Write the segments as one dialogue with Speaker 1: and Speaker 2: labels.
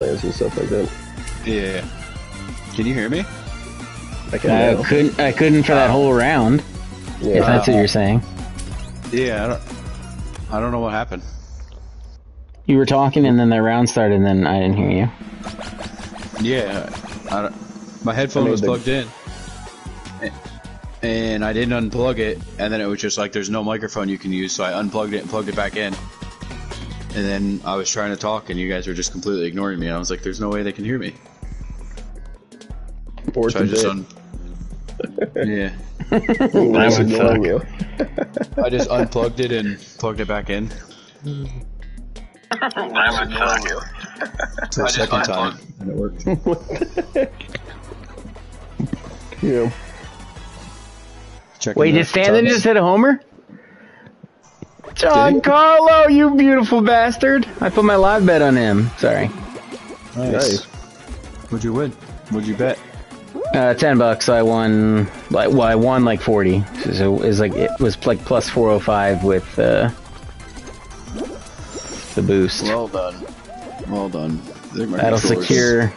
Speaker 1: plans and stuff like that.
Speaker 2: Yeah. Can you hear me?
Speaker 1: I can
Speaker 3: I
Speaker 1: now.
Speaker 3: couldn't. I couldn't for that whole round.
Speaker 1: Yeah.
Speaker 3: If that's what you're saying.
Speaker 2: Yeah, I don't. I don't know what happened.
Speaker 3: You were talking, and then the round started, and then I didn't hear you.
Speaker 2: Yeah, I my headphone
Speaker 1: I
Speaker 2: was
Speaker 1: made the-
Speaker 2: plugged in, and I didn't unplug it, and then it was just like there's no microphone you can use, so I unplugged it and plugged it back in. And then I was trying to talk, and you guys were just completely ignoring me. And I was like, "There's no way they can hear me."
Speaker 1: Fourth
Speaker 2: So I just un. yeah,
Speaker 1: Nice
Speaker 3: would suck.
Speaker 1: you.
Speaker 2: I just unplugged it and plugged it back in. Hmm. For the second time, and it worked.
Speaker 1: Yeah.
Speaker 2: Checking
Speaker 3: Wait, did Stanton just hit a homer? Giancarlo, you beautiful bastard! I put my live bet on him. Sorry,
Speaker 2: Nice.
Speaker 1: Nice.
Speaker 2: What'd you win? What'd you bet?
Speaker 3: uh, ten bucks. I won like well, I won like forty. So it was like it was like plus four hundred five with uh, the boost.
Speaker 2: Well done. Well done.
Speaker 3: That'll
Speaker 2: controllers.
Speaker 3: secure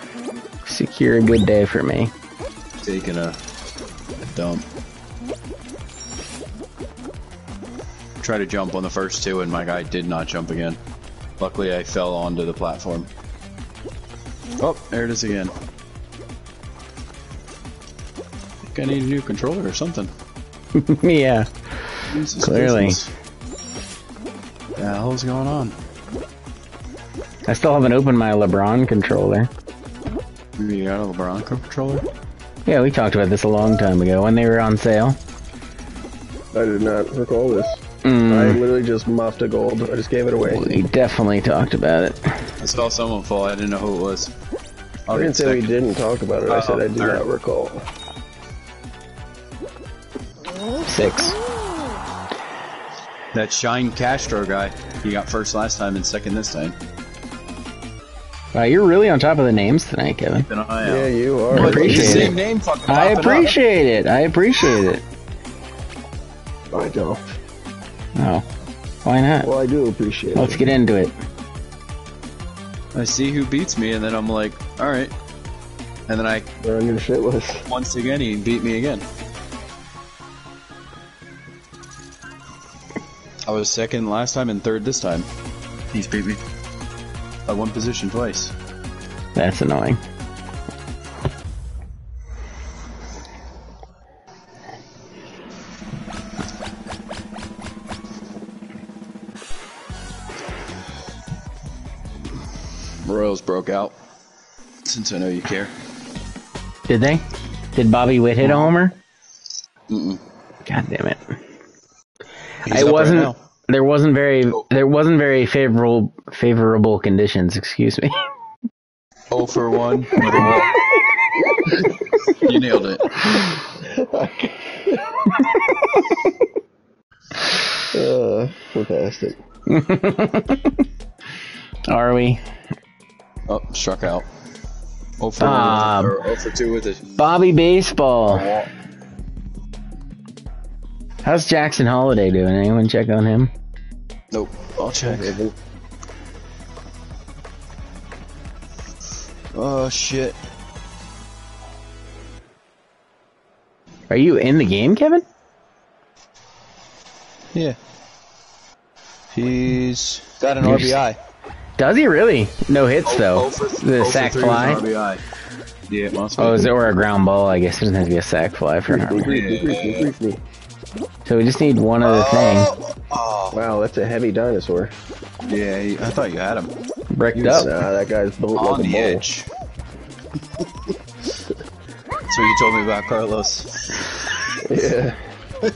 Speaker 3: secure a good day for me.
Speaker 2: taking a, a dump. Try to jump on the first two, and my guy did not jump again. Luckily, I fell onto the platform. Oh, there it is again. I think I need a new controller or something.
Speaker 3: yeah,
Speaker 2: Jesus
Speaker 3: Clearly.
Speaker 2: Christmas. What the hell's going on?
Speaker 3: I still haven't opened my LeBron controller.
Speaker 2: You got a LeBron controller?
Speaker 3: Yeah, we talked about this a long time ago when they were on sale.
Speaker 1: I did not recall this.
Speaker 3: Mm,
Speaker 1: I literally just muffed a gold. I just gave it away.
Speaker 3: we definitely talked about it.
Speaker 2: I saw someone fall. I didn't know who it was.
Speaker 1: I didn't say we didn't talk about it. I said I do
Speaker 2: alright.
Speaker 1: not recall.
Speaker 3: Six.
Speaker 2: That Shine Castro guy. He got first last time and second this time.
Speaker 3: Wow, you're really on top of the names tonight, Kevin.
Speaker 2: Been an eye
Speaker 1: Yeah, you are.
Speaker 3: I appreciate it.
Speaker 2: same name fucking
Speaker 3: I
Speaker 2: popping up.
Speaker 3: appreciate it. I appreciate it.
Speaker 1: I don't.
Speaker 3: Oh, why not?
Speaker 1: Well, I do appreciate it.
Speaker 3: Let's get into it.
Speaker 2: I see who beats me, and then I'm like, all right. And then I,
Speaker 1: They're on your shit list.
Speaker 2: once again, he beat me again. I was second last time and third this time. He's beat me by one position twice.
Speaker 3: That's annoying.
Speaker 2: Broke out. Since I know you care.
Speaker 3: Did they? Did Bobby Witt hit a homer?
Speaker 2: Mm-mm.
Speaker 3: God damn it!
Speaker 2: He's
Speaker 3: I wasn't.
Speaker 2: now.
Speaker 3: there wasn't very. There wasn't very favorable favorable conditions. Excuse me.
Speaker 2: 0 for 1 with you nailed it.
Speaker 1: Uh, we're past it.
Speaker 3: Are we?
Speaker 2: Oh, struck out. Oh for. 1 um, or 0 for 2 with it.
Speaker 3: Bobby Baseball. How's Jackson Holliday doing? Anyone check on him?
Speaker 2: Nope. I'll check. Oh shit.
Speaker 3: Are you in the game, Kevin?
Speaker 2: Yeah. He's got an
Speaker 3: You're
Speaker 2: RBI.
Speaker 3: Does he really? No hits though.
Speaker 2: Oh for-
Speaker 3: the
Speaker 2: oh sac
Speaker 3: fly.
Speaker 2: an Yeah, must
Speaker 3: Oh, is it or a ground ball? I guess it doesn't have to be a sac fly for an RBI.
Speaker 1: Brief me, brief me, brief me.
Speaker 3: So we just need one other thing.
Speaker 2: Oh, oh,
Speaker 1: Wow, that's a heavy dinosaur.
Speaker 2: yeah, he- I thought you had him
Speaker 3: Bricked up.
Speaker 1: Nah, that guy's built
Speaker 2: on
Speaker 1: like a
Speaker 2: the
Speaker 1: bull.
Speaker 2: edge. That's what you told me about Carlos.
Speaker 1: Yeah.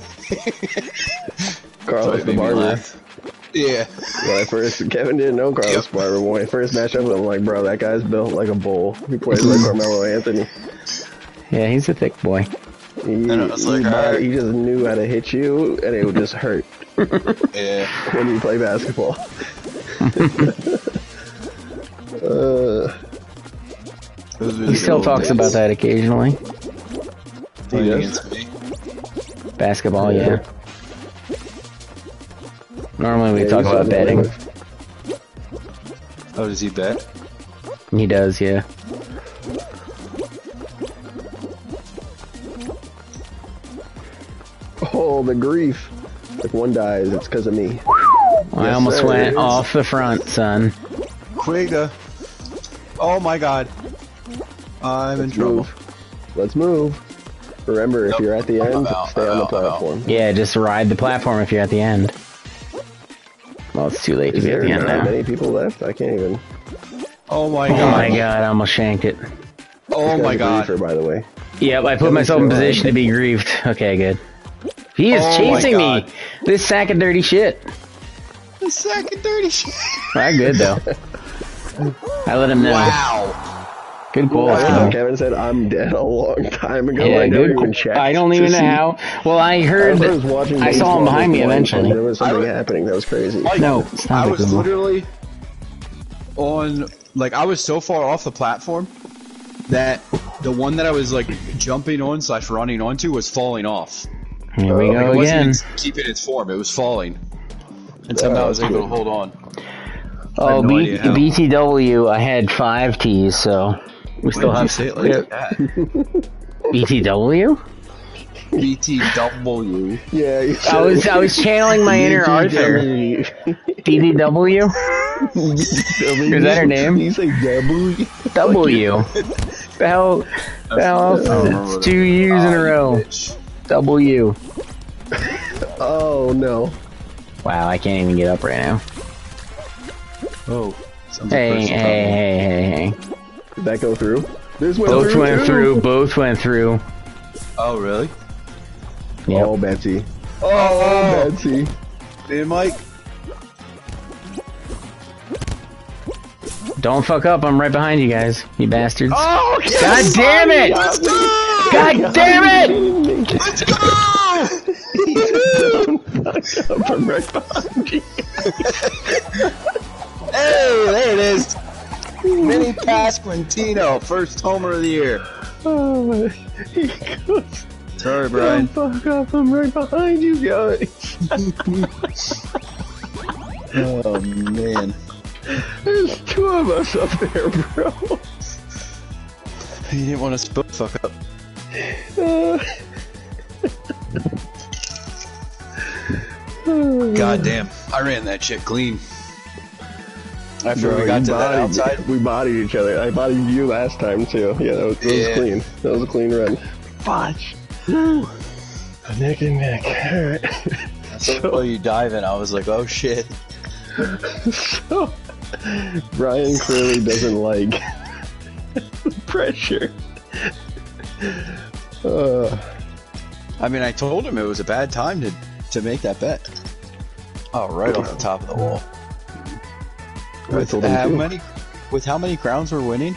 Speaker 1: Carlos
Speaker 2: Made
Speaker 1: the
Speaker 2: me
Speaker 1: barber.
Speaker 2: Laugh. Yeah.
Speaker 1: When I first, Kevin didn't know Carlos
Speaker 2: Yep.
Speaker 1: Barber. When I first matched up with him, I'm like, bro, that guy's built like a bull. He plays like Carmelo Anthony.
Speaker 3: Yeah, he's a thick boy.
Speaker 1: He,
Speaker 2: And I was
Speaker 1: he
Speaker 2: like,
Speaker 1: bought- he just knew how to hit you, and it would just hurt
Speaker 2: Yeah.
Speaker 1: when you play basketball. uh,
Speaker 3: He still talks about that occasionally.
Speaker 2: Playing
Speaker 1: Yes.
Speaker 2: against me.
Speaker 3: Basketball, yeah.
Speaker 1: Yeah.
Speaker 3: Normally we
Speaker 1: yeah,
Speaker 3: talk about betting.
Speaker 1: other-
Speaker 2: Oh, does he bet?
Speaker 3: He does, yeah.
Speaker 1: Oh, the grief. If one dies, it's because of me.
Speaker 3: I
Speaker 1: Yes,
Speaker 3: almost went off the front, son.
Speaker 2: Quigga. Oh my god. I'm in
Speaker 1: Let's
Speaker 2: trouble.
Speaker 1: move. Let's move. Remember, if you're at the end,
Speaker 2: out,
Speaker 1: stay
Speaker 2: I'm
Speaker 1: on the
Speaker 2: out, I'm
Speaker 1: platform.
Speaker 3: Yeah, just ride the platform if you're at the end. Well, it's too late to be at
Speaker 1: there
Speaker 3: the end now.
Speaker 1: many people left? I can't even.
Speaker 2: Oh my god.
Speaker 3: Oh my god, I almost shanked it.
Speaker 2: Oh
Speaker 1: This
Speaker 2: my
Speaker 1: guy's a
Speaker 2: god.
Speaker 1: griefer, by the way.
Speaker 3: Yep, I put myself in position to be grieved. Okay, good. He is
Speaker 2: Oh
Speaker 3: chasing me. This sack of dirty shit.
Speaker 2: This sack of dirty shit.
Speaker 3: I'm good though. I let him know.
Speaker 2: Wow.
Speaker 3: Good goal.
Speaker 1: I know
Speaker 3: Kevin.
Speaker 1: Kevin said I'm dead a long time ago.
Speaker 3: Yeah,
Speaker 1: I never
Speaker 3: good.
Speaker 1: even
Speaker 3: goal.
Speaker 1: checked.
Speaker 3: I don't even know
Speaker 1: see-
Speaker 3: how. Well, I
Speaker 1: I
Speaker 3: heard
Speaker 1: was
Speaker 3: that.
Speaker 1: watching
Speaker 3: I saw him behind me eventually.
Speaker 1: There was something
Speaker 2: I-
Speaker 1: happening that was crazy.
Speaker 2: Like,
Speaker 3: No, it's not
Speaker 2: I
Speaker 3: a
Speaker 2: was
Speaker 3: Google.
Speaker 2: literally on, like, I was so far off the platform that the one that I was, like, jumping on slash running onto was falling off.
Speaker 3: Here we
Speaker 1: Oh,
Speaker 2: Like,
Speaker 3: go
Speaker 2: it wasn't
Speaker 3: again.
Speaker 2: keeping its form, it was falling. And somehow I was able to hold on.
Speaker 3: Oh,
Speaker 2: no
Speaker 3: B- BTW. I had five T's, so we still
Speaker 2: Why
Speaker 3: have
Speaker 2: did you say it like that?
Speaker 3: BTW.
Speaker 2: BTW.
Speaker 1: Yeah,
Speaker 3: I was I was channeling my inner Arthur. BTW.
Speaker 1: Is
Speaker 3: that her name?
Speaker 1: He's like W?
Speaker 3: W. The hell? The hell else? It's two U's in a row. W.
Speaker 1: Oh no.
Speaker 3: Wow, I can't even get up right now.
Speaker 2: Oh. Sounds
Speaker 3: Hey, hey, hey, hey, hey.
Speaker 1: Did that go through? This went
Speaker 3: Both
Speaker 1: through.
Speaker 3: went
Speaker 1: too.
Speaker 3: through. Both went through.
Speaker 2: Oh, really?
Speaker 3: Yep.
Speaker 1: Oh, Betsy.
Speaker 2: Oh, oh, oh.
Speaker 1: Betsy.
Speaker 2: Hey, Mike.
Speaker 3: Don't fuck up. I'm right behind you guys. You bastards.
Speaker 2: Oh, yes!
Speaker 3: God damn it!
Speaker 2: Let's go!
Speaker 3: God damn it!
Speaker 2: Let's go!
Speaker 1: From right behind you.
Speaker 2: Hey, there it is. Vinnie Pasquantino, first homer of the year.
Speaker 1: Oh, he goes,
Speaker 2: Sorry, Brian.
Speaker 1: fuck up. I'm right behind you guys.
Speaker 2: Oh, man.
Speaker 1: There's two of us up there, bro.
Speaker 2: You didn't want to fuck up.
Speaker 1: Uh,
Speaker 2: God damn. I ran that shit clean. After
Speaker 1: Bro,
Speaker 2: we got
Speaker 1: you
Speaker 2: to that
Speaker 1: bodied-
Speaker 2: outside.
Speaker 1: We bodied each other. I bodied you last time too. Yeah, that was, that was clean. That was a clean run. Fudge. Nick and Nick. Alright.
Speaker 2: So you diving, I was like, oh shit.
Speaker 1: so, Brian clearly doesn't like pressure. Uh,
Speaker 2: I mean, I told him it was a bad time to, to make that bet. Oh, right off the top of the wall. With how
Speaker 1: too.
Speaker 2: many, with how many crowns we're winning?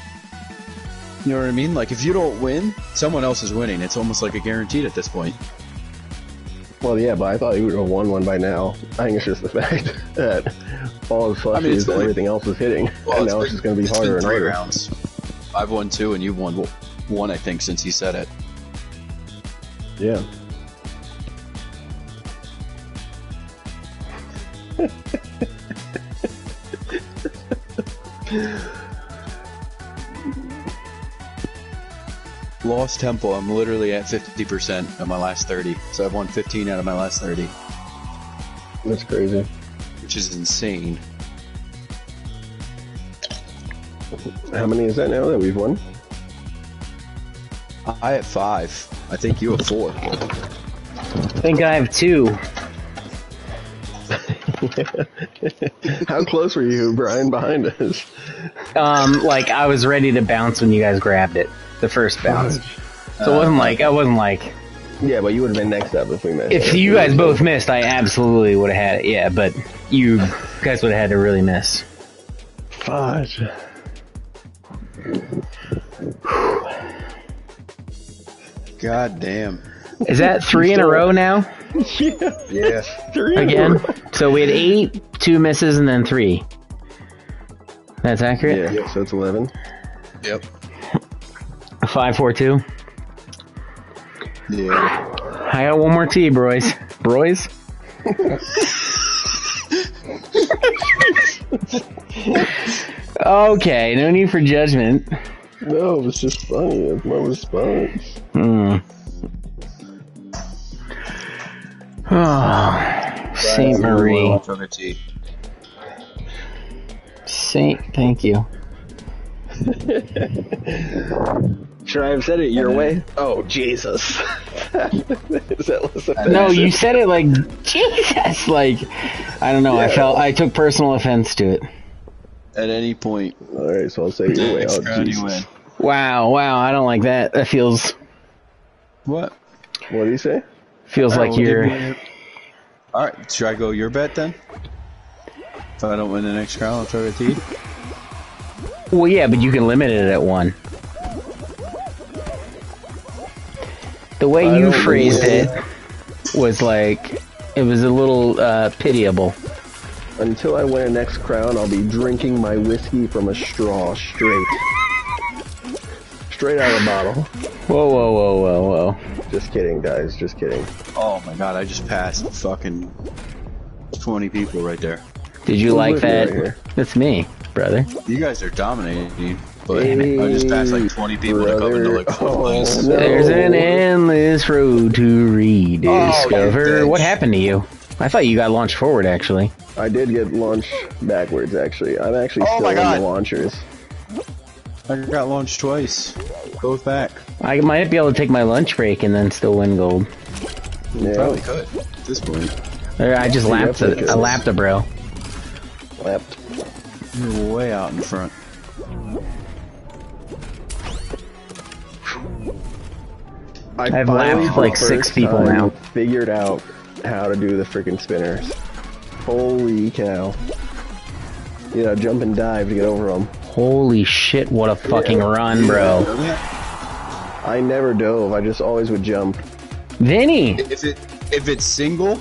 Speaker 2: You know what I mean? Like, if you don't win, someone else is winning. It's almost like a guaranteed at this point.
Speaker 1: well, yeah, but I thought he would have won one by now. I think it's just the fact that all his
Speaker 2: I mean,
Speaker 1: and everything else is hitting,
Speaker 2: Well,
Speaker 1: and now
Speaker 2: been-
Speaker 1: it's just going to be harder and harder.
Speaker 2: rounds. I've won two, and you've won one, I think, since he said it.
Speaker 1: Yeah.
Speaker 2: Lost Temple, I'm literally at 50% of my last 30. So I've won 15 out of my last 30,
Speaker 1: That's crazy.
Speaker 2: which is insane.
Speaker 1: How many is that now that we've won?
Speaker 2: I at five. I think you at four.
Speaker 3: I think I have two.
Speaker 1: How close were you, Brian, behind us?
Speaker 3: Um, like I was ready to bounce when you guys grabbed it, the first bounce. So it wasn't like I wasn't like
Speaker 1: Yeah, but you would have been next up if we missed.
Speaker 3: if you guys both missed, I absolutely would have had it. Yeah, but you guys would have had to really miss.
Speaker 1: Fudge.
Speaker 2: God damn.
Speaker 3: Is that three in a row now
Speaker 1: Yeah.
Speaker 2: Yeah.
Speaker 1: Three
Speaker 3: again? So we had eight, two misses, and then three. That's accurate.
Speaker 1: Yeah, so it's 11.
Speaker 2: Yep.
Speaker 3: Five, four, two.
Speaker 2: Yeah.
Speaker 3: I got one more T, boys. Broys. Okay, no need for judgment.
Speaker 1: No, it was just funny. It's my response.
Speaker 3: Hmm. Oh, Saint Marie.
Speaker 2: Took a tea.
Speaker 3: Saint, thank you.
Speaker 1: Should I have said it your way? Oh, Jesus. Is that less?
Speaker 3: No, you said it like Jesus. Like I don't know. I felt I took personal offense to it.
Speaker 2: At any point,
Speaker 1: Alright, so I'll say your way.
Speaker 2: next
Speaker 1: Oh,
Speaker 2: round you
Speaker 1: Jesus.
Speaker 3: Wow, wow. I don't like that. That feels
Speaker 2: What?
Speaker 1: What do you say?
Speaker 3: Feels like you're.
Speaker 2: All right, should I go your bet then? If I don't win the next round, I'll throw a tea.
Speaker 3: Well, yeah, but you can limit it at one. The way
Speaker 1: I
Speaker 3: you phrased
Speaker 1: know.
Speaker 3: it was like it was a little uh, pitiable.
Speaker 1: Until I win a next crown, I'll be drinking my whiskey from a straw straight. Straight out of the bottle.
Speaker 3: Whoa, whoa, whoa, whoa, whoa.
Speaker 1: Just kidding, guys. Just kidding.
Speaker 2: Oh my god, I just passed fucking 20 people right there.
Speaker 3: Did you
Speaker 1: Who's
Speaker 3: like that?
Speaker 1: right?
Speaker 3: That's me, brother.
Speaker 2: You guys are dominating, but
Speaker 1: Damn it.
Speaker 2: I just passed like 20 people to come into like
Speaker 1: Brother.
Speaker 2: fourth place.
Speaker 1: Oh, no.
Speaker 3: There's an endless road to rediscover.
Speaker 2: Oh,
Speaker 3: what happened to you? I thought you got launched forward, actually.
Speaker 1: I did get launched backwards, actually. I'm actually
Speaker 2: Oh
Speaker 1: still
Speaker 2: my
Speaker 1: in
Speaker 2: God.
Speaker 1: the launchers.
Speaker 2: I got launched twice. Both back.
Speaker 3: I might be able to take my lunch break and then still win gold.
Speaker 1: Yeah,
Speaker 2: Probably could at this point.
Speaker 3: I just lapped
Speaker 1: definitely
Speaker 3: a, I lapped a bro.
Speaker 1: lapped.
Speaker 2: You're way out in front.
Speaker 1: I
Speaker 3: I've lapped like six people now.
Speaker 1: Figured out how to do the freaking spinners. Holy cow! You know, jump and dive to get over them.
Speaker 3: Holy shit, what a fucking run, bro.
Speaker 1: I never dove. I just always would jump.
Speaker 3: Vinny!
Speaker 2: If it if it's single,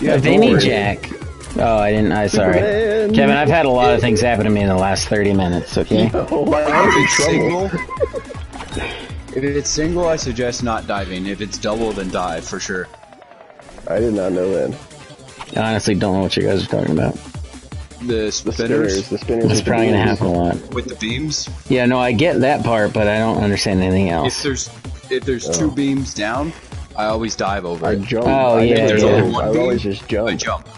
Speaker 3: A Vinny
Speaker 1: worry.
Speaker 3: Jack. Oh, I didn't, I sorry.
Speaker 1: Superman.
Speaker 3: Kevin, I've had a lot of things happen to me in the last 30 minutes, okay?
Speaker 1: Oh,
Speaker 2: if
Speaker 1: I'm in
Speaker 2: it's
Speaker 1: trouble.
Speaker 2: single, if it's single, I suggest not diving. If it's double, then dive for sure.
Speaker 1: I did not know that.
Speaker 3: I honestly don't know what you guys are talking about.
Speaker 2: The
Speaker 1: The
Speaker 2: spinners,
Speaker 1: spinners. The spinners.
Speaker 3: It's probably gonna happen a lot.
Speaker 2: with the beams.
Speaker 3: Yeah, no, I get that part, but I don't understand anything else.
Speaker 2: If
Speaker 3: else.
Speaker 2: there's if there's two oh. beams down, I always dive over
Speaker 1: I
Speaker 2: it.
Speaker 1: jump.
Speaker 3: Oh,
Speaker 1: I
Speaker 3: yeah,
Speaker 2: There's
Speaker 3: yeah.
Speaker 2: only
Speaker 1: dove.
Speaker 2: one
Speaker 1: I
Speaker 2: beam,
Speaker 1: always just
Speaker 2: I
Speaker 1: jump.
Speaker 2: jump.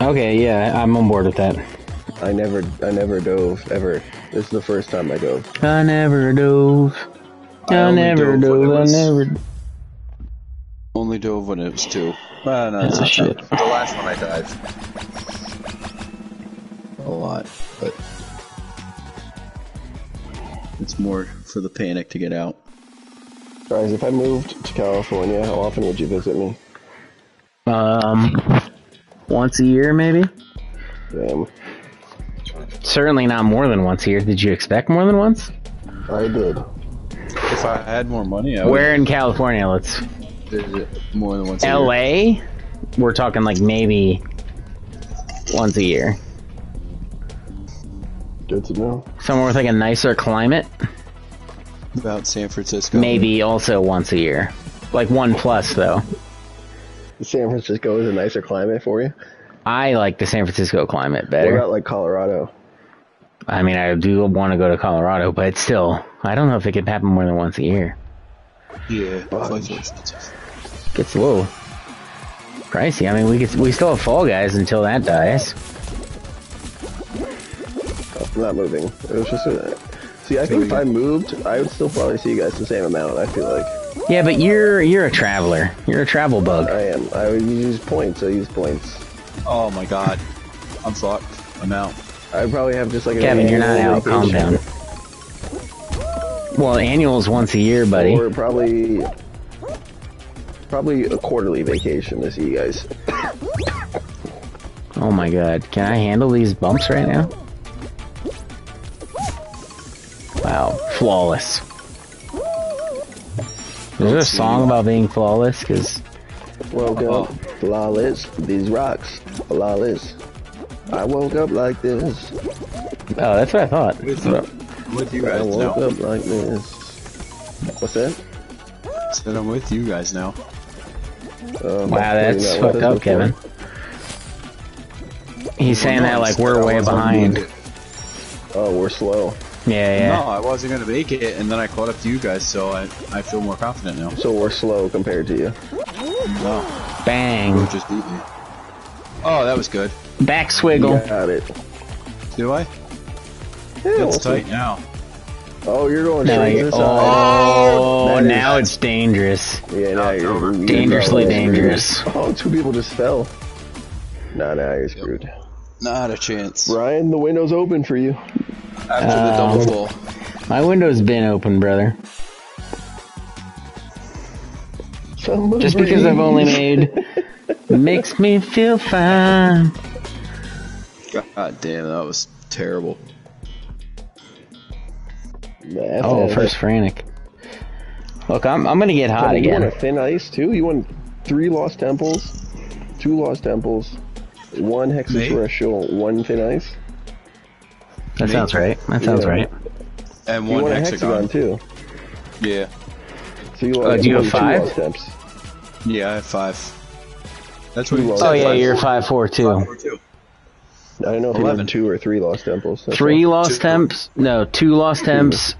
Speaker 3: Okay, yeah, I'm on board with that.
Speaker 1: I never, I never dove ever. This is the first time I dove.
Speaker 3: I never dove.
Speaker 2: I
Speaker 3: I, never
Speaker 2: dove when it
Speaker 3: dove. I
Speaker 2: was-
Speaker 3: never.
Speaker 2: Only dove when it was two. Well, no, it's
Speaker 3: Oh,
Speaker 2: not
Speaker 3: shit.
Speaker 2: The last one I dived. A lot, but it's more for the panic to get out.
Speaker 1: Guys, if I moved to California, how often would you visit me?
Speaker 3: Um, once a year, maybe.
Speaker 1: Damn,
Speaker 3: Certainly not more than once a year. Did you expect more than once?
Speaker 1: I did.
Speaker 2: If I had more money, I would
Speaker 3: Where in California? Let's.
Speaker 2: visit more than once. a year.
Speaker 3: L.A. We're talking like maybe once a year.
Speaker 1: Good to know.
Speaker 3: Somewhere with like a nicer climate,
Speaker 2: About San Francisco.
Speaker 3: maybe also once a year. Like one plus though.
Speaker 1: San Francisco is a nicer climate for you.
Speaker 3: I like the San Francisco climate better.
Speaker 1: What
Speaker 3: better.
Speaker 1: about like Colorado?
Speaker 3: I mean, I do want to go to Colorado, but still, I don't know if it could happen more than once a year.
Speaker 2: Yeah,
Speaker 1: Fudge.
Speaker 2: flights are expensive.
Speaker 3: Gets a little pricey. I mean, we could, we still have Fall Guys until that dies.
Speaker 1: I'm not moving. It was just a. See, I think if I moved, I would still probably see you guys the same amount. I feel like
Speaker 3: Yeah, but you're you're a traveler. You're a travel bug.
Speaker 1: I am. I would use points. I use points.
Speaker 2: Oh my god, I'm fucked. I'm out.
Speaker 1: I'd probably have just like an
Speaker 3: Kevin, you're not
Speaker 1: annual
Speaker 3: out. Calm down. Well, annual's once a year, buddy.
Speaker 1: Or probably, probably a quarterly vacation to see you guys.
Speaker 3: Oh my god. Can I handle these bumps right now? Wow. Flawless. Is there a song about being flawless? Because
Speaker 1: Woke
Speaker 2: Oh.
Speaker 1: up flawless. These rocks flawless. I woke up like this.
Speaker 3: oh, that's what I thought.
Speaker 2: With you, with you
Speaker 1: I woke
Speaker 2: now.
Speaker 1: up like this. What's that?
Speaker 2: Said I'm with you guys now.
Speaker 1: Um,
Speaker 3: Wow, that's fucked up,
Speaker 1: us
Speaker 3: Kevin. He's saying that like we're way behind.
Speaker 1: Oh, we're slow.
Speaker 3: Yeah, yeah.
Speaker 2: No, I wasn't gonna make it, and then I caught up to you guys, so I I feel more confident now.
Speaker 1: So we're slow compared to you.
Speaker 2: No,
Speaker 3: Bang.
Speaker 2: just beat me. Oh, that was good.
Speaker 3: Back swiggle.
Speaker 1: Got it.
Speaker 2: Do I?
Speaker 1: Yeah, we'll
Speaker 2: It's
Speaker 1: see.
Speaker 2: tight now.
Speaker 1: Oh, you're going
Speaker 3: Now
Speaker 1: straight
Speaker 3: you-
Speaker 1: to oh,
Speaker 3: oh!
Speaker 1: That is-
Speaker 3: now it's dangerous.
Speaker 1: Yeah, now
Speaker 2: it's
Speaker 1: you're
Speaker 2: over.
Speaker 1: you're
Speaker 3: Dangerously dangerous.
Speaker 1: Oh, two people just fell. Nah, now you're screwed.
Speaker 2: Not a chance.
Speaker 1: Ryan, the window's open for you.
Speaker 2: After the
Speaker 3: uh,
Speaker 2: double fall.
Speaker 3: My window's been open, brother.
Speaker 1: Some
Speaker 3: Just because I've only made makes me feel fine.
Speaker 2: God damn, that was terrible.
Speaker 1: Oh, That's
Speaker 3: Oh, first frantic. Look, I'm I'm gonna get hot
Speaker 1: You want a
Speaker 3: again.
Speaker 1: thin ice too? You want three lost temples, two lost temples, one hexaterrestrial, one thin ice.
Speaker 3: That sounds right. That sounds
Speaker 1: Yeah.
Speaker 3: right.
Speaker 2: And
Speaker 1: You
Speaker 2: one
Speaker 1: want a
Speaker 2: hexagon.
Speaker 1: hexagon too.
Speaker 2: Yeah.
Speaker 1: So you
Speaker 3: Oh,
Speaker 1: want uh,
Speaker 3: do you
Speaker 1: one,
Speaker 3: have five?
Speaker 1: Steps.
Speaker 2: Yeah, I have five. That's what
Speaker 1: Two
Speaker 2: you
Speaker 1: lost.
Speaker 3: Oh yeah,
Speaker 1: Five.
Speaker 3: you're five four two.
Speaker 2: Or two.
Speaker 1: I don't know if you
Speaker 2: Eleven.
Speaker 1: have two or three lost temples. That's
Speaker 3: Three
Speaker 1: all.
Speaker 3: lost
Speaker 2: Two.
Speaker 3: temps. No, two lost temps.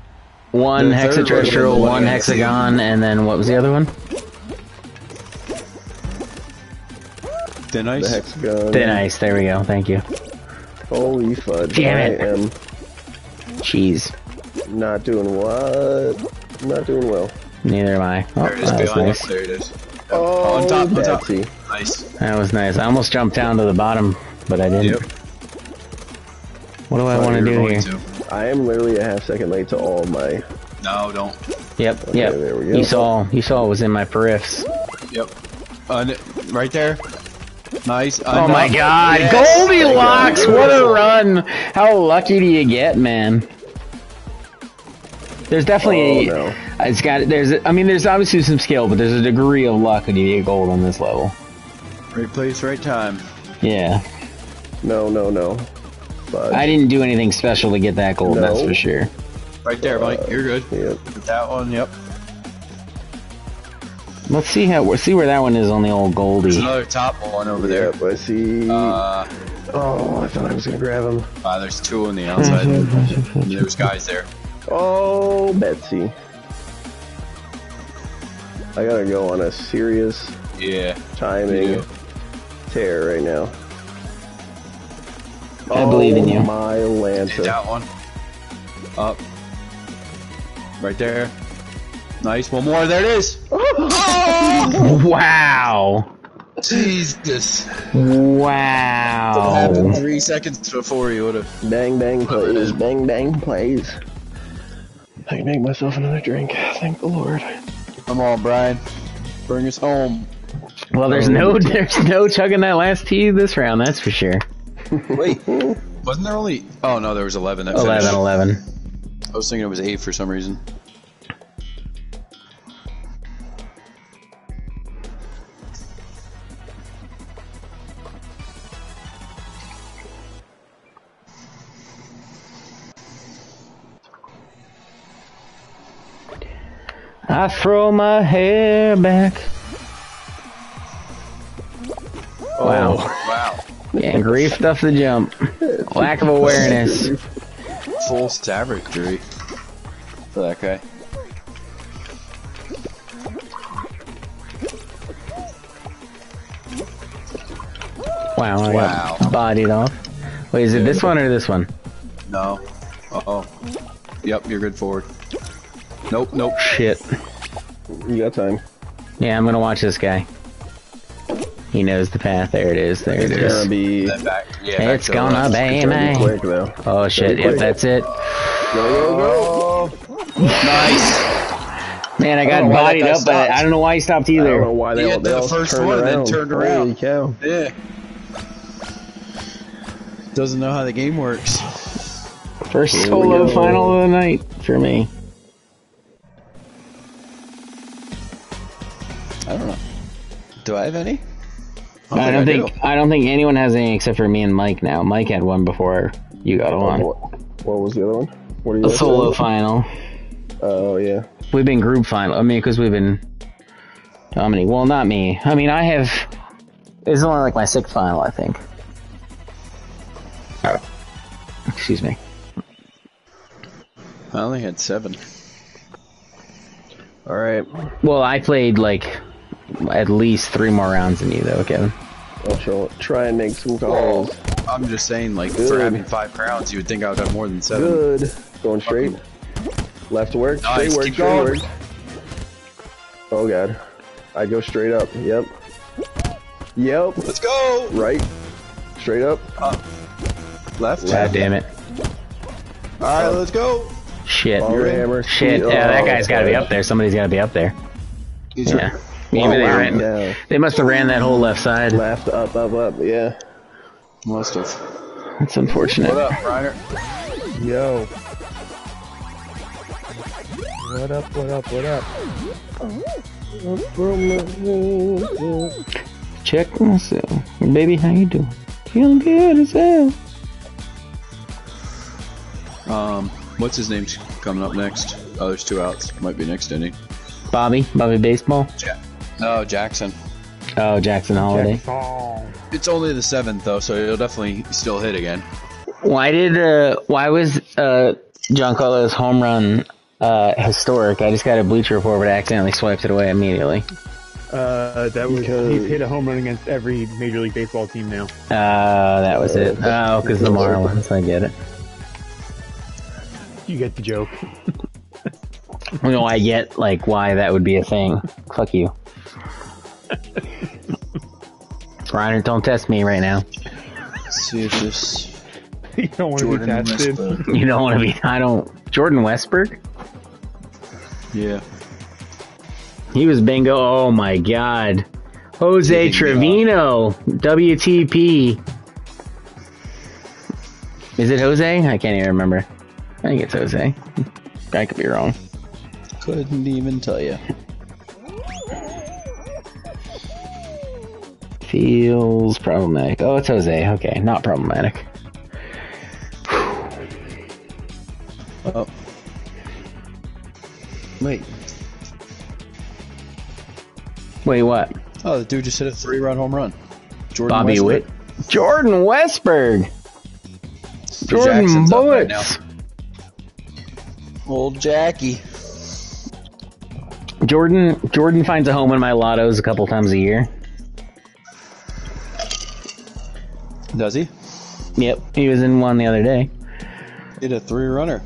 Speaker 3: One
Speaker 2: The third would've been
Speaker 3: hexaterrestrial,
Speaker 2: one
Speaker 3: one
Speaker 2: I see.
Speaker 3: hexagon, and then what was the other one?
Speaker 2: Thin
Speaker 1: The
Speaker 2: ice.
Speaker 1: hexagon.
Speaker 3: Thin ice. There we go. Thank you.
Speaker 1: Holy fudge!
Speaker 3: Damn
Speaker 1: I
Speaker 3: it.
Speaker 1: am
Speaker 3: Jeez.
Speaker 1: not doing what? Not doing well.
Speaker 3: Neither am I. Oh,
Speaker 2: There it is behind
Speaker 3: nice.
Speaker 2: us. There it is.
Speaker 1: Oh,
Speaker 2: on top, on top.
Speaker 1: Betsy.
Speaker 2: Nice.
Speaker 3: That was nice. I almost jumped down to the bottom, but I didn't.
Speaker 2: Yep.
Speaker 3: What do I oh,
Speaker 2: Thought
Speaker 3: want to do here?
Speaker 2: to.
Speaker 1: I am literally a half second late to all my.
Speaker 2: No, don't.
Speaker 3: Yep,
Speaker 1: Okay,
Speaker 3: yep.
Speaker 1: there we go.
Speaker 3: You saw, you saw it was in my periffs.
Speaker 2: Yep. Uh, Un- right there. Nice.
Speaker 3: Oh my god,
Speaker 2: Yes.
Speaker 3: Goldilocks! What a run! How lucky do you get, man? There's definitely,
Speaker 1: Oh, no.
Speaker 3: it's got, there's, I mean, there's obviously some skill, but there's a degree of luck when you get gold on this level.
Speaker 2: Right place, right time.
Speaker 3: Yeah,
Speaker 1: No, no, no.
Speaker 3: I didn't do anything special to get that gold, that's for sure.
Speaker 2: Right there, Mike. You're good.
Speaker 1: Uh,
Speaker 2: yep. That one, yep.
Speaker 3: Let's see how, we'll see where that one is on the old
Speaker 2: There's
Speaker 3: Goldie.
Speaker 2: another top one over there.
Speaker 1: Yep, I see.
Speaker 2: Uh,
Speaker 1: oh, I thought I was gonna grab him.
Speaker 2: uh, there's two on the outside. there's guys there.
Speaker 1: Oh, Betsy. I gotta go on a serious
Speaker 2: Yeah.
Speaker 1: timing tear right now.
Speaker 3: I believe in you.
Speaker 1: Oh, My
Speaker 2: See
Speaker 1: Lanta.
Speaker 2: that one? Up. Right there. Nice. One more. There it is.
Speaker 3: Wow!
Speaker 2: Jesus.
Speaker 3: Wow!
Speaker 2: Happened three seconds before you would have.
Speaker 1: Bang, bang, plays. Bang, bang, plays. I can make myself another drink. Thank the Lord.
Speaker 2: Come on, Brian. Bring us home.
Speaker 3: Well, there's no, there's no chugging that last tea this round, that's for sure.
Speaker 2: Wait. Wasn't there only. Oh, no, there was 11 that
Speaker 3: 11,
Speaker 2: finished.
Speaker 3: 11.
Speaker 2: I was thinking it was 8 for some reason.
Speaker 3: I throw my hair back. Wow.
Speaker 2: Wow.
Speaker 3: Getting griefed off the jump. Lack of awareness.
Speaker 2: Full savagery for that guy.
Speaker 3: Wow, I
Speaker 2: Wow.
Speaker 3: got bodied off. Wait, is it this one or this one?
Speaker 2: No. Uh oh. Yep, you're good forward. Nope, nope.
Speaker 3: Shit.
Speaker 1: You got time.
Speaker 3: Yeah, I'm gonna watch this guy. He knows the path. There it is. There it
Speaker 1: It's gonna be.
Speaker 2: Back. Yeah, back
Speaker 3: It's
Speaker 2: to
Speaker 3: gonna be
Speaker 1: It's gonna be
Speaker 3: me.
Speaker 1: quick though.
Speaker 3: Oh shit! Yep, that's it.
Speaker 1: Go, go, go.
Speaker 2: Nice.
Speaker 3: Man, I
Speaker 2: I
Speaker 3: got
Speaker 2: don't know why
Speaker 3: bodied up, but
Speaker 2: stopped.
Speaker 3: I don't know why he stopped either.
Speaker 1: I don't know why they
Speaker 2: He
Speaker 1: all, they
Speaker 2: the
Speaker 1: all
Speaker 2: first
Speaker 1: turned
Speaker 2: one and then
Speaker 1: around. Holy cow.
Speaker 2: Yeah. Doesn't know how the game works.
Speaker 3: First solo
Speaker 1: go.
Speaker 3: final of the night for me.
Speaker 2: I don't know. Do I have any?
Speaker 3: I don't think I don't think anyone has any except for me and Mike now. Mike had one before you got oh, on.
Speaker 1: What, what was the other one? What are you
Speaker 3: A solo
Speaker 1: saying?
Speaker 3: final.
Speaker 1: Oh yeah.
Speaker 3: We've been group final. I mean, because we've been. How many? Well, not me. I mean, I have. It's only like my sixth final, I think. Oh. Excuse me.
Speaker 2: I only had seven.
Speaker 1: All right.
Speaker 3: Well, I played like at least three more rounds than you, though, Kevin.
Speaker 1: I'll try, try and make some calls.
Speaker 2: I'm just saying, like,
Speaker 1: Good.
Speaker 2: for having five crowns, you would think I would have more than seven.
Speaker 1: Good. Going straight. Left work.
Speaker 2: Nice,
Speaker 1: Straight work.
Speaker 2: keep
Speaker 1: Straight
Speaker 2: going.
Speaker 1: work. Oh god. I go straight up. Yep. Yep.
Speaker 2: Let's go!
Speaker 1: Right. Straight up.
Speaker 2: Uh, left?
Speaker 3: God damn it.
Speaker 2: Alright, let's go!
Speaker 3: Shit.
Speaker 1: Power hammer.
Speaker 3: Shit.
Speaker 1: Oh,
Speaker 3: Yeah, that guy's got to be up there. Somebody's got to be up there.
Speaker 2: He's
Speaker 3: Yeah.
Speaker 2: right.
Speaker 3: Maybe
Speaker 1: Oh,
Speaker 3: they
Speaker 1: wow.
Speaker 3: ran.
Speaker 1: Yeah.
Speaker 3: They must have ran that whole left side.
Speaker 1: Left, up, up, up. Yeah.
Speaker 2: Must have.
Speaker 3: That's unfortunate.
Speaker 2: What up, Reiner?
Speaker 4: Yo. What up, what up, what up?
Speaker 3: Check myself. Baby, how you doing? Feeling good as hell.
Speaker 2: Um, what's his name coming up next? Oh, there's two outs. Might be next inning.
Speaker 3: Bobby, Bobby Baseball.
Speaker 2: Ja- no, Jackson.
Speaker 3: Oh, Jackson Holliday.
Speaker 4: Song.
Speaker 2: It's only the seventh though, so he'll definitely still hit again.
Speaker 3: Why did uh why was uh Giancarlo's home run uh historic? I just got a bleacher report but I accidentally swiped it away immediately.
Speaker 4: Uh, that was
Speaker 1: Because-
Speaker 4: he's hit a home run against every Major League Baseball team now.
Speaker 3: Uh that was it. Oh, because the Marlins, I get it.
Speaker 4: You get the joke.
Speaker 3: You know, I get like why that would be a thing. Fuck you. Reiner, don't test me right now.
Speaker 2: Let's see if this
Speaker 4: you don't want to be
Speaker 2: Jordan
Speaker 4: tested.
Speaker 2: Westbrook.
Speaker 3: You don't want to be. I don't. Jordan Westburg.
Speaker 2: Yeah.
Speaker 3: He was bingo. Oh my god. Jose
Speaker 2: Bingo.
Speaker 3: Trevino, WTP. Is it Jose? I can't even remember. I think it's Jose. I could be wrong.
Speaker 2: Couldn't even tell you.
Speaker 3: Feels problematic. Oh, it's Jose. Okay, not problematic.
Speaker 2: Oh. Wait.
Speaker 3: Wait, what?
Speaker 2: Oh, the dude just hit a three-run home run. Jordan
Speaker 3: Bobby
Speaker 2: Westbrook.
Speaker 3: Witt. Jordan Westburg.
Speaker 2: The
Speaker 3: Jordan
Speaker 2: Jackson's up right
Speaker 3: Bullets.
Speaker 2: Old Jackie.
Speaker 3: Jordan Jordan finds a home in my lottos a couple times a year.
Speaker 2: Does he?
Speaker 3: Yep, he was in one the other day.
Speaker 2: Hit a three-runner.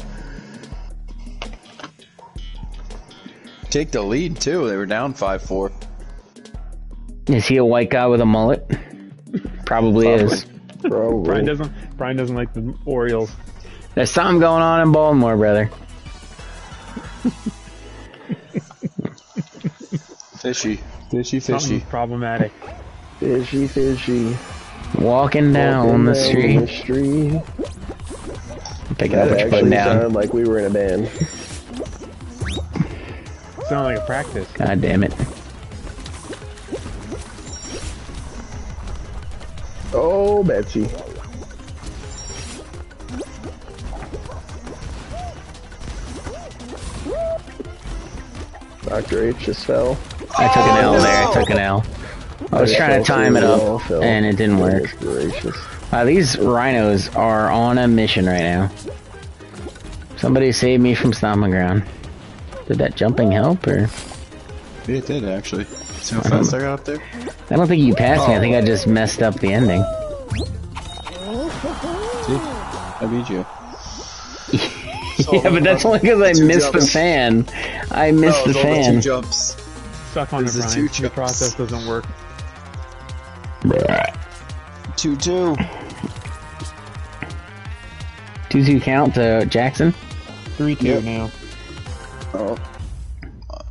Speaker 2: Take the lead too. They were down five-four.
Speaker 3: Is he a white guy with a mullet? Probably, is.
Speaker 1: Probably.
Speaker 4: Brian doesn't. Brian doesn't like the Orioles.
Speaker 3: There's something going on in Baltimore, brother.
Speaker 2: Fishy. Fishy, fishy.
Speaker 4: Something problematic.
Speaker 1: Fishy, fishy.
Speaker 3: Walking down
Speaker 1: Walking
Speaker 3: the
Speaker 1: down
Speaker 3: street,
Speaker 1: the street.
Speaker 3: picking up what you're putting
Speaker 1: actually
Speaker 3: down.
Speaker 1: sounded like we were in a band.
Speaker 4: Sound like a practice.
Speaker 3: God damn it!
Speaker 1: Oh, Betsy. Dr. H just fell.
Speaker 3: I took an L oh, there. I took an L. I was trying to time it up, and it didn't work.
Speaker 1: Goodness.
Speaker 3: Wow, uh, these rhinos are on a mission right now. Somebody save me from stomping ground. Did that jumping help, or
Speaker 2: Yeah, it did actually. See how fast I got up there?
Speaker 3: I don't think you passed me. I think I just messed up the ending.
Speaker 2: See? I beat you.
Speaker 3: yeah, but that's only because I
Speaker 2: Two
Speaker 3: missed the fan. I missed the
Speaker 2: Oh, it's only
Speaker 3: fan.
Speaker 2: two jumps.
Speaker 4: Suck on it,
Speaker 2: This is
Speaker 4: Brian.
Speaker 2: two
Speaker 4: process doesn't work.
Speaker 2: Two two.
Speaker 3: Two two count to Jackson.
Speaker 4: Three two
Speaker 2: Yep.
Speaker 4: now.
Speaker 2: Oh,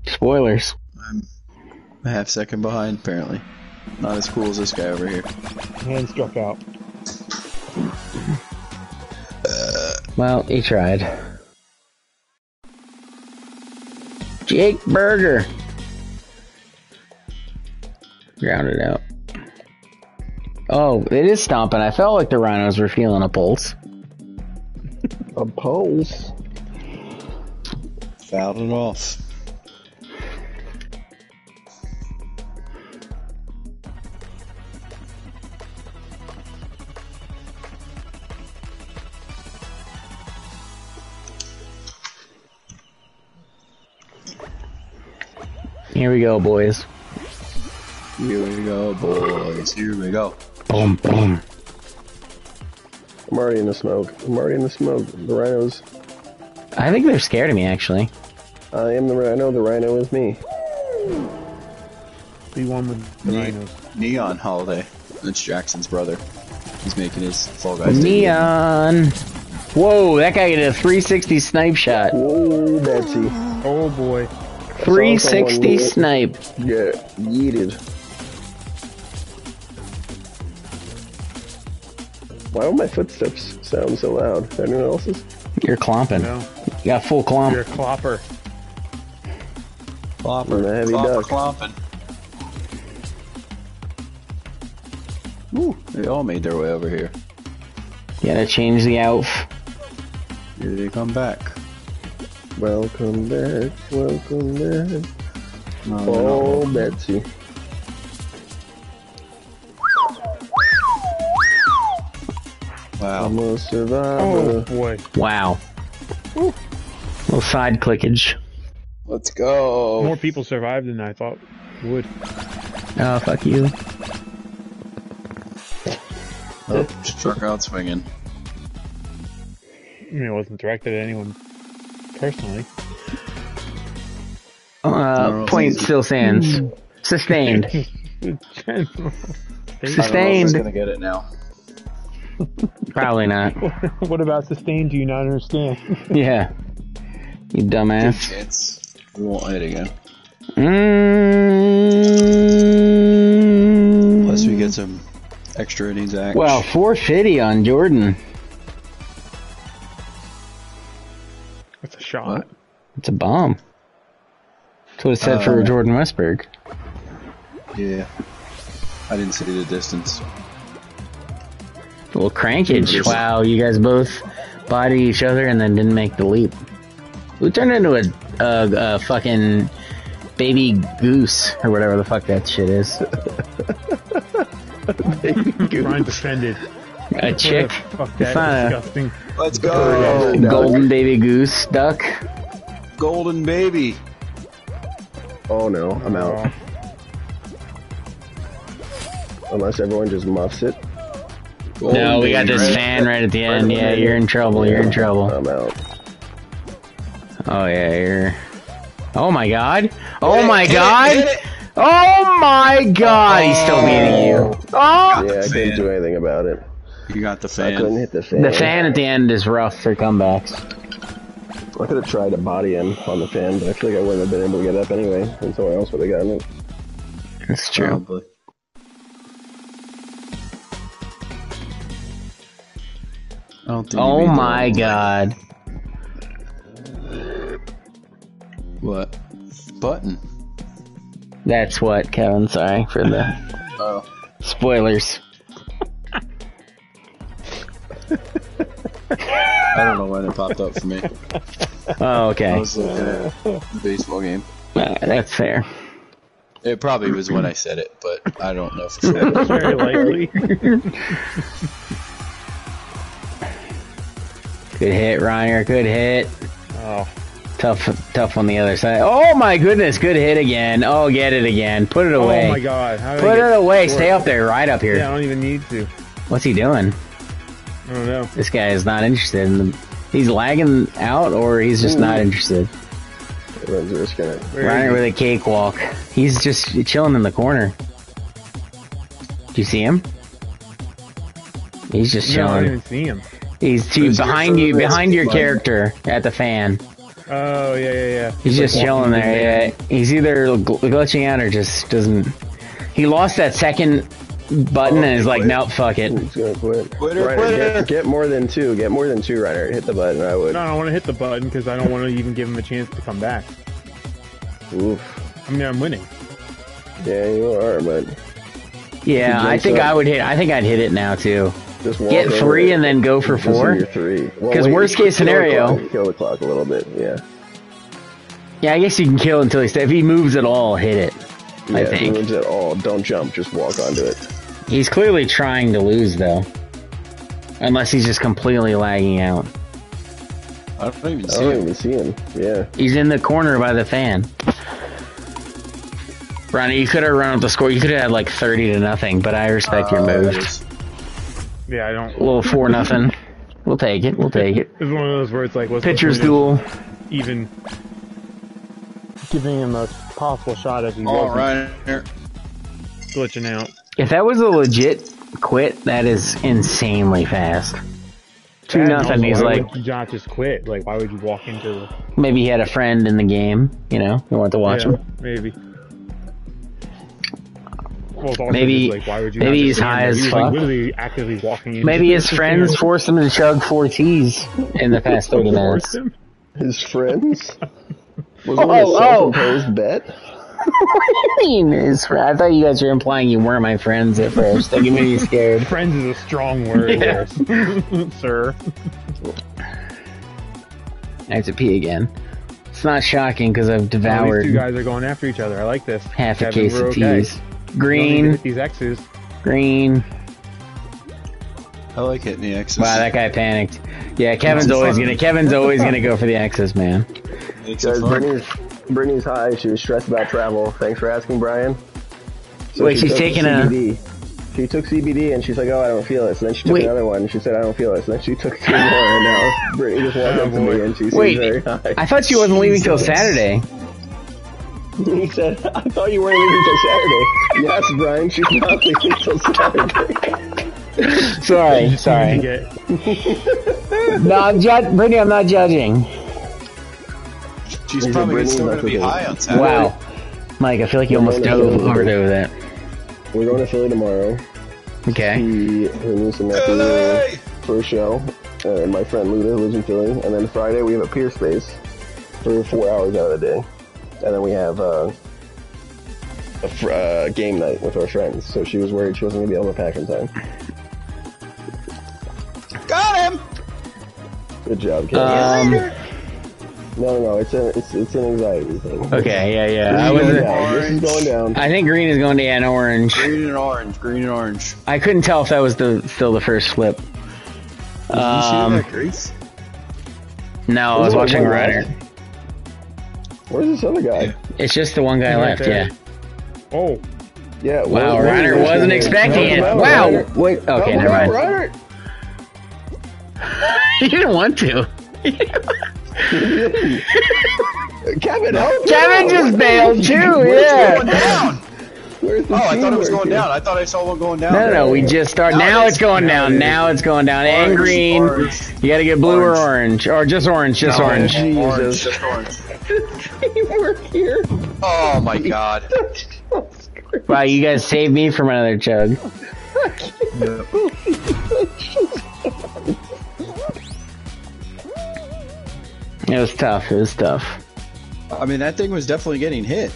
Speaker 3: Spoilers.
Speaker 2: I'm a half second behind apparently. Not as cool as this guy over here.
Speaker 4: Hand struck out. Uh.
Speaker 3: Well, he tried. Jake Burger. Grounded out. Oh, it is stomping. I felt like the rhinos were feeling a pulse.
Speaker 1: a pulse?
Speaker 2: Found it off.
Speaker 3: Here we go, boys.
Speaker 2: Here we go, boys. Here we go.
Speaker 3: Boom, boom.
Speaker 1: I'm already in the smoke. I'm already in the smoke. The rhinos.
Speaker 3: I think they're scared of me, actually.
Speaker 1: I am the rhino. The rhino is me.
Speaker 4: The one with the
Speaker 2: Ne-
Speaker 4: rhinos.
Speaker 2: Neon Holiday. That's Jackson's brother. He's making his Fall Guys. debut.
Speaker 3: Neon. Whoa, that guy did a 360 snipe shot.
Speaker 1: Whoa, Betsy.
Speaker 4: Oh boy.
Speaker 3: 360 snipe.
Speaker 1: Yeah, yeeted. Why do my footsteps sound so loud? Anyone else's?
Speaker 3: You're clomping.
Speaker 4: No.
Speaker 3: You got full clomp.
Speaker 4: You're a clopper.
Speaker 2: Clopper.
Speaker 1: I'm a heavy
Speaker 2: Clopper
Speaker 1: duck.
Speaker 2: clomping. Ooh, they all made their way over here.
Speaker 3: You gotta change the outf.
Speaker 2: Here they come back.
Speaker 1: Welcome back. Welcome back.
Speaker 2: No,
Speaker 1: Oh, Betsy.
Speaker 2: Wow.
Speaker 1: I'm a survivor.
Speaker 4: Oh boy.
Speaker 3: Wow. Little side clickage.
Speaker 2: Let's go.
Speaker 4: More people survived than I thought would.
Speaker 3: Oh, fuck you.
Speaker 2: Oh, struck out swinging.
Speaker 4: I mean, it wasn't directed at anyone personally.
Speaker 3: Uh, point still stands. Sustained.
Speaker 4: Sustained.
Speaker 2: I don't know if gonna get it now.
Speaker 3: Probably not.
Speaker 4: what about sustained? Do you not understand?
Speaker 3: Yeah. You dumbass.
Speaker 2: Chance. We won't hit again.
Speaker 3: Mm,
Speaker 2: Unless we get some extra innings action.
Speaker 3: Well, 450 on Jordan.
Speaker 4: That's a shot.
Speaker 2: What?
Speaker 3: It's a bomb. That's what it said for
Speaker 2: Uh,
Speaker 3: Jordan Westburg.
Speaker 2: yeah. I didn't see the distance.
Speaker 3: A little crankage. Wow, you guys both body each other and then didn't make the leap. Who turned into a, a, a fucking baby goose or whatever the fuck that shit is? baby goose.
Speaker 4: Ryan defended.
Speaker 3: A chick?
Speaker 4: Fuck
Speaker 3: It's
Speaker 4: that.
Speaker 3: not a-
Speaker 4: Disgusting.
Speaker 2: Let's go!
Speaker 1: Duck.
Speaker 3: Golden baby goose duck?
Speaker 2: Golden baby!
Speaker 1: Oh no, I'm out. Oh. Unless everyone just muffs it,
Speaker 2: Golden
Speaker 3: No, we got this
Speaker 2: right?
Speaker 3: fan right at the end.
Speaker 1: Right
Speaker 3: Yeah,
Speaker 1: behind
Speaker 3: you're in trouble. You're in trouble.
Speaker 1: I'm out.
Speaker 3: Oh yeah, you're. Oh my god! Oh
Speaker 2: it,
Speaker 3: my god!
Speaker 2: it.
Speaker 3: Oh my god! He's still oh. beating you. Oh!
Speaker 1: Yeah, I oh.
Speaker 2: fan.
Speaker 1: couldn't do anything about it.
Speaker 2: You got the fan.
Speaker 1: I couldn't hit the fan.
Speaker 3: The fan at the end is rough for comebacks.
Speaker 1: I could have tried to body him on the fan, but I feel like I wouldn't have been able to get up anyway, and someone else would have gotten it.
Speaker 3: That's true.
Speaker 2: Probably.
Speaker 3: Oh
Speaker 2: beat the
Speaker 3: my god.
Speaker 2: What? Button.
Speaker 3: That's what, Kevin. Sorry for the
Speaker 2: Oh.
Speaker 3: spoilers.
Speaker 2: I don't know when it popped up for me.
Speaker 3: Oh,
Speaker 2: I
Speaker 3: okay.
Speaker 2: was looking at baseball game.
Speaker 3: Uh, That's fair.
Speaker 2: It probably was when I said it, but I don't know for sure.
Speaker 4: Very likely.
Speaker 3: Good hit, Reiner. Good hit.
Speaker 4: oh.
Speaker 3: Tough, tough on the other side. Oh my goodness! Good hit again. Oh, get it again. Put it oh, away.
Speaker 4: oh my god. How
Speaker 3: Put it away. Stay up there. Right up here.
Speaker 4: Yeah, I don't even need to.
Speaker 3: What's he doing?
Speaker 4: I don't know.
Speaker 3: This guy is not interested. In the, he's lagging out, or he's just not interested.
Speaker 1: Everyone's just gonna.
Speaker 3: Reiner with a cakewalk. He's just chilling in the corner. Do you see him? He's just
Speaker 4: he? No, I
Speaker 3: chilling.
Speaker 4: didn't see him.
Speaker 3: He's to, behind you, behind your
Speaker 2: button?
Speaker 3: character at the fan.
Speaker 4: Oh, yeah, yeah, yeah.
Speaker 3: He's just
Speaker 4: like
Speaker 3: chilling there.
Speaker 4: in
Speaker 3: Yeah, he's either gl- glitching out or just doesn't. He lost that second button and is like, nope, fuck it.
Speaker 1: He's gonna quit.
Speaker 2: Quitter,
Speaker 1: Ryder,
Speaker 2: quitter.
Speaker 1: Get, get more than two. Get more than two, Ryder. Hit the button. I would.
Speaker 4: No, I don't want to hit the button because I don't want to even give him a chance to come back.
Speaker 1: Oof.
Speaker 4: I mean, I'm winning.
Speaker 1: Yeah, you are, but
Speaker 3: Yeah, I think
Speaker 1: up.
Speaker 3: I would hit. I think I'd hit it now too.
Speaker 1: Just walk
Speaker 3: Get three and then go for four.
Speaker 1: your three. Well,
Speaker 3: 'Cause
Speaker 1: wait,
Speaker 3: worst
Speaker 1: kill
Speaker 3: case
Speaker 1: the
Speaker 3: scenario-
Speaker 1: clock. Kill the clock a little bit. Yeah.
Speaker 3: Yeah, I guess you can kill until he sta If he moves at all, hit it.
Speaker 1: Yeah.
Speaker 3: I
Speaker 1: if he
Speaker 3: think
Speaker 1: moves at all, don't jump. Just walk onto it.
Speaker 3: he's clearly trying to lose though, unless he's just completely lagging out.
Speaker 2: I don't even
Speaker 1: I
Speaker 2: see
Speaker 1: don't
Speaker 2: him.
Speaker 1: even see him. Yeah.
Speaker 3: He's in the corner by the fan. Ronnie, you could have run up the score. You could have had like 30 to nothing, but I respect your
Speaker 2: Uh,
Speaker 3: move.
Speaker 4: Yeah, I don't.
Speaker 3: A little 4 nothing. We'll take it. We'll take it.
Speaker 4: It's one of those where it's like, what's
Speaker 3: Pitcher's
Speaker 4: point
Speaker 3: duel.
Speaker 4: Even giving him a possible shot if he
Speaker 2: All
Speaker 4: wasn't
Speaker 2: right.
Speaker 4: glitching out.
Speaker 3: If that was a legit quit, that is insanely fast. Two
Speaker 4: Bad
Speaker 3: nothing.
Speaker 4: news,
Speaker 3: He's
Speaker 4: why
Speaker 3: like,
Speaker 4: would you not just quit? Like, why would you walk into
Speaker 3: maybe he had a friend in the game. You know, who wanted to watch
Speaker 4: yeah,
Speaker 3: him.
Speaker 4: maybe. Well, also
Speaker 3: Maybe-
Speaker 4: like, why would you
Speaker 3: maybe he's high as fuck.
Speaker 4: like literally actively walking.
Speaker 3: Maybe his friends forced him to chug four teas in the past 30 minutes.
Speaker 4: him.
Speaker 1: His friends? Was
Speaker 3: Oh,
Speaker 1: it a
Speaker 3: oh. oh, oh.
Speaker 1: self-imposed bet?
Speaker 3: what do you mean his fr- I thought you guys were implying you weren't my friends at first. That made me scared.
Speaker 4: Friends is a strong word,
Speaker 3: Yeah.
Speaker 4: there, sir.
Speaker 3: I have to pee again. It's not shocking because I've
Speaker 4: Now
Speaker 3: devoured
Speaker 4: these two guys are going after each other. I like this.
Speaker 3: half a case of
Speaker 4: okay.
Speaker 3: teas.
Speaker 4: You don't need to
Speaker 3: Green,
Speaker 4: hit these X's.
Speaker 3: green.
Speaker 2: I like hitting the X's.
Speaker 3: Wow, that guy panicked. Yeah, Kevin's always gonna Kevin's always gonna go for the X's, man.
Speaker 2: Makes it
Speaker 1: Guys. Brittany's, Brittany's high. She was stressed about travel. Thanks for asking, Brian. So
Speaker 3: Wait,
Speaker 1: she
Speaker 3: she's
Speaker 1: took
Speaker 3: taking a-
Speaker 1: CBD. She took CBD and she's like, "Oh, I don't feel it." So then she took
Speaker 3: Wait.
Speaker 1: another one. and She said, "I don't feel it." So then she took two more, and now Brittany just walked
Speaker 4: Oh,
Speaker 1: up to me and she seems
Speaker 3: Wait,
Speaker 1: very high.
Speaker 3: I thought she wasn't leaving till Saturday.
Speaker 1: He said, "I thought you weren't leaving till Saturday." yes, Brian, she's not leaving till Saturday.
Speaker 3: Sorry,
Speaker 4: You
Speaker 3: sorry.
Speaker 4: get
Speaker 3: No, I'm ju- Brittany, I'm not judging.
Speaker 2: She's probably
Speaker 1: Brittany,
Speaker 2: still
Speaker 1: that's
Speaker 2: gonna be high on Saturday.
Speaker 3: Wow, Mike, I feel like you almost dove over over that.
Speaker 1: We're going to Philly tomorrow.
Speaker 3: Okay.
Speaker 1: See her niece and nephew
Speaker 2: Philly!
Speaker 1: for a show. And my friend Luda who lives in Philly. And then Friday we have a Peerspace for four hours out of the day. And then we have uh, a fr- uh, game night with our friends. So she was worried she wasn't going to be able to pack in time.
Speaker 2: Got him!
Speaker 1: Good job, Kevin.
Speaker 3: Um.
Speaker 1: no, no, no. It's, a, it's, it's an anxiety thing.
Speaker 3: Okay. Yeah. Yeah. I was.
Speaker 1: going down. This is going down.
Speaker 3: I think green is going to an orange.
Speaker 2: Green and orange, green and orange.
Speaker 3: I couldn't tell if that was the still the first flip.
Speaker 2: Did
Speaker 3: Um,
Speaker 2: you see that, Grace?
Speaker 3: No, I was
Speaker 1: There's
Speaker 3: watching
Speaker 1: one
Speaker 3: Ryder.
Speaker 1: left. Where's this other guy?
Speaker 3: It's just the one guy left.
Speaker 4: there.
Speaker 3: Yeah.
Speaker 4: oh,
Speaker 1: Yeah.
Speaker 3: Wow,
Speaker 1: where's-
Speaker 3: Ryder wasn't expecting it.
Speaker 1: Help him out,
Speaker 3: Wow.
Speaker 1: Ryder.
Speaker 3: Wait. Okay.
Speaker 1: Help him
Speaker 3: Never mind.
Speaker 1: Ryder.
Speaker 3: You didn't want to.
Speaker 1: Kevin, help
Speaker 3: Kevin just bailed too.
Speaker 2: Going
Speaker 3: Yeah.
Speaker 2: down!
Speaker 1: Where's the
Speaker 2: Oh, I thought it was going
Speaker 1: here?
Speaker 2: down. I thought I saw one going down.
Speaker 3: No, no, no. We just start.
Speaker 2: Now
Speaker 3: Now it's going down.
Speaker 2: it.
Speaker 3: Now it's going down. And green.
Speaker 2: orange.
Speaker 3: You gotta get blue or
Speaker 2: Orange.
Speaker 3: orange, or just orange. Just
Speaker 2: No,
Speaker 3: orange.
Speaker 2: Orange,
Speaker 1: Jesus.
Speaker 2: just orange.
Speaker 1: teamwork here.
Speaker 2: Oh my god.
Speaker 3: Wow, you guys saved me from another chug. It was tough. It was tough.
Speaker 2: I mean, that thing was definitely getting hit.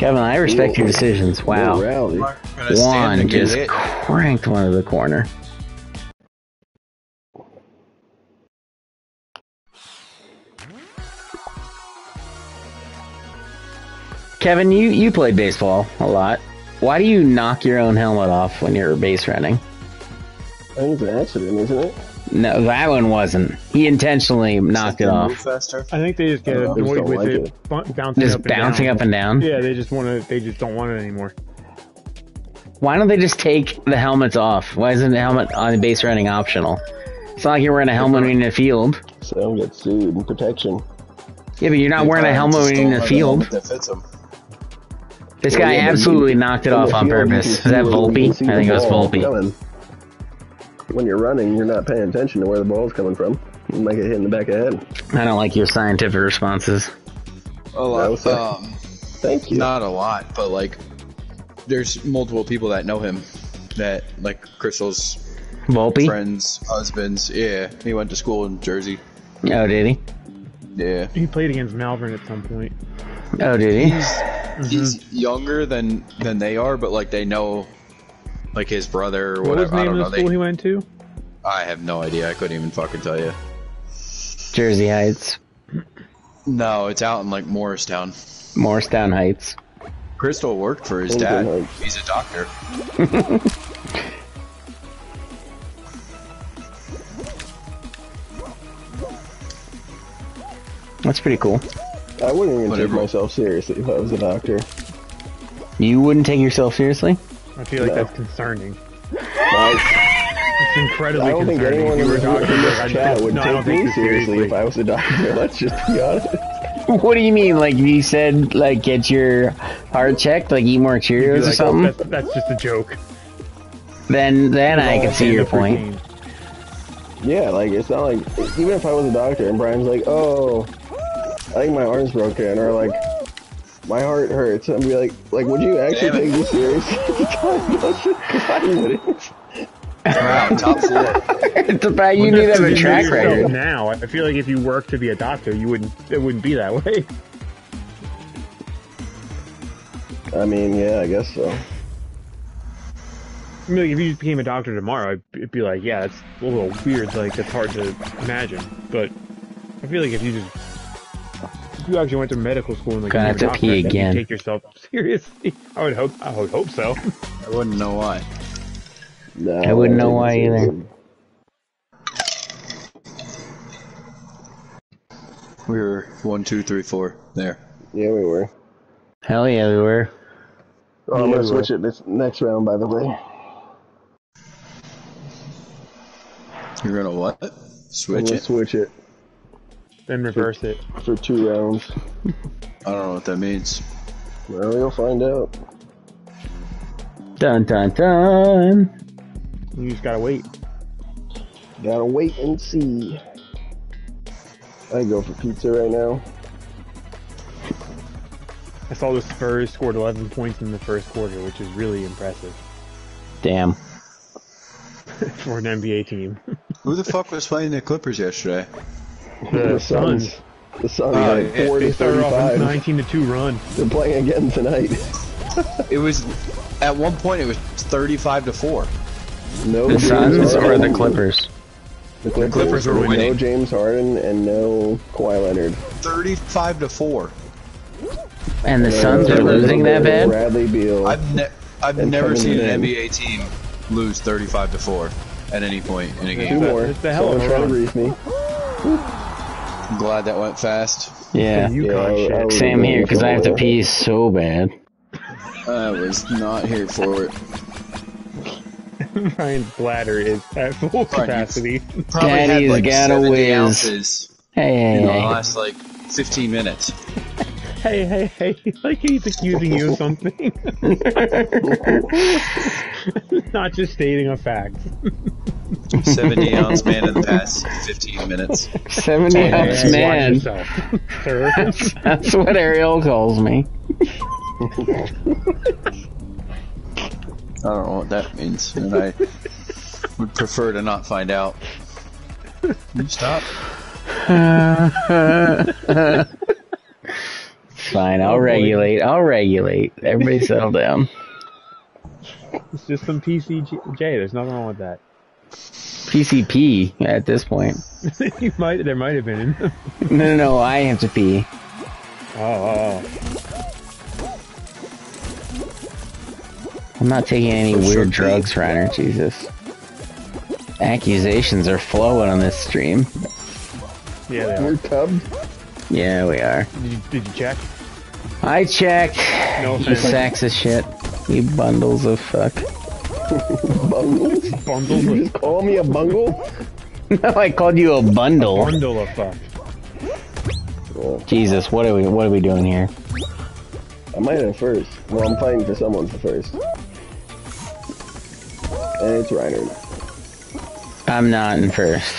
Speaker 3: Kevin, I respect your decisions. Wow.
Speaker 1: Rally.
Speaker 2: I'm not gonna stand
Speaker 3: One just
Speaker 2: hit.
Speaker 3: cranked one of the corner. Kevin, you, you played baseball a lot. Why do you knock your own helmet off when you're base running?
Speaker 1: I think it's an accident, isn't it?
Speaker 3: No, that one wasn't. He intentionally knocked it off.
Speaker 2: faster.
Speaker 4: I think they just get
Speaker 1: I
Speaker 4: annoyed with
Speaker 1: like
Speaker 4: it,
Speaker 1: it.
Speaker 4: bu- bouncing
Speaker 3: Just
Speaker 4: up and
Speaker 3: bouncing
Speaker 4: down.
Speaker 3: up and down.
Speaker 4: Yeah, they just want to. They just don't want it anymore.
Speaker 3: Why don't they just take the helmets off? Why isn't the helmet on the base running optional? It's not like you're wearing a helmet in the field.
Speaker 1: So I don't get sued and protection.
Speaker 3: Yeah, but you're not wearing a helmet when in the field.
Speaker 2: helmet That fits 'em.
Speaker 3: This guy
Speaker 1: yeah,
Speaker 3: absolutely knocked it off on purpose.
Speaker 1: can
Speaker 3: Is that Volpe? I think it was
Speaker 1: ball
Speaker 3: Volpe.
Speaker 1: Coming. When you're running, you're not paying attention to where the ball's coming from. You might get hit in the back of the head.
Speaker 3: I don't like your scientific responses.
Speaker 2: A lot.
Speaker 1: was,
Speaker 2: Um,
Speaker 1: Thank you.
Speaker 2: not a lot, but like, there's multiple people that know him. That like Crystal's
Speaker 3: Volpe?
Speaker 2: friends, husbands. Yeah, he went to school in Jersey.
Speaker 3: Oh, did he?
Speaker 2: Yeah,
Speaker 4: He played against Malvern at some point.
Speaker 3: Oh, did he?
Speaker 2: he's younger than than they are, but like they know, like his brother or
Speaker 4: What was
Speaker 2: whatever.
Speaker 4: the
Speaker 2: I
Speaker 4: name
Speaker 2: don't
Speaker 4: of
Speaker 2: know.
Speaker 4: the school
Speaker 2: They,
Speaker 4: he went to?
Speaker 2: I have no idea. I couldn't even fucking tell you.
Speaker 3: Jersey Heights.
Speaker 2: No, it's out in like Morristown.
Speaker 3: Morristown Heights.
Speaker 2: Crystal worked for his
Speaker 1: Lincoln
Speaker 2: dad.
Speaker 1: Heights.
Speaker 2: He's a doctor.
Speaker 3: That's pretty cool.
Speaker 1: I wouldn't even
Speaker 2: Whatever.
Speaker 1: take myself seriously if I was a doctor.
Speaker 3: You wouldn't take yourself seriously?
Speaker 4: I feel like
Speaker 1: No.
Speaker 4: that's concerning.
Speaker 1: I,
Speaker 4: It's incredibly
Speaker 1: I don't think
Speaker 4: concerning.
Speaker 1: anyone
Speaker 4: if
Speaker 1: in
Speaker 4: you were a doctor,
Speaker 1: in this chat
Speaker 4: just-
Speaker 1: would
Speaker 4: no,
Speaker 1: take
Speaker 4: take
Speaker 1: me
Speaker 4: you
Speaker 1: seriously if I was a doctor. Let's just be honest.
Speaker 3: What do you mean? Like you said, like get your heart checked, like eat more
Speaker 4: You'd be
Speaker 3: Cheerios or
Speaker 4: like, oh,
Speaker 3: something?
Speaker 4: that's, that's just a joke.
Speaker 3: Then, then I can see your point.
Speaker 4: Kane.
Speaker 1: Yeah, like it's not like even if I was a doctor and Brian's like, oh, I think my arm's broken, or like my heart hurts, I'd be like, like, would you actually take this seriously? Because I wouldn't.
Speaker 2: Wow, top.
Speaker 3: It's about you need to have a
Speaker 4: because
Speaker 3: track
Speaker 4: yourself
Speaker 3: record.
Speaker 4: Now, I feel like if you work to be a doctor, you wouldn't. It wouldn't be that way.
Speaker 1: I mean, yeah, I guess so.
Speaker 4: I mean, like, if you just became a doctor tomorrow, I'd- it'd be like, yeah, it's a little weird. Like, it's hard to imagine. But I feel like if you just, if you actually went to medical school and like,
Speaker 3: Gonna have to pee
Speaker 4: then you
Speaker 3: again.
Speaker 4: take yourself seriously. I would hope. I would hope so.
Speaker 2: I wouldn't know why.
Speaker 1: No,
Speaker 3: I wouldn't know why either.
Speaker 2: We were one, two, three, four. There.
Speaker 1: Yeah, we were.
Speaker 3: Hell yeah, we were.
Speaker 1: Oh, I'm gonna
Speaker 4: we
Speaker 1: switch it this next round, by the way.
Speaker 2: You're gonna what?
Speaker 1: I'm
Speaker 2: Switch
Speaker 1: gonna
Speaker 2: it.
Speaker 1: switch it
Speaker 4: then reverse it.
Speaker 1: for two rounds.
Speaker 2: I don't know what that means.
Speaker 1: Well, you'll find out.
Speaker 3: Dun dun dun.
Speaker 4: You just gotta wait.
Speaker 1: Gotta wait and see. I go for pizza right now.
Speaker 4: I saw the Spurs scored 11 points in the first quarter, which is really impressive
Speaker 3: Damn.
Speaker 4: for an NBA team.
Speaker 2: Who the fuck was playing the Clippers yesterday?
Speaker 4: The Suns.
Speaker 1: The Suns
Speaker 2: Oh,
Speaker 1: are
Speaker 2: yeah,
Speaker 1: four
Speaker 4: They
Speaker 1: to
Speaker 4: started off a
Speaker 1: thirty-five.
Speaker 4: 19 to 2 run.
Speaker 1: They're playing again tonight.
Speaker 2: It was at one point it was thirty-five to four.
Speaker 1: No
Speaker 3: The
Speaker 1: James
Speaker 3: Suns or the Clippers?
Speaker 1: The Clippers,
Speaker 2: Clippers were winning.
Speaker 1: No James Harden and no Kawhi Leonard.
Speaker 2: Thirty-five to four.
Speaker 3: And the
Speaker 1: Yeah,
Speaker 3: Suns are losing that
Speaker 1: Love,
Speaker 3: bad?
Speaker 1: Bradley Beal.
Speaker 2: I've ne- I've never seen an
Speaker 1: Durant.
Speaker 2: NBA team lose thirty-five to four at any point in a game.
Speaker 1: Two
Speaker 2: game.
Speaker 1: more.
Speaker 4: It's the hell of
Speaker 1: Someone's
Speaker 4: a
Speaker 1: trying to me.
Speaker 2: I'm glad that went fast.
Speaker 3: Yeah.
Speaker 1: Yeah, I-
Speaker 4: shit.
Speaker 1: I was-
Speaker 3: Same here, because I have to pee so bad.
Speaker 2: I was not here for it.
Speaker 4: Ryan's bladder is at full capacity.
Speaker 2: Probably had
Speaker 3: Daddy's
Speaker 2: like
Speaker 3: got a
Speaker 2: 70
Speaker 3: whiz.
Speaker 2: ounces
Speaker 3: Hey,
Speaker 2: in the
Speaker 3: hey, hey.
Speaker 2: last like fifteen minutes.
Speaker 4: Hey, hey, hey, like he's accusing you of something. Not just stating a fact.
Speaker 2: Seventy ounce man in the past fifteen minutes.
Speaker 3: 70
Speaker 2: Hey,
Speaker 3: ounce
Speaker 2: hey,
Speaker 3: man.
Speaker 4: Watch yourself, sir.
Speaker 3: That's what Ariel calls me.
Speaker 2: I don't know what that means, and I would prefer to not find out. You stop?
Speaker 3: Fine, I'll
Speaker 4: Oh, boy.
Speaker 3: regulate. I'll regulate. Everybody settle down.
Speaker 4: It's just some PCJ. There's nothing wrong with that.
Speaker 3: PCP at this point.
Speaker 4: you might. There might have been. oh,
Speaker 3: No, no, no, I have to pee.
Speaker 4: oh, oh. oh.
Speaker 3: I'm not taking any
Speaker 2: For sure
Speaker 3: weird
Speaker 2: pee.
Speaker 3: drugs, Reiner. Jesus. Accusations are flowing on this stream.
Speaker 4: Yeah, they are.
Speaker 1: You're tubbed.
Speaker 3: Yeah, we are.
Speaker 4: Did you, did you check?
Speaker 3: I check.
Speaker 4: No
Speaker 3: You sacks of shit. You bundles of fuck.
Speaker 1: Bungles?
Speaker 4: Bundles
Speaker 1: You just call me a bungle?
Speaker 3: No, I called you a bundle.
Speaker 4: bundle of fuck.
Speaker 3: Jesus, what are we what are we doing here?
Speaker 1: I might have first. Well, I'm fighting for someone for first. And it's Reiner.
Speaker 3: I'm not in first.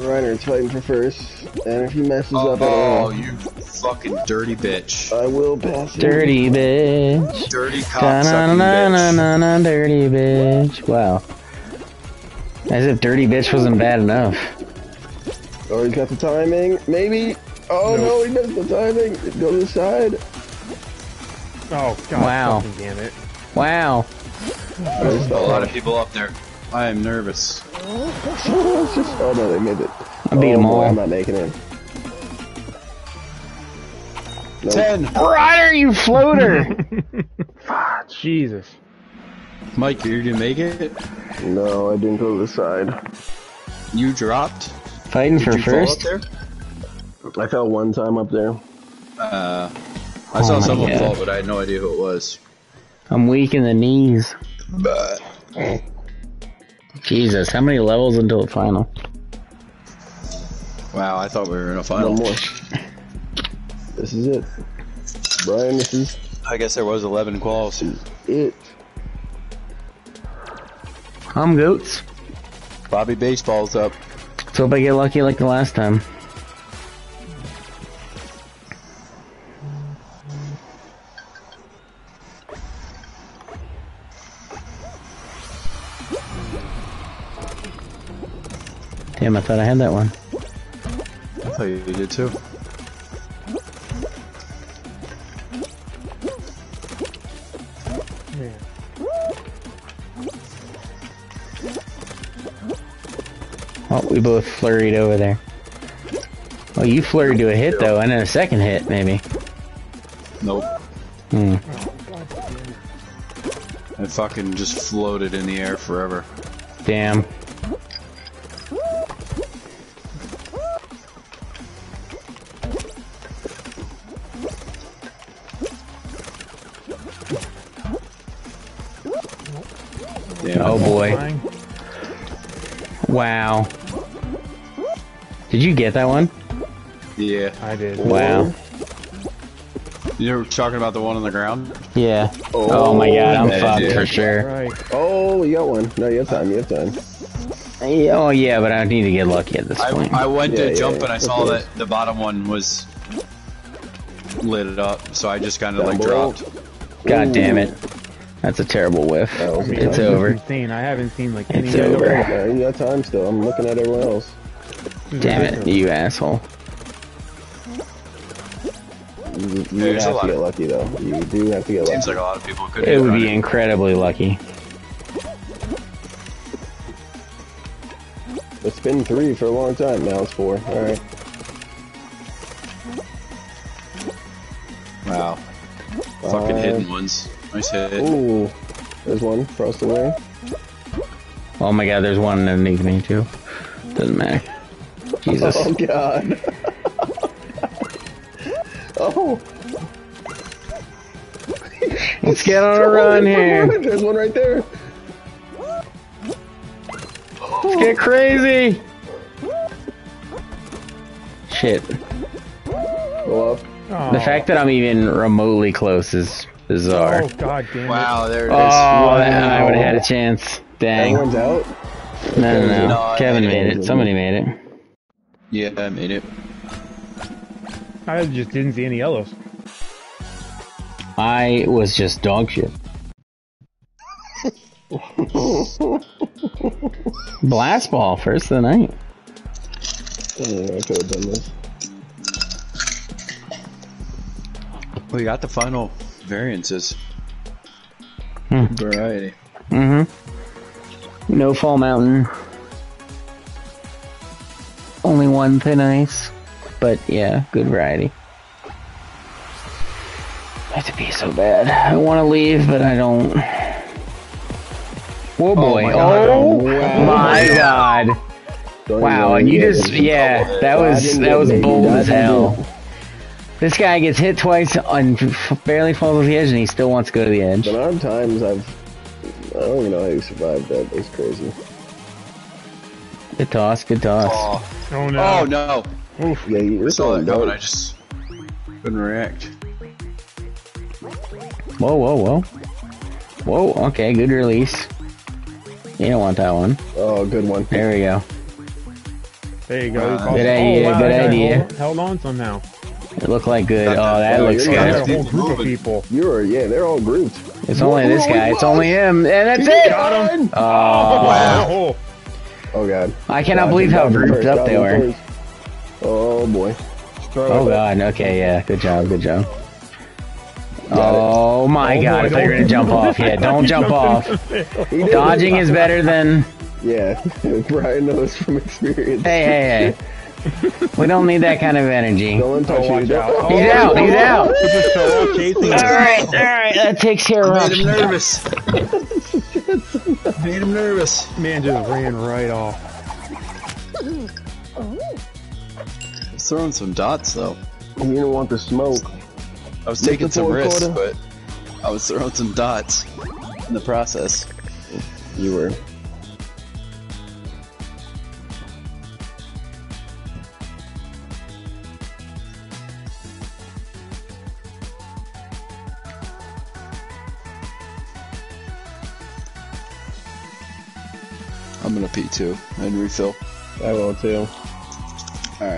Speaker 1: Reiner's fighting for first. And if he messes
Speaker 2: Oh,
Speaker 1: up at all,
Speaker 2: you fucking dirty bitch!
Speaker 1: I will pass him.
Speaker 3: Dirty bitch.
Speaker 2: Dirty
Speaker 3: Da
Speaker 2: cocksucking
Speaker 3: na na na
Speaker 2: bitch!
Speaker 3: na na dirty bitch. Wow. As if dirty bitch wasn't bad enough.
Speaker 1: Oh, he's got the timing. Maybe. Oh no, he missed the timing. Go to the side.
Speaker 4: Oh god.
Speaker 3: Wow.
Speaker 4: Fucking damn it.
Speaker 3: Wow.
Speaker 1: There's
Speaker 2: A lot of people up there. I am nervous.
Speaker 1: Oh no, they made it.
Speaker 3: I beat
Speaker 1: oh,
Speaker 3: them
Speaker 1: boy,
Speaker 3: all.
Speaker 1: I'm not making it. Nope.
Speaker 2: Ten.
Speaker 3: Ryder, you floater!
Speaker 4: Jesus.
Speaker 2: Mike, you didn't make it.
Speaker 1: No, I didn't go to the side.
Speaker 2: You dropped.
Speaker 3: Fighting
Speaker 2: Did
Speaker 3: for
Speaker 2: you fall up
Speaker 3: first?
Speaker 2: there?
Speaker 1: I fell one time up there.
Speaker 2: Uh, I
Speaker 3: Oh
Speaker 2: saw
Speaker 3: my
Speaker 2: someone
Speaker 3: God.
Speaker 2: fall, but I had no idea who it was.
Speaker 3: I'm weak in the knees.
Speaker 2: But
Speaker 3: Jesus, how many levels until the final?
Speaker 2: wow, I thought we were in a
Speaker 1: One
Speaker 2: final.
Speaker 1: more. This is it. Brian, this is
Speaker 2: I guess there was 11 quals.
Speaker 1: it.
Speaker 3: I'm goats.
Speaker 2: Bobby Baseball's up.
Speaker 3: Let's hope I get lucky like the last time. Damn, I thought I had that one.
Speaker 2: I thought you did too.
Speaker 3: Oh, we both flurried over there. Oh, you flurried to a hit though, and then a second hit maybe.
Speaker 2: Nope.
Speaker 3: Hmm.
Speaker 2: I fucking just floated in the air forever.
Speaker 3: Damn. Oh boy. Wow. Did you get that one?
Speaker 2: Yeah.
Speaker 4: I did.
Speaker 3: Wow.
Speaker 2: You were talking about the one on the ground?
Speaker 3: Yeah. Oh, oh my god, I'm
Speaker 2: man,
Speaker 3: fucked
Speaker 2: dude.
Speaker 3: for sure.
Speaker 4: Right.
Speaker 1: Oh, you got one. No, you have time. You have time.
Speaker 3: Oh yeah, but I need to get lucky at this
Speaker 2: I,
Speaker 3: point.
Speaker 2: I went
Speaker 1: Yeah,
Speaker 2: to
Speaker 1: yeah,
Speaker 2: jump
Speaker 1: yeah,
Speaker 2: and I saw
Speaker 1: course.
Speaker 2: that the bottom one was lit up, so I just kind of like dropped.
Speaker 3: God damn it. That's a terrible whiff.
Speaker 1: That
Speaker 4: I mean,
Speaker 3: It's over.
Speaker 4: Insane. I haven't seen like any
Speaker 3: It's
Speaker 4: other-
Speaker 3: over.
Speaker 1: Yeah, you got time still. I'm looking at everyone else.
Speaker 3: Damn it, you asshole.
Speaker 1: You, you
Speaker 2: There's a
Speaker 1: have
Speaker 2: lot
Speaker 1: to get
Speaker 2: of-
Speaker 1: lucky though. You do have to get lucky.
Speaker 2: Seems
Speaker 1: lucky.
Speaker 2: like a lot of people could.
Speaker 3: It would be incredibly lucky.
Speaker 1: It's been three for a long time. Now it's four. All right.
Speaker 2: Wow. Fucking hidden ones. Nice hit.
Speaker 1: Ooh, there's one across the way.
Speaker 3: Oh my god, there's one underneath me too. Doesn't matter. Jesus.
Speaker 1: Oh god. oh.
Speaker 3: Let's get on a run here.
Speaker 1: There's one right there.
Speaker 3: Let's get crazy. Shit.
Speaker 1: Go up.
Speaker 4: Oh.
Speaker 3: The fact that I'm even remotely close is bizarre.
Speaker 4: Oh god damn it.
Speaker 2: Wow, there it is.
Speaker 3: Oh, that, I would have had a chance. Dang. No,
Speaker 1: Everyone's out.
Speaker 3: no, no.
Speaker 2: No, I
Speaker 3: Kevin
Speaker 2: made
Speaker 3: made
Speaker 1: it.
Speaker 3: it. Somebody made it.
Speaker 2: Yeah, I made it.
Speaker 4: I just didn't see any yellows.
Speaker 3: I was just dog shit. Blast ball, first of the night.
Speaker 1: Yeah, I could have done this.
Speaker 2: We got the final variances.
Speaker 3: Hmm.
Speaker 2: Variety.
Speaker 3: Mm-hmm. No Fall Mountain. Only one thin ice. But yeah, good variety. I have to be so bad. I want to leave, but I don't. Whoa, boy.
Speaker 2: my God.
Speaker 3: Oh,
Speaker 1: Wow.
Speaker 3: my god.
Speaker 1: Don't
Speaker 3: Wow, and you just, yeah, that was, that was bold as hell.
Speaker 1: Get it.
Speaker 3: This guy gets hit twice and f- barely falls off the edge, and he still wants to go to the edge.
Speaker 1: The amount of times I've. I don't even know how you survived that. It's crazy.
Speaker 3: Good toss, good toss.
Speaker 2: Oh,
Speaker 4: Oh no.
Speaker 2: oh no!
Speaker 4: Oof.
Speaker 1: Yeah, you
Speaker 2: I
Speaker 1: are
Speaker 2: saw
Speaker 1: throwing
Speaker 2: that coming. I just couldn't react.
Speaker 3: Whoa, whoa, whoa. Whoa, okay, good release. You don't want that one.
Speaker 1: Oh, good one.
Speaker 3: There we go.
Speaker 4: There you go.
Speaker 2: Uh,
Speaker 3: good idea,
Speaker 4: oh, wow,
Speaker 3: good idea.
Speaker 4: Held, held on somehow.
Speaker 3: It looked like good.
Speaker 2: Got
Speaker 3: Oh,
Speaker 2: that-
Speaker 3: that looks good.
Speaker 4: a whole group of people.
Speaker 1: You are, yeah, they're all grouped.
Speaker 3: It's only this guy. It's only him. And that's it!
Speaker 4: Got him.
Speaker 3: Oh,
Speaker 4: Wow.
Speaker 1: Oh god.
Speaker 3: I cannot
Speaker 1: Dodge
Speaker 3: believe how
Speaker 1: dodge
Speaker 3: grouped up they were.
Speaker 1: Oh boy.
Speaker 3: Oh god, okay, yeah, good job, good job. Oh my
Speaker 4: Oh,
Speaker 3: god,
Speaker 4: boy,
Speaker 3: if they're gonna jump off, yeah, don't jump off. Dodging is better than.
Speaker 1: Yeah, Brian knows from experience.
Speaker 3: Hey, hey, hey. We don't need that kind of energy.
Speaker 1: Don't touch
Speaker 4: Oh,
Speaker 1: you.
Speaker 4: out.
Speaker 1: Don't-
Speaker 3: He's
Speaker 4: Oh,
Speaker 3: out, he's out.
Speaker 4: He just fell off chasing.
Speaker 3: Alright, alright, that takes care of
Speaker 2: Made him
Speaker 3: us.
Speaker 2: nervous. Made him nervous.
Speaker 4: Man just ran right off.
Speaker 2: was throwing some dots though.
Speaker 1: You didn't want the smoke.
Speaker 2: I was taking some risks,
Speaker 1: Quarter.
Speaker 2: but I was throwing some dots in the process.
Speaker 1: You were.
Speaker 2: I'm gonna pee too and refill.
Speaker 1: I will too.
Speaker 2: All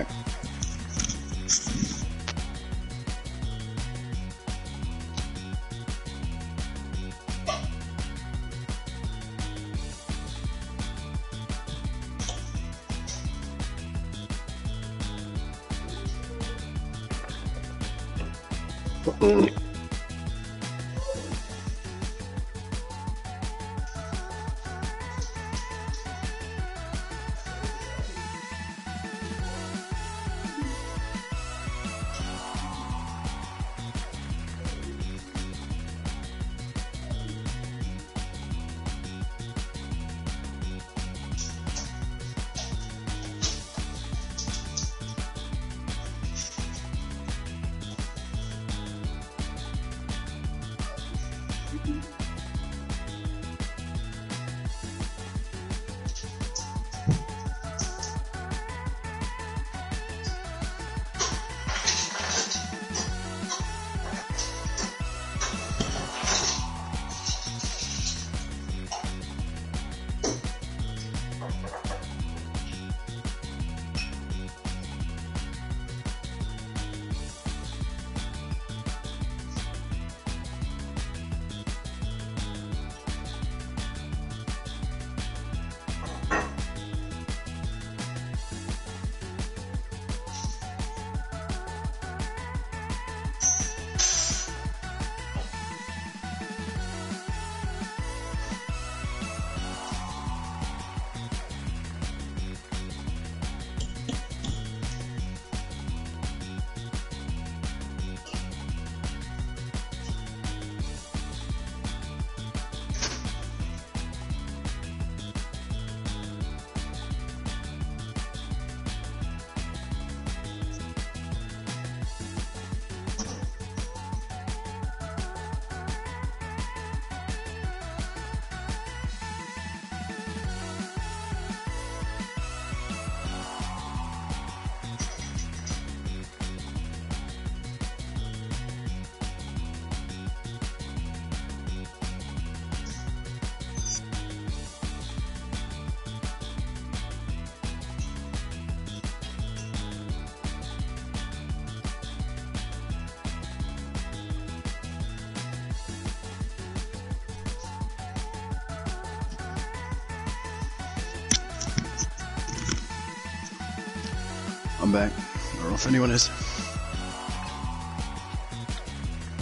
Speaker 2: if anyone is.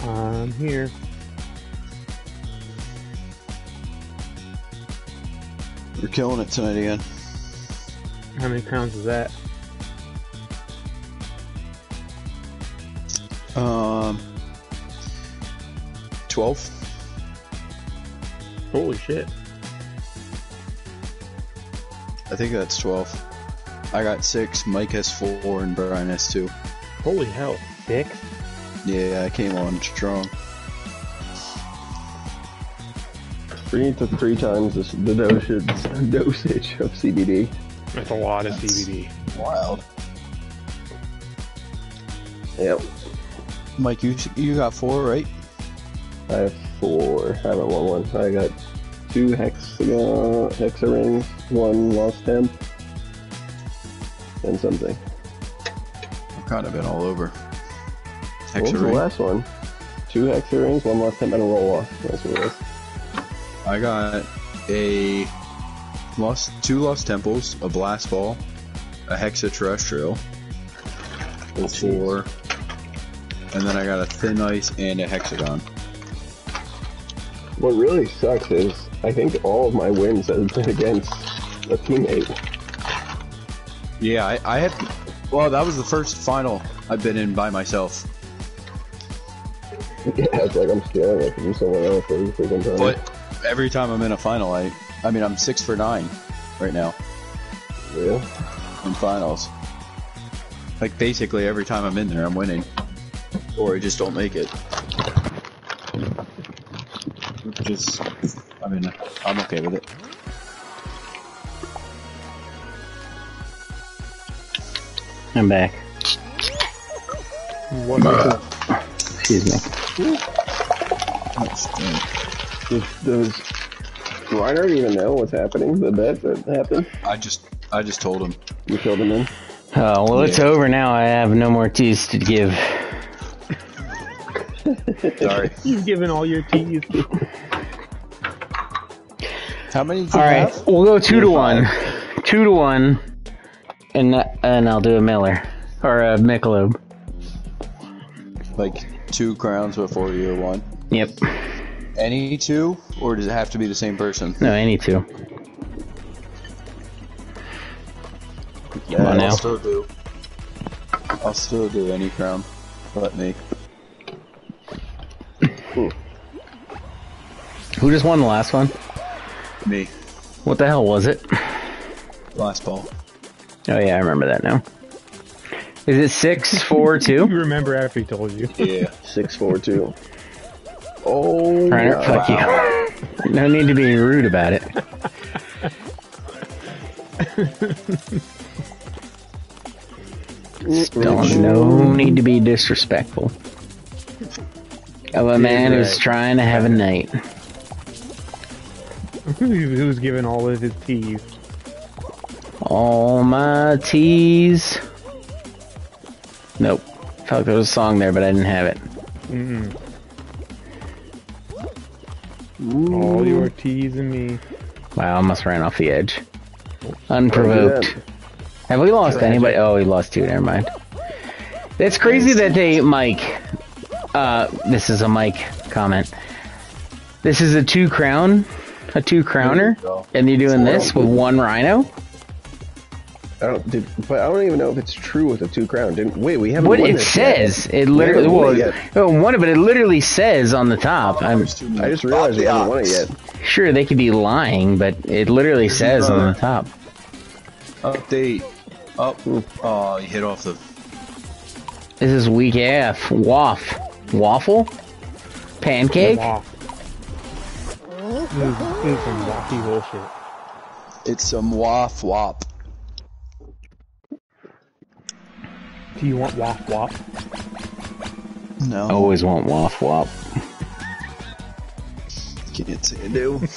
Speaker 4: I'm here.
Speaker 2: We're killing it tonight again.
Speaker 4: How many pounds is that?
Speaker 2: Um, twelve.
Speaker 4: Holy shit.
Speaker 2: I think that's twelve. I got six. Mike has four, and Brian has two.
Speaker 4: Holy hell. Six?
Speaker 2: Yeah, I came on strong.
Speaker 1: Three to three times the, the dosage, dosage of CBD.
Speaker 4: That's a lot of CBD.
Speaker 2: Wild.
Speaker 1: Yep.
Speaker 2: Mike, you you got four, right?
Speaker 1: I have four. I haven't won one. I got two hexagon, uh, hexa rings, one lost temp,
Speaker 2: I've kind of been all over.
Speaker 1: What was the last one? Two hexa rings, one lost temp, and a roll off. That's what it was.
Speaker 2: I got a lost two lost temples, a blast ball, a hexaterrestrial,
Speaker 1: Oh,
Speaker 2: four, and then I got a thin ice and a hexagon.
Speaker 1: What really sucks is I think all of my wins have been against a teammate.
Speaker 2: Yeah, I, I had. Well, that was the first final I've been in by myself.
Speaker 1: Yeah, it's like I'm stealing it from someone else every freaking time.
Speaker 2: But every time I'm in a final, I I mean I'm six for nine right now
Speaker 1: yeah.
Speaker 2: in finals. Like basically every time I'm in there, I'm winning, or I just don't make it. Which is, I mean, I'm okay with it.
Speaker 3: I'm back.
Speaker 4: What?
Speaker 3: Excuse me.
Speaker 1: Does, does Reinhard even know what's happening? The bet that happened?
Speaker 2: I just, I just told him.
Speaker 1: You killed him in?
Speaker 3: Oh, well, it's over now. I have no more teas to give.
Speaker 2: Sorry.
Speaker 4: You've given all your teas.
Speaker 2: How many?
Speaker 3: All right, we'll go two to one. Two to one. And, uh, and I'll do a Miller. Or a Michelob.
Speaker 2: Like two crowns before you one.
Speaker 3: Yep.
Speaker 2: Any two, or does it have to be the same person?
Speaker 3: No, any two.
Speaker 2: Yeah. I'll still do. I'll still do any crown. Let me.
Speaker 3: Who just won the last one?
Speaker 2: Me.
Speaker 3: What the hell was it?
Speaker 2: Last ball.
Speaker 3: Oh yeah, I remember that now. Is it six four two?
Speaker 4: You remember after he told you.
Speaker 2: Yeah.
Speaker 1: 642. Oh,
Speaker 3: Reinhard,
Speaker 1: God.
Speaker 3: fuck you. No need to be rude about it. Don't no need to be disrespectful. Of a man who's trying to have a night.
Speaker 4: Who's giving all of his teas?
Speaker 3: All my teas. Nope. Felt like there was a song there, but I didn't have it.
Speaker 4: Mm-mm. All your teas and me.
Speaker 3: Wow, I almost ran off the edge. Unprovoked. Have we lost anybody? Oh, we lost two. Never mind. It's crazy that they, Mike. Uh, this is a Mike comment. This is a two crown, a two crowner, and you're doing this with one rhino.
Speaker 1: I don't, did, but I don't even know if it's true with the two crown. Didn't wait? We haven't.
Speaker 3: What
Speaker 1: won
Speaker 3: it
Speaker 1: this yet.
Speaker 3: says, it literally.
Speaker 1: haven't won
Speaker 3: Well,
Speaker 1: it
Speaker 3: oh, one, but it literally says on the top. Oh, I'm
Speaker 1: I just realized we haven't won it yet.
Speaker 3: sure they could be lying, but it literally says on the top.
Speaker 2: Update. Up. Oh, you hit off the.
Speaker 3: This is weak AF. Waff. Waffle? Pancake?
Speaker 4: Wow. This is, this is some wacky bullshit.
Speaker 2: It's some waff wop.
Speaker 4: Do you want wop wop?
Speaker 2: No.
Speaker 3: I always want waff wop.
Speaker 2: can't say I do.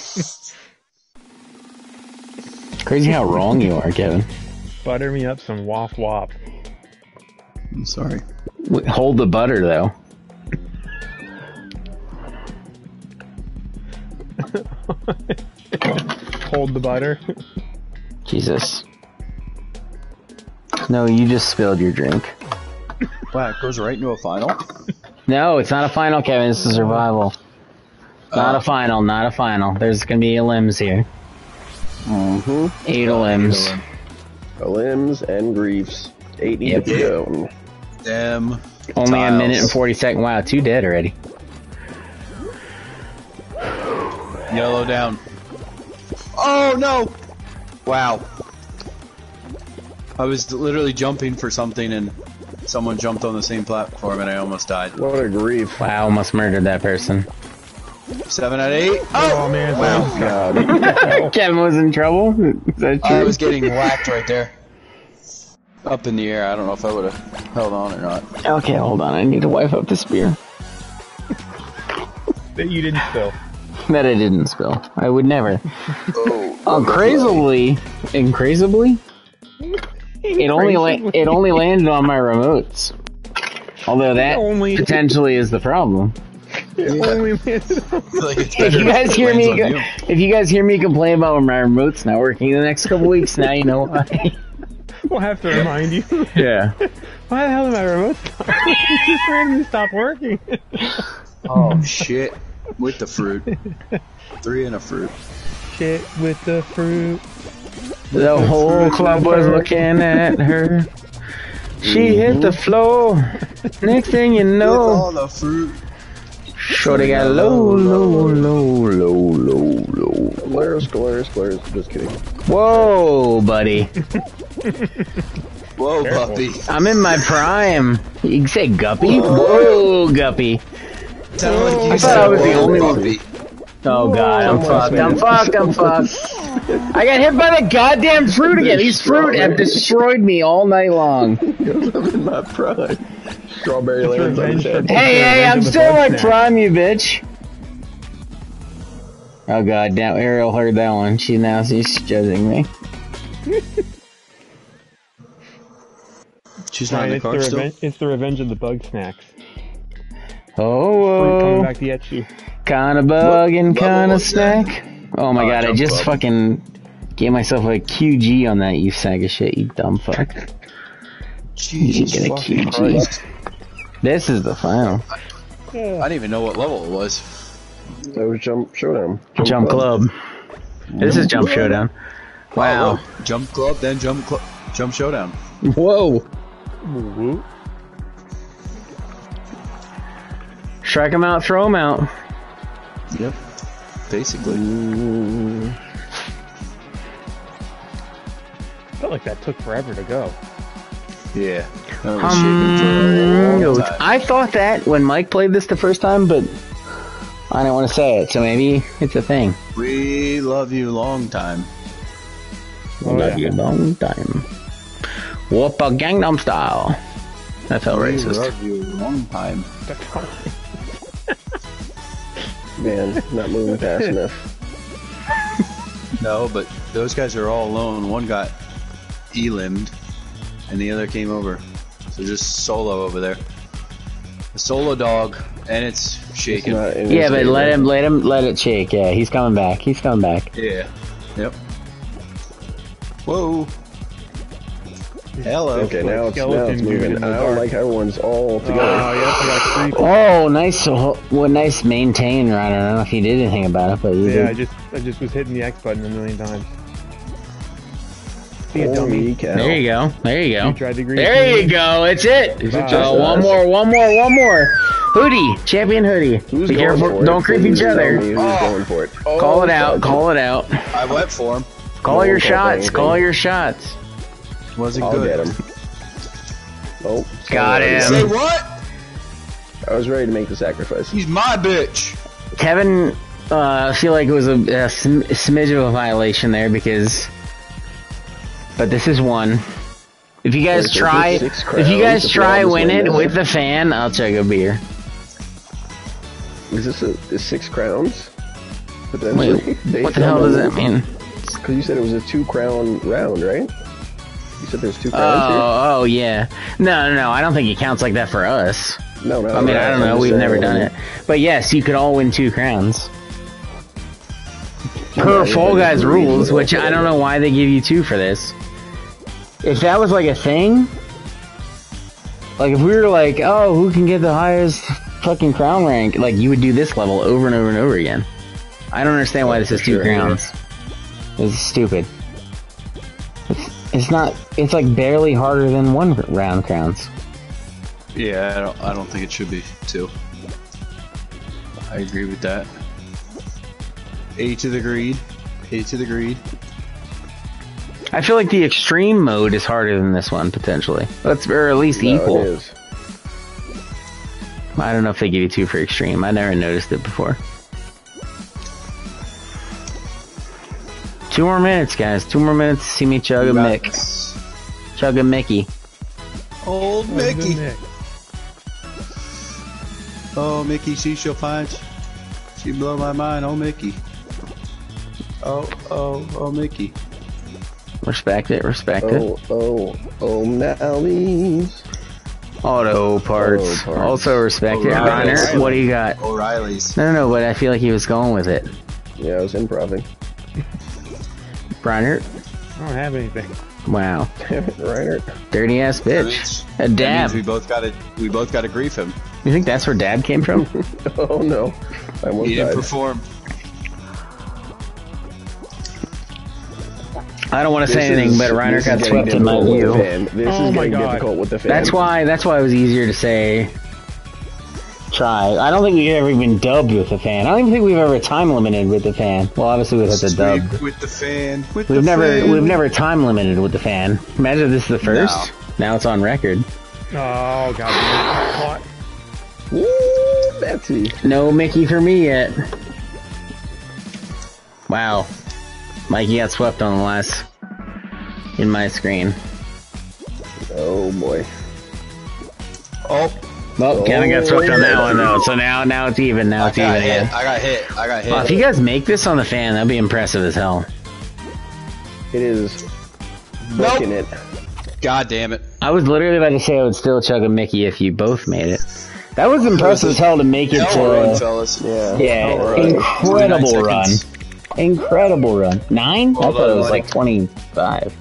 Speaker 3: Crazy how wrong you are, Kevin.
Speaker 4: Butter me up some wop wop.
Speaker 2: I'm sorry.
Speaker 3: Wait, Hold the butter though.
Speaker 4: Hold the butter.
Speaker 3: Jesus. No, you just spilled your drink.
Speaker 2: Wow, it goes right into a final.
Speaker 3: No, it's not a final, Kevin. It's a survival. Not
Speaker 2: Uh,
Speaker 3: a final, not a final. There's gonna be a limbs here.
Speaker 1: Mm-hmm.
Speaker 3: Eight limbs.
Speaker 1: Limbs and griefs. Eight need
Speaker 3: Yep.
Speaker 1: to go.
Speaker 2: Them.
Speaker 3: Only a minute and 40 seconds. Wow, two dead already.
Speaker 2: Yellow down. Oh no! Wow. I was literally jumping for something and someone jumped on the same platform and I almost died.
Speaker 1: What a grief.
Speaker 3: Wow, almost murdered that person.
Speaker 2: Seven out of eight.
Speaker 4: Oh, man.
Speaker 2: Wow.
Speaker 1: God.
Speaker 3: Kevin was in trouble? Is that true?
Speaker 2: I was getting whacked right there. Up in the air. I don't know if I would have held on or not.
Speaker 3: Okay, hold on. I need to wipe up this beer.
Speaker 4: That you didn't spill.
Speaker 3: That I didn't spill. I would never. Oh, oh crazily, incrazibly, it only la- it only landed on my remotes. Although that
Speaker 4: Only-
Speaker 3: potentially is the problem.
Speaker 4: Only man.
Speaker 2: I feel like
Speaker 3: If you guys
Speaker 2: it
Speaker 3: hear me, go-
Speaker 2: you.
Speaker 3: if you guys hear me complain about my remotes not working in the next couple weeks, now you know why.
Speaker 4: we'll have to remind you.
Speaker 3: yeah.
Speaker 4: Why the hell did my remote stop? it just randomly stopped working.
Speaker 2: Oh shit! With the fruit. Three and a fruit.
Speaker 4: Shit with the fruit.
Speaker 3: The whole club was looking at her. She mm-hmm. hit the floor. Next thing you
Speaker 2: With
Speaker 3: know,
Speaker 2: all the fruit.
Speaker 3: Shorty got low, low, low, low, low, low.
Speaker 1: Squares, squares, squares. Just kidding.
Speaker 3: Whoa, buddy.
Speaker 2: Whoa,
Speaker 4: Careful.
Speaker 2: puppy.
Speaker 3: I'm in my prime. You can say guppy. Whoa, guppy.
Speaker 2: Sound oh,
Speaker 3: I thought I was the only one.
Speaker 2: Puppy.
Speaker 3: Oh god, oh,
Speaker 1: I'm
Speaker 3: fucked. I'm fucked. I'm fucked. I got hit by the goddamn fruit again. These fruit have destroyed me all night long.
Speaker 1: Because I'm in my prime. Strawberry lands on
Speaker 4: revenge
Speaker 1: his head.
Speaker 4: for-
Speaker 3: Hey, hey, I'm still
Speaker 4: Bug
Speaker 3: like prime, you bitch. Oh god, now Ariel heard that one. She now she's judging me.
Speaker 2: She's not in
Speaker 4: Ryan,
Speaker 2: the
Speaker 4: it's, the
Speaker 2: car still.
Speaker 4: it's the revenge of the bug snacks. Fruit
Speaker 3: Oh,
Speaker 4: coming
Speaker 3: oh
Speaker 4: back to get you.
Speaker 3: Kinda bug and
Speaker 2: What- what
Speaker 3: kinda
Speaker 2: was
Speaker 3: snack. Oh my
Speaker 2: Oh,
Speaker 3: god, I
Speaker 2: jump
Speaker 3: just
Speaker 2: club.
Speaker 3: fucking gave myself a QG on that, you sack of shit, you dumb fuck.
Speaker 2: Jesus
Speaker 3: get a QG.
Speaker 2: Christ.
Speaker 3: This is the final.
Speaker 2: I didn't even know what level it was.
Speaker 1: That was Jump Showdown.
Speaker 3: Jump Club. This is Jump Showdown. Wow.
Speaker 2: Oh, jump club, then jump club, jump showdown.
Speaker 3: Whoa.
Speaker 4: Woo.
Speaker 3: Strike him out, throw him out.
Speaker 2: Yep. Basically.
Speaker 4: Felt like that took forever to go.
Speaker 2: Yeah. That was shaking for
Speaker 3: Um. I thought that when Mike played this the first time, but I don't want to say it, so maybe it's a thing.
Speaker 2: We love you long time.
Speaker 4: Oh,
Speaker 3: Love
Speaker 4: yeah.
Speaker 3: you long time. Oppa Gangnam Style. That felt racist.
Speaker 2: We
Speaker 3: racist.
Speaker 2: love you long time.
Speaker 1: Man, not moving fast enough.
Speaker 2: No, but those guys are all alone. One got elimed, and the other came over. So just solo over there. A solo dog, and it's
Speaker 1: It's
Speaker 2: shaking.
Speaker 1: not
Speaker 3: Yeah, but let him, let him, let it shake. Yeah, he's coming back. He's coming back.
Speaker 2: Yeah. Yep. Whoa. Hello.
Speaker 1: Okay, now it's, now it's moving.
Speaker 4: in
Speaker 1: I don't
Speaker 4: dark.
Speaker 1: like how everyone's all together.
Speaker 4: Oh, yep, I got three.
Speaker 3: Oh, nice. What nice maintain, Ryan. I don't know if you did anything about it, but you
Speaker 4: Yeah, I just I just was hitting the X button a million times. Be a dummy.
Speaker 1: cow.
Speaker 3: There you go. There you go.
Speaker 4: You tried to agree.
Speaker 3: There you go. It's it.
Speaker 1: Is it
Speaker 4: Wow.
Speaker 1: just
Speaker 3: Uh, one
Speaker 1: us?
Speaker 3: more. One more. One more. Hoodie. Champion hoodie.
Speaker 1: Who's
Speaker 3: Be careful.
Speaker 1: for?
Speaker 3: Don't creep each other.
Speaker 1: Who's
Speaker 2: Oh.
Speaker 1: going for it? Oh,
Speaker 3: Call it out.
Speaker 1: God.
Speaker 3: Call it out.
Speaker 2: I went for him.
Speaker 3: Call
Speaker 1: No
Speaker 3: your shots. Call your shots.
Speaker 2: Wasn't
Speaker 1: I'll
Speaker 2: good.
Speaker 1: get him. Oh,
Speaker 3: Got him.
Speaker 2: Say what?
Speaker 1: I was ready to make the sacrifice.
Speaker 2: He's my bitch.
Speaker 3: Kevin, uh, I feel like it was a, a sm- smidge of a violation there because. But this is one. If you guys
Speaker 1: Wait,
Speaker 3: try, if you guys try
Speaker 1: put on this
Speaker 3: win it
Speaker 1: window?
Speaker 3: with the fan, I'll chug a beer.
Speaker 1: Is this a is six crowns?
Speaker 3: Wait, what the hell does that mean?
Speaker 1: Because you said it was a two crown round, right? You said there's two crowns
Speaker 3: Oh, oh yeah. No, no, no. I don't think it counts like that for us.
Speaker 1: No, no.
Speaker 3: I mean, I don't know. We've never done it. But yes, you could all win two crowns. Per
Speaker 1: Yeah,
Speaker 3: Fall Guys rules, which I don't know why they give you two for this. If that was like a thing, like if we were like, oh, who can get the highest fucking crown rank, like you would do this level over and over and over again. I don't understand why this is two crowns. This is stupid. It's, it's not. It's like barely harder than one round crowns.
Speaker 2: Yeah, I don't, I don't think it should be two. I agree with that. A to the greed. A to the greed.
Speaker 3: I feel like the extreme mode is harder than this one potentially. Let's or at least
Speaker 1: No,
Speaker 3: equal.
Speaker 1: it is.
Speaker 3: I don't know if they give you two for extreme. I never noticed it before. Two more minutes, guys. Two more minutes to see me chug a Mick. Chug a Mickey.
Speaker 2: Old Mickey. Oh, Mickey, she shall punch. She blow my mind. Oh, Mickey. Oh, oh, oh, Mickey.
Speaker 3: Respect it, respect it.
Speaker 1: Oh, oh, oh, O'Malley's.
Speaker 3: Auto parts.
Speaker 1: Auto parts.
Speaker 3: Also respect it.
Speaker 2: O'Reilly's.
Speaker 3: Reiner, what do you got?
Speaker 2: O'Reilly's.
Speaker 3: No, no, no, but I feel like he was going with it.
Speaker 1: Yeah, I was improving.
Speaker 3: Reiner,
Speaker 4: I don't have anything.
Speaker 3: wow.
Speaker 1: Damn it, Reinhard.
Speaker 3: Dirty ass
Speaker 2: That
Speaker 3: bitch.
Speaker 2: means-
Speaker 3: A dab.
Speaker 2: we both got to we both got to grief him.
Speaker 3: You think that's where dab came from?
Speaker 1: Oh no, I almost
Speaker 2: He didn't perform.
Speaker 3: I don't want to say
Speaker 1: This
Speaker 3: anything,
Speaker 1: is-
Speaker 3: but Reiner got
Speaker 1: getting
Speaker 3: swept in my view.
Speaker 1: the fan. This
Speaker 4: Oh
Speaker 1: is
Speaker 4: my
Speaker 1: getting
Speaker 4: God.
Speaker 1: difficult with the fan.
Speaker 3: That's why. That's why it was easier to say. Try. I don't think we've ever been dubbed with the fan. I don't even think we've ever time limited with the fan. Well, obviously we had the dub.
Speaker 2: With the fan. With
Speaker 3: We've
Speaker 2: the
Speaker 3: never
Speaker 2: fan.
Speaker 3: we've never time limited with the fan. Imagine if this is the first. Now it's on record.
Speaker 4: Oh god, damn it. Caught.
Speaker 1: Woo, Betsy.
Speaker 3: No Mickey for me yet. Wow. Mikey got swept on the last in my screen.
Speaker 1: Oh boy.
Speaker 2: Oh,
Speaker 3: Well, Kevin got oh, swept on that one though, so now now it's even. Now
Speaker 2: I
Speaker 3: it's even
Speaker 2: hit. I got hit. I got hit.
Speaker 3: Well, if you guys make this on the fan, that'd be impressive as hell.
Speaker 1: It is booking it.
Speaker 2: God damn it.
Speaker 3: I was literally about to say I would still chug a Mickey if you both made it. That was impressive as hell to make it
Speaker 2: Hell run, fellas.
Speaker 1: Yeah.
Speaker 3: Yeah,
Speaker 1: All right.
Speaker 3: incredible run. Incredible run. Nine? I thought it was
Speaker 2: buddy.
Speaker 3: like 25.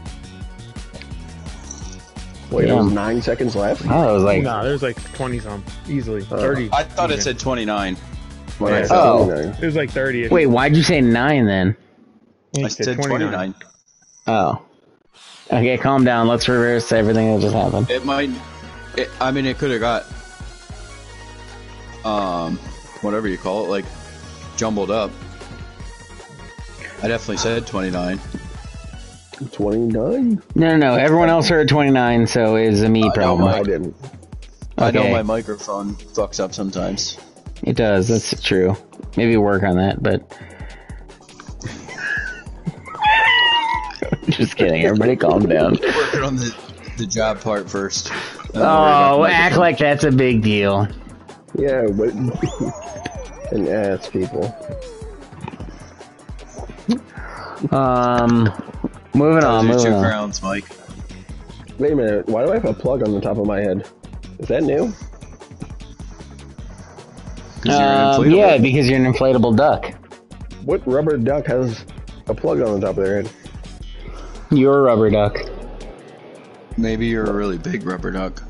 Speaker 1: Wait, there was nine seconds left.
Speaker 3: I thought it was like.
Speaker 4: Nah, there's like 20 some. Easily.
Speaker 1: Uh,
Speaker 4: 30.
Speaker 2: I thought it said 29.
Speaker 1: When I
Speaker 4: Yeah.
Speaker 1: said
Speaker 3: Oh.
Speaker 1: 29.
Speaker 4: It was like 30.
Speaker 3: Wait, why'd you say nine then?
Speaker 2: I said 29.
Speaker 3: Oh. Okay, calm down. Let's reverse everything that just happened.
Speaker 2: It might. It, I mean, it could have got. Um, whatever you call it, like jumbled up. I definitely said 29.
Speaker 1: 29?
Speaker 3: No, no, no. Everyone else heard 29, so it's a me
Speaker 2: know,
Speaker 3: problem.
Speaker 2: Mike.
Speaker 1: I didn't.
Speaker 2: I know my microphone fucks up sometimes.
Speaker 3: It does. That's true. Maybe work on that, but. Just kidding. Everybody calm down.
Speaker 2: Working on the the job part first. Then I'll worry about
Speaker 3: Oh, act like that's a big deal.
Speaker 1: Yeah, but. and ass people.
Speaker 3: Um, moving on,
Speaker 2: microphone. Those
Speaker 3: moving
Speaker 2: two
Speaker 3: on.
Speaker 2: crowns, Mike.
Speaker 1: Wait a minute. Why do I have a plug on the top of my head? Is that new?
Speaker 2: 'Cause you're
Speaker 3: Um,
Speaker 2: inflatable.
Speaker 3: yeah, because you're an inflatable duck.
Speaker 1: What rubber duck has a plug on the top of their head?
Speaker 3: You're a rubber duck.
Speaker 2: Maybe you're a really big rubber duck.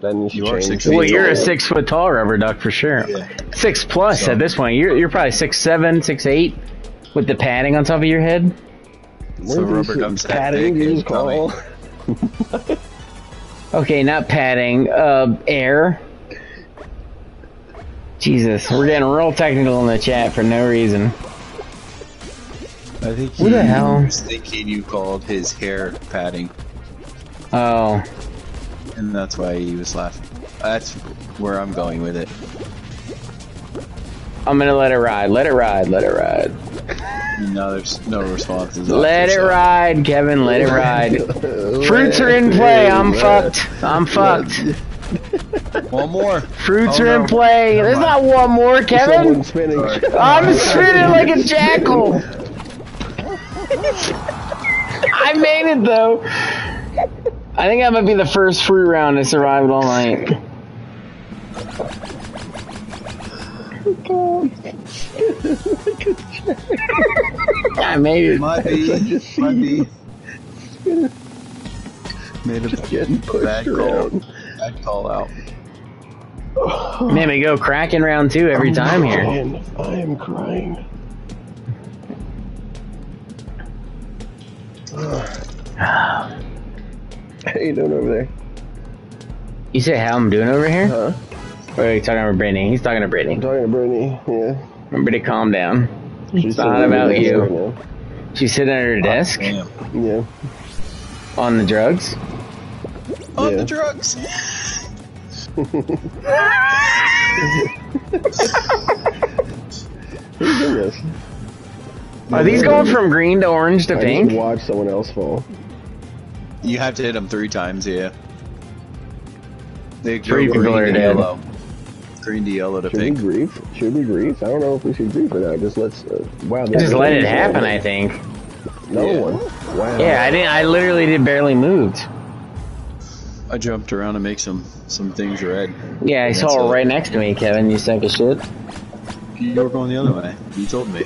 Speaker 1: Then you should
Speaker 2: You are
Speaker 1: change.
Speaker 2: six
Speaker 1: it.
Speaker 3: Well,
Speaker 2: feet
Speaker 3: you're a six foot tall rubber duck for sure.
Speaker 2: Yeah.
Speaker 3: Six plus
Speaker 2: So-
Speaker 3: at this point. You're you're probably six seven, six eight, with the padding on top of your head.
Speaker 2: So
Speaker 1: What is
Speaker 2: rubber
Speaker 1: this
Speaker 2: that
Speaker 1: padding
Speaker 2: big
Speaker 1: you just call?
Speaker 3: Okay, not padding. Uh, air. Jesus, we're getting real technical in the chat for no reason.
Speaker 2: I think
Speaker 3: Who the hell?
Speaker 2: was thinking you called his hair padding,
Speaker 3: Oh,
Speaker 2: and that's why he was laughing. That's where I'm going with it.
Speaker 3: I'm gonna let it ride. Let it ride. Let it ride.
Speaker 2: No, there's no responses.
Speaker 3: Let it ride, Kevin. Let it ride. Fruits are in play. I'm fucked. I'm fucked.
Speaker 2: One more.
Speaker 3: Fruits
Speaker 2: Oh,
Speaker 3: are in
Speaker 2: no.
Speaker 3: play. There's not one more, Kevin.
Speaker 1: Spinning.
Speaker 3: I'm spinning like a jackal. I made it though. I think I might be the first fruit round to survive all night. I made it.
Speaker 2: Might be. Might be. Made a
Speaker 1: Getting pushed
Speaker 2: bad call.
Speaker 1: around.
Speaker 2: Bad call out.
Speaker 3: Man, we go Kraken round two every time here.
Speaker 1: I am crying. How you doing over there?
Speaker 3: You say how I'm doing over here?
Speaker 1: Huh?
Speaker 3: Or are you talking about Brittany? He's talking to
Speaker 1: I'm
Speaker 3: Brittany.
Speaker 1: talking to Brittany. Yeah.
Speaker 3: Brittany, calm down.
Speaker 1: She's
Speaker 3: not about you.
Speaker 1: right.
Speaker 3: She's sitting at her desk
Speaker 2: Damn.
Speaker 1: Yeah.
Speaker 3: on the drugs.
Speaker 2: On
Speaker 1: Yeah.
Speaker 2: the drugs.
Speaker 1: Who's in this?
Speaker 3: Are these going from green to orange to
Speaker 1: I
Speaker 3: pink?
Speaker 1: just watched someone else fall.
Speaker 2: You have to hit them three times, yeah. They go
Speaker 3: Three people are
Speaker 2: to
Speaker 3: dead.
Speaker 2: yellow. Green to yellow to
Speaker 1: Should
Speaker 2: pink.
Speaker 1: we grief? Should we grief? I don't know if we should grief or not. Just let's. Uh, wow.
Speaker 3: Just let it happen, I think.
Speaker 1: No
Speaker 2: Yeah.
Speaker 1: one. Wow.
Speaker 3: Yeah, I didn't. I literally did barely moved.
Speaker 2: I jumped around to make some some things red.
Speaker 3: Yeah, I
Speaker 2: That's
Speaker 3: saw
Speaker 2: all.
Speaker 3: it right next to me, Kevin. You sack of shit.
Speaker 2: You were going the other way. You told me.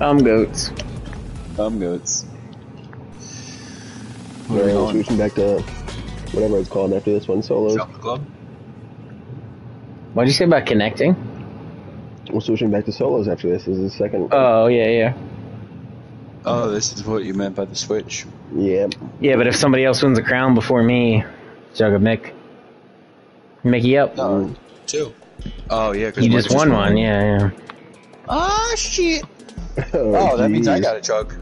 Speaker 3: Um, goats.
Speaker 2: Thumb goats.
Speaker 1: All
Speaker 2: Where are
Speaker 1: right,
Speaker 2: we
Speaker 1: we're
Speaker 2: going?
Speaker 1: switching back to whatever it's called after this one. solo.
Speaker 2: Shop club?
Speaker 3: What'd you say about connecting?
Speaker 1: We're switching back to solos after this. This is the second.
Speaker 3: Oh, yeah, yeah.
Speaker 2: Oh, this is what you meant by the switch.
Speaker 1: yeah.
Speaker 3: Yeah, but if somebody else wins the crown before me, Jug of Mick. Mickey up.
Speaker 2: No, two. Oh yeah, because
Speaker 3: you just won one, yeah, yeah.
Speaker 2: Ah shit. Oh, that means I got a chug.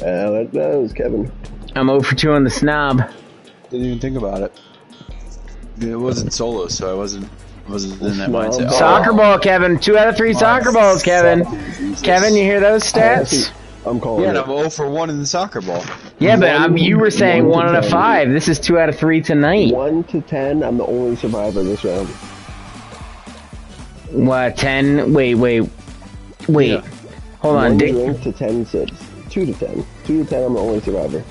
Speaker 1: Uh, that, that was Kevin.
Speaker 3: I'm 0 for 2 on the snob.
Speaker 2: Didn't even think about it. It wasn't solo, so I wasn't wasn't in that mindset.
Speaker 1: but-
Speaker 3: Soccer ball, Kevin. Two out of three soccer balls, Kevin.
Speaker 2: Jesus.
Speaker 3: Kevin, you hear those stats?
Speaker 1: I'm calling
Speaker 2: Yeah, and
Speaker 1: it.
Speaker 2: I'm 0 for 1 in the soccer ball.
Speaker 3: Yeah, but um, you were saying
Speaker 1: One
Speaker 3: one out of five. This is two out of three tonight.
Speaker 1: One to ten, I'm the only survivor this round.
Speaker 3: What, 10? Wait, wait. Wait.
Speaker 2: Yeah.
Speaker 3: Hold on,
Speaker 1: One
Speaker 3: Dick.
Speaker 1: drink to ten sips. Two to ten. Two to ten, I'm the only survivor.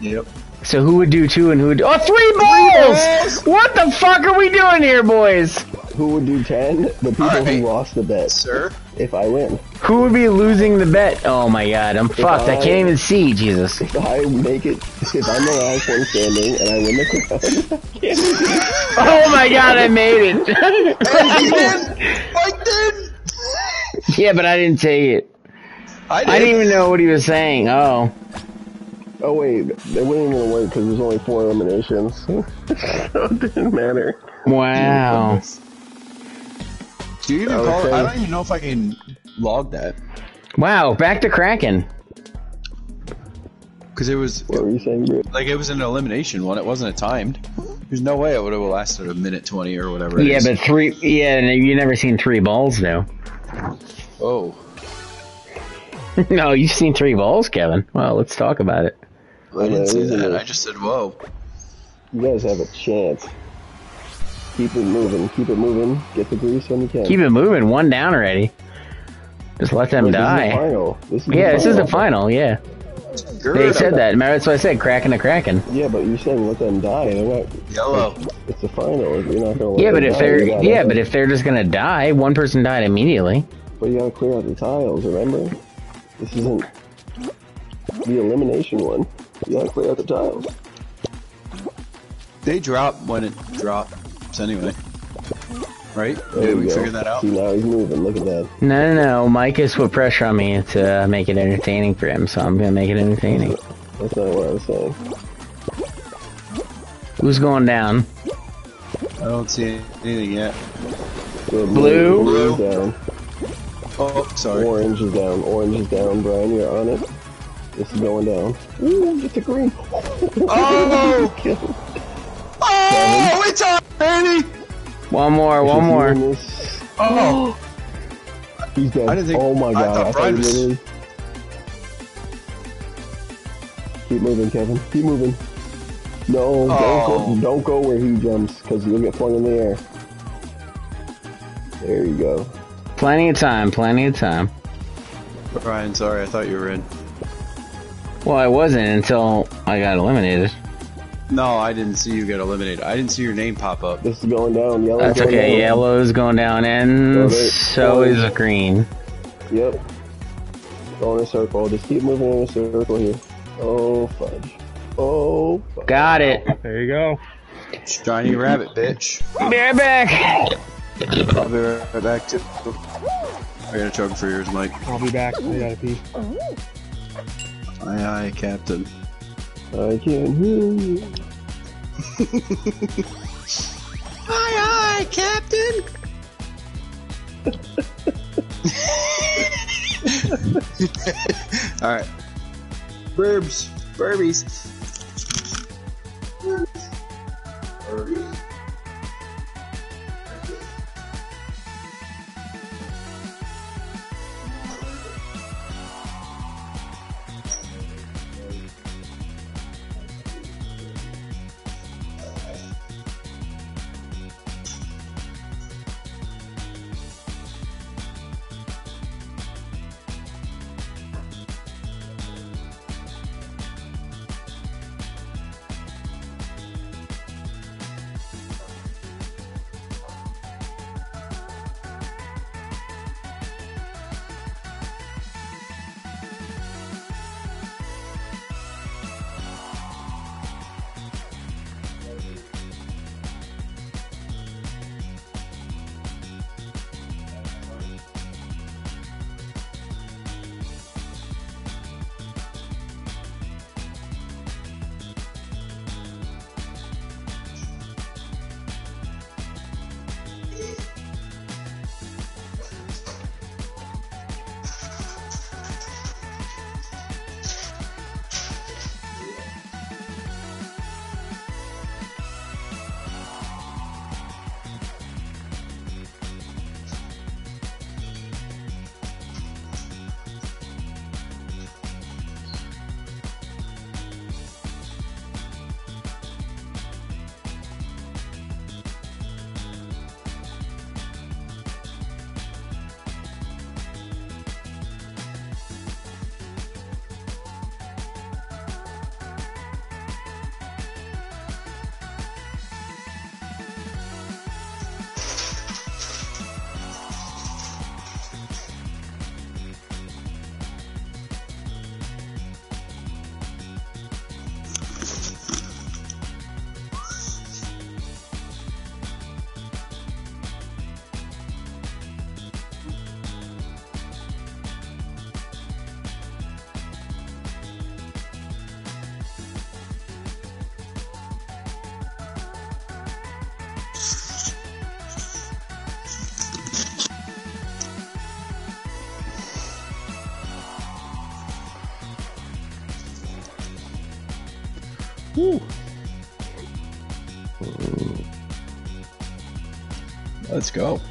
Speaker 2: Yep.
Speaker 3: So who would do two and who would do. Oh, three balls! What the fuck are we doing here, boys?
Speaker 1: Who would do ten? The people
Speaker 2: Alright.
Speaker 1: who lost the bet.
Speaker 2: Sir?
Speaker 1: If I win.
Speaker 3: Who would be losing the bet? Oh my god, I'm fucked. I
Speaker 1: I-
Speaker 3: can't even see, Jesus.
Speaker 1: If I make it, if I'm the last one standing and I win the crown, I can't do.
Speaker 3: Oh my god, I made it.
Speaker 2: I did!
Speaker 3: yeah, but I didn't take it.
Speaker 2: I did!
Speaker 3: I didn't even know what he was saying. Oh.
Speaker 1: Oh wait, it wasn't even gonna work because there's only four eliminations. so it didn't matter.
Speaker 3: Wow.
Speaker 2: Do you even
Speaker 1: I
Speaker 2: call it? I don't even know if I can log that.
Speaker 3: Wow, back to Kraken.
Speaker 2: Because it was,
Speaker 1: What were you saying, bro?
Speaker 2: like, it was an elimination one. It wasn't a timed. There's no way it would have lasted a minute 20 or whatever it
Speaker 3: Yeah,
Speaker 2: is.
Speaker 3: but three. Yeah, and you never seen three balls though.
Speaker 2: Oh.
Speaker 3: no, you've seen three balls, Kevin. Well, let's talk about it.
Speaker 2: I didn't see that. I just said, whoa.
Speaker 1: You guys have a chance. Keep it moving. Keep it moving. Get the grease when you can.
Speaker 3: Keep it moving. One down already. Just let them
Speaker 1: This is the
Speaker 3: die.
Speaker 1: final. This is
Speaker 3: Yeah, this is the
Speaker 1: final.
Speaker 3: final. Yeah,
Speaker 2: Gird
Speaker 3: they said that. Remember, that's what I said. Cracking to Kraken.
Speaker 1: Yeah, but you're saying let them die. They're not.
Speaker 2: Yellow.
Speaker 1: It's the final. You're not gonna. Let
Speaker 3: Yeah, but if
Speaker 1: die.
Speaker 3: they're
Speaker 1: You gotta-
Speaker 3: yeah, but if they're just gonna die, one person died immediately.
Speaker 1: But you gotta clear out the tiles. Remember, this isn't the elimination one. You gotta clear out the tiles.
Speaker 2: They drop when it drops anyway. Right?
Speaker 1: There
Speaker 2: Did
Speaker 1: we
Speaker 2: we
Speaker 1: go.
Speaker 2: figure that out?
Speaker 1: See now he's moving. Look at that.
Speaker 3: No, no, no. Mike has put pressure on me to make it entertaining for him, so I'm gonna make it entertaining.
Speaker 1: That's not what I was saying.
Speaker 3: Who's going down?
Speaker 2: I don't see anything yet.
Speaker 1: Good.
Speaker 3: Blue.
Speaker 1: Blue is down.
Speaker 2: Oh, sorry.
Speaker 1: Orange is down. Orange is down. Brian, you're on it. This is going down. Ooh, get the green.
Speaker 2: Oh!
Speaker 1: Kill.
Speaker 2: Oh, it's on, baby!
Speaker 3: One more, one more.
Speaker 1: this.
Speaker 2: Oh!
Speaker 1: He's dead.
Speaker 2: I didn't think-
Speaker 1: oh my
Speaker 2: I
Speaker 1: god.
Speaker 2: thought
Speaker 1: I thought he
Speaker 2: was-
Speaker 1: Keep moving, Kevin. Keep moving. No, don't
Speaker 2: Oh.
Speaker 1: go. Don't go where he jumps, because you'll get flung in the air. There you go.
Speaker 3: Plenty of time, plenty of time.
Speaker 2: Ryan, sorry, I thought you were in.
Speaker 3: Well, I wasn't until I got eliminated.
Speaker 2: No, I didn't see you get eliminated. I didn't see your name pop up.
Speaker 1: This is going down. Yellow.
Speaker 3: That's
Speaker 1: going
Speaker 3: okay.
Speaker 1: Down.
Speaker 3: Yellow's going down, and
Speaker 1: there-
Speaker 3: so is green.
Speaker 1: Yep. Go in a circle. Just keep moving in a circle here. Oh fudge. Oh. Fudge.
Speaker 3: Got it.
Speaker 4: There you go.
Speaker 2: Shiny rabbit, bitch.
Speaker 3: Be right back.
Speaker 2: I'll be right back to. I got a chug for yours, Mike.
Speaker 4: I'll be back. I gotta pee.
Speaker 2: Aye, aye, Captain.
Speaker 1: I can't hear you.
Speaker 2: Aye, aye, Captain. All right. Burbs. Burbies. Burbies. Let's go.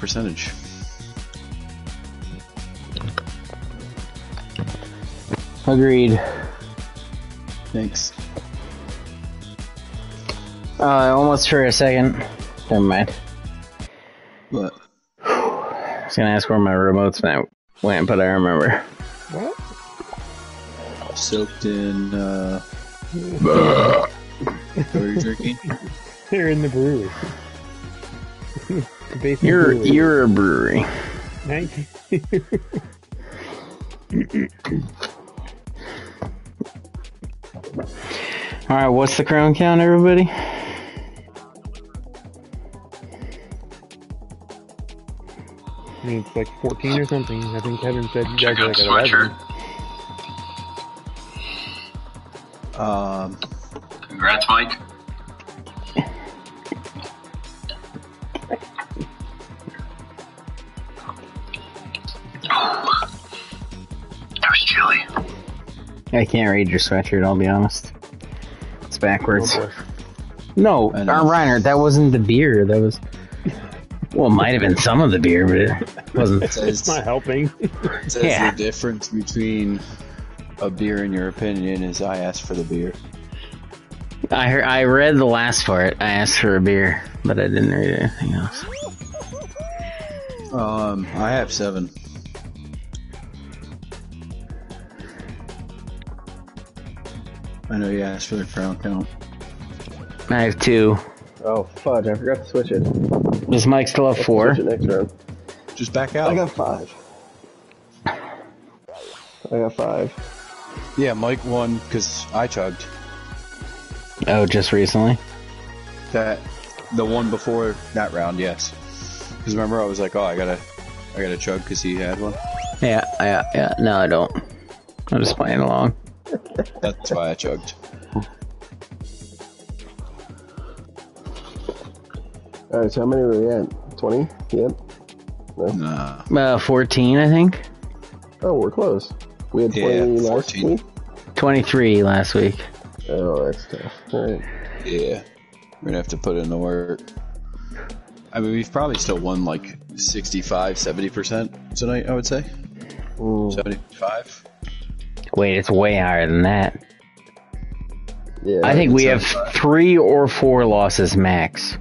Speaker 2: Percentage.
Speaker 3: Agreed.
Speaker 2: Thanks.
Speaker 3: Uh, almost for a second. Never mind.
Speaker 2: But
Speaker 3: I was gonna ask where my remotes went, went but I remember.
Speaker 4: What?
Speaker 2: soaked in. Uh, what are you drinking?
Speaker 4: They're in the brewery. the basement
Speaker 3: You're
Speaker 4: brewery.
Speaker 3: you're a brewery.
Speaker 4: Nineteen-
Speaker 3: All right, what's the crown count, everybody?
Speaker 4: I mean, it's like 14 or something. I think Kevin said you
Speaker 5: Check
Speaker 4: are like at 11.
Speaker 2: Um,
Speaker 5: Congrats, Mike.
Speaker 3: I can't read your sweatshirt. I'll be honest. It's backwards.
Speaker 4: Oh.
Speaker 3: No,
Speaker 2: I
Speaker 3: uh. Reiner, that wasn't the beer. That was. Well, it might have been some of the beer, but it wasn't.
Speaker 4: It's not helping.
Speaker 2: It says
Speaker 3: Yeah.
Speaker 2: the difference between a beer and your opinion is I asked for the beer.
Speaker 3: I heard, I read the last part. I asked for a beer, but I didn't read anything else.
Speaker 2: Um, I have seven. I know you asked for the crown count.
Speaker 3: I have two.
Speaker 1: Oh fudge! I forgot to switch it.
Speaker 3: Does Mike still have four?
Speaker 1: Switch it next round.
Speaker 2: Just back out.
Speaker 1: I got five. I got five.
Speaker 2: yeah, Mike won because I chugged.
Speaker 3: Oh, just recently.
Speaker 2: That the one before that round, yes. Because remember, I was like, oh, I gotta, I gotta chug because he had one.
Speaker 3: Yeah, yeah, yeah. No, I don't. I'm just playing along.
Speaker 2: That's why I chugged.
Speaker 1: All right, so how many were we at? Twenty? Yep.
Speaker 2: Nah.
Speaker 3: Uh, 14, I think.
Speaker 1: Oh, we're close. We had
Speaker 2: Yeah,
Speaker 1: twenty last
Speaker 2: 14.
Speaker 1: week.
Speaker 3: 23 last week.
Speaker 1: Oh, that's tough. All right.
Speaker 2: Yeah, we're gonna have to put in the work. I mean, we've probably still won like 65, 70 percent tonight. I would say
Speaker 1: Mm,
Speaker 2: 75.
Speaker 3: Wait, it's way higher than that.
Speaker 1: yeah.
Speaker 3: I think we have
Speaker 2: 75.
Speaker 3: three or four losses max.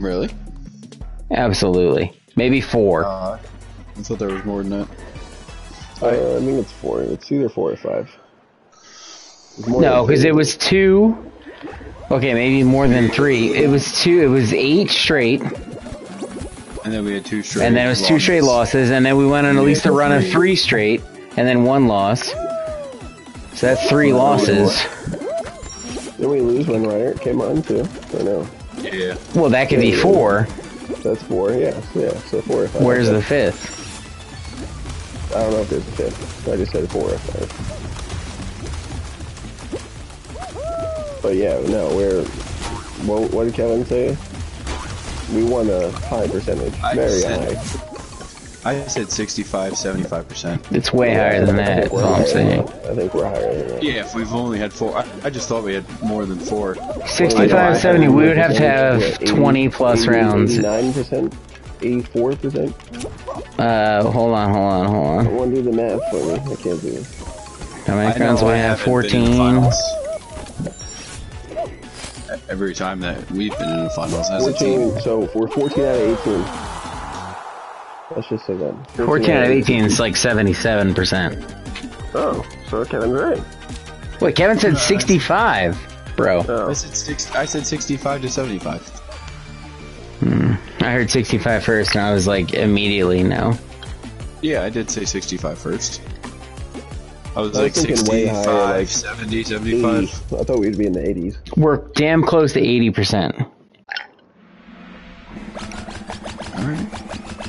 Speaker 2: Really?
Speaker 3: Absolutely. Maybe four.
Speaker 2: Uh, I thought there was more than that.
Speaker 1: Uh, I think it's four. It's either four or five.
Speaker 3: No, because it was two. Okay, maybe more than three. It was two. It was eight straight,
Speaker 2: And then we had two straight.
Speaker 3: and then it was two straight losses, and then we went on at least a run of
Speaker 2: three.
Speaker 3: three straight, and then one loss. So that's three losses.
Speaker 1: Did we lose when Ryder came on too? Or no?
Speaker 2: Yeah.
Speaker 3: Well, that could be four.
Speaker 1: That's four. Yeah. Yeah. So four or five.
Speaker 3: Where's
Speaker 1: Okay.
Speaker 3: the fifth?
Speaker 1: I don't know if there's a fifth. I just said four or five. But yeah, no, we're. What, what did Kevin say? We won a high percentage.
Speaker 2: I
Speaker 1: Very
Speaker 2: said-
Speaker 1: high.
Speaker 2: I said 65, 75 percent.
Speaker 3: It's way higher than that. That's
Speaker 1: we're
Speaker 3: all I'm saying.
Speaker 1: I think we're higher than that.
Speaker 2: Yeah, if we've only had four, I, I just thought we had more than four.
Speaker 3: 65, 70. We would have to have 20 plus rounds.
Speaker 1: 89%? 84%?
Speaker 3: Uh, hold on, hold on, hold on.
Speaker 1: Someone do the math for me. I can't do it.
Speaker 3: How many
Speaker 2: I know
Speaker 3: rounds we
Speaker 2: I
Speaker 3: have?
Speaker 2: haven't been in
Speaker 3: 14.
Speaker 2: Every time that we've been in the finals as a team.
Speaker 1: so we're 14 out of 18. Let's just say that.
Speaker 3: 14 out of 18 is like 77%.
Speaker 1: Oh, so Kevin's right.
Speaker 3: Wait, Kevin said 65, bro. Oh.
Speaker 2: I
Speaker 1: Oh,
Speaker 2: said six. I said sixty-five to seventy-five.
Speaker 3: Hmm, I heard 65 first, and I was like, immediately no.
Speaker 2: Yeah, I did say 65 first. I was
Speaker 1: I
Speaker 2: like
Speaker 1: was thinking way
Speaker 2: 65,
Speaker 1: higher, like
Speaker 2: 70,
Speaker 1: 80s.
Speaker 2: 75.
Speaker 1: I thought we'd be in the 80s.
Speaker 3: We're damn close to 80%.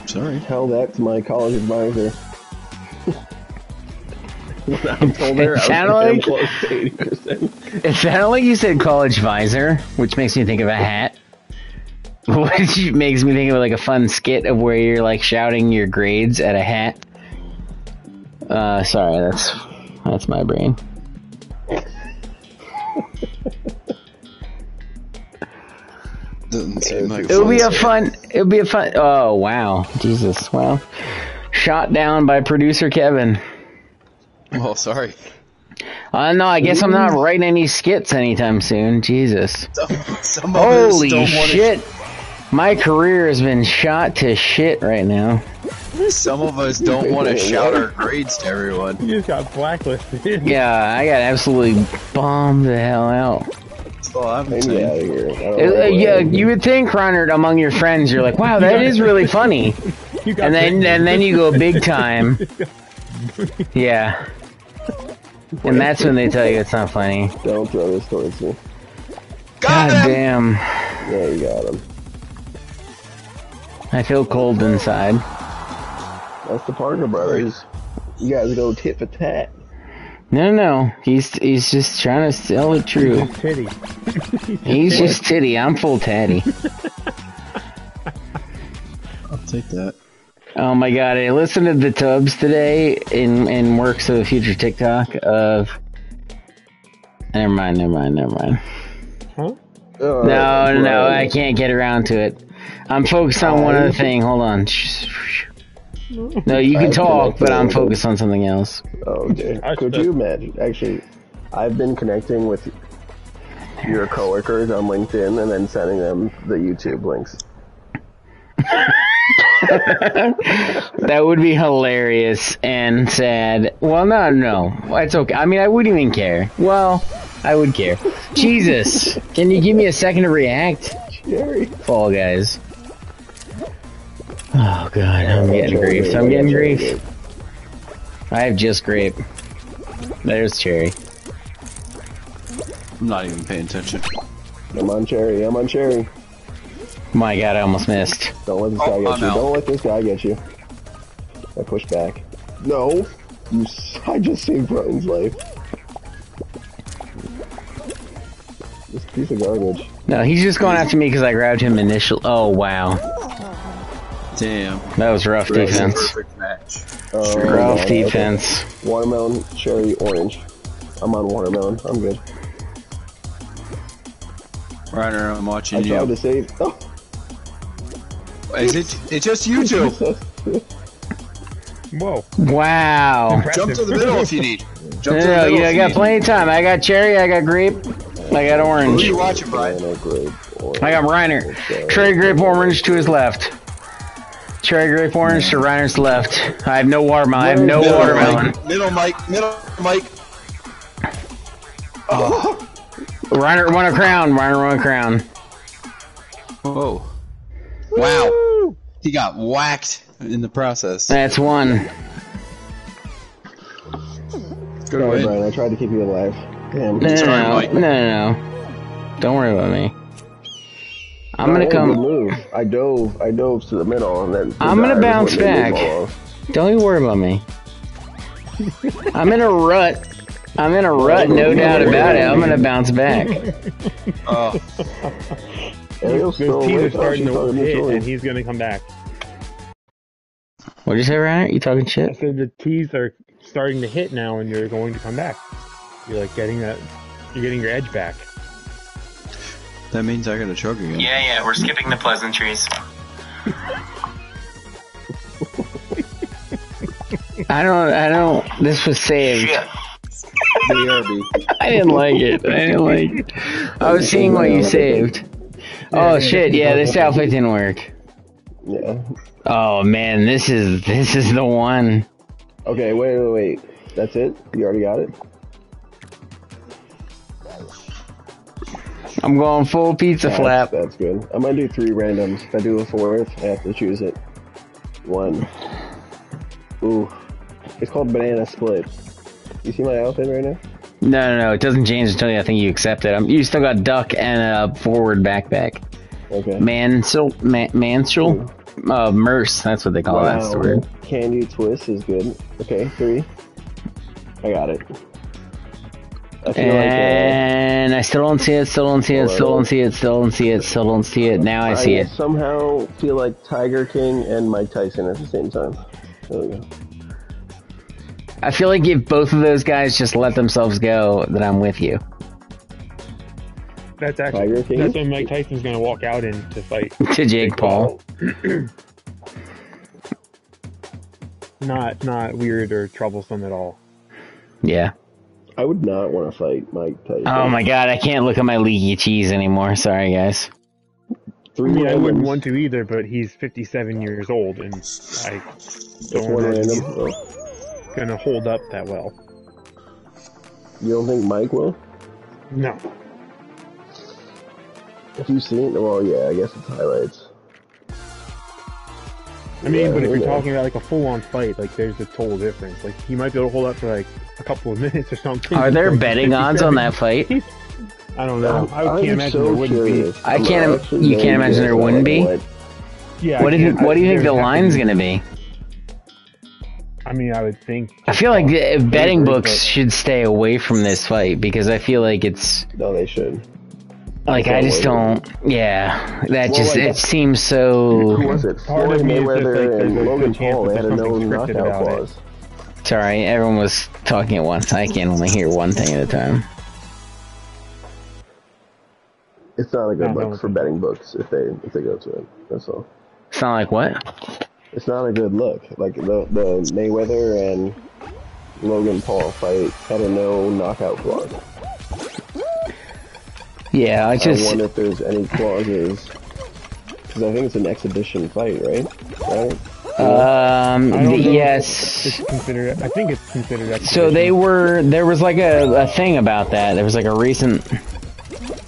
Speaker 2: Sorry.
Speaker 1: Tell that to my college advisor. I told her I was
Speaker 3: Sounded like-
Speaker 1: close to 80%.
Speaker 3: It sounded like you said college visor, which makes me think of a hat. Which makes me think of like a fun skit of where you're like shouting your grades at a hat. Uh, sorry, that's that's my brain.
Speaker 2: Doesn't seem like
Speaker 3: It would be a
Speaker 2: fun.
Speaker 3: fun. It would be a fun. Oh wow, Jesus! Well, shot down by producer Kevin.
Speaker 2: Well, sorry.
Speaker 3: Uh, no, I guess I'm not writing any skits anytime soon. Jesus!
Speaker 2: Some, some
Speaker 3: Holy
Speaker 2: don't wanna-
Speaker 3: shit! My career has been shot to shit right now.
Speaker 2: Some of us don't want to shout our grades to everyone.
Speaker 4: You just got blacklisted.
Speaker 3: Yeah, I got absolutely bombed the hell out.
Speaker 2: That's all I'm
Speaker 1: Get out of here. I
Speaker 3: Uh,
Speaker 1: know what
Speaker 3: yeah, you would think, Reinhard, among your friends, you're like, wow, that is really funny. And then, and then you go big time. Yeah. And that's when they tell you it's not funny.
Speaker 1: Don't throw this towards me.
Speaker 3: God damn.
Speaker 1: Yeah, you got him.
Speaker 3: I feel cold inside.
Speaker 1: That's the Parker brothers. You guys go tit for tat.
Speaker 3: No, no, he's he's just trying to tell the truth.
Speaker 4: Titty.
Speaker 3: He's just titty. I'm full tatty.
Speaker 2: I'll take that.
Speaker 3: Oh my god, I listened to the Tubs today in in Works of the Future TikTok of. Never mind, never mind, never mind.
Speaker 4: Huh?
Speaker 1: Oh,
Speaker 3: No, no, no,
Speaker 1: right.
Speaker 3: I can't get around to it. I'm focused on one other thing. Hold on. No, you can
Speaker 1: I
Speaker 3: talk, but I'm focused on something else.
Speaker 1: Oh, okay.
Speaker 4: I
Speaker 1: Could you imagine? Actually, I've been connecting with your coworkers on LinkedIn and then sending them the YouTube links.
Speaker 3: That would be hilarious and sad. Well, no, no, it's okay. I mean, I wouldn't even care. Well, I would care. Jesus, can you give me a second to react?
Speaker 1: Jerry.
Speaker 3: Fall guys. Oh god, I'm getting grief. I'm getting grief. I have just grape. There's cherry.
Speaker 2: I'm not even paying attention.
Speaker 1: I'm on Cherry. I'm on Cherry.
Speaker 3: My god, I almost missed.
Speaker 1: Don't let this
Speaker 2: Oh,
Speaker 1: guy get
Speaker 2: I'm
Speaker 1: you.
Speaker 2: out.
Speaker 1: Don't let this guy get you. I push back. No. You, s- I just saved Ryan's life. This piece of garbage.
Speaker 3: No, he's just going after me because I grabbed him initial. Oh wow,
Speaker 2: Damn.
Speaker 3: that was rough defense.
Speaker 2: Perfect match.
Speaker 1: Oh,
Speaker 3: Rough
Speaker 1: no, okay.
Speaker 3: defense.
Speaker 1: Watermelon, cherry, orange. I'm on watermelon. I'm good.
Speaker 2: Ryder, I'm
Speaker 1: I
Speaker 2: watching
Speaker 1: tried
Speaker 2: you.
Speaker 1: to save. Oh,
Speaker 2: Is it? It's just you two.
Speaker 4: Whoa.
Speaker 3: Wow.
Speaker 2: Jump to the middle if you need. Jump
Speaker 3: No,
Speaker 2: to the
Speaker 3: no,
Speaker 2: middle.
Speaker 3: you
Speaker 2: if
Speaker 3: got
Speaker 2: need.
Speaker 3: plenty of time. I got cherry, I got grape, I got orange.
Speaker 2: Who are
Speaker 3: orange.
Speaker 2: you watching, Brian?
Speaker 1: banana, grape, orange.
Speaker 3: I got Reiner. Cherry grape orange to his left. Cherry grape orange to Reiner's left. I have no watermelon. I have no
Speaker 2: Middle
Speaker 3: watermelon.
Speaker 2: Mike, middle Mike. Middle Mike. Oh.
Speaker 3: Reiner won a crown. Reiner won a crown.
Speaker 2: Whoa. Wow. He got whacked in the process.
Speaker 3: That's one.
Speaker 2: Good
Speaker 1: Sorry,
Speaker 2: win.
Speaker 1: Brian. I tried to keep you alive. Damn.
Speaker 3: No, no, no, no, no, no. Don't worry about me. I'm gonna
Speaker 1: Good
Speaker 3: come.
Speaker 1: move. I dove. I dove to the middle, and then.
Speaker 3: I'm gonna bounce
Speaker 1: was letting me
Speaker 3: back. Don't you worry about me. I'm in a rut. I'm in a rut, no doubt about it. I'm gonna bounce back.
Speaker 2: Oh,
Speaker 1: Ariel's
Speaker 4: Those
Speaker 1: still
Speaker 4: teams
Speaker 1: awake.
Speaker 4: are starting to hit, and he's going to come back.
Speaker 3: What'd you say, Ryan? You talking shit?
Speaker 4: I
Speaker 3: shit?
Speaker 4: said the tees are starting to hit now, and you're going to come back. You're like getting that. You're getting your edge back.
Speaker 2: That means I gotta choke again.
Speaker 6: Yeah, yeah, we're skipping the pleasantries.
Speaker 3: I don't. I don't. This was saved.
Speaker 6: Shit.
Speaker 2: BRB.
Speaker 3: I didn't like it. I didn't like. It. I was seeing what you saved. Oh shit! Yeah, this outfit didn't work.
Speaker 1: Yeah.
Speaker 3: Oh man, this is this is the one.
Speaker 1: Okay. Wait. Wait. Wait. That's it. You already got it.
Speaker 3: I'm going full pizza
Speaker 1: That's-
Speaker 3: flap.
Speaker 1: That's good. I'm gonna do three randoms. If I do a fourth, I have to choose it. One. Ooh. It's called banana split. You see my outfit right now?
Speaker 3: No, no, no. It doesn't change until I think you accept it. Um, you still got duck and a forward backpack.
Speaker 1: Okay.
Speaker 3: Mansell, man, Mansell, uh, Merce. That's what they call that. That's the.
Speaker 1: Candy twist is good. Okay, three. I got it. I feel like
Speaker 3: And I still don't see it. Still don't see it. Still don't see it. Still don't see it. Still don't see it. Now
Speaker 1: uh,
Speaker 3: I see it.
Speaker 1: somehow feel like Tiger King and Mike Tyson at the same time. There we go.
Speaker 3: I feel like if both of those guys just let themselves go, then I'm with you.
Speaker 4: That's actually that's when Mike Tyson's gonna walk out in to fight.
Speaker 3: to Jake Paul.
Speaker 4: Not not weird or troublesome at all.
Speaker 3: Yeah.
Speaker 1: I would not want to fight Mike Tyson.
Speaker 3: Oh my god, I can't look at my leaky cheese anymore. Sorry, guys.
Speaker 1: Three
Speaker 4: I mean, I wouldn't want to either, but he's 57 years old, and I don't
Speaker 1: one
Speaker 4: imagine
Speaker 1: random.
Speaker 4: he's
Speaker 1: Oh,
Speaker 4: gonna hold up that well.
Speaker 1: you don't think Mike will?
Speaker 4: No,
Speaker 1: Have you've seen, well, yeah, I guess it's highlights.
Speaker 4: I mean,
Speaker 1: Yeah,
Speaker 4: but if you're
Speaker 1: knows?
Speaker 4: talking about like a full-on fight, like there's a total difference. Like he might be able to hold up for like a couple of minutes or something.
Speaker 3: Are there
Speaker 4: Like,
Speaker 3: betting odds on that fight?
Speaker 4: I don't know. I
Speaker 1: I'm
Speaker 4: can't imagine
Speaker 1: so
Speaker 4: there wouldn't
Speaker 1: curious.
Speaker 3: I
Speaker 1: I'm
Speaker 3: can't im-
Speaker 1: actually
Speaker 3: you can't imagine there wouldn't be?
Speaker 1: what-
Speaker 4: Yeah.
Speaker 3: What do you What do you think the
Speaker 4: there's have to
Speaker 3: line's gonna be?
Speaker 4: I mean, I would think.
Speaker 3: I feel like the betting books
Speaker 4: but-
Speaker 3: should stay away from this fight because I feel like it's
Speaker 1: No, they should.
Speaker 3: like I just don't. Yeah, that
Speaker 1: Well,
Speaker 3: just
Speaker 1: like-
Speaker 3: it seems
Speaker 1: Who
Speaker 3: so.
Speaker 1: was it?
Speaker 4: Part
Speaker 1: Floyd
Speaker 4: of me is just
Speaker 1: Mayweather
Speaker 4: like,
Speaker 1: and Logan Paul.
Speaker 4: that
Speaker 1: had a
Speaker 4: there's
Speaker 1: no knockout
Speaker 4: about it.
Speaker 1: Clause.
Speaker 3: Sorry, everyone was talking at once. I can only hear one thing at a time.
Speaker 1: It's not a good look for betting books if they if they go to it. That's all.
Speaker 3: Sound like what?
Speaker 1: It's not a good look. Like the the Mayweather and Logan Paul fight had a no knockout clause.
Speaker 3: Yeah, I
Speaker 1: I
Speaker 3: just
Speaker 1: wonder if there's any clauses because I think it's an exhibition fight, right? Right?
Speaker 3: Um
Speaker 4: I don't know
Speaker 3: yes.
Speaker 4: It's considered. I think it's considered.
Speaker 3: So they were there was like a, a thing about that. There was like a recent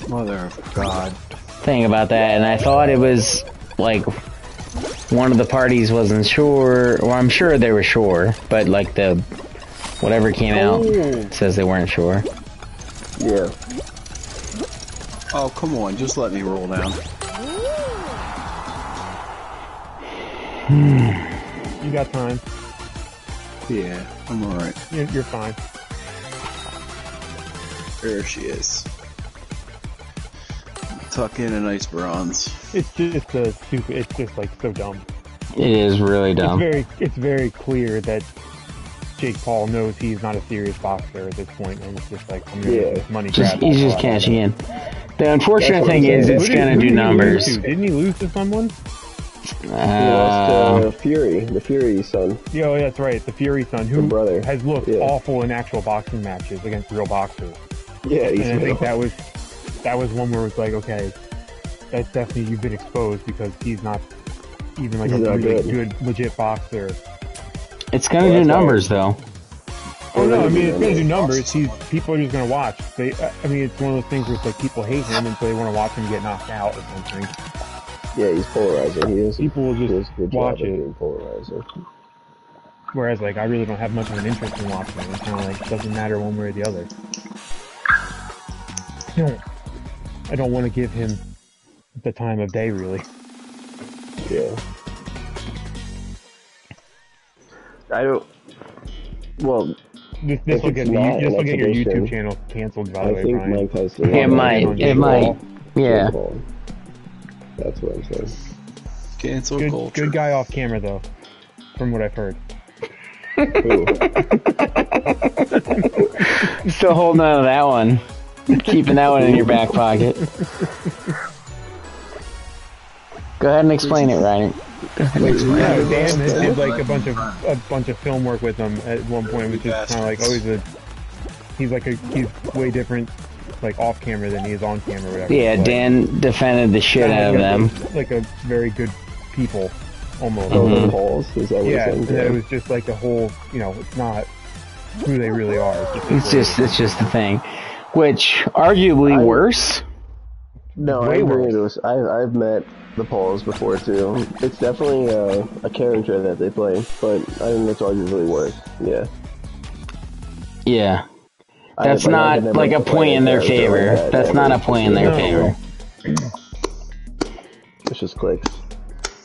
Speaker 2: Mother of God.
Speaker 3: thing about that, and I thought it was like one of the parties wasn't sure. Well, I'm sure they were sure, but like the whatever came out says they weren't sure.
Speaker 1: Yeah.
Speaker 2: Oh, come on, just let me roll down.
Speaker 4: You got time.
Speaker 2: Yeah, I'm alright.
Speaker 4: You're, you're fine.
Speaker 2: There she is. Tuck in a nice bronze.
Speaker 4: It's just a stupid. It's just like so dumb.
Speaker 3: It is really
Speaker 4: It's
Speaker 3: dumb.
Speaker 4: very. It's very clear that Jake Paul knows he's not a serious boxer at this point, and it's just like I'm gonna
Speaker 1: Yeah.
Speaker 4: get this money
Speaker 3: Just
Speaker 4: grab.
Speaker 3: he's just cashing in. The unfortunate thing
Speaker 1: I'm
Speaker 3: is
Speaker 1: saying.
Speaker 3: it's gonna
Speaker 4: who
Speaker 3: do
Speaker 4: did he lose
Speaker 3: numbers.
Speaker 4: to? Didn't he lose to someone?
Speaker 1: He lost
Speaker 3: Uh,
Speaker 1: to Fury, the Fury son.
Speaker 4: Yeah, oh, that's right. The Fury son, who
Speaker 1: brother.
Speaker 4: has looked
Speaker 1: Yeah.
Speaker 4: awful in actual boxing matches against real boxers.
Speaker 1: Yeah, he's
Speaker 4: And I think that was that was one where it was like, okay, that's definitely you've been exposed because he's not even like
Speaker 1: He's
Speaker 4: a really
Speaker 1: good.
Speaker 4: good. legit boxer.
Speaker 3: it's gonna
Speaker 1: Well,
Speaker 3: do
Speaker 1: that's why-
Speaker 3: numbers though.
Speaker 4: Oh no, I mean it's
Speaker 1: Yeah.
Speaker 4: gonna do numbers. He's people are just gonna watch. They, I mean, it's one of those things where it's like people hate him and so they want to watch him get knocked out or something.
Speaker 1: Yeah, he's polarizing. He is.
Speaker 4: People will just
Speaker 1: does a good
Speaker 4: watch it.
Speaker 1: being polarizing.
Speaker 4: Whereas like I really don't have much of an interest in watching him. It's kind of like doesn't matter one way or the other. I don't, I don't want to give him the time of day really.
Speaker 1: Yeah. I don't. Well,
Speaker 4: This, this
Speaker 1: If
Speaker 4: will get
Speaker 1: not
Speaker 4: this will get your YouTube channel canceled. By the
Speaker 1: I
Speaker 4: way,
Speaker 1: think
Speaker 4: Brian.
Speaker 1: Mike Tyson.
Speaker 3: It might. It might. Yeah.
Speaker 1: That's what I'm saying.
Speaker 2: Cancel
Speaker 4: Good,
Speaker 2: culture.
Speaker 4: good guy off camera though, from what I've heard.
Speaker 3: Still holding on to that one. Keeping that one in your back pocket. Go ahead and explain it, Ryan. Go ahead and explain
Speaker 4: Yeah. Dan did, did like a bunch of a bunch of film work with him at one point, which is kind of like always a. He's like a he's way different, like off camera than he is on camera. Or whatever.
Speaker 3: Yeah,
Speaker 4: Like,
Speaker 3: Dan defended the shit out of
Speaker 4: like
Speaker 3: them.
Speaker 4: a- Like a very good people, almost.
Speaker 1: Logan
Speaker 3: Mhm.
Speaker 1: Pauls? Is that what
Speaker 4: Yeah, and
Speaker 1: saying?
Speaker 4: that it was just like a whole, you know, it's not who they really are. It's
Speaker 3: It's just it's just the thing, which arguably
Speaker 1: I-
Speaker 3: worse.
Speaker 1: No, I
Speaker 4: Way
Speaker 1: agree.
Speaker 4: worse.
Speaker 1: It was, I, I've met the Pauls before too. It's definitely uh, a character that they play, but I think it's arguably worse. Yeah.
Speaker 3: Yeah.
Speaker 1: I-
Speaker 3: That's not like a point in their favor.
Speaker 1: that.
Speaker 3: That's not a point in their favor.
Speaker 1: It's just clicks.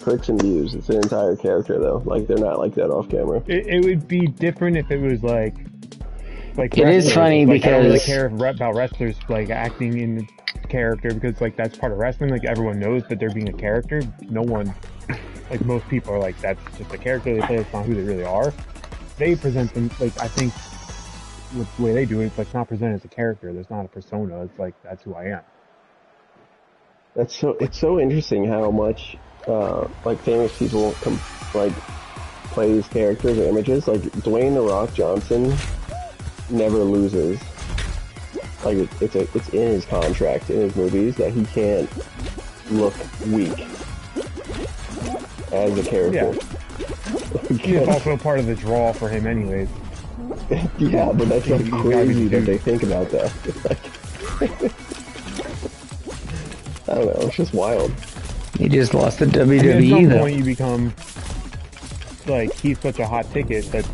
Speaker 1: Clicks and views. It's an entire character though. Like they're not like that off camera.
Speaker 4: It, it would be different if it was like, like
Speaker 3: It is
Speaker 4: wrestlers.
Speaker 3: funny
Speaker 4: like, I don't really
Speaker 3: because-
Speaker 4: care about wrestlers like acting in the character because like that's part of wrestling. Like everyone knows that they're being a character. No one, like most people are like that's just a character they play. It's not who they really are. They present them like I think with the way they do it, it's like not presented as a character. There's not a persona. It's like that's who I am.
Speaker 1: That's so. It's so interesting how much uh, like famous people com- like play these characters or images. Like Dwayne the Rock Johnson never loses. Like it, it's a, it's in his contract in his movies that he can't look weak as a character. Yeah.
Speaker 4: It's also part of the draw for him, anyways.
Speaker 1: Yeah, but that's like
Speaker 4: You gotta be
Speaker 1: crazy that they think about that. Like, I don't know. It's just wild.
Speaker 3: He just lost the
Speaker 4: I mean, at
Speaker 3: WWE
Speaker 4: some
Speaker 3: though.
Speaker 4: point, you become like he's such a hot ticket that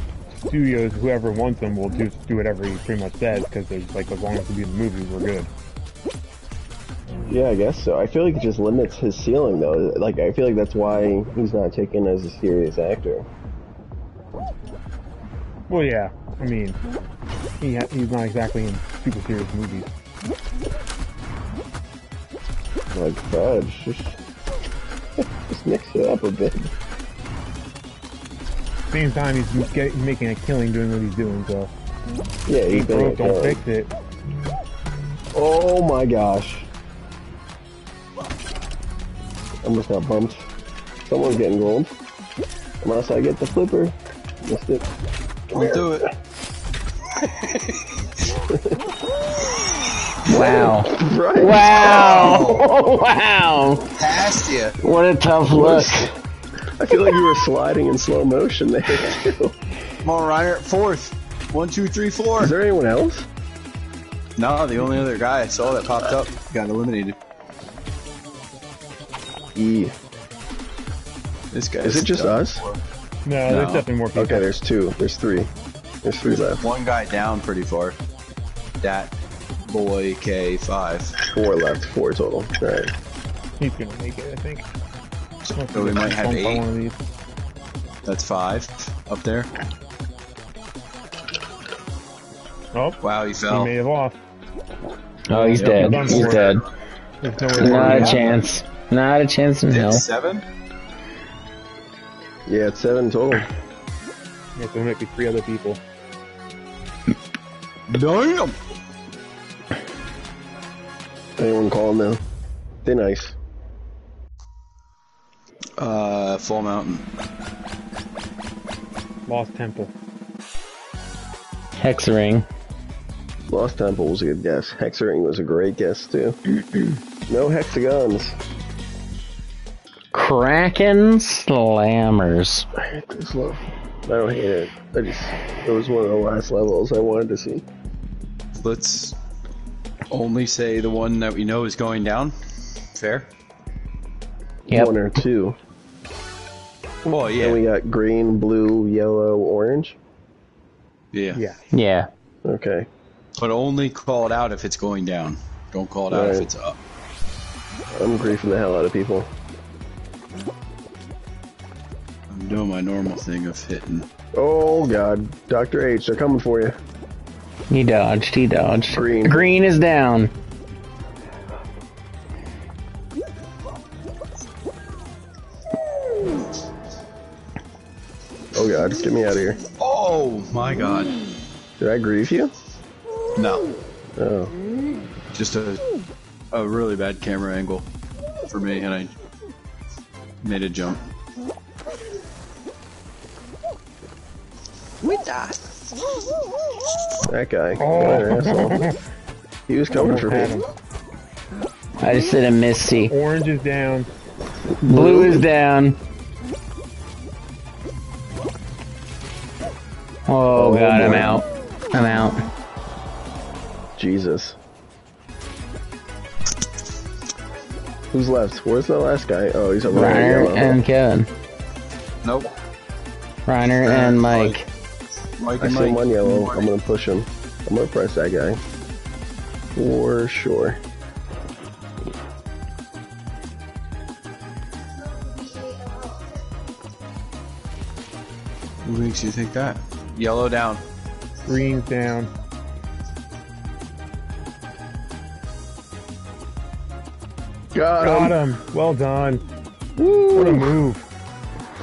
Speaker 4: studios, whoever wants him, will just do whatever he pretty much says because there's like as long as we be in the movie, we're good.
Speaker 1: Yeah, I guess so. I feel like it just limits his ceiling, though. Like, I feel like that's why he's not taken as a serious actor.
Speaker 4: Well, yeah, I mean, he ha- he's not exactly in super serious movies.
Speaker 1: Like, fudge, just, just mix it up a bit.
Speaker 4: Same time, he's get, making a killing doing what he's doing. So,
Speaker 1: Yeah, he's
Speaker 4: broke, don't fix it.
Speaker 1: Oh my gosh. I almost got bumped. Someone's getting gold. Unless I get the flipper. Missed it.
Speaker 2: Don't do it.
Speaker 3: Wow.
Speaker 1: Right.
Speaker 3: Wow. wow.
Speaker 2: Past you.
Speaker 3: What a tough look.
Speaker 1: I feel like you were sliding in slow motion there, too.
Speaker 2: Come on, Reiner. Fourth. One, two, three, four.
Speaker 1: Is there anyone else?
Speaker 2: No, the only other guy I saw that popped up got eliminated.
Speaker 1: E.
Speaker 2: This guy.
Speaker 1: Is it just us?
Speaker 4: No,
Speaker 2: No.
Speaker 4: there's definitely more people.
Speaker 1: Okay, there's two. There's three. There's three left.
Speaker 2: One guy down pretty far. That boy K5.
Speaker 1: Four left. Four total. Alright.
Speaker 4: He's gonna make it, I think.
Speaker 2: So we might have eight.
Speaker 4: One of these.
Speaker 2: That's five up there.
Speaker 4: Oh,
Speaker 2: Wow, he fell.
Speaker 4: he may have lost.
Speaker 3: Oh, he's
Speaker 2: Yep.
Speaker 3: dead. He's dead.
Speaker 4: There's nowhere
Speaker 3: Not a chance. Not a chance in hell.
Speaker 2: Seven?
Speaker 1: Yeah, it's seven total.
Speaker 4: Yeah, so there might be three other people.
Speaker 2: Damn!
Speaker 1: Anyone calling now? Thin ice.
Speaker 2: Uh, Fall Mountain.
Speaker 4: Lost Temple.
Speaker 3: Hex-a-Ring.
Speaker 1: Lost Temple was a good guess. Hex-a-Ring was a great guess too. no hexagons.
Speaker 3: Kraken Slammers.
Speaker 1: I hate this level. I don't hate it. I just it was one of the last levels I wanted to see.
Speaker 2: Let's only say the one that we know is going down. Fair?
Speaker 3: Yep.
Speaker 1: One or two.
Speaker 2: Well, yeah.
Speaker 1: And we got green, blue, yellow, orange.
Speaker 2: yeah.
Speaker 4: Yeah.
Speaker 3: Yeah.
Speaker 1: Okay.
Speaker 2: But only call it out if it's going down. Don't call it out if it's up.
Speaker 1: I'm griefing the hell out of people.
Speaker 2: Doing my normal thing of hitting.
Speaker 1: Oh god. Dr. H, they're coming for you.
Speaker 3: He dodged. He dodged.
Speaker 1: Green.
Speaker 3: Green is down.
Speaker 1: Oh god, get me out of here.
Speaker 2: Oh my god.
Speaker 1: Did I grief you?
Speaker 2: No.
Speaker 1: Oh.
Speaker 2: Just a a really bad camera angle for me and I made a jump.
Speaker 1: That guy.
Speaker 4: Oh.
Speaker 1: What an asshole. He was coming for me.
Speaker 4: him.
Speaker 3: I just did a Misty.
Speaker 4: Orange is down.
Speaker 3: Blue is down. Oh,
Speaker 1: Oh,
Speaker 3: god, I'm out. I'm out.
Speaker 1: Jesus. Who's left? Where's the last guy? Oh, he's over there.
Speaker 3: Reiner and Kevin.
Speaker 2: Nope.
Speaker 3: Reiner and Mike.
Speaker 2: Mike
Speaker 1: I see him
Speaker 2: Mike.
Speaker 1: on yellow. I'm gonna push him. I'm gonna press that guy. For sure.
Speaker 2: Who makes you think that? Yellow down.
Speaker 4: Green's down.
Speaker 1: Got him.
Speaker 4: Got him. Well done. What a move.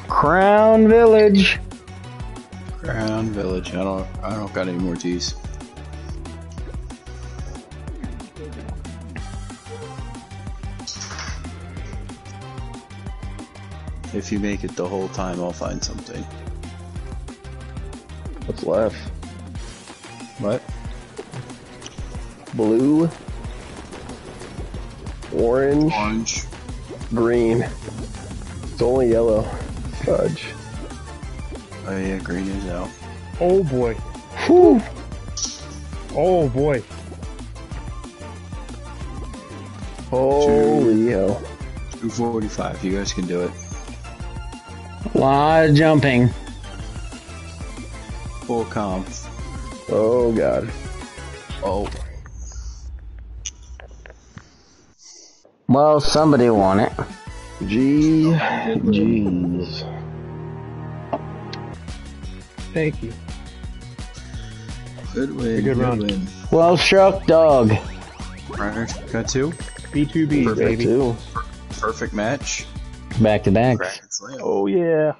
Speaker 3: Crown Village.
Speaker 2: Village. I don't. I don't got any more T's. If you make it the whole time, I'll find something.
Speaker 1: What's left?
Speaker 2: What?
Speaker 1: Blue. Orange.
Speaker 2: Orange.
Speaker 1: Green. It's only yellow. Fudge.
Speaker 2: Oh yeah, green is out.
Speaker 4: Oh boy.
Speaker 3: Whew.
Speaker 4: Oh boy.
Speaker 1: Holy hell.
Speaker 2: 245. You guys can do it.
Speaker 3: A Lot of jumping.
Speaker 2: Full comp.
Speaker 1: Oh god.
Speaker 2: Oh.
Speaker 3: Well, somebody won it.
Speaker 1: G. G's.
Speaker 4: Thank you.
Speaker 2: Good win.
Speaker 4: good run.
Speaker 2: win.
Speaker 3: Well struck, dog.
Speaker 2: Runner got two.
Speaker 4: B2B,
Speaker 2: Perfect.
Speaker 4: baby.
Speaker 1: Two.
Speaker 2: Perfect match.
Speaker 3: Back to back.
Speaker 4: Oh yeah.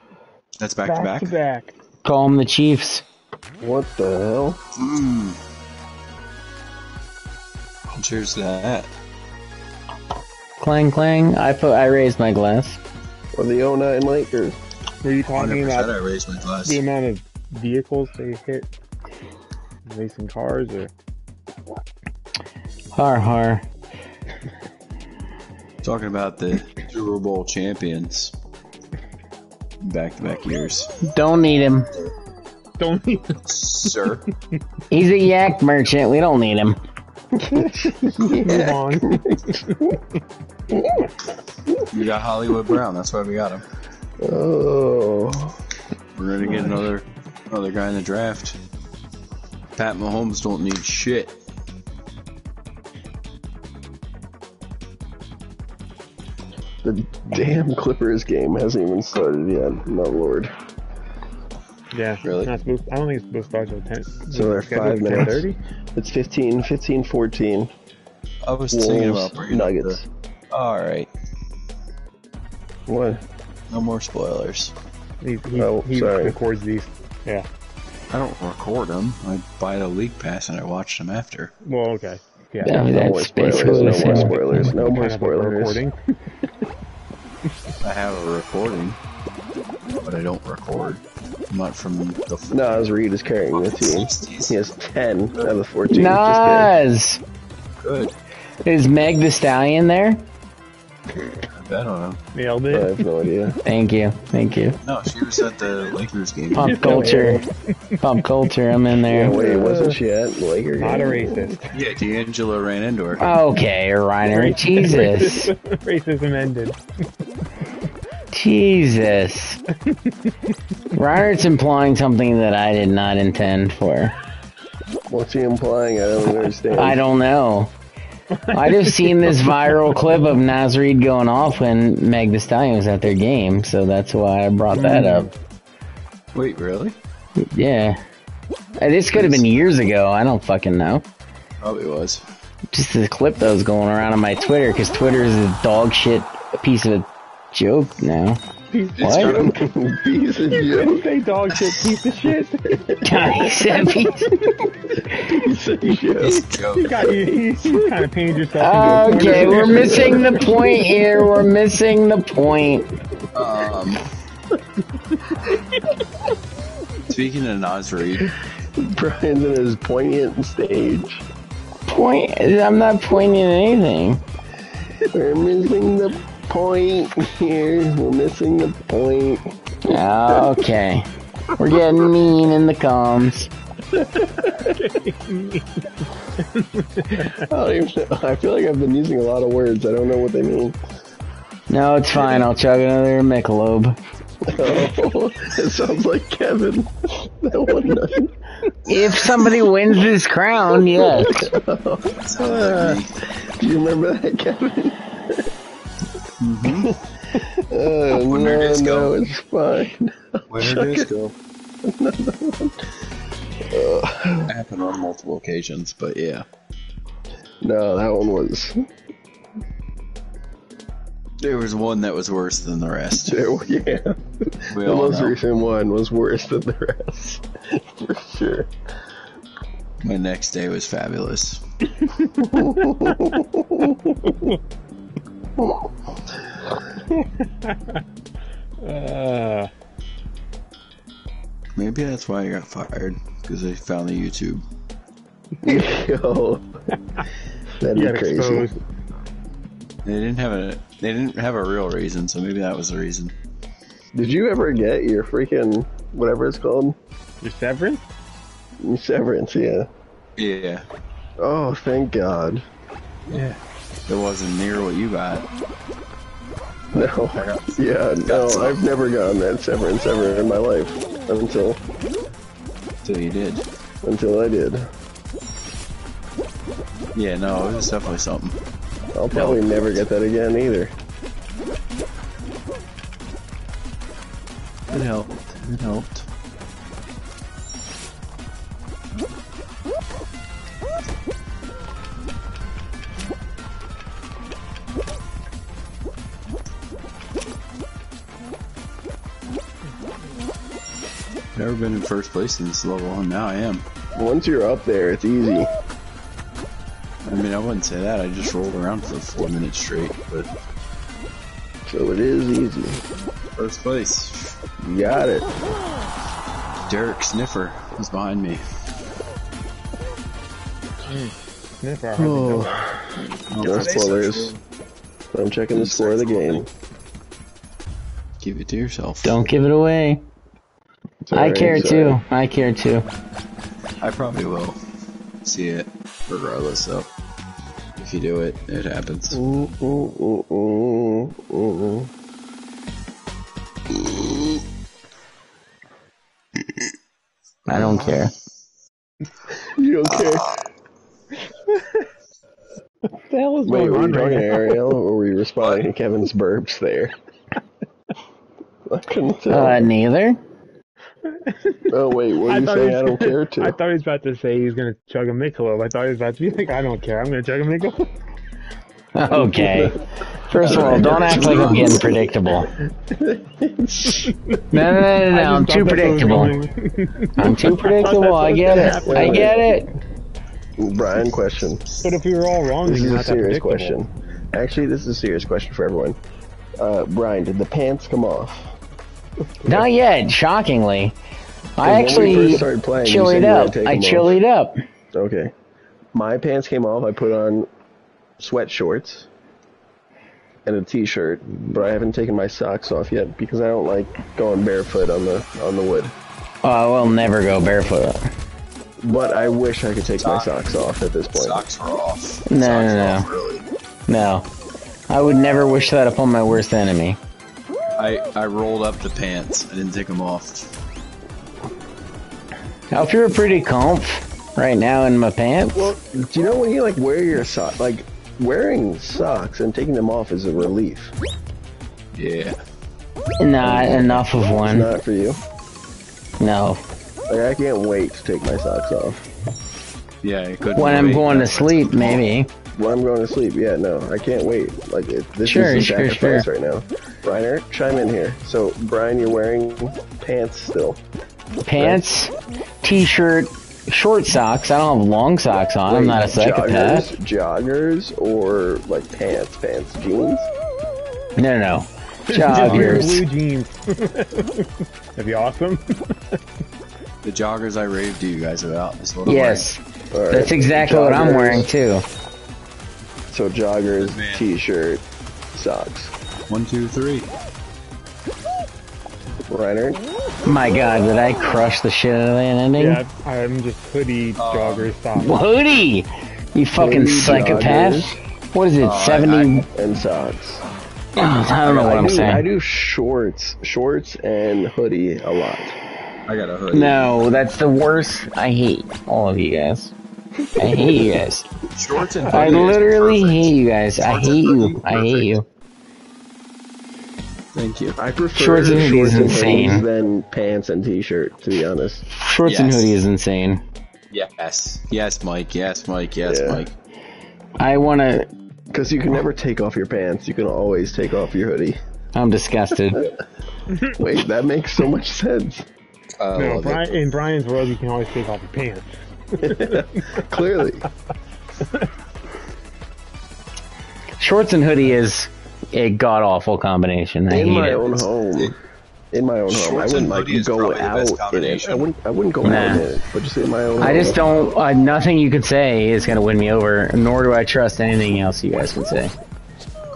Speaker 2: That's back,
Speaker 4: Back,
Speaker 2: to back.
Speaker 4: to back.
Speaker 3: Call them the Chiefs.
Speaker 1: What the hell?
Speaker 2: Mm. Cheers to that.
Speaker 3: Clang clang. I put. I raised my glass.
Speaker 1: For the 09 Lakers.
Speaker 4: Were you talking
Speaker 2: 100%
Speaker 4: about
Speaker 2: I raised my glass.
Speaker 4: the amount of vehicles they hit? Racing cars or
Speaker 3: Har har.
Speaker 2: Talking about the Super Bowl champions. Back to back years.
Speaker 3: Don't need him.
Speaker 4: don't even
Speaker 2: Sir.
Speaker 3: He's a yak merchant. We don't need him.
Speaker 4: move on.
Speaker 2: We got Hollywood Brown. That's why we got him.
Speaker 1: Oh.
Speaker 2: We're gonna get another another guy in the draft. Pat Mahomes don't need shit.
Speaker 1: The damn Clippers game hasn't even started yet. My lord.
Speaker 4: Yeah,
Speaker 2: Really?
Speaker 4: Not supposed, I don't think it's supposed to start till ten.
Speaker 1: So they're five minutes.
Speaker 4: 10:30?
Speaker 1: It's 15, 15, 14.
Speaker 2: I was thinking about bringing
Speaker 1: Nuggets.
Speaker 2: the- All right,
Speaker 1: What?
Speaker 2: no more spoilers.
Speaker 4: He, he,
Speaker 1: Oh,
Speaker 4: he
Speaker 1: sorry.
Speaker 4: records these. Yeah.
Speaker 2: I don't record them. I buy the league pass and I watch them after.
Speaker 4: Well, okay. Yeah.
Speaker 3: Yeah,
Speaker 1: No more
Speaker 3: that's
Speaker 1: spoilers.
Speaker 3: basically
Speaker 1: No
Speaker 3: the
Speaker 1: more
Speaker 3: same.
Speaker 1: spoilers. No more
Speaker 4: Kind of a
Speaker 1: spoilers.
Speaker 4: recording.
Speaker 2: I have a recording, but I don't record. I'm not from the. f-
Speaker 1: Naz Reid is carrying the team. He has 10 out of the 14.
Speaker 3: Naz.
Speaker 2: Good.
Speaker 3: Is Meg the Stallion there?
Speaker 2: I don't know.
Speaker 4: Nailed
Speaker 1: Just kidding. I have no idea.
Speaker 3: Thank you. Thank you.
Speaker 2: No, she was at the Lakers game.
Speaker 3: Pop culture. Pop culture. I'm in
Speaker 1: Yeah,
Speaker 3: there.
Speaker 1: wait, wasn't she at the Laker game?
Speaker 4: Not a racist.
Speaker 2: Yeah, D'Angelo ran into her.
Speaker 3: Okay, Reiner. Jesus.
Speaker 4: Racism ended.
Speaker 3: Jesus. Reiner's implying something that I did not intend for.
Speaker 1: What's he implying? I don't understand.
Speaker 3: I don't know. I just seen this viral clip of Naz Reid going off when Meg the Stallion was at their game, so that's why I brought that up.
Speaker 2: Wait, really?
Speaker 3: Yeah. Uh, This could have been years ago. I don't fucking know.
Speaker 2: Probably was.
Speaker 3: Just the clip that was going around on my Twitter because Twitter is a dog shit piece of a joke now.
Speaker 2: It's
Speaker 3: What?
Speaker 2: kind of-
Speaker 1: Piece of joke.
Speaker 4: Say dog shit, piece of shit.
Speaker 3: I said piece-
Speaker 1: Piece of joke.
Speaker 2: it's.
Speaker 4: You got you, you kind of painted yourself into
Speaker 3: Okay,
Speaker 4: corner.
Speaker 3: we're missing the point here. We're missing the point.
Speaker 2: Um, speaking of Naz Reid,
Speaker 1: Brian's in his poignant stage.
Speaker 3: Point. I'm not pointing at anything.
Speaker 1: We're missing the point here. We're missing the point.
Speaker 3: Okay. We're getting mean in the comms.
Speaker 1: I don't even know. I feel like I've been using a lot of words. I don't know what they mean.
Speaker 3: No, it's fine. I'll chug another Michelob.
Speaker 1: Oh, it sounds like Kevin. That one night.
Speaker 3: If somebody wins this crown, yes.
Speaker 1: Uh, do you remember that, Kevin? Mm-hmm. oh, uh,
Speaker 2: Winner
Speaker 1: no,
Speaker 2: disco.
Speaker 1: no, it's fine.
Speaker 2: Winner disco. Uh, Happened on multiple occasions, but yeah.
Speaker 1: No, that one was.
Speaker 2: There was one that was worse than the rest.
Speaker 1: Yeah,
Speaker 2: We
Speaker 1: the most
Speaker 2: know.
Speaker 1: recent one was worse than the rest, for sure.
Speaker 2: My next day was fabulous.
Speaker 4: Uh,
Speaker 2: Maybe that's why I got fired because I found the YouTube.
Speaker 1: Yo, that'd
Speaker 4: you
Speaker 1: be crazy.
Speaker 4: exposed.
Speaker 2: They didn't have a they didn't have a real reason, so maybe that was the reason.
Speaker 1: Did you ever get your freaking whatever it's called?
Speaker 4: Your severance?
Speaker 1: Your severance, yeah.
Speaker 2: Yeah,
Speaker 1: Oh, thank God.
Speaker 4: Yeah.
Speaker 2: It wasn't near what you got.
Speaker 1: No, yeah, no. I've never gotten that severance ever in my life until
Speaker 2: So you did.
Speaker 1: until I did.
Speaker 2: Yeah, no, it was definitely something.
Speaker 1: I'll probably never get that again either.
Speaker 2: It helped. It helped. Never been in first place in this level, and now I am.
Speaker 1: Once you're up there, it's easy.
Speaker 2: I mean, I wouldn't say that. I just rolled around for four minutes straight, but
Speaker 1: So it is easy.
Speaker 2: first place.
Speaker 1: You got it.
Speaker 2: Derek Sniffer is behind me.
Speaker 4: Sniffer, I hardly know.
Speaker 1: Oh, oh no spoilers. I'm checking the score of the game.
Speaker 2: Give it to yourself.
Speaker 3: Don't give it away.
Speaker 1: It's
Speaker 3: I
Speaker 1: alright,
Speaker 3: care
Speaker 1: it's
Speaker 3: too. I care too.
Speaker 2: I probably will see it, regardless. though. if you do it, it happens.
Speaker 1: Mm, mm, mm, mm, mm.
Speaker 3: I don't care.
Speaker 1: You don't care.
Speaker 4: What the hell is
Speaker 1: Wait,
Speaker 4: going
Speaker 1: were you
Speaker 4: on right
Speaker 1: talking to? Ariel or were you responding to Kevin's burps there? I couldn't tell.
Speaker 3: Uh, neither.
Speaker 1: Oh wait, what are you
Speaker 4: thought
Speaker 1: saying? I don't care to.
Speaker 4: I thought he was about to say he's gonna chug a Michelob. I thought he was about to be like, I don't care, I'm gonna chug a Michelob.
Speaker 3: Okay. First of all, don't act like I'm getting predictable. No, no, no, no, no. I'm too predictable. I'm too predictable. I get it. I get it.
Speaker 1: Brian, question.
Speaker 4: But if we were all wrong,
Speaker 1: This is a serious question. Actually, this is a serious question for everyone. Uh, Brian, did the pants come off?
Speaker 3: Not yet, shockingly. I actually
Speaker 1: first started playing, you
Speaker 3: chillied
Speaker 1: said you were
Speaker 3: up.
Speaker 1: gonna
Speaker 3: I
Speaker 1: them off.
Speaker 3: up.
Speaker 1: Okay. My pants came off. I put on sweat shorts and a t-shirt, but I haven't taken my socks off yet because I don't like going barefoot on the on the wood.
Speaker 3: Oh, I will never go barefoot.
Speaker 1: But I wish I could take my socks off at this point.
Speaker 2: Socks are off.
Speaker 3: No,
Speaker 2: Socks
Speaker 3: no, no.
Speaker 2: off, really.
Speaker 3: No. I would never wish that upon my worst enemy.
Speaker 2: I I rolled up the pants. I didn't take them off.
Speaker 3: I feel pretty comf right now in my pants.
Speaker 1: Well, do you know when you like wear your sock? Like wearing socks and taking them off is a relief.
Speaker 2: Yeah.
Speaker 3: Not enough of one.
Speaker 1: Not for you.
Speaker 3: No.
Speaker 1: Like I can't wait to take my socks off.
Speaker 2: Yeah, I couldn't.
Speaker 3: When I'm going to
Speaker 2: That's why I
Speaker 3: sleep,
Speaker 2: took off.
Speaker 3: maybe.
Speaker 1: When I'm going to sleep, yeah, no, I can't wait. Like it, this
Speaker 3: Sure,
Speaker 1: is a
Speaker 3: sure,
Speaker 1: sacrifice
Speaker 3: sure.
Speaker 1: right now. Reiner, chime in here. So, Brian, you're wearing pants still.
Speaker 3: Pants, t-shirt, short socks. I don't have long socks on. I'm not a psychopath.
Speaker 1: Joggers, joggers, or like pants, pants, jeans.
Speaker 3: No, no, no.
Speaker 4: Just wear
Speaker 3: Joggers.
Speaker 4: blue jeans. That'd be awesome.
Speaker 2: The joggers I raved to you guys about. Is what I'm
Speaker 3: Yes,
Speaker 1: All right.
Speaker 3: that's exactly what I'm wearing too.
Speaker 1: So joggers, t-shirt, socks.
Speaker 2: One, two, three.
Speaker 1: Reiner,
Speaker 3: My God, did I crush the shit out of that ending?
Speaker 4: yeah, I'm just hoodie, um, joggers, socks.
Speaker 3: Hoodie, you fucking
Speaker 1: Hoodie,
Speaker 3: psychopath.
Speaker 1: joggers.
Speaker 3: What is it?
Speaker 2: Uh, I-
Speaker 3: Seventy?
Speaker 1: and socks.
Speaker 3: Oh, I don't know what
Speaker 1: I
Speaker 3: I'm
Speaker 1: do,
Speaker 3: saying.
Speaker 1: I do shorts, shorts and hoodie a lot.
Speaker 2: I got a hoodie.
Speaker 3: No, that's the worst. I hate all of you guys. I hate you guys.
Speaker 2: Shorts and
Speaker 3: I literally hate you guys. I hate you.
Speaker 2: hoodie,
Speaker 3: I hate you.
Speaker 2: Thank you.
Speaker 1: I prefer
Speaker 3: Shorts and hoodie is insane.
Speaker 1: hoodies than pants and t-shirt, to be honest.
Speaker 3: Shorts and hoodie is insane.
Speaker 2: Yes. Yes, Mike. Yes, Mike. Yes,
Speaker 1: Yeah.
Speaker 2: Mike.
Speaker 3: I wanna.
Speaker 1: Because you can never take off your pants. You can always take off your hoodie.
Speaker 3: I'm disgusted.
Speaker 1: Wait, that makes so much sense.
Speaker 2: I
Speaker 4: No. Brian, in Brian's world, you can always take off your pants.
Speaker 1: Clearly.
Speaker 3: Shorts and hoodie is a god awful combination. I
Speaker 1: In my
Speaker 3: it.
Speaker 1: own home. In my own home. I wouldn't like go
Speaker 2: probably the best
Speaker 1: out in it. I wouldn't I wouldn't go
Speaker 3: Nah.
Speaker 1: out in it, but just in my own
Speaker 3: I
Speaker 1: home.
Speaker 3: just don't. Uh, nothing you can say is gonna win me over. Nor do I trust anything else you guys can say.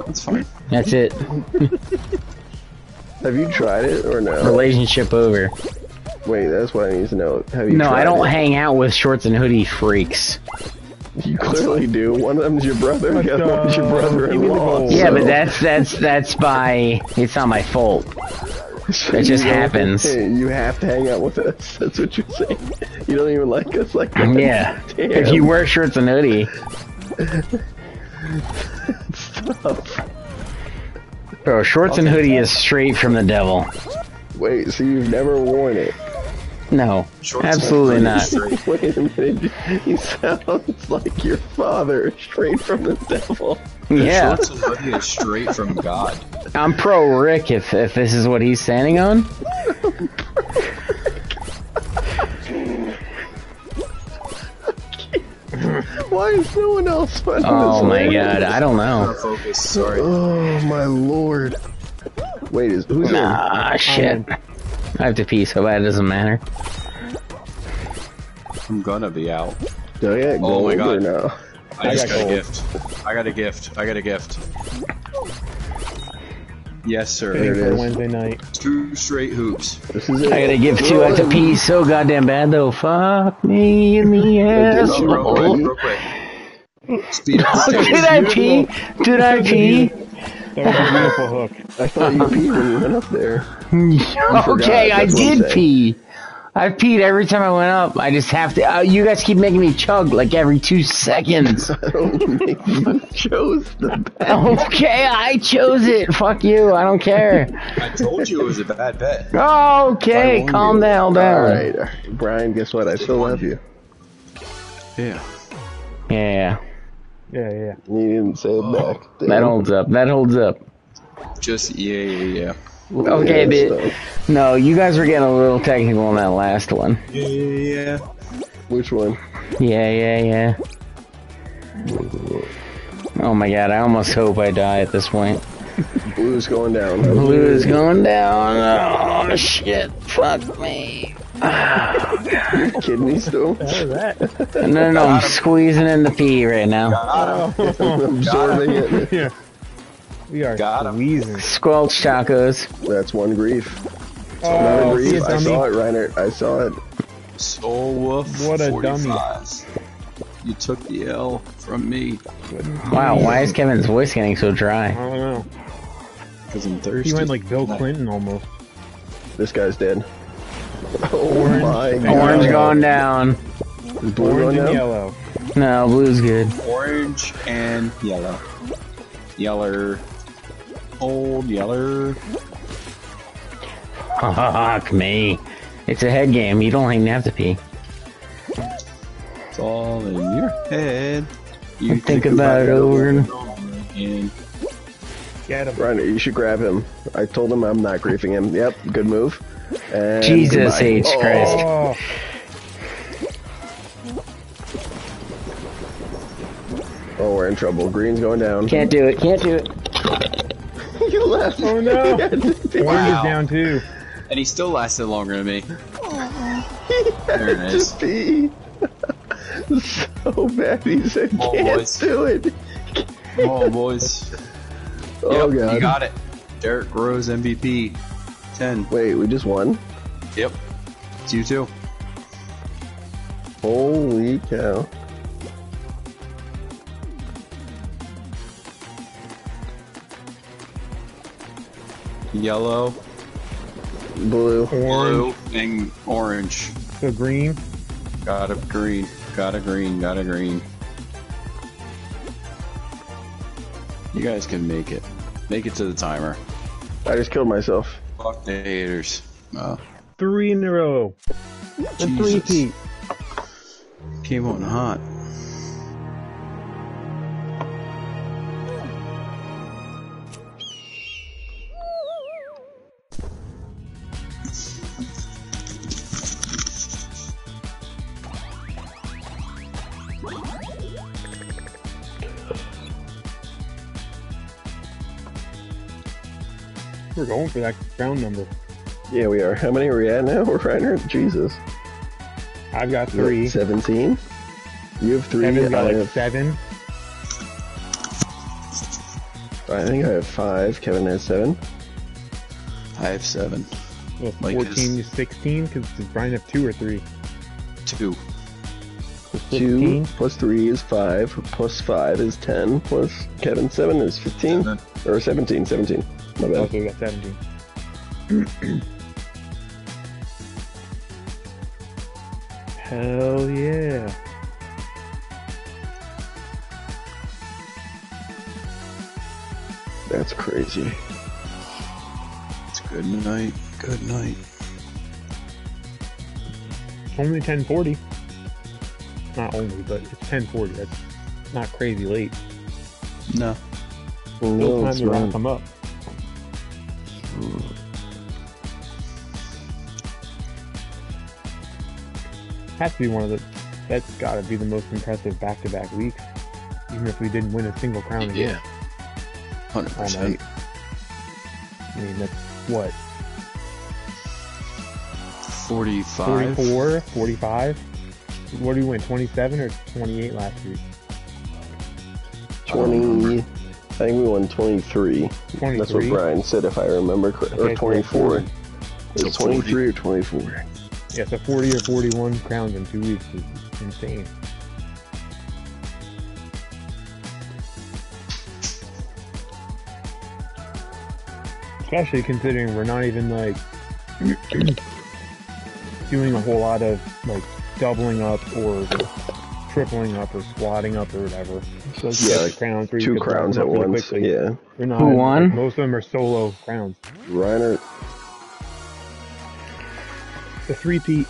Speaker 2: That's fine.
Speaker 3: That's it.
Speaker 1: Have you tried it or no?
Speaker 3: Relationship over.
Speaker 1: Wait, that's what I need to know. Have you
Speaker 3: No, I don't
Speaker 1: it?
Speaker 3: hang out with shorts and hoodie freaks.
Speaker 1: You clearly do. One of them's your brother, the other one's your brother-in-law.
Speaker 4: give me the
Speaker 3: Yeah,
Speaker 1: so-
Speaker 3: but that's that's that's by. It's not my fault.
Speaker 1: so
Speaker 3: it just
Speaker 1: you don't-
Speaker 3: happens.
Speaker 1: You have to hang out with us. That's what you're saying. You don't even like us like that.
Speaker 3: Yeah.
Speaker 1: Damn.
Speaker 3: If you wear shorts and hoodie, bro, shorts and hoodie is straight from the devil.
Speaker 1: Wait, so you've never worn it?
Speaker 3: No,
Speaker 2: Shorts and
Speaker 3: absolutely not.
Speaker 1: Wait a minute. He sounds like your father, straight from the devil.
Speaker 3: Yeah,
Speaker 2: Shorts and hoodie is straight from God.
Speaker 3: I'm pro Rick if if this is what he's standing on.
Speaker 1: Why is no one else finding
Speaker 3: Oh
Speaker 1: this
Speaker 3: my
Speaker 1: hilarious?
Speaker 3: god, I don't know.
Speaker 2: focus. Sorry.
Speaker 1: Oh my lord. Wait, is who's in?
Speaker 3: Ah, shit. I have to pee, so bad it doesn't matter.
Speaker 2: I'm gonna be out.
Speaker 1: Do I
Speaker 2: Oh
Speaker 1: go
Speaker 2: my
Speaker 1: over
Speaker 2: God.
Speaker 1: now?
Speaker 2: I just
Speaker 4: got
Speaker 2: got, a gift. I got a gift. I got a gift. Yes,
Speaker 1: sir.
Speaker 4: Waiting
Speaker 1: it
Speaker 4: for. Wednesday night.
Speaker 2: Two straight hoops.
Speaker 1: This is it.
Speaker 3: I gotta give two. I have to pee so goddamn bad though. Fuck me in the ass.
Speaker 2: Oh, real quick, real quick. Speed up.
Speaker 3: Did I pee? Did I pee?
Speaker 4: That was a beautiful hook.
Speaker 1: I thought you peed when you went up there.
Speaker 3: Okay, I
Speaker 1: that's what I'm
Speaker 3: did pee. I peed every time I went up. I just have to. Uh, you guys keep making me chug like every two seconds.
Speaker 1: I don't think you chose the best.
Speaker 3: Okay, I chose it. Fuck you. I don't care.
Speaker 2: I told you it was a bad bet.
Speaker 3: Okay, calm
Speaker 2: you.
Speaker 3: the hell down.
Speaker 1: right, Brian. Guess what? I still love you.
Speaker 2: Yeah.
Speaker 3: Yeah,
Speaker 4: Yeah, yeah.
Speaker 1: You didn't say it back. Damn.
Speaker 3: that holds up. That holds up.
Speaker 2: Just yeah, yeah, yeah.
Speaker 3: Okay,
Speaker 1: Yeah,
Speaker 3: but
Speaker 1: so-
Speaker 3: no, you guys were getting a little technical on that last one.
Speaker 2: Yeah, yeah, yeah.
Speaker 1: Which one?
Speaker 3: Yeah, yeah, yeah. Oh my god, I almost hope I die at this point.
Speaker 1: Blue's going down.
Speaker 3: Blue is going down. Oh shit. Fuck me.
Speaker 1: Kidney stone.
Speaker 4: What that?
Speaker 3: No, no, no, I'm squeezing in the pee right now. Oh.
Speaker 1: Absorbing it.
Speaker 4: yeah. We are
Speaker 2: Got him.
Speaker 4: squeezing.
Speaker 3: Squelch tacos.
Speaker 1: That's one grief. Oh, Another
Speaker 4: Oh, see
Speaker 1: grief.
Speaker 4: a
Speaker 1: I
Speaker 4: dummy.
Speaker 1: saw it, Reiner. I saw it.
Speaker 2: Soul Wolf.
Speaker 4: What a
Speaker 2: 45. You took the L from me
Speaker 3: Wow, why is Kevin's voice getting so dry?
Speaker 4: I don't know.
Speaker 2: because I'm thirsty.
Speaker 4: He went like Bill Clinton almost.
Speaker 1: This guy's dead. Oh
Speaker 4: Orange.
Speaker 1: my god.
Speaker 3: Orange going down.
Speaker 1: Is blue
Speaker 4: Orange
Speaker 1: going
Speaker 4: and
Speaker 1: down?
Speaker 4: yellow.
Speaker 3: No, blue's good.
Speaker 2: orange and yellow. Yeller. Old yeller.
Speaker 3: Fuck me. It's a head game. You don't even have to pee.
Speaker 2: It's all in your head. You
Speaker 3: Think about it over and-
Speaker 2: and
Speaker 4: Get him.
Speaker 1: Reiner, you should grab him. I told him I'm not griefing him. Yep, good move. And
Speaker 3: Jesus
Speaker 1: goodbye.
Speaker 3: H.
Speaker 1: Oh,
Speaker 3: Christ.
Speaker 4: Oh,
Speaker 1: Oh, we're in trouble. Green's going down.
Speaker 3: Can't do it. Can't do it.
Speaker 1: you left.
Speaker 4: oh no. Orange is down too.
Speaker 2: and he still lasted longer than me. There it is.
Speaker 1: Just be so bad. He said,
Speaker 2: Oh,
Speaker 1: can't
Speaker 2: boys.
Speaker 1: do it.
Speaker 2: Come on, boys.
Speaker 1: Oh,
Speaker 2: yep,
Speaker 1: God.
Speaker 2: you got it. Derrick Rose MVP. 10.
Speaker 1: Wait, we just won?
Speaker 2: Yep. It's you too.
Speaker 1: Holy cow.
Speaker 2: Yellow,
Speaker 1: Blue.
Speaker 4: Orange,
Speaker 2: blue, and orange.
Speaker 4: the green.
Speaker 2: Got a green. Got a green. Got a green. You guys can make it. Make it to the timer.
Speaker 1: I just killed myself.
Speaker 2: Fuck the haters. Oh,
Speaker 4: Three in a row. The three
Speaker 2: Jesus.
Speaker 4: peat.
Speaker 2: came on hot.
Speaker 4: We're going for that round number.
Speaker 1: Yeah, we are. How many are we at now, We're right here. Jesus.
Speaker 4: I've got
Speaker 1: You're
Speaker 4: three.
Speaker 1: 17? You have three.
Speaker 4: Kevin's
Speaker 1: I,
Speaker 4: got like
Speaker 1: have,
Speaker 4: seven.
Speaker 1: I think I have five. Kevin has seven.
Speaker 2: I have seven.
Speaker 4: Well,
Speaker 2: Like
Speaker 4: 14
Speaker 2: this.
Speaker 4: to 16, because does Brian have two or three?
Speaker 2: Two.
Speaker 1: Two plus three is five. Plus five is ten. Plus Kevin seven is fifteen
Speaker 2: Seven.
Speaker 1: or seventeen. Seventeen. My bad.
Speaker 4: Oh, so we got 17. Hell yeah.
Speaker 1: That's crazy.
Speaker 2: It's good night. Good night.
Speaker 4: Only 1040. Not only, but it's 1040. That's not crazy late.
Speaker 2: No.
Speaker 4: Still
Speaker 1: No,
Speaker 4: time
Speaker 1: it's
Speaker 4: to round
Speaker 1: not.
Speaker 4: come up. Has to be one of the. That's got to be the most impressive back-to-back weeks. Even if we didn't win a single crown again.
Speaker 2: Yeah. Hundred
Speaker 4: all
Speaker 2: percent.
Speaker 4: night. I mean, that's what
Speaker 2: Forty-five.
Speaker 4: 44, 45. What do we win? 27 or 28 last week?
Speaker 1: Twenty. I think we won twenty-three. That's what Brian said, if I remember correctly.
Speaker 4: Okay,
Speaker 1: Or twenty-four.
Speaker 4: 40.
Speaker 1: It's
Speaker 2: So 40.
Speaker 1: twenty-three or twenty-four.
Speaker 4: Yeah, so 40 or 41 crowns in two weeks is insane. Especially considering we're not even like doing a whole lot of like doubling up or tripling up or squatting up or whatever. So it's
Speaker 1: Yeah,
Speaker 4: just
Speaker 1: like
Speaker 4: crowns where
Speaker 1: Two
Speaker 4: could
Speaker 1: crowns at
Speaker 4: really
Speaker 1: once.
Speaker 4: quickly.
Speaker 1: Yeah.
Speaker 4: We're not,
Speaker 3: Who won?
Speaker 4: like, most of them are solo crowns.
Speaker 1: Reiner.
Speaker 4: The three peat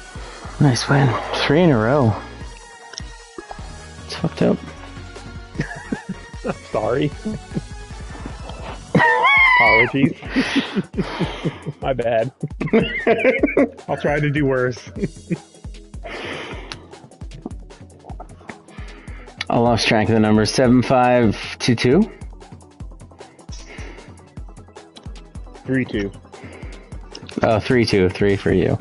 Speaker 3: Nice win. Three in a row. It's fucked up.
Speaker 4: Sorry. Apologies. My bad. I'll try to do worse.
Speaker 3: I lost track of the number. Seven five two two.
Speaker 4: Three two.
Speaker 3: Oh, three two. Three for you.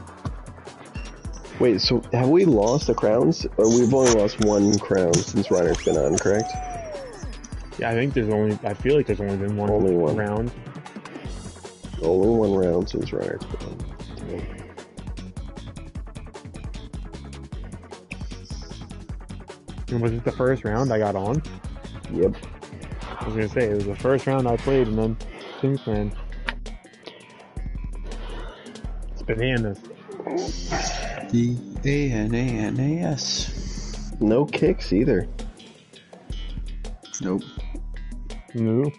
Speaker 1: Wait, so have we lost the crowns? Or we've only lost one crown since Reiner's been on, correct?
Speaker 4: Yeah, I think there's only. I feel like there's only been one,
Speaker 1: Only one.
Speaker 4: round.
Speaker 1: Only one round since Reiner's been
Speaker 4: was it the first round I got on?
Speaker 1: Yep.
Speaker 4: I was gonna say it was the first round I played, and then Kingsman. It's bananas.
Speaker 2: B A N A N A S.
Speaker 1: No kicks either.
Speaker 2: Nope.
Speaker 4: No.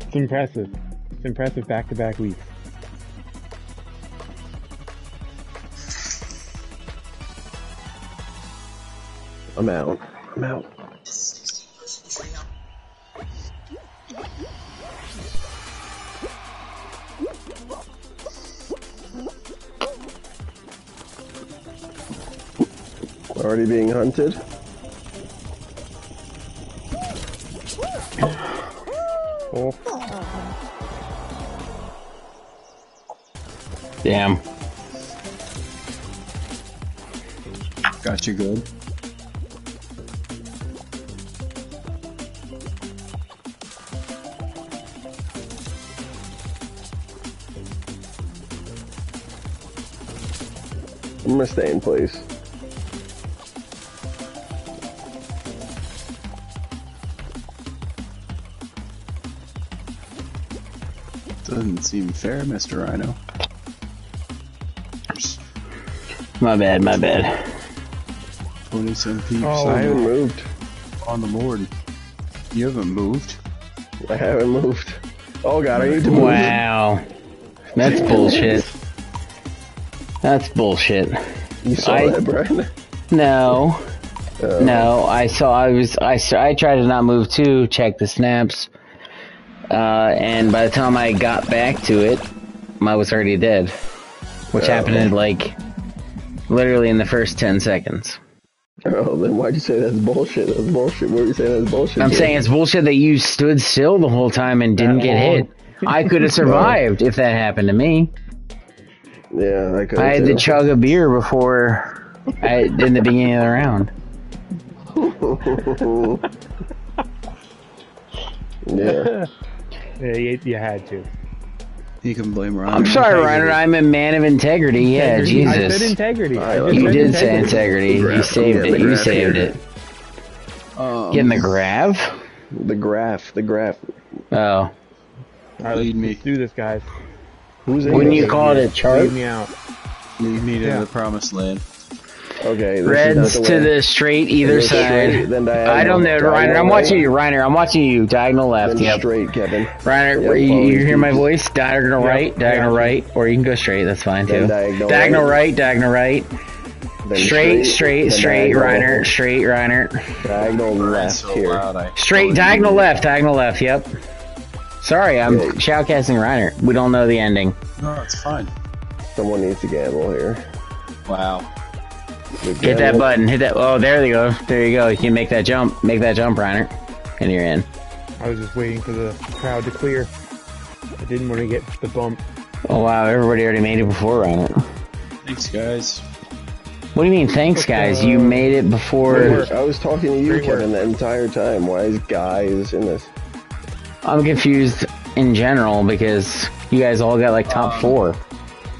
Speaker 4: It's impressive. It's impressive back-to-back weeks.
Speaker 1: I'm out. I'm out. Already being hunted?
Speaker 4: Oh,
Speaker 3: Damn.
Speaker 2: Got you good.
Speaker 1: Gonna stay in place.
Speaker 2: Doesn't seem fair, Mr. Rhino.
Speaker 3: My bad, my bad.
Speaker 2: 20 some peeps
Speaker 4: Oh,
Speaker 1: I haven't moved.
Speaker 2: on the board. You haven't moved.
Speaker 1: I haven't moved. Oh god, I need to move.
Speaker 3: Wow. That's bullshit. That's bullshit.
Speaker 1: You saw
Speaker 3: I-
Speaker 1: that, Brian?
Speaker 3: No.
Speaker 1: Uh,
Speaker 3: No, I saw. I was. I. I tried to not move too. Check the snaps. Uh, and by the time I got back to it, I was already dead. Which
Speaker 1: Oh.
Speaker 3: happened in like literally in the first ten seconds.
Speaker 1: Oh, then why'd you say that's bullshit? That's bullshit. What were you saying that's bullshit?
Speaker 3: I'm
Speaker 1: for?
Speaker 3: saying it's bullshit that you stood still the whole time and didn't
Speaker 4: That
Speaker 3: get hit. I could have survived if that happened to me.
Speaker 1: Yeah, I could.
Speaker 3: I had to chug a beer before I in the beginning of the round.
Speaker 1: yeah.
Speaker 4: Yeah, you, you had to.
Speaker 2: You can blame Rhino.
Speaker 3: I'm sorry,
Speaker 4: Integrity.
Speaker 3: Ryder. I'm a man of integrity. Yeah,
Speaker 4: Integrity. I said
Speaker 3: Jesus.
Speaker 4: integrity. I
Speaker 1: You
Speaker 4: just
Speaker 3: You
Speaker 4: said
Speaker 3: did say integrity. You saved
Speaker 1: Yeah,
Speaker 3: it. You saved
Speaker 1: here.
Speaker 3: it.
Speaker 2: Um,
Speaker 3: Getting the grav?
Speaker 1: The graph. The graph.
Speaker 3: Oh.
Speaker 4: All right,
Speaker 2: Lead
Speaker 4: let's,
Speaker 2: me.
Speaker 4: let's do this, guys.
Speaker 1: Who's in
Speaker 3: Wouldn't you call it a chart?
Speaker 4: Lead me out.
Speaker 2: Leave me to
Speaker 4: Yeah.
Speaker 2: the promised land.
Speaker 1: Okay.
Speaker 3: Reds
Speaker 1: not
Speaker 3: to the straight either
Speaker 1: Then straight,
Speaker 3: side.
Speaker 1: then diagonal.
Speaker 3: I don't know,
Speaker 1: Diagonal
Speaker 3: Reiner. I'm
Speaker 1: right,
Speaker 3: watching you, Reiner. I'm watching you. Diagonal left.
Speaker 1: Then
Speaker 3: Yep.
Speaker 1: straight, Kevin.
Speaker 3: Reiner,
Speaker 1: Yep,
Speaker 3: you, you hear my voice? Diagonal
Speaker 4: Yep.
Speaker 3: right, diagonal
Speaker 4: Yeah.
Speaker 3: right, or you can go straight. That's fine
Speaker 1: Then
Speaker 3: too.
Speaker 1: diagonal
Speaker 3: Diagonal
Speaker 1: right.
Speaker 3: right, diagonal right.
Speaker 1: Then
Speaker 3: Straight, straight, straight,
Speaker 1: diagonal-
Speaker 3: Reiner. Straight, Reiner.
Speaker 1: Diagonal left
Speaker 2: so
Speaker 1: here.
Speaker 2: loud,
Speaker 3: Straight, diagonal left, diagonal left. Yep. Sorry, I'm
Speaker 1: Yeah.
Speaker 3: shoutcasting Reiner. We don't know the ending.
Speaker 2: No, it's fine.
Speaker 1: Someone needs to gamble here.
Speaker 2: Wow.
Speaker 1: The
Speaker 3: Hit that button. Hit that. Oh, there you go. There you go. You can make that jump. Make that jump, Reiner. And you're in.
Speaker 4: I was just waiting for the crowd to clear. I didn't want to get the bump.
Speaker 3: Oh wow, everybody already made it before Reiner.
Speaker 2: Thanks, guys.
Speaker 3: What do you mean? Thanks, guys. You uh, made it before.
Speaker 1: I was talking to you, Kevin, the entire time. Why is guys in this?
Speaker 3: I'm confused in general because you guys all got like top um, four.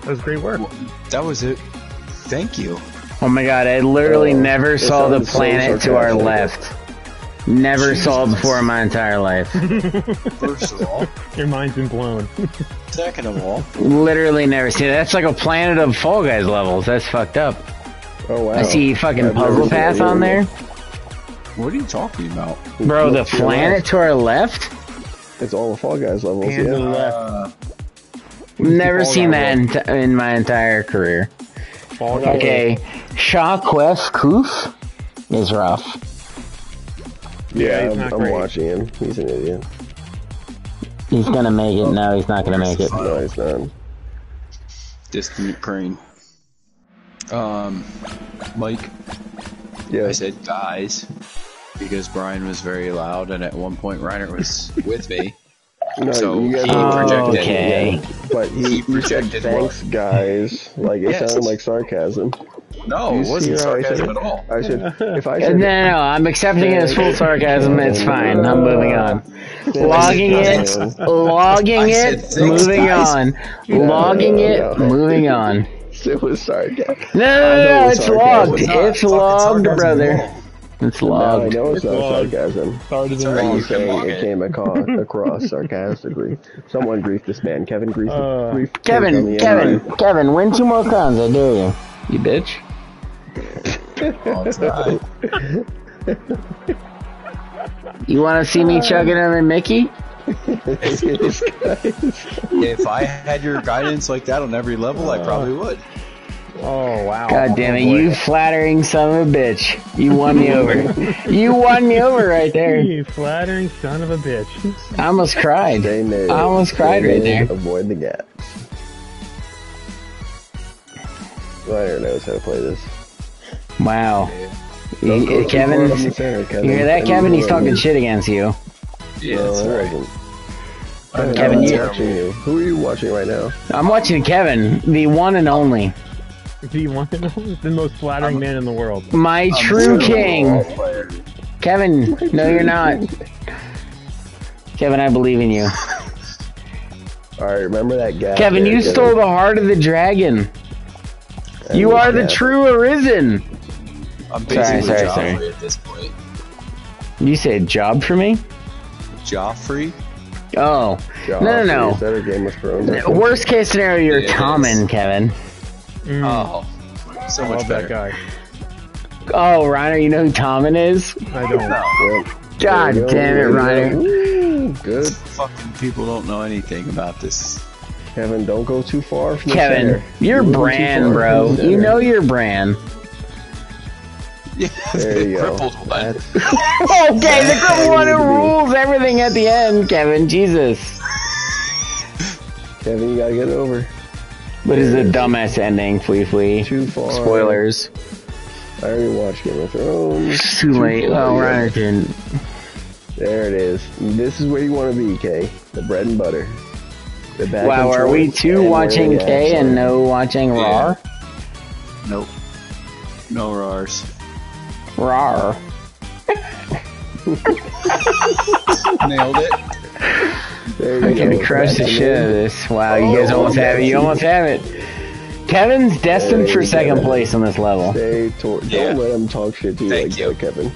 Speaker 4: That was great work.
Speaker 2: That was it. Thank you.
Speaker 3: Oh my god, I literally
Speaker 1: Oh,
Speaker 3: never saw the
Speaker 1: sounds so
Speaker 3: planet to our left. Never saw it before in my entire life.
Speaker 2: First of all.
Speaker 4: Your mind's been blown.
Speaker 2: Second of all.
Speaker 3: literally never seen it. That's like a planet of Fall Guys levels. That's fucked up.
Speaker 1: Oh wow!
Speaker 3: I see fucking
Speaker 1: I've
Speaker 3: Puzzle Path on there.
Speaker 2: What are you talking about?
Speaker 3: Bro, the
Speaker 1: Look to your
Speaker 3: planet
Speaker 1: left.
Speaker 3: to our left?
Speaker 1: It's all the Fall Guys levels.
Speaker 4: And
Speaker 1: Yeah.
Speaker 2: Uh,
Speaker 3: Never seen that in, in my entire career.
Speaker 4: Fall Guys.
Speaker 3: Okay, Shaw Quest Koof is rough.
Speaker 1: Yeah,
Speaker 4: he's
Speaker 1: I'm, I'm watching him. He's an idiot.
Speaker 3: He's gonna make it. No, he's not gonna make it.
Speaker 1: No, he's not.
Speaker 2: distant crane. Um, Mike,
Speaker 1: Yeah.
Speaker 2: I said guys because Brian was very loud, and at one point Reiner was with me.
Speaker 1: No,
Speaker 2: So
Speaker 1: you guys
Speaker 2: he
Speaker 1: are-
Speaker 2: projected.
Speaker 3: okay.
Speaker 1: Yeah, but he,
Speaker 2: He
Speaker 1: he said
Speaker 2: projected
Speaker 1: thanks, guys. Like it
Speaker 2: Yes.
Speaker 1: sounded like sarcasm.
Speaker 2: No, it wasn't
Speaker 1: how I said
Speaker 2: sarcasm
Speaker 1: it?
Speaker 2: at all.
Speaker 1: I said if I
Speaker 3: No,
Speaker 1: said
Speaker 3: no, no, I'm accepting it as full sarcasm. It's fine. I'm moving on. Logging it, logging it, moving on. Logging it, moving on.
Speaker 1: it was sarcasm.
Speaker 3: No, no,
Speaker 1: I
Speaker 3: no,
Speaker 1: know
Speaker 3: no,
Speaker 1: it's
Speaker 3: it's
Speaker 1: sarcasm.
Speaker 3: logged.
Speaker 2: It's not
Speaker 3: It's
Speaker 2: fucking
Speaker 3: logged,
Speaker 2: sarcasm
Speaker 3: brother.
Speaker 2: At all.
Speaker 3: It's
Speaker 1: Now I know it's not
Speaker 4: logged.
Speaker 1: sarcasm.
Speaker 4: Started in
Speaker 2: Sorry,
Speaker 1: I'm
Speaker 2: you
Speaker 4: wrong.
Speaker 2: can
Speaker 1: saying it
Speaker 2: it.
Speaker 1: came aco- across sarcastically. Someone grief this man. Kevin grief.
Speaker 4: Uh,
Speaker 1: grief
Speaker 3: Kevin,
Speaker 1: on
Speaker 3: Kevin. Kevin, win two more crowns. I dare you. You bitch.
Speaker 2: It's not.
Speaker 3: You want to see me chug another Mickey?
Speaker 2: If I had your guidance like that on every level, I probably would.
Speaker 4: Oh wow.
Speaker 3: God damn it,
Speaker 4: Oh, boy.
Speaker 3: you flattering son of a bitch. You won me over. You won me over right there.
Speaker 4: You flattering son of a bitch.
Speaker 3: I almost cried.
Speaker 1: Stay mid.
Speaker 3: I almost cried
Speaker 1: Stay
Speaker 3: right
Speaker 1: mid,
Speaker 3: there.
Speaker 1: Avoid the gaps. Ryder knows how to play this.
Speaker 3: Wow.
Speaker 1: Don't
Speaker 3: You-
Speaker 1: go
Speaker 3: Kevin,
Speaker 1: far from the center, Kevin.
Speaker 3: you hear that, Kevin? He's talking
Speaker 1: know-
Speaker 3: shit against you.
Speaker 2: Yeah,
Speaker 1: No,
Speaker 2: that's right.
Speaker 1: wasn't.
Speaker 3: Kevin, you-
Speaker 1: you. Who are you watching right now?
Speaker 3: I'm watching Kevin, the one and only.
Speaker 4: Do you want to know? the most flattering man in the world?
Speaker 3: My true king. Kevin, no, you're not. Kevin, I believe in you.
Speaker 1: All right, remember that guy.
Speaker 3: Kevin,
Speaker 1: there,
Speaker 3: you stole the heart of the dragon.
Speaker 1: And
Speaker 3: You
Speaker 1: the
Speaker 3: are the
Speaker 1: gap.
Speaker 3: true arisen.
Speaker 2: I'm basically
Speaker 3: sorry,
Speaker 2: Joffrey
Speaker 3: sorry.
Speaker 2: at this point.
Speaker 3: You said job for me?
Speaker 2: Joffrey?
Speaker 3: Oh,
Speaker 1: Josh,
Speaker 3: no,
Speaker 1: Is
Speaker 3: no,
Speaker 1: that a Game of Thrones?
Speaker 3: no. Worst case scenario, you're
Speaker 2: It is.
Speaker 3: Tommen, Kevin.
Speaker 4: Mm,
Speaker 2: Oh, so
Speaker 4: I
Speaker 2: much
Speaker 4: love
Speaker 2: better.
Speaker 4: that guy.
Speaker 3: Oh, Reiner, you know who Tommen is?
Speaker 4: I don't.
Speaker 1: Yep.
Speaker 3: God
Speaker 1: go,
Speaker 3: damn it,
Speaker 1: there.
Speaker 3: Reiner.
Speaker 1: Good.
Speaker 2: Fucking people don't know anything about this.
Speaker 1: Kevin, don't go too far from the
Speaker 3: Kevin,
Speaker 1: center.
Speaker 3: your
Speaker 1: You're
Speaker 3: brand, bro. You know your brand.
Speaker 2: Yeah,
Speaker 1: There you go.
Speaker 2: crippled one.
Speaker 1: That's-
Speaker 3: Okay, the cripple one who rules everything at the end, Kevin. Jesus.
Speaker 1: Kevin, you gotta get over.
Speaker 3: But it's a dumbass ending, Flea Flea.
Speaker 1: Too far.
Speaker 3: Spoilers.
Speaker 1: I already watched Game of Thrones.
Speaker 3: It's too late.
Speaker 1: far,
Speaker 3: Oh,
Speaker 1: yeah.
Speaker 3: Reiner didn't.
Speaker 1: There it is. This is where you want to be, Kay. The bread and butter. The back
Speaker 3: Wow, are we two watching
Speaker 1: where the
Speaker 3: K and no watching RAR?
Speaker 2: Nope. No RARs.
Speaker 3: RAR.
Speaker 2: Nailed it.
Speaker 1: There you
Speaker 3: I'm gonna
Speaker 1: go.
Speaker 3: crush the
Speaker 1: Back
Speaker 3: shit out of this. Wow, you guys
Speaker 1: Oh,
Speaker 3: almost have it. You almost have it. Kevin's destined
Speaker 1: There
Speaker 3: for second
Speaker 1: go.
Speaker 3: place on this level.
Speaker 1: Stay tor-
Speaker 2: Yeah.
Speaker 1: Don't let him talk shit to you
Speaker 2: Thank
Speaker 1: like
Speaker 2: you.
Speaker 1: that, Kevin.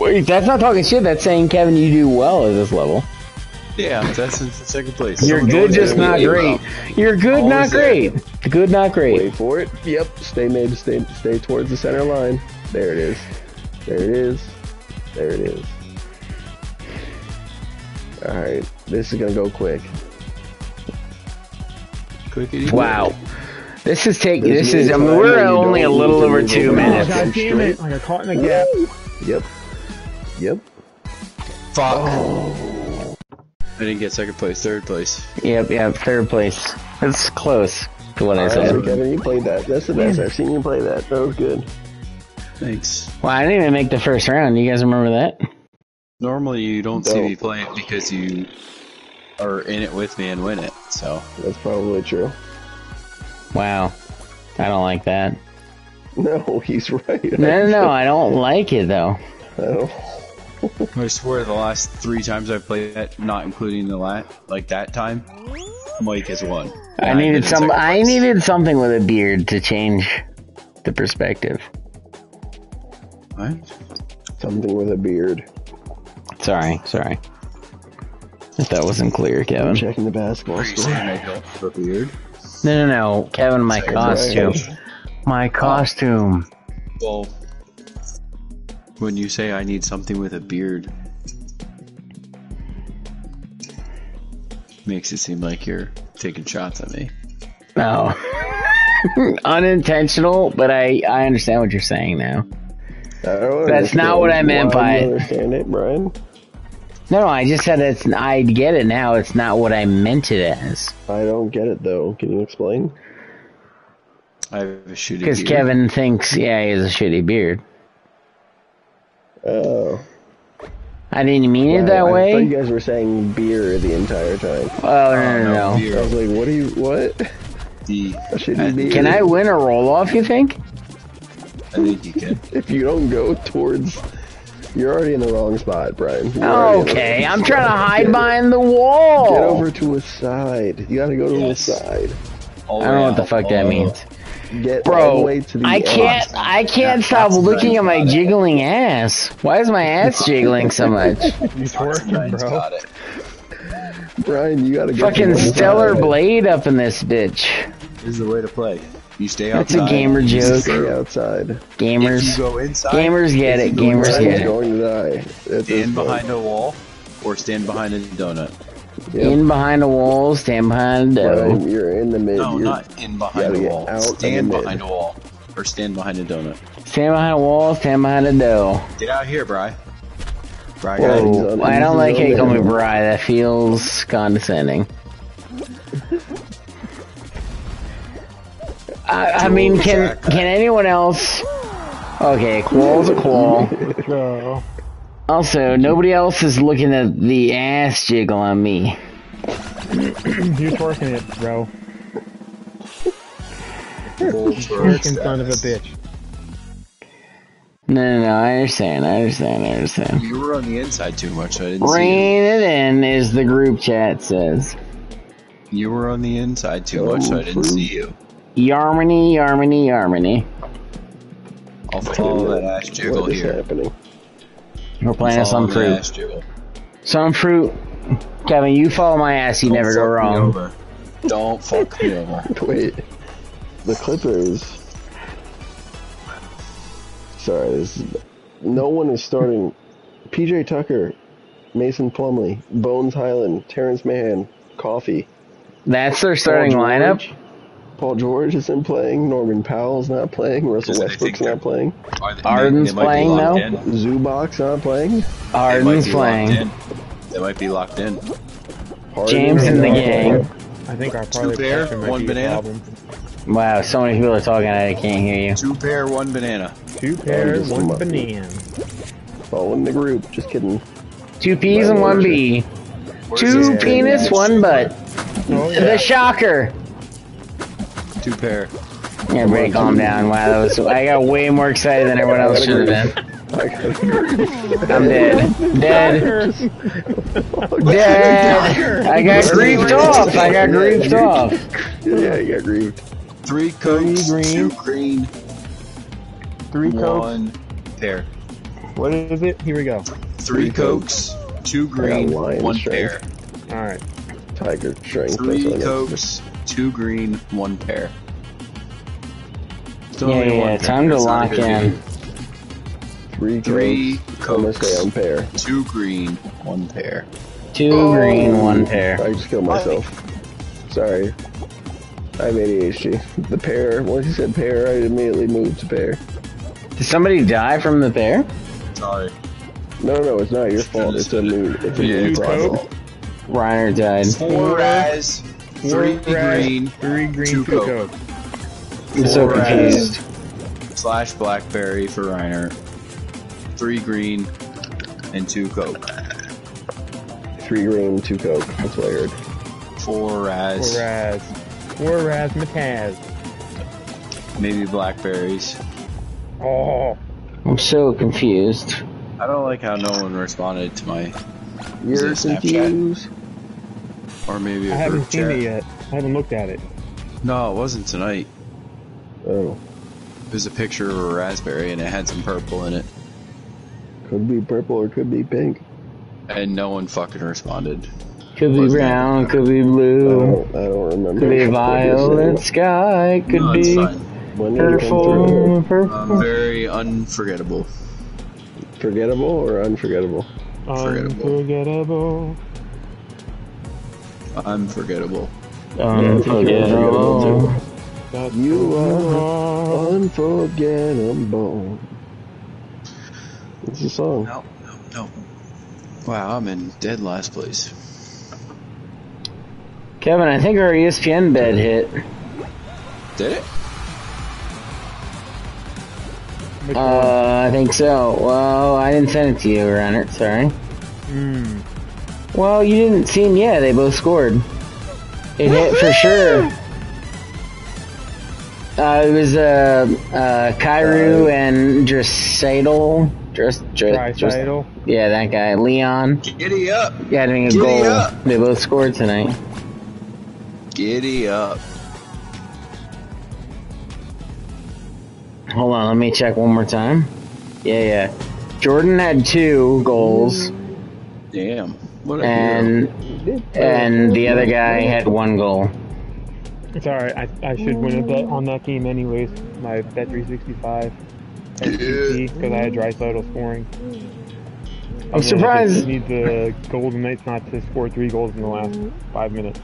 Speaker 3: Wait, that's not talking shit. That's saying, Kevin, you do well at this level.
Speaker 2: Yeah, that's in second place.
Speaker 3: You're
Speaker 2: Someone
Speaker 3: good, just not great.
Speaker 2: well.
Speaker 3: You're good,
Speaker 2: Always
Speaker 3: not
Speaker 2: there.
Speaker 3: great. Good, not great.
Speaker 1: Wait for it. Yep. Stay mid. Stay stay towards the center line. There it is. There it is. There it is. All right. This is gonna go quick.
Speaker 2: Quickity.
Speaker 3: Wow. This is take.
Speaker 1: There's
Speaker 3: This is. I mean, we're only a little over two
Speaker 1: over.
Speaker 3: Minutes.
Speaker 4: God damn it! I got caught in the gap.
Speaker 1: Yep. Yep.
Speaker 2: Fuck.
Speaker 1: Oh.
Speaker 2: I didn't get second place, third place.
Speaker 3: Yep, yep. Third place. That's close to what I said.
Speaker 1: so Kevin, you played that. That's the best I've seen you play that. That was good.
Speaker 2: Thanks.
Speaker 3: Well, I didn't even make the first round. You guys remember that?
Speaker 2: Normally you don't see me play it because you are in it with me and win it. So
Speaker 1: That's probably true.
Speaker 3: Wow. I don't like that.
Speaker 1: No, he's right.
Speaker 3: No, no, no. I don't like it though.
Speaker 1: I don't-
Speaker 2: I swear the last three times I've played that, not including the lat like that time, Mike has won.
Speaker 3: I needed some. I needed something with a beard to change the perspective.
Speaker 2: What?
Speaker 1: Something with a beard.
Speaker 3: Sorry, sorry. If that wasn't clear, Kevin.
Speaker 1: Checking the basketball
Speaker 2: Are you
Speaker 1: score.
Speaker 2: saying I don't have a beard?
Speaker 3: No, no, no, Kevin. My costume. My costume.
Speaker 2: Well, when you say I need something with a beard, makes it seem like you're taking shots at me.
Speaker 3: No. Oh. Unintentional, but I I understand what you're saying now.
Speaker 1: I don't
Speaker 3: That's not what I meant
Speaker 1: Why
Speaker 3: by
Speaker 1: do you
Speaker 3: it.
Speaker 1: understand it, Brian?
Speaker 3: No, no, I just said it's. I get it now. It's not what I meant it as.
Speaker 1: I don't get it though. Can you explain?
Speaker 2: I have a shitty
Speaker 3: Because. Kevin thinks, yeah, he has a shitty beard.
Speaker 1: Oh.
Speaker 3: I didn't mean it that
Speaker 1: I thought
Speaker 3: way.
Speaker 1: you guys were saying beer the entire time.
Speaker 3: Oh no, no, uh, no.
Speaker 2: beard.
Speaker 1: I was like, what do you what?
Speaker 2: The,
Speaker 1: shitty
Speaker 2: I-
Speaker 1: beard.
Speaker 3: Can I win a roll off? You think?
Speaker 2: I think you can.
Speaker 1: If you don't go towards, you're already in the wrong spot, Brian. You're already in the
Speaker 3: Okay, I'm trying to hide
Speaker 1: Get-
Speaker 3: behind the wall.
Speaker 1: Get over to a side. You gotta go to
Speaker 2: Yes.
Speaker 1: a side.
Speaker 2: All
Speaker 3: I don't know what the fuck
Speaker 2: all
Speaker 3: that
Speaker 2: out.
Speaker 3: means,
Speaker 1: Get all the
Speaker 3: bro.
Speaker 1: way to the
Speaker 3: I
Speaker 1: end.
Speaker 3: can't. I can't
Speaker 2: Yeah,
Speaker 3: stop looking at my
Speaker 2: nice.
Speaker 3: jiggling ass. Why is my ass jiggling so much?
Speaker 4: You
Speaker 2: Ryan's
Speaker 4: twerking, bro.
Speaker 2: got it.
Speaker 1: Brian, you gotta get to
Speaker 3: Fucking stellar blade up in this bitch.
Speaker 2: This is the way to play. You stay
Speaker 3: That's a
Speaker 2: outside.
Speaker 3: gamer joke.
Speaker 1: Stay outside.
Speaker 2: If
Speaker 3: Gamers,
Speaker 2: you go inside,
Speaker 3: gamers get it.
Speaker 2: if go
Speaker 3: Gamers get it.
Speaker 1: going to die.
Speaker 2: Stand behind a wall or stand behind a donut.
Speaker 1: Yep.
Speaker 3: In behind a wall, stand behind a
Speaker 1: Brian,
Speaker 3: door.
Speaker 1: you're in the mid.
Speaker 2: No,
Speaker 1: you're,
Speaker 2: not in behind
Speaker 1: gotta
Speaker 2: a wall.
Speaker 1: out of the
Speaker 2: Stand
Speaker 1: mid.
Speaker 2: behind a wall or stand behind a donut.
Speaker 3: Stand behind a wall, stand behind a dough.
Speaker 2: Get out here, Bry. Bry,
Speaker 1: Whoa.
Speaker 2: guy.
Speaker 1: he's
Speaker 3: Whoa,
Speaker 1: on-
Speaker 3: I don't like how
Speaker 1: on
Speaker 3: you call me. Bry. That feels condescending. I, I mean, can can anyone else? Okay, Qual's a Qual.
Speaker 4: Bro.
Speaker 3: Also, nobody else is looking at the ass jiggle on me.
Speaker 4: You're twerking it, bro.
Speaker 2: Bull
Speaker 4: Twerking son of a bitch.
Speaker 3: No, no, no. I understand. I understand. I understand.
Speaker 2: You were on the inside too much, so I didn't see
Speaker 3: Rein it in, as the group chat says.
Speaker 2: you. You were on the inside too much, so I didn't see you.
Speaker 3: Yarmany, Yarmany, Yarmany.
Speaker 2: I'll follow that ass jiggle
Speaker 1: What is
Speaker 2: here.
Speaker 1: happening?
Speaker 3: We're playing some fruit. Some fruit. Kevin, you follow my ass, you
Speaker 2: Don't
Speaker 3: never go wrong.
Speaker 2: Don't fuck me over.
Speaker 1: Wait, the Clippers. Sorry, this is, no one is starting. PJ Tucker, Mason Plumlee, Bones Hyland, Terrence Mann, Coffee.
Speaker 3: That's their starting
Speaker 1: Paul
Speaker 3: lineup.
Speaker 1: George. Paul George isn't playing. Norman Powell's not playing. Russell
Speaker 2: Because
Speaker 1: Westbrook's not playing.
Speaker 2: Are they-
Speaker 3: Arden's
Speaker 2: they
Speaker 3: playing,
Speaker 2: locked
Speaker 3: though?
Speaker 2: in.
Speaker 1: Zubac's not playing.
Speaker 3: Arden's
Speaker 2: be
Speaker 3: playing.
Speaker 2: in. They might be locked in.
Speaker 1: Harden
Speaker 3: James
Speaker 1: is
Speaker 3: and the
Speaker 1: not
Speaker 3: gang.
Speaker 4: I think our parlay
Speaker 2: pair, one
Speaker 4: be
Speaker 2: banana.
Speaker 3: Wow, so many people are talking, I can't hear you.
Speaker 2: Two pair, one banana.
Speaker 4: Two pairs, one
Speaker 1: mu-
Speaker 4: banana.
Speaker 1: All in the group. Just kidding.
Speaker 3: Two peas and one B.
Speaker 2: Where's
Speaker 3: Two
Speaker 2: this
Speaker 3: penis, one butt.
Speaker 4: Oh
Speaker 3: The shocker.
Speaker 2: Two pair.
Speaker 3: Everybody calm down. Wow, that was, I got way more excited than everyone else should have been.
Speaker 1: I got
Speaker 3: I'm dead. Dead. Dead. I got griefed off. I got griefed off.
Speaker 1: yeah, you got grieved.
Speaker 2: Three cokes,
Speaker 4: green.
Speaker 2: two green,
Speaker 4: Three cokes.
Speaker 2: one pair.
Speaker 4: What is it? Here we go.
Speaker 2: Three cokes, two green,
Speaker 1: lion
Speaker 2: one
Speaker 1: strength.
Speaker 2: pair.
Speaker 4: All right.
Speaker 1: Tiger strength.
Speaker 2: Three
Speaker 1: that's what I meant.
Speaker 2: cokes, two green, one pair. Still
Speaker 3: Yeah, yeah, yeah. Time to
Speaker 2: That's not a
Speaker 3: lock in.
Speaker 2: deal.
Speaker 1: Three,
Speaker 2: Three
Speaker 1: cokes.
Speaker 2: Cokes.
Speaker 1: stay on pair.
Speaker 2: Two green, one pair.
Speaker 3: Two oh. green, one pair.
Speaker 1: I just killed myself. Sorry. I have ADHD. The pair. Once you said pair, I immediately moved to pair.
Speaker 3: Did somebody die from the pair?
Speaker 2: Sorry.
Speaker 1: No, no, no, it's not your fault. It's a new. It's a
Speaker 2: Yeah,
Speaker 1: new
Speaker 2: it's
Speaker 1: problem.
Speaker 3: Reiner died.
Speaker 2: Four raz, three
Speaker 4: red,
Speaker 2: green,
Speaker 4: three green,
Speaker 2: two
Speaker 4: two,
Speaker 2: coke.
Speaker 4: coke.
Speaker 3: I'm so
Speaker 2: Four
Speaker 3: confused.
Speaker 2: slash blackberry for Reiner. Three green and two coke.
Speaker 1: Three green, two coke. That's what I heard.
Speaker 2: Four raz,
Speaker 4: Four raz. Four razzmatazz.
Speaker 2: maybe blackberries.
Speaker 4: Oh.
Speaker 3: I'm so confused.
Speaker 2: I don't like how no one responded to my,
Speaker 1: You're
Speaker 2: it Snapchat?
Speaker 1: confused.
Speaker 2: Or maybe
Speaker 4: I
Speaker 2: a
Speaker 4: haven't
Speaker 2: group
Speaker 4: seen
Speaker 2: chat.
Speaker 4: it yet. I haven't looked at it.
Speaker 2: No, it wasn't tonight.
Speaker 1: Oh,
Speaker 2: It was a picture of a raspberry and it had some purple in it,
Speaker 1: could be purple or could be pink.
Speaker 2: and no one fucking responded.
Speaker 3: Could be brown, could be
Speaker 1: I
Speaker 3: blue,
Speaker 1: don't, I don't remember.
Speaker 3: could be
Speaker 1: what
Speaker 3: violet
Speaker 1: this
Speaker 3: sky, could
Speaker 2: no,
Speaker 3: be
Speaker 2: fine.
Speaker 1: is. When did it come through?
Speaker 3: purple, purple.
Speaker 2: Um, very unforgettable.
Speaker 1: Forgettable or unforgettable?
Speaker 2: Forgettable.
Speaker 4: Unforgettable.
Speaker 2: Unforgettable.
Speaker 3: Unforgettable.
Speaker 4: That's
Speaker 1: You
Speaker 4: who
Speaker 1: are unforgettable. It's a song.
Speaker 2: No, no, no. Wow, I'm in dead last place.
Speaker 3: Kevin, I think our ESPN bed hit.
Speaker 2: Did it?
Speaker 3: Uh, I think so. Well, I didn't send it to you, Renner. Sorry.
Speaker 4: Hmm.
Speaker 3: Well, you didn't see him yet. They both scored. It hit for sure. Uh, it was uh, uh, Kyrou and Draisaitl. Just, just, just, yeah, that guy, Leon.
Speaker 2: Giddy up!
Speaker 3: Yeah, having a
Speaker 2: Giddy
Speaker 3: goal.
Speaker 2: up.
Speaker 3: They both scored tonight.
Speaker 2: Giddy up.
Speaker 3: Hold on, let me check one more time. Yeah, yeah. Jordan had two goals,
Speaker 2: Damn. What a hero.
Speaker 3: and and the other guy had one goal.
Speaker 4: It's alright. I, I should win a bet on that game anyways. My bet 365 SGP because I had Draisaitl scoring.
Speaker 3: I'm
Speaker 4: And then I
Speaker 3: surprised.
Speaker 4: just need the Golden Knights not to score three goals in the last five minutes.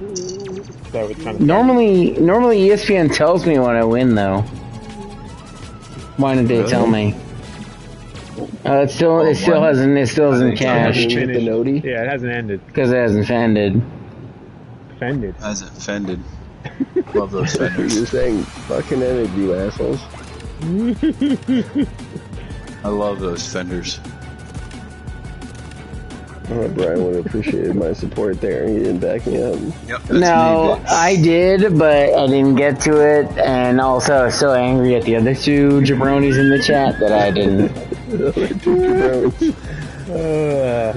Speaker 4: That would kind of
Speaker 3: Normally, normally E ESPN tells me when I win, though. Why didn't they
Speaker 2: Really?
Speaker 3: tell me? Uh, it still, it still hasn't, it still hasn't
Speaker 2: I think I
Speaker 3: cashed
Speaker 1: Did you get the
Speaker 4: Yeah, it hasn't ended.
Speaker 3: because it hasn't ended.
Speaker 4: Offended.
Speaker 2: Hasn't fended. Love those fenders.
Speaker 1: You're saying fucking ended, you assholes.
Speaker 2: I love those fenders.
Speaker 1: Oh, Brian would have appreciated my support there. He didn't back me up.
Speaker 2: Yep.
Speaker 3: No,
Speaker 2: me.
Speaker 3: I did, but I didn't get to it, and also I was so angry at the other two jabronis in the chat that I didn't.
Speaker 4: Uh,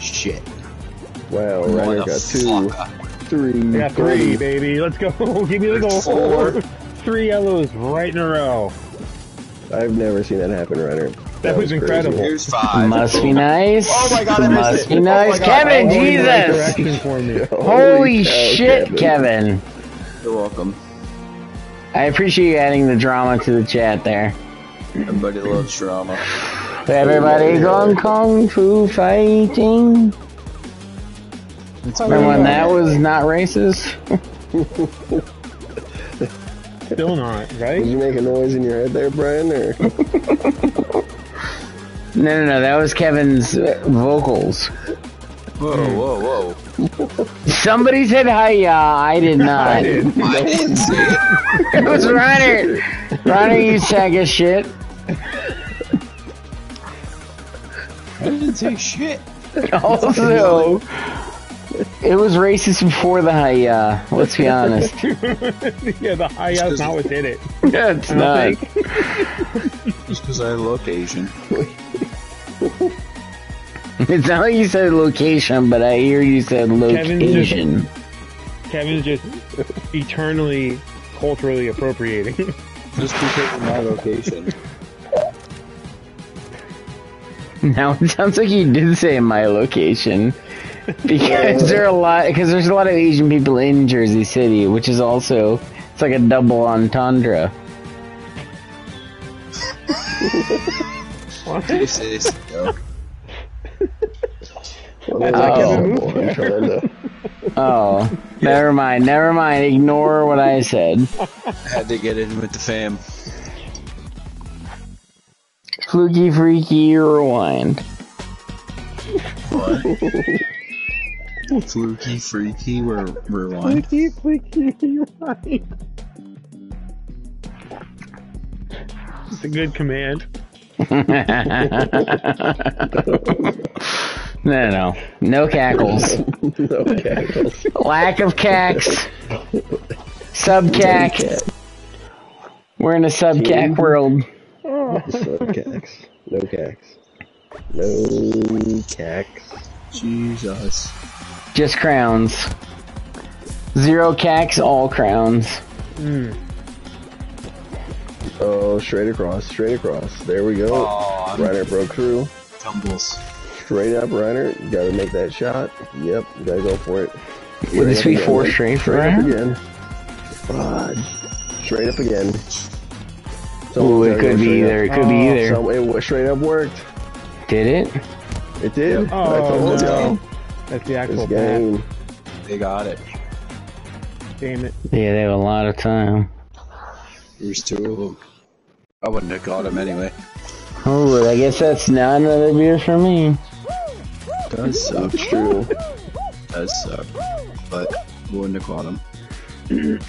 Speaker 2: Shit.
Speaker 1: wow, Reiner got two,
Speaker 2: Motherfucker.
Speaker 1: three,
Speaker 4: I got three, baby. Let's go. Give me the goal.
Speaker 2: Four.
Speaker 4: Three yellows right in a row.
Speaker 1: I've never seen that happen, Reiner.
Speaker 4: That was
Speaker 1: crazy.
Speaker 4: incredible.
Speaker 2: Here's five.
Speaker 3: Must be nice.
Speaker 2: Oh my God, I missed
Speaker 3: Must
Speaker 2: it.
Speaker 3: be
Speaker 2: Oh
Speaker 3: nice.
Speaker 2: God.
Speaker 3: Kevin,
Speaker 4: Oh, right
Speaker 3: Jesus!
Speaker 4: for me.
Speaker 3: Holy
Speaker 1: cow,
Speaker 3: shit, Kevin.
Speaker 2: You're welcome.
Speaker 3: I appreciate you adding the drama to the chat there.
Speaker 2: Everybody loves drama.
Speaker 3: Everybody going kung fu fighting. Remember when that was not racist?
Speaker 4: Still not, right?
Speaker 1: Did
Speaker 4: right?
Speaker 1: you make a noise in your head there, Brian? Or
Speaker 3: No, no, no. That was Kevin's uh, vocals.
Speaker 2: Whoa, whoa, whoa.
Speaker 3: Somebody said hi. I did not.
Speaker 2: I didn't see it.
Speaker 3: It was Runner. Runner, you sack of shit.
Speaker 2: I didn't say shit.
Speaker 3: Also, it was racist before the hi. Uh, let's be honest.
Speaker 4: yeah, the high out's not what did it.
Speaker 3: Yeah,
Speaker 4: it's
Speaker 3: not.
Speaker 4: don't think.
Speaker 2: Just because I look Asian.
Speaker 3: It's not like you said location, but I hear you said
Speaker 4: Kevin's just-
Speaker 3: location.
Speaker 4: Kevin's just eternally culturally appropriating.
Speaker 2: Just because of my location.
Speaker 3: Now it sounds like you did say my location. Because there are a lot, because there's a lot of Asian people in Jersey City, which is also, it's like a double entendre.
Speaker 2: You say this, yo.
Speaker 1: well,
Speaker 3: Oh.
Speaker 1: like a I'm trying to.
Speaker 3: Oh, never mind, never mind, ignore what I said.
Speaker 2: Had to get in with the fam.
Speaker 3: Fluky freaky rewind.
Speaker 2: What? Fluky, freaky, re- rewind.
Speaker 4: Flicky, flicky, right. It's a good command.
Speaker 3: No, no, no, no cackles.
Speaker 1: no cackles.
Speaker 3: Lack of cacks. Sub cack. We're in a sub cack world. Oh.
Speaker 1: So cax. No cax. No cax.
Speaker 2: Jesus.
Speaker 3: Just crowns. Zero cacks, all crowns. Hmm.
Speaker 1: Oh, straight across, straight across. There we go.
Speaker 2: Oh,
Speaker 1: Reiner broke through.
Speaker 2: tumbles.
Speaker 1: Straight up, Reiner. You gotta make that shot. Yep, you gotta go for it.
Speaker 3: Would this be
Speaker 1: Straight up
Speaker 3: four straight for
Speaker 1: Straight up again. Fudge. Straight up again.
Speaker 3: Ooh, it could be either.
Speaker 1: up.
Speaker 3: It could be
Speaker 4: Oh,
Speaker 3: either.
Speaker 1: So it wa- straight up worked.
Speaker 3: Did it?
Speaker 1: It did. I
Speaker 4: Oh,
Speaker 1: told
Speaker 4: no.
Speaker 1: y'all.
Speaker 4: That's the
Speaker 1: This
Speaker 4: actual path.
Speaker 1: game.
Speaker 2: They got it.
Speaker 4: Damn it.
Speaker 3: Yeah, they have a lot of time.
Speaker 2: There's two of them. I wouldn't have got them anyway.
Speaker 3: Oh, I guess that's not another beer for me.
Speaker 2: Does suck.
Speaker 1: It's true.
Speaker 2: Does suck. But wouldn't have caught them.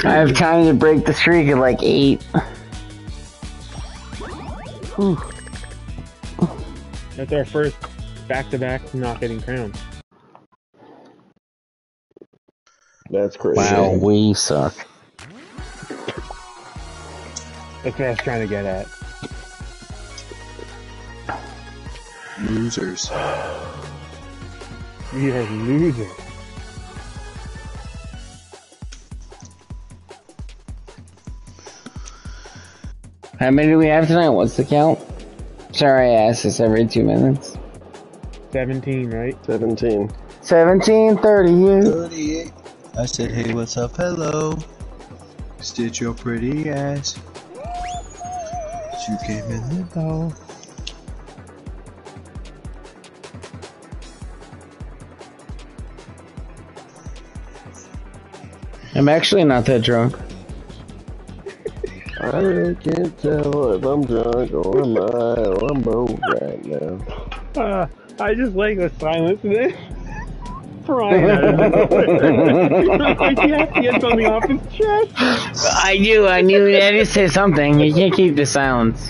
Speaker 3: I have time to break the streak of like eight.
Speaker 4: That's our first back-to-back not getting crowns.
Speaker 1: That's crazy.
Speaker 3: Wow, we suck.
Speaker 4: That's what I was trying to get at.
Speaker 2: Losers.
Speaker 4: We are losers.
Speaker 3: How many do we have tonight? What's the count? Sorry, I ask this every two minutes.
Speaker 4: 17, right?
Speaker 1: 17.
Speaker 3: 17, 38.
Speaker 2: 38. I said, hey, what's up? Hello. Stitch your pretty ass. You came in the door.
Speaker 3: I'm actually not that drunk.
Speaker 1: I really can't tell if I'm drunk or am I or I'm both right now.
Speaker 4: Uh, I just like the silence of this. Crying out of like he has to get something off his chest.
Speaker 3: I knew, I knew. I had to say something. You can't keep the silence.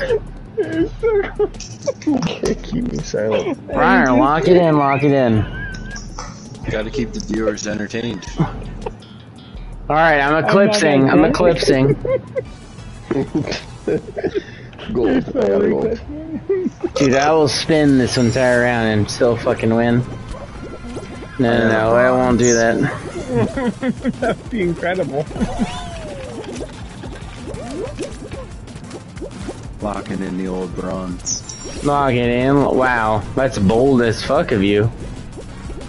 Speaker 1: Can't keep me silent.
Speaker 3: Ryan, lock it in, lock it in.
Speaker 2: Gotta keep the viewers entertained.
Speaker 3: Alright, I'm eclipsing. I'm
Speaker 4: drunk.
Speaker 3: eclipsing.
Speaker 1: Gold. I got gold.
Speaker 3: Dude, I will spin this entire round and still fucking win. No, no, no, I won't do that.
Speaker 4: That'd be incredible.
Speaker 2: Locking in the old bronze.
Speaker 3: Locking in. Wow, that's bold as fuck of you.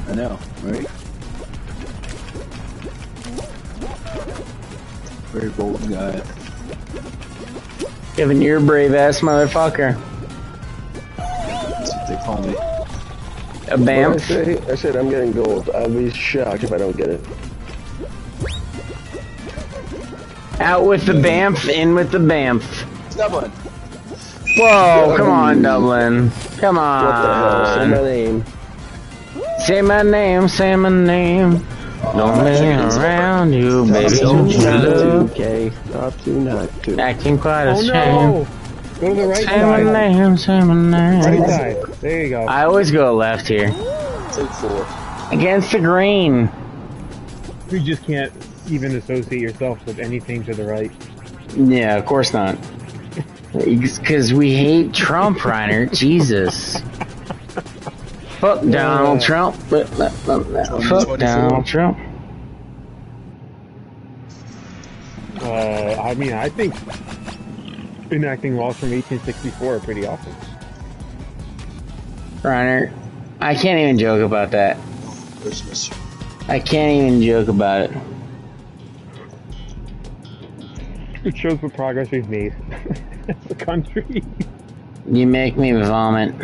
Speaker 2: I know, right? Very bold guy.
Speaker 3: Kevin, you're a brave ass motherfucker.
Speaker 2: That's what they call me.
Speaker 3: A
Speaker 1: What did I
Speaker 3: bamf.
Speaker 1: say? I said I'm getting gold. I'll be shocked if I don't get it.
Speaker 3: Out with the bamf, in with the bamf.
Speaker 2: Dublin.
Speaker 3: Whoa, come on, Dublin. Come
Speaker 1: What the hell? Say my
Speaker 3: on.
Speaker 1: name.
Speaker 3: Say my name, say my name. Don't mess around you, baby.
Speaker 1: Top
Speaker 3: You
Speaker 1: two, not
Speaker 3: look
Speaker 1: to, okay? Top two, not to.
Speaker 3: acting quite
Speaker 4: Oh
Speaker 3: ashamed.
Speaker 4: no! Go to the right
Speaker 3: Say my
Speaker 4: side.
Speaker 3: name, say my
Speaker 4: Right side. There you go.
Speaker 3: I always go left here.
Speaker 2: Take four.
Speaker 3: Against the green.
Speaker 4: You just can't even associate yourself with anything to the right.
Speaker 3: Yeah, of course not. Because we hate Trump, Reiner. Jesus. Fuck Donald Trump. Fuck Donald Trump.
Speaker 4: Uh, I mean, I think enacting laws from 1864 are pretty awesome.
Speaker 3: Reiner, I can't even joke about that.
Speaker 2: Christmas.
Speaker 3: I can't even joke about it.
Speaker 4: It shows what progress we've made as a country.
Speaker 3: You make me vomit.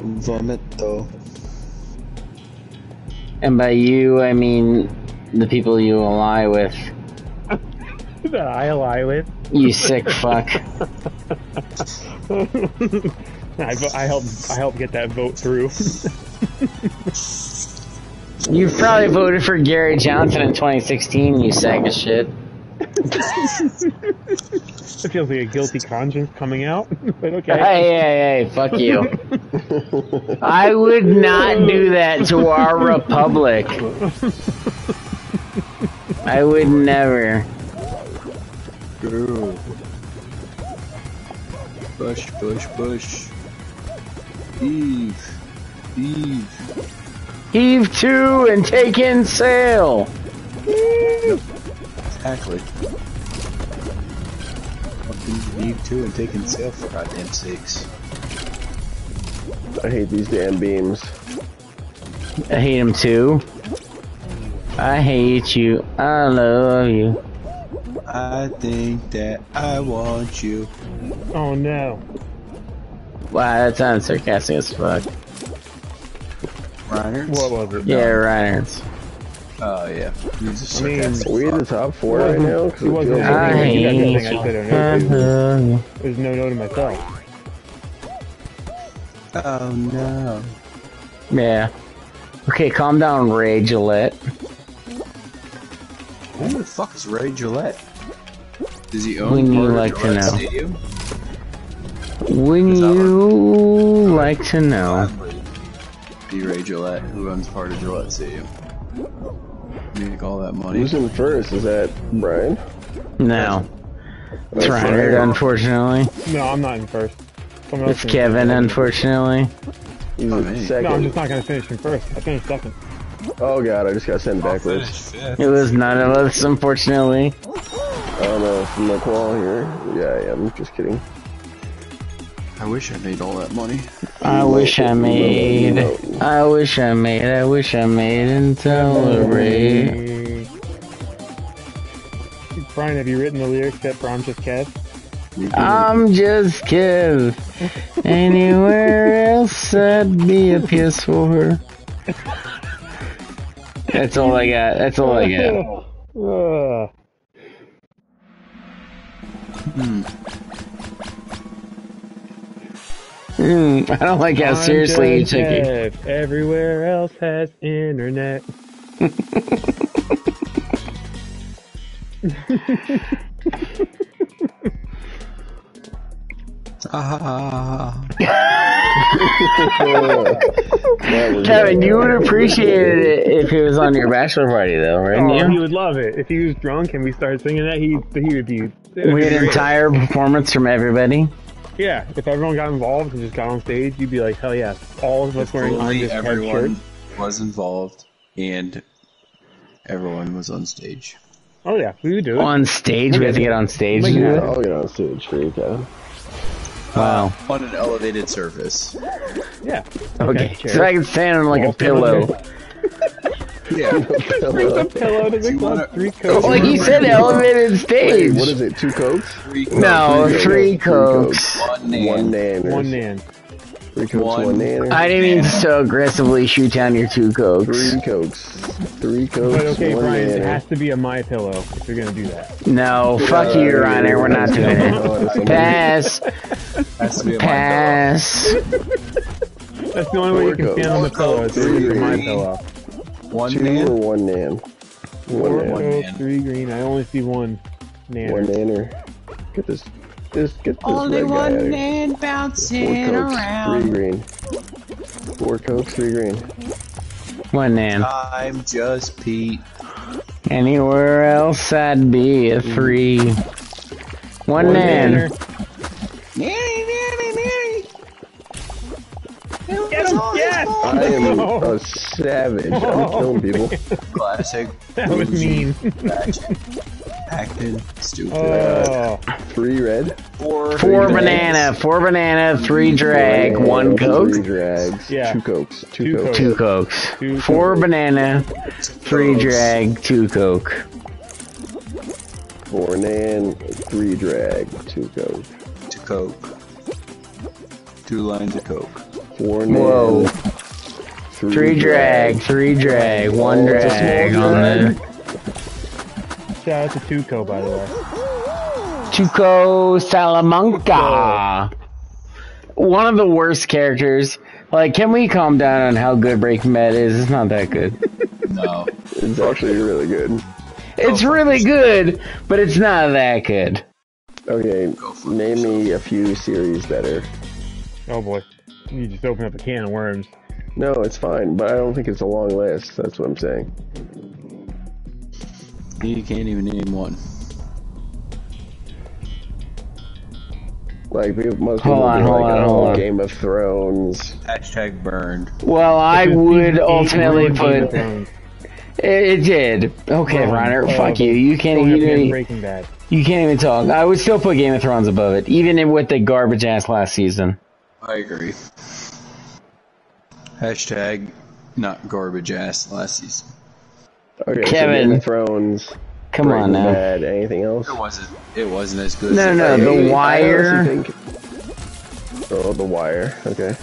Speaker 2: Vomit though.
Speaker 3: And by you, I mean the people you ally with.
Speaker 4: that I ally with.
Speaker 3: You sick fuck.
Speaker 4: I, I helped. I helped get that vote through.
Speaker 3: You probably voted for Gary Johnson in 2016, you sack of shit.
Speaker 4: It feels like a guilty conscience coming out, but okay.
Speaker 3: Hey, hey, hey, fuck you. I would not do that to our republic. I would never.
Speaker 2: Girl. Push, push, push. Eve. Eve.
Speaker 3: Heave to and take in sail.
Speaker 2: Exactly. Fucking Eve too and taking sail for goddamn sakes.
Speaker 1: I hate these damn beams.
Speaker 3: I hate them too. I hate you. I love you.
Speaker 2: I think that I want you.
Speaker 4: Oh no.
Speaker 3: Wow, that sounds sarcastic as fuck.
Speaker 2: Reiner?
Speaker 4: What was it?
Speaker 3: Yeah, Reiners.
Speaker 2: Oh yeah. You're just
Speaker 4: I mean,
Speaker 1: we in the top four right now? 'Cause
Speaker 4: He wasn't.
Speaker 1: feels
Speaker 3: I
Speaker 1: like-
Speaker 4: you got
Speaker 3: hate
Speaker 4: nothing I said or
Speaker 3: I
Speaker 4: no.
Speaker 3: love you.
Speaker 4: There's no no to myself.
Speaker 2: Oh no.
Speaker 3: Yeah. Okay, calm down, Ray Gillette.
Speaker 2: Who the fuck is Ray Gillette? Does he own
Speaker 3: Wouldn't you
Speaker 2: part of
Speaker 3: like to know?
Speaker 2: Stadium?
Speaker 3: Wouldn't
Speaker 2: Is that
Speaker 3: you like to know?
Speaker 2: Be Ray Gillette, who owns part of Gillette Stadium. Make all that money.
Speaker 1: Who's in first? Is that Brian?
Speaker 3: No. It's
Speaker 1: That's
Speaker 3: Reinhard,
Speaker 1: Brian.
Speaker 3: unfortunately.
Speaker 4: No, I'm not in first. Someone
Speaker 3: It's Kevin,
Speaker 4: in
Speaker 3: unfortunately.
Speaker 1: He's
Speaker 2: Oh,
Speaker 1: in
Speaker 2: man.
Speaker 4: No, I'm just not gonna finish in first. I finished second.
Speaker 1: Oh god, I just got sent backwards.
Speaker 3: It was none of us, unfortunately.
Speaker 1: I don't know from the qual here. Yeah, I am. Just kidding.
Speaker 2: I wish I made all that money.
Speaker 3: I wish I made. I wish I made. I wish I made and celebrate.
Speaker 4: Brian, have you written the lyrics yet for I'm Just Kev?
Speaker 3: I'm just Kev. Anywhere else, I'd be a PS4. That's all I got. That's all I got.
Speaker 4: Ugh.
Speaker 3: Hmm. Hmm, I don't like how
Speaker 4: I'm
Speaker 3: seriously you
Speaker 4: just
Speaker 3: took it.
Speaker 4: Everywhere else has internet.
Speaker 2: Ah.
Speaker 1: That
Speaker 3: Kevin, you would appreciate it if it was on your bachelor party, though, wouldn't
Speaker 4: Oh, he
Speaker 3: you?
Speaker 4: would love it. If he was drunk and we started singing that, he he would be. would
Speaker 3: We
Speaker 4: be
Speaker 3: had an entire performance from everybody.
Speaker 4: Yeah, if everyone got involved and just got on stage, you'd be like, hell yeah! All of us wearing I'm
Speaker 2: Only
Speaker 4: Just
Speaker 2: everyone
Speaker 4: shirts.
Speaker 2: was involved and everyone was on stage.
Speaker 4: Oh yeah, we would do it.
Speaker 3: On stage, we have to get on stage.
Speaker 4: Look
Speaker 3: to
Speaker 4: at
Speaker 3: do
Speaker 4: that.
Speaker 3: it.
Speaker 1: I'll get on stage for you, Kevin.
Speaker 3: Wow.
Speaker 2: on an elevated surface.
Speaker 4: Yeah.
Speaker 3: Okay.
Speaker 4: chair.
Speaker 3: So I can stand on like a
Speaker 4: Wall stand
Speaker 3: pillow.
Speaker 2: Yeah.
Speaker 1: Pillow.
Speaker 4: Pillow to
Speaker 2: Do you
Speaker 4: the
Speaker 2: wanna-
Speaker 4: three coats.
Speaker 3: Like you said, elevated stage.
Speaker 1: Wait, what is it? Two cokes?
Speaker 2: Three
Speaker 3: No,
Speaker 2: cokes,
Speaker 3: three
Speaker 1: cokes.
Speaker 3: cokes.
Speaker 2: One nan.
Speaker 1: One nan.
Speaker 4: One man.
Speaker 1: Three cokes,
Speaker 2: One-
Speaker 1: one, nanner.
Speaker 3: I didn't mean to so aggressively shoot down your two cokes.
Speaker 1: Three cokes. Three cokes,
Speaker 4: But okay,
Speaker 1: one
Speaker 4: Brian, it has to be a my pillow if you're gonna do that.
Speaker 3: No, fuck you, Reiner. We're not doing it. Pass.
Speaker 2: Has to be a
Speaker 3: Pass.
Speaker 4: That's the only way you can stand on the pillow is to use a my pillow.
Speaker 2: One
Speaker 1: Two
Speaker 2: man.
Speaker 1: or one nan? One
Speaker 4: Four
Speaker 1: nan.
Speaker 2: One
Speaker 4: coats,
Speaker 2: man.
Speaker 4: three green. I only see one. Nan.
Speaker 1: One nanner. Get this. Just get this
Speaker 2: Only
Speaker 1: red guy out
Speaker 2: one
Speaker 1: of here.
Speaker 2: man
Speaker 1: Four
Speaker 2: bouncing
Speaker 1: cokes,
Speaker 2: around.
Speaker 1: three green. Four cokes, three green.
Speaker 3: One man.
Speaker 2: I'm just Pete.
Speaker 3: Anywhere else, I'd be a three. One
Speaker 1: One
Speaker 3: man.
Speaker 4: Nanner.
Speaker 2: Nanny, nanny, nanny.
Speaker 4: Get him! Yes!
Speaker 1: I am
Speaker 4: Oh,
Speaker 1: a savage. I'm killing oh. people.
Speaker 2: Classic.
Speaker 4: that was mean.
Speaker 2: Action. Acted. Stupid.
Speaker 4: Oh.
Speaker 1: Three red.
Speaker 2: Four.
Speaker 3: Four
Speaker 2: three
Speaker 3: banana,
Speaker 2: bags.
Speaker 3: four banana, three drag,
Speaker 1: Four
Speaker 3: one coke,
Speaker 1: Three drags.
Speaker 4: Yeah.
Speaker 1: Two cokes. Two,
Speaker 4: Two
Speaker 1: cokes.
Speaker 4: cokes.
Speaker 3: two cokes.
Speaker 4: Two
Speaker 3: Four
Speaker 4: cokes.
Speaker 3: banana, three
Speaker 2: Cokes.
Speaker 3: drag, two coke.
Speaker 1: Four nan. Three drag. Two coke.
Speaker 2: Two Coke. Two lines of Coke.
Speaker 1: Four nan.
Speaker 3: Whoa.
Speaker 1: Three,
Speaker 3: Three drag, three drag, one
Speaker 1: Oh, it's a small
Speaker 3: drag on
Speaker 1: drag.
Speaker 3: the
Speaker 4: shout out to Tuco, by the way.
Speaker 3: Tuco Salamanca. One of the worst characters. Like, can we calm down on how good Breaking Bad is? It's not that good.
Speaker 2: No.
Speaker 1: It's actually really good.
Speaker 3: It's really good, but it's not that good.
Speaker 1: Okay,
Speaker 2: for
Speaker 1: name me a few series that are.
Speaker 4: Oh boy, you just open up a can of worms.
Speaker 1: No, it's fine, but I don't think it's a long list. That's what I'm saying.
Speaker 2: You can't even name one.
Speaker 1: Like people- most people
Speaker 3: Hold on, hold
Speaker 1: like,
Speaker 3: on,
Speaker 1: oh,
Speaker 3: hold on.
Speaker 1: Game of Thrones.
Speaker 2: Hashtag burned.
Speaker 3: Well, I would ultimately
Speaker 4: ruined Game of
Speaker 3: put. It, it did. Okay,
Speaker 4: Um,
Speaker 3: Reiner,
Speaker 4: uh,
Speaker 3: fuck you. You can't
Speaker 4: Going up
Speaker 3: even.
Speaker 4: against Breaking Bad.
Speaker 3: You can't even talk. I would still put Game of Thrones above it, even with the garbage ass last season.
Speaker 2: I agree. Hashtag not garbage ass last season.
Speaker 1: Okay, so
Speaker 3: Kevin.
Speaker 1: Game of Thrones.
Speaker 3: Come
Speaker 1: Breaking
Speaker 3: on now.
Speaker 1: Bad. Anything else?
Speaker 2: It wasn't. It wasn't as good.
Speaker 3: No,
Speaker 2: as
Speaker 3: no,
Speaker 2: it-
Speaker 3: The
Speaker 1: I- I
Speaker 3: Wire.
Speaker 1: honestly think- Oh, The Wire. Okay.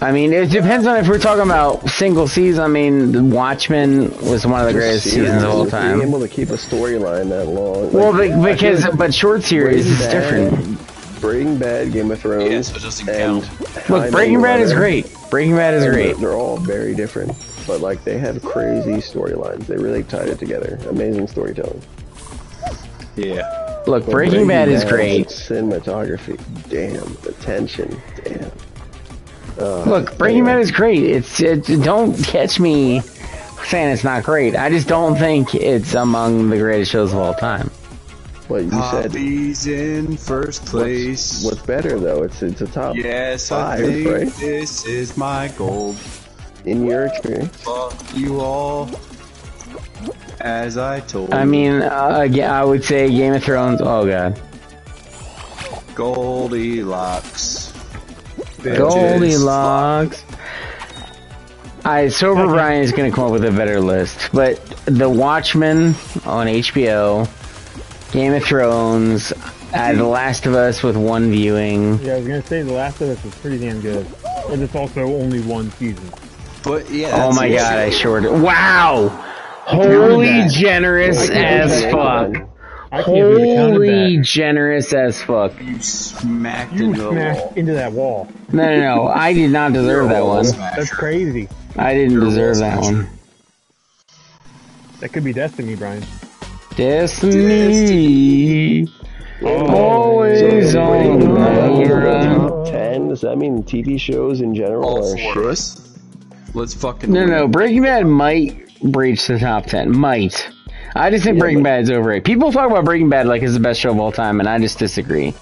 Speaker 3: I mean, it depends on if we're talking about single season. I mean, The Watchmen was one of the greatest
Speaker 1: Just
Speaker 3: seasons of all
Speaker 1: series, Being
Speaker 3: time.
Speaker 1: able to keep a storyline that long.
Speaker 3: Well,
Speaker 1: like,
Speaker 3: be-
Speaker 1: I feel
Speaker 3: because
Speaker 1: like
Speaker 3: but short series is
Speaker 1: Bad-
Speaker 3: different.
Speaker 1: Breaking Bad, Game of Thrones.
Speaker 2: Yeah, so it doesn't
Speaker 1: and
Speaker 2: count.
Speaker 3: Look, Breaking Bad is
Speaker 1: Mother.
Speaker 3: great. Breaking Bad is great.
Speaker 1: They're, they're all very different, but like they have crazy storylines. They really tied it together. Amazing storytelling.
Speaker 2: Yeah.
Speaker 3: Look,
Speaker 1: But
Speaker 3: Breaking Bad is great.
Speaker 1: Cinematography, damn. The tension, damn. Uh,
Speaker 3: Look, Breaking
Speaker 1: anyway.
Speaker 3: Bad is great. It's it, don't catch me saying it's not great. I just don't think it's among the greatest shows of all time.
Speaker 1: But you said
Speaker 2: Poppy's in first place.
Speaker 1: what's better though? It's it's a top
Speaker 2: Yes,
Speaker 1: five,
Speaker 2: I think
Speaker 1: right?
Speaker 2: this is my gold.
Speaker 1: in your experience.
Speaker 2: Fuck you all. As I told.
Speaker 3: I mean, uh, again, I would say Game of Thrones. Oh god,
Speaker 2: Goldilocks. Bitches.
Speaker 3: Goldilocks. I sober Brian is gonna come up with a better list, but The Watchmen on HBO, Game of Thrones, uh, The Last of Us with one viewing.
Speaker 4: Yeah, I was gonna say The Last of Us is pretty damn good, but it's also only one season.
Speaker 2: But yeah.
Speaker 3: Oh my
Speaker 2: the
Speaker 3: god, I
Speaker 2: issue.
Speaker 3: shorted. Wow, holy generous as fuck.
Speaker 1: that.
Speaker 4: I can't believe it counted
Speaker 3: Holy generous as fuck.
Speaker 2: You smacked
Speaker 4: You
Speaker 2: into the
Speaker 4: smashed
Speaker 2: wall.
Speaker 4: into that wall.
Speaker 3: No, no, no. I did not deserve that one.
Speaker 4: That's crazy.
Speaker 3: I didn't
Speaker 2: You're
Speaker 3: deserve that
Speaker 2: smasher.
Speaker 3: one.
Speaker 4: That could be destiny, Brian.
Speaker 3: Destiny. Always
Speaker 1: So,
Speaker 3: on the run.
Speaker 1: top ten. Does that mean TV shows in general
Speaker 2: All
Speaker 1: are shit?
Speaker 2: Let's fucking.
Speaker 3: No,
Speaker 2: win.
Speaker 3: no. Breaking Bad might breach the top 10. Might. I just think
Speaker 1: Yeah,
Speaker 3: Breaking
Speaker 1: but-
Speaker 3: Bad is overrated. People talk about Breaking Bad like it's the best show of all time, and I just disagree.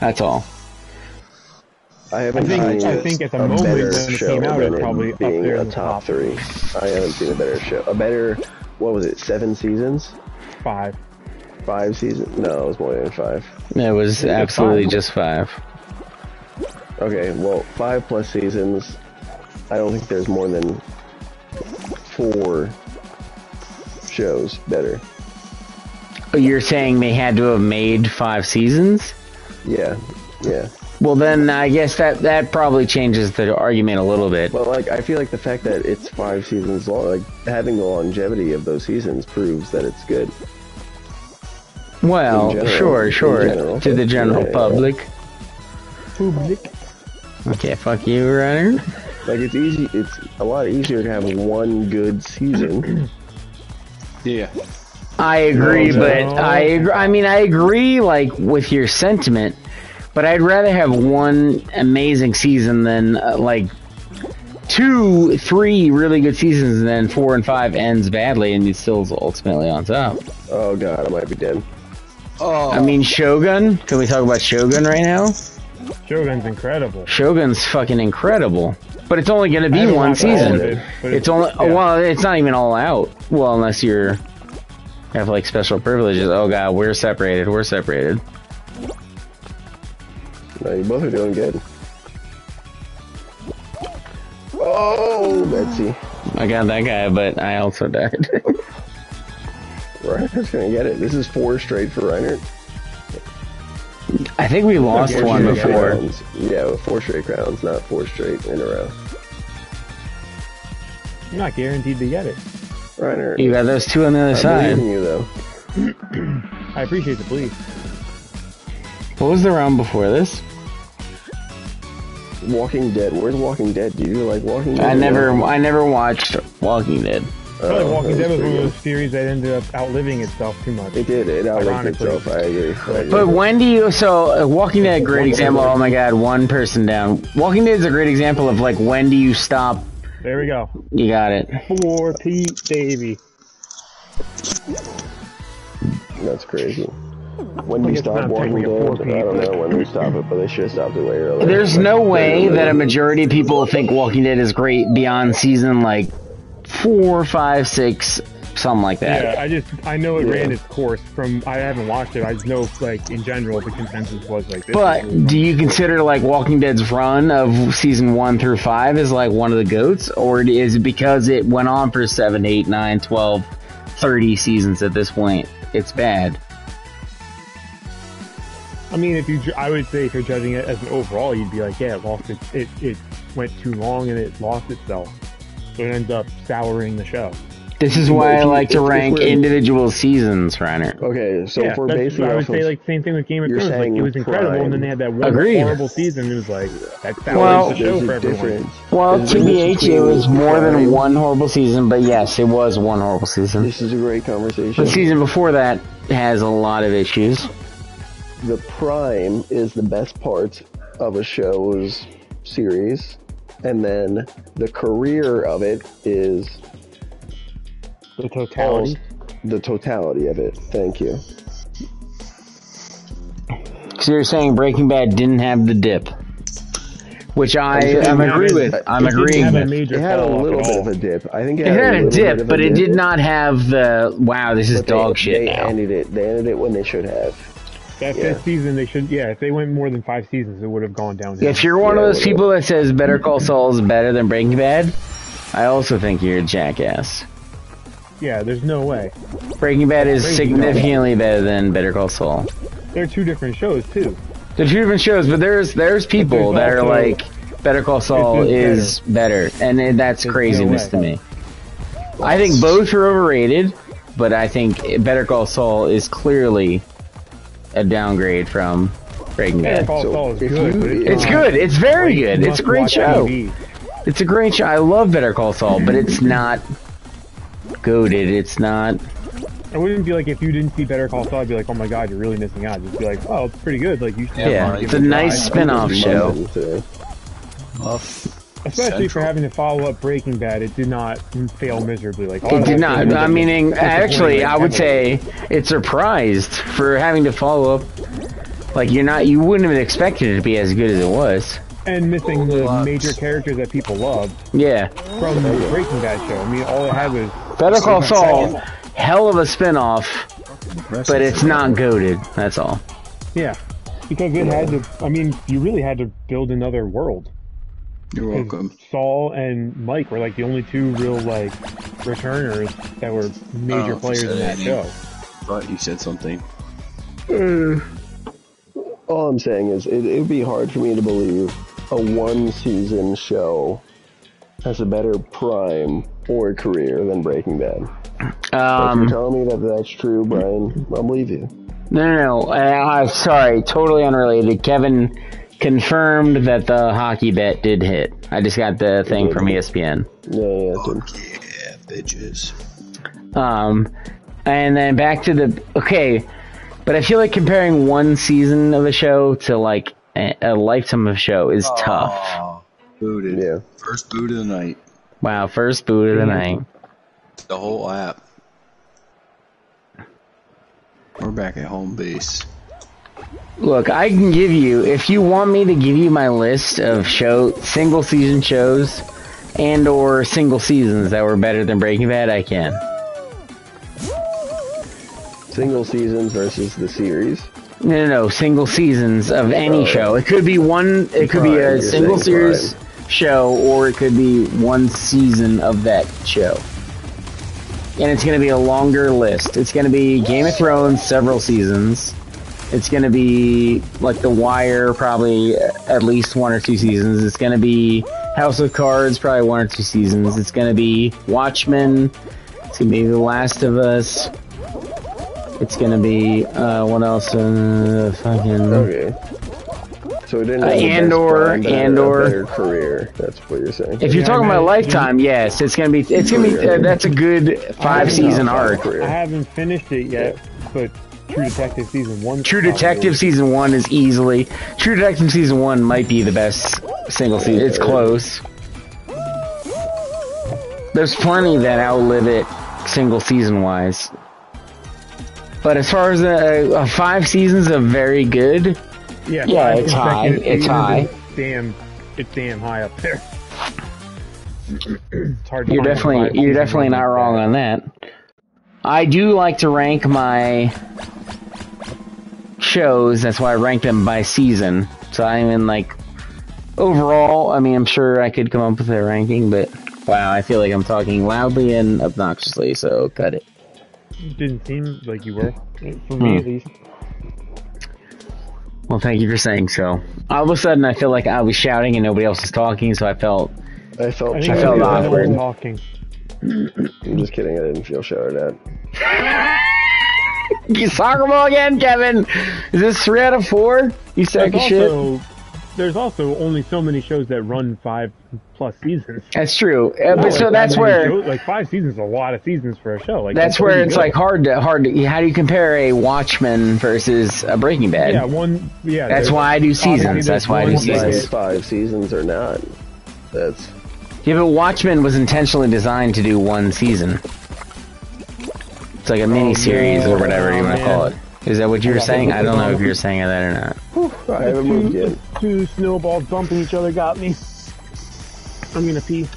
Speaker 3: That's all.
Speaker 1: I haven't
Speaker 4: I think-
Speaker 1: seen
Speaker 4: I think at the
Speaker 1: a
Speaker 4: moment
Speaker 1: better
Speaker 4: when it
Speaker 1: show
Speaker 4: came out,
Speaker 1: than
Speaker 4: it's
Speaker 1: it
Speaker 4: probably up
Speaker 1: being
Speaker 4: there
Speaker 1: a top
Speaker 4: top.
Speaker 1: three. I haven't seen a better show. A better, what was it? Seven seasons?
Speaker 4: Five.
Speaker 1: Five seasons? No, it was more than five.
Speaker 3: It was
Speaker 4: It's
Speaker 3: absolutely
Speaker 4: fine.
Speaker 3: just five.
Speaker 1: Okay, well, five plus seasons. I don't think there's more than four shows better.
Speaker 3: Oh, you're saying they had to have made five seasons?
Speaker 1: Yeah, yeah.
Speaker 3: Well, then I guess that that probably changes the argument a little bit.
Speaker 1: But like, I feel like the fact that it's five seasons long, like having the longevity of those seasons proves that it's good.
Speaker 3: Well,
Speaker 1: general-
Speaker 3: sure, sure.
Speaker 1: general.
Speaker 3: To the general
Speaker 1: Yeah, yeah.
Speaker 3: public. Okay, fuck you, Runner.
Speaker 1: Like it's easy. It's a lot easier to have one good season.
Speaker 2: Yeah.
Speaker 3: I agree,
Speaker 1: No,
Speaker 3: but
Speaker 4: no.
Speaker 3: I agree, I mean I agree like with your sentiment, but I'd rather have one amazing season than uh, like two, three really good seasons, and then four and five ends badly, and you still ultimately on top.
Speaker 1: oh god, I might be dead.
Speaker 2: Oh,
Speaker 3: I mean Shogun. Can we talk about Shogun right now?
Speaker 4: Shogun's incredible.
Speaker 3: Shogun's fucking incredible, but it's only gonna be one
Speaker 4: watched all of
Speaker 3: season.
Speaker 4: it, but
Speaker 3: It's only
Speaker 4: yeah.
Speaker 3: well, it's not even all out. Well, unless you're have like special privileges. Oh god, we're separated. We're separated.
Speaker 1: No, you both are doing good. Oh, Betsy.
Speaker 3: I got that guy, but I also died.
Speaker 1: Reinert's gonna get it. This is four straight for Reinert.
Speaker 3: I think we lost
Speaker 1: Four
Speaker 3: one before.
Speaker 1: crowns. Yeah, with four straight crowns, not four straight in a row.
Speaker 4: I'm not guaranteed to get it.
Speaker 1: Reiner,
Speaker 3: You got those two on the other
Speaker 1: I believe in
Speaker 3: side.
Speaker 1: you though.
Speaker 4: I appreciate the belief.
Speaker 3: What was the round before this?
Speaker 1: Walking Dead. Where's Walking Dead? Do you like Walking Dead?
Speaker 3: I never, I never watched Walking Dead.
Speaker 4: Probably
Speaker 1: Oh,
Speaker 4: Walking
Speaker 1: that
Speaker 4: Dead was one of those series that ended up outliving itself too much.
Speaker 1: It did. It outlived
Speaker 4: Ironically.
Speaker 1: itself. I agree. I agree.
Speaker 3: But when do you? So uh, Walking Dead, great example. Oh my god, one person down. Walking Dead is a great example of like when do you stop?
Speaker 4: There we go.
Speaker 3: You got it.
Speaker 4: For Pete Davy.
Speaker 1: That's crazy. When do you stop Walking Dead? I don't know when they stop it, but they should have stopped it way earlier.
Speaker 3: There's
Speaker 1: Like,
Speaker 3: no way that a majority of people think Walking Dead is great beyond season like four, five, six, something like that.
Speaker 4: Yeah, I just I know it
Speaker 1: Yeah.
Speaker 4: ran its course from I haven't watched it. I just know like in general the consensus was like this.
Speaker 3: But
Speaker 4: is-
Speaker 3: do you consider like Walking Dead's run of season one through five as like one of the goats, or is it because it went on for seven, eight, nine, twelve, thirty seasons at this point? It's bad.
Speaker 4: I mean, if you I would say if you're judging it as an overall, you'd be like, yeah, it lost it. It, it went too long and it lost itself. So it ends up souring the show.
Speaker 3: This is why I like to
Speaker 1: if- if
Speaker 3: rank individual seasons, Reiner.
Speaker 1: Okay, so
Speaker 4: yeah,
Speaker 1: if we're
Speaker 4: that's-
Speaker 1: basing
Speaker 4: I would say like same thing with Game of Thrones. Like it was incredible,
Speaker 1: Prime.
Speaker 4: and then they had that one
Speaker 3: Agreed.
Speaker 4: horrible season. It was like that sours
Speaker 3: Well,
Speaker 4: the show for
Speaker 1: a
Speaker 4: everyone.
Speaker 1: difference.
Speaker 3: Well,
Speaker 1: There's a
Speaker 3: TBH, it was more than one horrible season, but yes, it was one horrible season.
Speaker 1: This is a great conversation.
Speaker 3: The season before that has a lot of issues.
Speaker 1: the prime is the best part of a show's series, and then the career of it is
Speaker 4: The totality.
Speaker 1: the totality of it. Thank you.
Speaker 3: So you're saying Breaking Bad didn't have the dip, which I am agree with. I'm agreeing with.
Speaker 4: major
Speaker 1: It had a little bit of a dip. I think it,
Speaker 3: It had a
Speaker 1: little
Speaker 3: dip,
Speaker 1: a
Speaker 3: but it
Speaker 1: dip,
Speaker 3: did not have the wow. This is
Speaker 1: but they-
Speaker 3: dog shit
Speaker 1: They
Speaker 3: now.
Speaker 1: ended it. They ended it when they should have.
Speaker 4: That
Speaker 1: Yeah.
Speaker 4: fifth season, they should. Yeah, if they went more than five seasons, it would have gone downhill.
Speaker 3: If you're one
Speaker 1: Yeah,
Speaker 3: of those people that says Better Call Saul is better than Breaking Bad, I also think you're a jackass.
Speaker 4: yeah, there's no way.
Speaker 3: Breaking Bad is
Speaker 4: Crazy.
Speaker 3: significantly better than Better Call Saul.
Speaker 4: They're two different shows too.
Speaker 3: They're two different shows, but there's there's people
Speaker 4: there's
Speaker 3: that are like Better Call Saul is better, and it, that's
Speaker 4: There's
Speaker 3: craziness
Speaker 4: no
Speaker 3: to me. I think both are overrated, but I think Better Call Saul is clearly a downgrade from Breaking
Speaker 4: Better
Speaker 3: Bad.
Speaker 4: Call
Speaker 1: So,
Speaker 4: Saul is
Speaker 1: if
Speaker 4: good.
Speaker 1: you-
Speaker 4: but
Speaker 3: It's good. It's very
Speaker 4: great.
Speaker 3: good. It's a great show.
Speaker 4: TV.
Speaker 3: It's a great show. I love Better Call Saul, but it's not goaded. It's not.
Speaker 4: I wouldn't be like if you didn't see Better Call Saul, I'd be like, oh my god, you're really missing out. Just be like, oh, it's pretty good. Like you should.
Speaker 3: Yeah,
Speaker 2: Marty,
Speaker 3: it's a
Speaker 4: give
Speaker 3: nice
Speaker 4: try.
Speaker 3: spin-off show.
Speaker 1: Muffin today.
Speaker 4: Especially for having to follow up Breaking Bad, it did not fail miserably. Like oh,
Speaker 3: It did not. I mean, actually, I would say it surprised for having to follow up. Like you're not, you wouldn't have expected it to be as good as it was.
Speaker 4: and missing the
Speaker 2: Lots.
Speaker 4: major characters that people loved
Speaker 3: Yeah,
Speaker 4: from the Breaking Bad show. I mean, all it had was
Speaker 3: Better Call Saul, hell of a spin-off, but it's not goaded. That's all.
Speaker 4: yeah. because it had to. I mean, you really had to build another world.
Speaker 2: You're
Speaker 4: 'Cause
Speaker 2: welcome.
Speaker 4: Saul and Mike were like the only two real like returners that were major
Speaker 2: Oh,
Speaker 4: players in
Speaker 2: said
Speaker 4: that show.
Speaker 2: Thought you said something.
Speaker 1: All I'm saying is, it would be hard for me to believe a one-season show has a better prime or career than Breaking Bad. if you're
Speaker 3: Um,
Speaker 1: telling me that that's true, Brian, I'll believe you.
Speaker 3: no, no, no. Uh, I'm sorry, totally unrelated. Kevin confirmed that the hockey bet did hit. I just got the thing from ESPN.
Speaker 1: Yeah, yeah, dude.
Speaker 2: Yeah, bitches.
Speaker 3: Um, and then back to the okay, but I feel like comparing one season of a show to like a, a lifetime of a show is tough.
Speaker 2: Aw, booted.
Speaker 1: Yeah.
Speaker 2: First boot of the night.
Speaker 3: Wow, first boot of the night.
Speaker 2: The whole app. We're back at home base.
Speaker 3: Look, I can give you if you want me to give you my list of show single season shows and or single seasons that were better than Breaking Bad, I can.
Speaker 1: Single seasons versus the series.
Speaker 3: No, no, no, single seasons of any
Speaker 1: Oh.
Speaker 3: show. It could be one. It could be
Speaker 1: oh,
Speaker 3: a single series show, or it could be one season of that show. And it's going to be a longer list. It's going to be Game of Thrones, several seasons. It's going to be like The Wire, probably at least one or two seasons. It's going to be House of Cards, probably one or two seasons. It's going to be Watchmen. It's going to be The Last of Us. It's going to be uh, what else? Uh, fucking.
Speaker 1: Okay. So it didn't
Speaker 3: Uh,
Speaker 1: have the best
Speaker 3: Andor,
Speaker 1: prime, but it had
Speaker 3: Andor.
Speaker 1: better career. That's what you're saying.
Speaker 3: If you're
Speaker 4: Yeah,
Speaker 3: talking about
Speaker 4: mean,
Speaker 3: lifetime, yes, it's gonna be. It's gonna be. Uh, that's a good five season arc.
Speaker 1: career.
Speaker 4: I haven't finished it yet, but True Detective season one.
Speaker 3: True Detective season one is easily. True Detective season one might be the best single season. It's close. There's plenty that outlive it single season wise. But as far as uh, uh, five seasons of very good,
Speaker 4: Yeah,
Speaker 3: Yeah, it's high, it's high.
Speaker 4: Damn, it's damn high up there. it's hard. To
Speaker 3: you're definitely you're definitely not wrong on that. I do like to rank my shows. That's why I rank them by season. So I'm in like overall. I mean, I'm sure I could come up with a ranking, but wow, I feel like I'm talking loudly and obnoxiously. So cut it.
Speaker 4: it Didn't seem like you were, for
Speaker 3: Hmm.
Speaker 4: me at least.
Speaker 3: Well, thank you for saying so. All of a sudden, I feel like I was shouting and nobody else was talking, so I felt
Speaker 1: I felt.
Speaker 4: I think
Speaker 3: I
Speaker 4: I
Speaker 3: felt
Speaker 4: was the only
Speaker 3: awkward.
Speaker 4: talking.
Speaker 1: I'm just kidding. I didn't feel shouted at.
Speaker 3: you soccer ball again, Kevin. Is this three out of four? You sack
Speaker 4: There's
Speaker 3: of shit.
Speaker 4: also, there's also only so many shows that run five plus seasons.
Speaker 3: That's true. Uh, but
Speaker 4: Like,
Speaker 3: so
Speaker 4: that
Speaker 3: that's
Speaker 4: many
Speaker 3: where
Speaker 4: shows- like five seasons is a lot of seasons for a show. Like
Speaker 3: that's where it's
Speaker 4: good.
Speaker 3: like hard to hard to. How do you compare a Watchmen versus a Breaking Bad?
Speaker 4: yeah, one yeah.
Speaker 3: That's why I do seasons. That's why I do seasons.
Speaker 1: Five seasons or not. That's
Speaker 3: Yeah, but Watchmen was intentionally designed to do one season. It's like a mini oh, series or whatever you
Speaker 4: Oh,
Speaker 3: want to call it. Is that what you were saying? I don't know if you're saying that or not.
Speaker 1: I haven't moved yet.
Speaker 4: Two snowballs bumping each other got me. I'm gonna pee.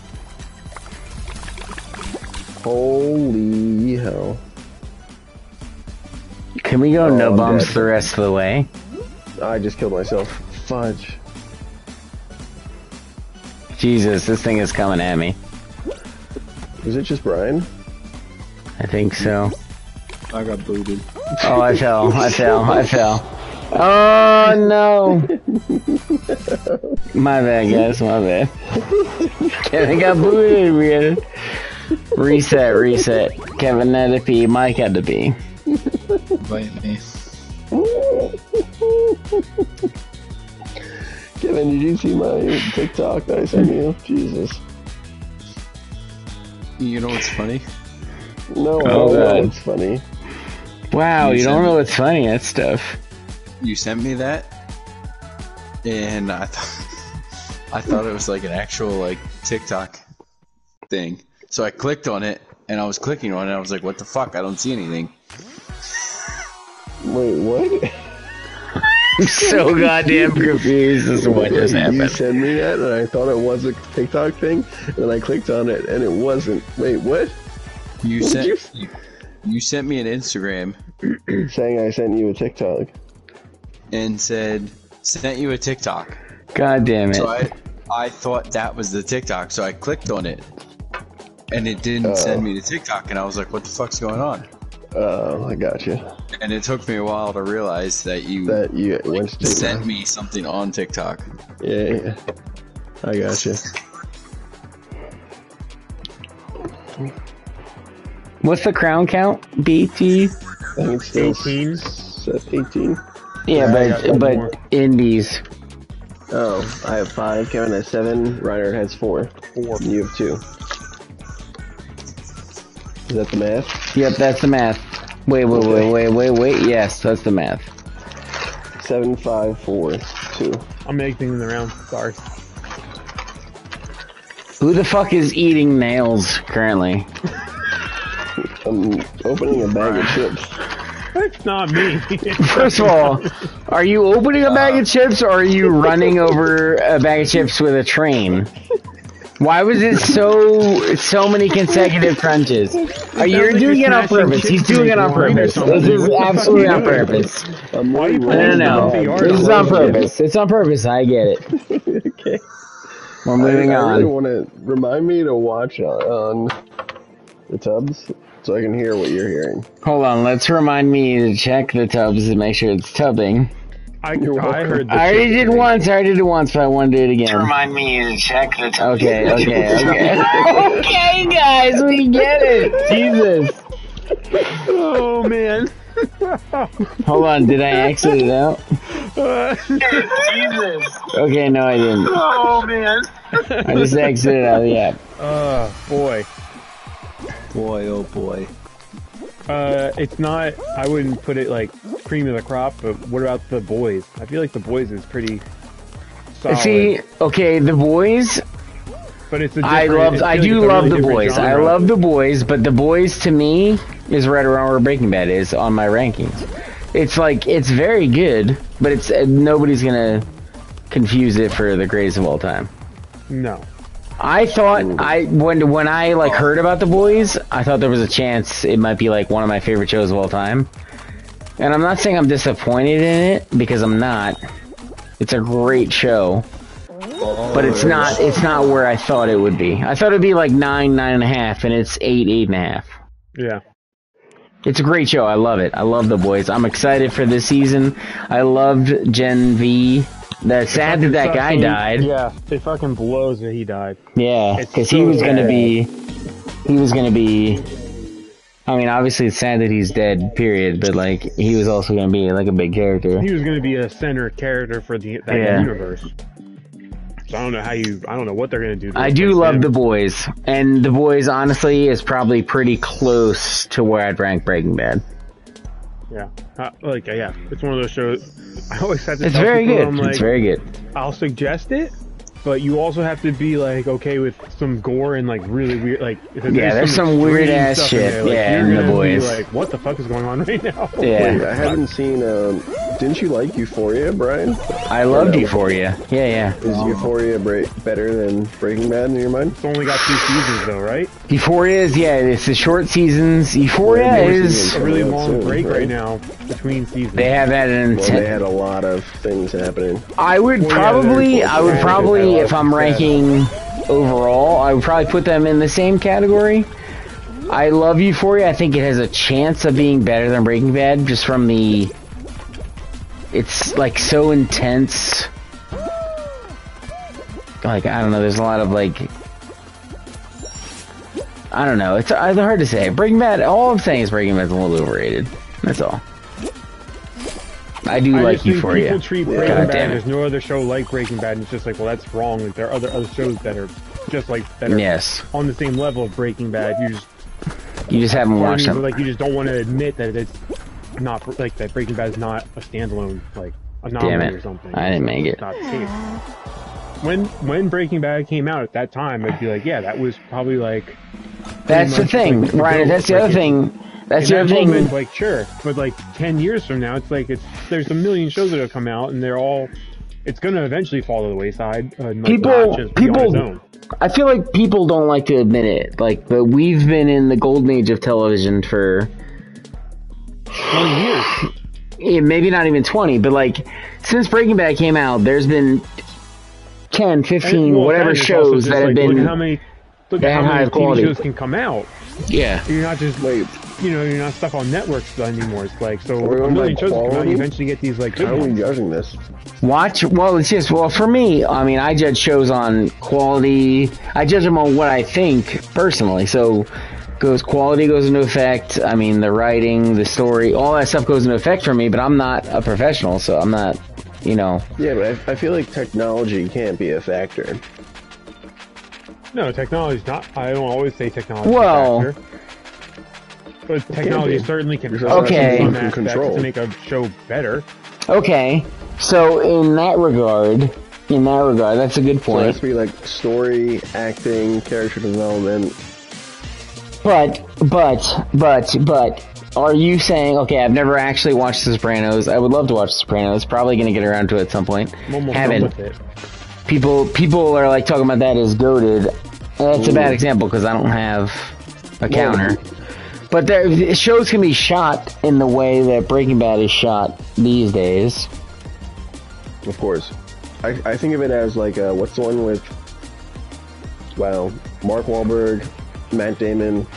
Speaker 1: Holy hell!
Speaker 3: Can we go
Speaker 1: Oh,
Speaker 3: no
Speaker 1: I'm
Speaker 3: bumps
Speaker 1: dead.
Speaker 3: the rest of the way?
Speaker 1: I just killed myself. Fudge.
Speaker 3: Jesus, this thing is coming at me.
Speaker 1: Is it just Brian?
Speaker 3: I think so.
Speaker 2: I got booted.
Speaker 3: Oh, I fell. I fell. I fell. Oh no! My bad, guys. My bad. Kevin got booted. We reset. Reset. Kevin had to pee. Mike had to pee.
Speaker 2: Bite me.
Speaker 1: Kevin, did you see my TikTok that I sent you? Jesus.
Speaker 2: You know what's funny?
Speaker 1: No, I
Speaker 3: Oh,
Speaker 1: don't know.
Speaker 3: God.
Speaker 1: It's funny.
Speaker 3: Wow,
Speaker 2: You
Speaker 3: you don't know what's funny? That stuff.
Speaker 2: You sent me that, and I thought I thought it was like an actual like TikTok thing. So I clicked on it, and I was clicking on it. I was like, "What the fuck? I don't see anything."
Speaker 1: Wait, what?
Speaker 3: I'm so goddamn confused as to what just happened.
Speaker 1: You sent me that, and I thought it was a TikTok thing, and I clicked on it, and it wasn't. Wait, what?
Speaker 2: You
Speaker 1: What
Speaker 2: sent
Speaker 1: you-
Speaker 2: you, you sent me an Instagram,
Speaker 1: Saying I sent you a TikTok.
Speaker 2: and said, "Sent you a TikTok."
Speaker 3: God damn it.
Speaker 2: So I, I thought that was the TikTok, so I clicked on it, and it didn't
Speaker 1: Oh.
Speaker 2: send me to TikTok, and I was like, "What the fuck's going on?"
Speaker 1: Oh, I got you.
Speaker 2: And it took me a while to realize that you
Speaker 1: That you went to
Speaker 2: sent me something on TikTok.
Speaker 1: Yeah, yeah. I got you.
Speaker 3: What's the crown count? BT?
Speaker 1: I think it's
Speaker 4: 18.
Speaker 1: 18.
Speaker 3: Yeah,
Speaker 4: Yeah,
Speaker 3: but but
Speaker 4: more.
Speaker 3: indies.
Speaker 1: Oh, I have five. Kevin has seven. Reiner has four.
Speaker 4: Four.
Speaker 1: You have two. Is that the math?
Speaker 3: Yep, that's the math. Wait, wait, wait, wait, wait, wait. Yes, that's the math.
Speaker 1: Seven, five, four, two.
Speaker 4: I'm exiting the round. Sorry.
Speaker 3: Who the fuck is eating nails currently?
Speaker 1: I'm opening a bag of chips.
Speaker 4: That's not me.
Speaker 3: First of all, are you opening a bag of uh, chips or are you running over a bag of chips with a train? Why was it so so many consecutive crunches? Are you
Speaker 4: sounds like
Speaker 3: doing it on purpose? He's doing it on purpose.
Speaker 4: something.
Speaker 3: This is
Speaker 4: What the fuck
Speaker 3: absolutely on purpose.
Speaker 1: I'm
Speaker 4: you
Speaker 1: waiting
Speaker 4: playing
Speaker 3: No, no, no. This is on purpose. It's on purpose. I get it.
Speaker 1: okay.
Speaker 3: We're moving
Speaker 1: I, I really
Speaker 3: on.
Speaker 1: want to remind me to watch on, on the tubs so I can hear what you're hearing.
Speaker 3: Hold on. Let's remind me to check the tubs to make sure it's tubbing.
Speaker 4: I,
Speaker 1: You're
Speaker 4: I heard the
Speaker 3: I already
Speaker 4: shit.
Speaker 3: did once. I already did it once, but I want to do it again.
Speaker 7: Remind me to check the time.
Speaker 3: Okay, okay, okay. okay, guys, we get it. Jesus.
Speaker 4: Oh man.
Speaker 3: Hold on, did I exit it out?
Speaker 7: Jesus.
Speaker 3: Okay, no, I didn't.
Speaker 4: oh man.
Speaker 3: I just exited out of the app.
Speaker 4: Oh boy.
Speaker 2: Boy, oh boy.
Speaker 4: Uh, it's not. I wouldn't put it like cream of the crop. But what about the boys? I feel like the boys is pretty solid.
Speaker 3: See, okay, the boys.
Speaker 4: but it's a
Speaker 3: I love. I do
Speaker 4: like
Speaker 3: love
Speaker 4: really
Speaker 3: the boys. I love the boys, but the boys to me is right around where Breaking Bad is on my rankings. It's like it's very good, but it's uh, nobody's gonna confuse it for the greatest of all time.
Speaker 4: No.
Speaker 3: I thought I when when I like heard about the boys, I thought there was a chance it might be like one of my favorite shows of all time. And I'm not saying I'm disappointed in it because I'm not. It's a great show, but it's oh, not. It's not where I thought it would be. I thought it'd be like nine, nine and a half, and it's eight, eight and a half.
Speaker 4: Yeah.
Speaker 3: It's a great show. I love it. I love the boys. I'm excited for this season. I loved Gen V. That's sad that that guy died.
Speaker 4: Yeah. It fucking blows that he died.
Speaker 3: Yeah, because he was gonna be, he was gonna be. I mean, obviously it's sad that he's dead. Period. But like, he was also gonna be like a big character.
Speaker 4: He was going to be a center character for the that
Speaker 3: Yeah.
Speaker 4: universe. So I don't know how you. I don't know what they're going to do. to
Speaker 3: I do love
Speaker 4: him.
Speaker 3: the boys, and the boys honestly is probably pretty close to where I'd rank Breaking Bad.
Speaker 4: Yeah. Uh, like yeah, it's one of those shows. I always have to.
Speaker 3: It's
Speaker 4: tell
Speaker 3: very
Speaker 4: people,
Speaker 3: good.
Speaker 4: Like,
Speaker 3: it's very good.
Speaker 4: I'll suggest it, but you also have to be like okay with some gore and like really weird like. if
Speaker 3: Yeah, there's some weird ass shit,
Speaker 4: there, like,
Speaker 3: yeah,
Speaker 4: you're
Speaker 3: in The
Speaker 4: gonna be
Speaker 3: Boys.
Speaker 4: Like, what the fuck is going on right now?
Speaker 3: Yeah.
Speaker 1: Wait, I haven't seen. Um, didn't you like Euphoria, Brian?
Speaker 3: I loved
Speaker 1: no.
Speaker 3: Euphoria. Yeah, yeah.
Speaker 1: Is Euphoria bra- better than Breaking Bad in your mind?
Speaker 4: It's only got two seasons though, right?
Speaker 3: Euphoria is yeah. It's the short seasons. Euphoria
Speaker 1: Yeah,
Speaker 3: is.
Speaker 1: seasons.
Speaker 4: A really long
Speaker 1: soon,
Speaker 4: break right
Speaker 1: right?
Speaker 4: now between seasons.
Speaker 3: They have had an
Speaker 1: Well, they had a lot of things happening.
Speaker 3: I would
Speaker 4: Well,
Speaker 3: probably,
Speaker 4: they're-
Speaker 3: I would probably, if I'm ranking overall, I would probably put them in the same category. I love Euphoria. I think it has a chance of being better than Breaking Bad, just from the. It's like so intense. Like I don't know. There's a lot of like. I don't know. It's, it's hard to say. Breaking Bad. All I'm saying is Breaking Bad's a little overrated. That's all. I do
Speaker 4: I
Speaker 3: like Euphoria.
Speaker 4: people treat Breaking
Speaker 3: God
Speaker 4: Bad.
Speaker 3: damn it.
Speaker 4: There's no other show like Breaking Bad. And it's just like, well, that's wrong. Like, there are other other shows that are just like that are
Speaker 3: Yes.
Speaker 4: on the same level of Breaking Bad. You just
Speaker 3: You just haven't watched them.
Speaker 4: like you just don't want to admit that it's not like that. Breaking Bad is not a standalone like anomaly or something.
Speaker 3: I didn't make it.
Speaker 4: Not the case. When when Breaking Bad came out at that time, I'd be like, yeah, that was probably like
Speaker 3: That's the thing,
Speaker 4: like
Speaker 3: Ryan. That's the other thing. That's the
Speaker 4: that
Speaker 3: thing.
Speaker 4: moment, like sure, but like ten years from now, it's like it's there's a million shows that have come out, and they're all it's gonna eventually fall to the wayside. Uh, like,
Speaker 3: People-
Speaker 4: not just be on
Speaker 3: people- I feel like people don't like to admit it. Like, but we've been in the golden age of television for
Speaker 4: twenty years.
Speaker 3: yeah, maybe not even 20, but like since Breaking Bad came out, there's been 10, 15,
Speaker 4: well,
Speaker 3: whatever shows that have
Speaker 4: like,
Speaker 3: been.
Speaker 4: Look at how many, look at how
Speaker 3: high
Speaker 4: many
Speaker 3: of quality.
Speaker 4: TV shows can come out.
Speaker 3: yeah.
Speaker 4: You're not just
Speaker 1: Wait,
Speaker 4: you know, you're not stuck on networks anymore. It's like so
Speaker 1: We're
Speaker 4: a
Speaker 1: going
Speaker 4: million
Speaker 1: by
Speaker 4: shows come out. You eventually get these like
Speaker 1: how are we judging this?
Speaker 3: Watch, well, it's just, well, for me, I mean, I judge shows on quality. I judge them on what I think personally. So, goes quality goes into effect. I mean, the writing, the story, all that stuff goes into effect for me, but I'm not a professional, so I'm not, you know.
Speaker 1: Yeah, but I, I feel like technology can't be a factor.
Speaker 4: No, technology's not. I don't always say technology.
Speaker 3: Well-
Speaker 4: factor. But technology
Speaker 1: be.
Speaker 4: certainly can
Speaker 1: Because
Speaker 4: help
Speaker 3: Okay.
Speaker 4: in some
Speaker 1: that's what you can
Speaker 4: aspects
Speaker 1: control.
Speaker 4: to make a show better.
Speaker 3: Okay, so in that regard, in that regard, that's a good
Speaker 1: So it has to be like story, acting, character development.
Speaker 3: But, but, but, but, are you saying, okay, I've never actually watched The Sopranos. I would love to watch The Sopranos. Probably going to get around to it at some point. Haven't.
Speaker 4: done with it.
Speaker 3: people people are like talking about that as GOATed. That's a bad example because I don't have a counter. But there, shows can be shot in the way that Breaking Bad is shot these days.
Speaker 1: Of course. I, I think of it as like, uh, what's the one with, wow, Mark Wahlberg, Matt Damon,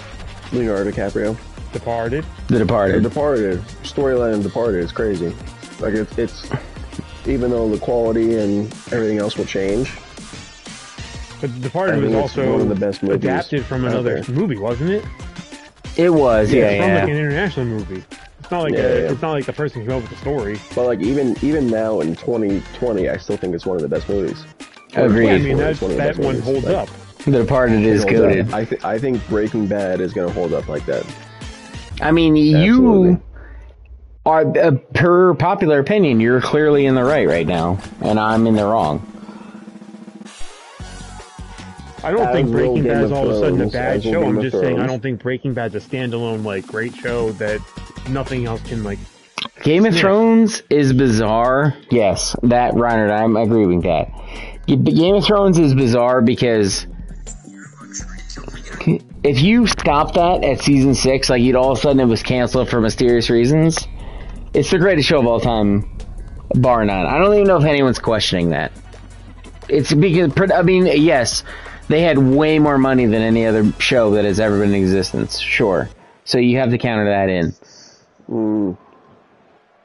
Speaker 1: Leonardo DiCaprio?
Speaker 4: Departed.
Speaker 3: The
Speaker 1: The
Speaker 3: Departed.
Speaker 1: Departed. Storyline of Departed is crazy. Like, it's, it's, even though the quality and everything else will change,
Speaker 4: But
Speaker 1: I
Speaker 4: Departed was also
Speaker 1: one of the best movies
Speaker 4: adapted from another movie, wasn't it?
Speaker 3: It was, yeah, yeah
Speaker 4: it's from like an international movie. It's not like
Speaker 1: Yeah,
Speaker 4: a,
Speaker 1: yeah.
Speaker 4: it's not like the person came up with the story.
Speaker 1: but like even even now in 2020, I still think it's one of the best movies.
Speaker 3: Agreed.
Speaker 4: Yeah, I mean that
Speaker 1: one
Speaker 4: that one
Speaker 1: movies.
Speaker 4: holds
Speaker 1: Like,
Speaker 4: up.
Speaker 3: The Departed is
Speaker 1: holds up.
Speaker 3: GOATed.
Speaker 1: I th- I think Breaking Bad is gonna hold up like that.
Speaker 3: I mean, you are, uh, per popular opinion, you're clearly in the right right now, and I'm in the wrong.
Speaker 4: I don't
Speaker 1: As
Speaker 4: think Breaking Bad is
Speaker 1: of
Speaker 4: all of a sudden a bad show. I'm just saying I don't think Breaking Bad's a standalone like great show that nothing else can like.
Speaker 3: Game of
Speaker 4: Yeah.
Speaker 3: Thrones is bizarre. Yes, that Reinhard, I'm agreeing with that. Game of Thrones is bizarre because if you stop that at season six, like you'd all of a sudden it was canceled for mysterious reasons. It's the greatest show of all time, bar none. I don't even know if anyone's questioning that. It's because I mean, yes, they had way more money than any other show that has ever been in existence. Sure, so you have to counter that in. Mm.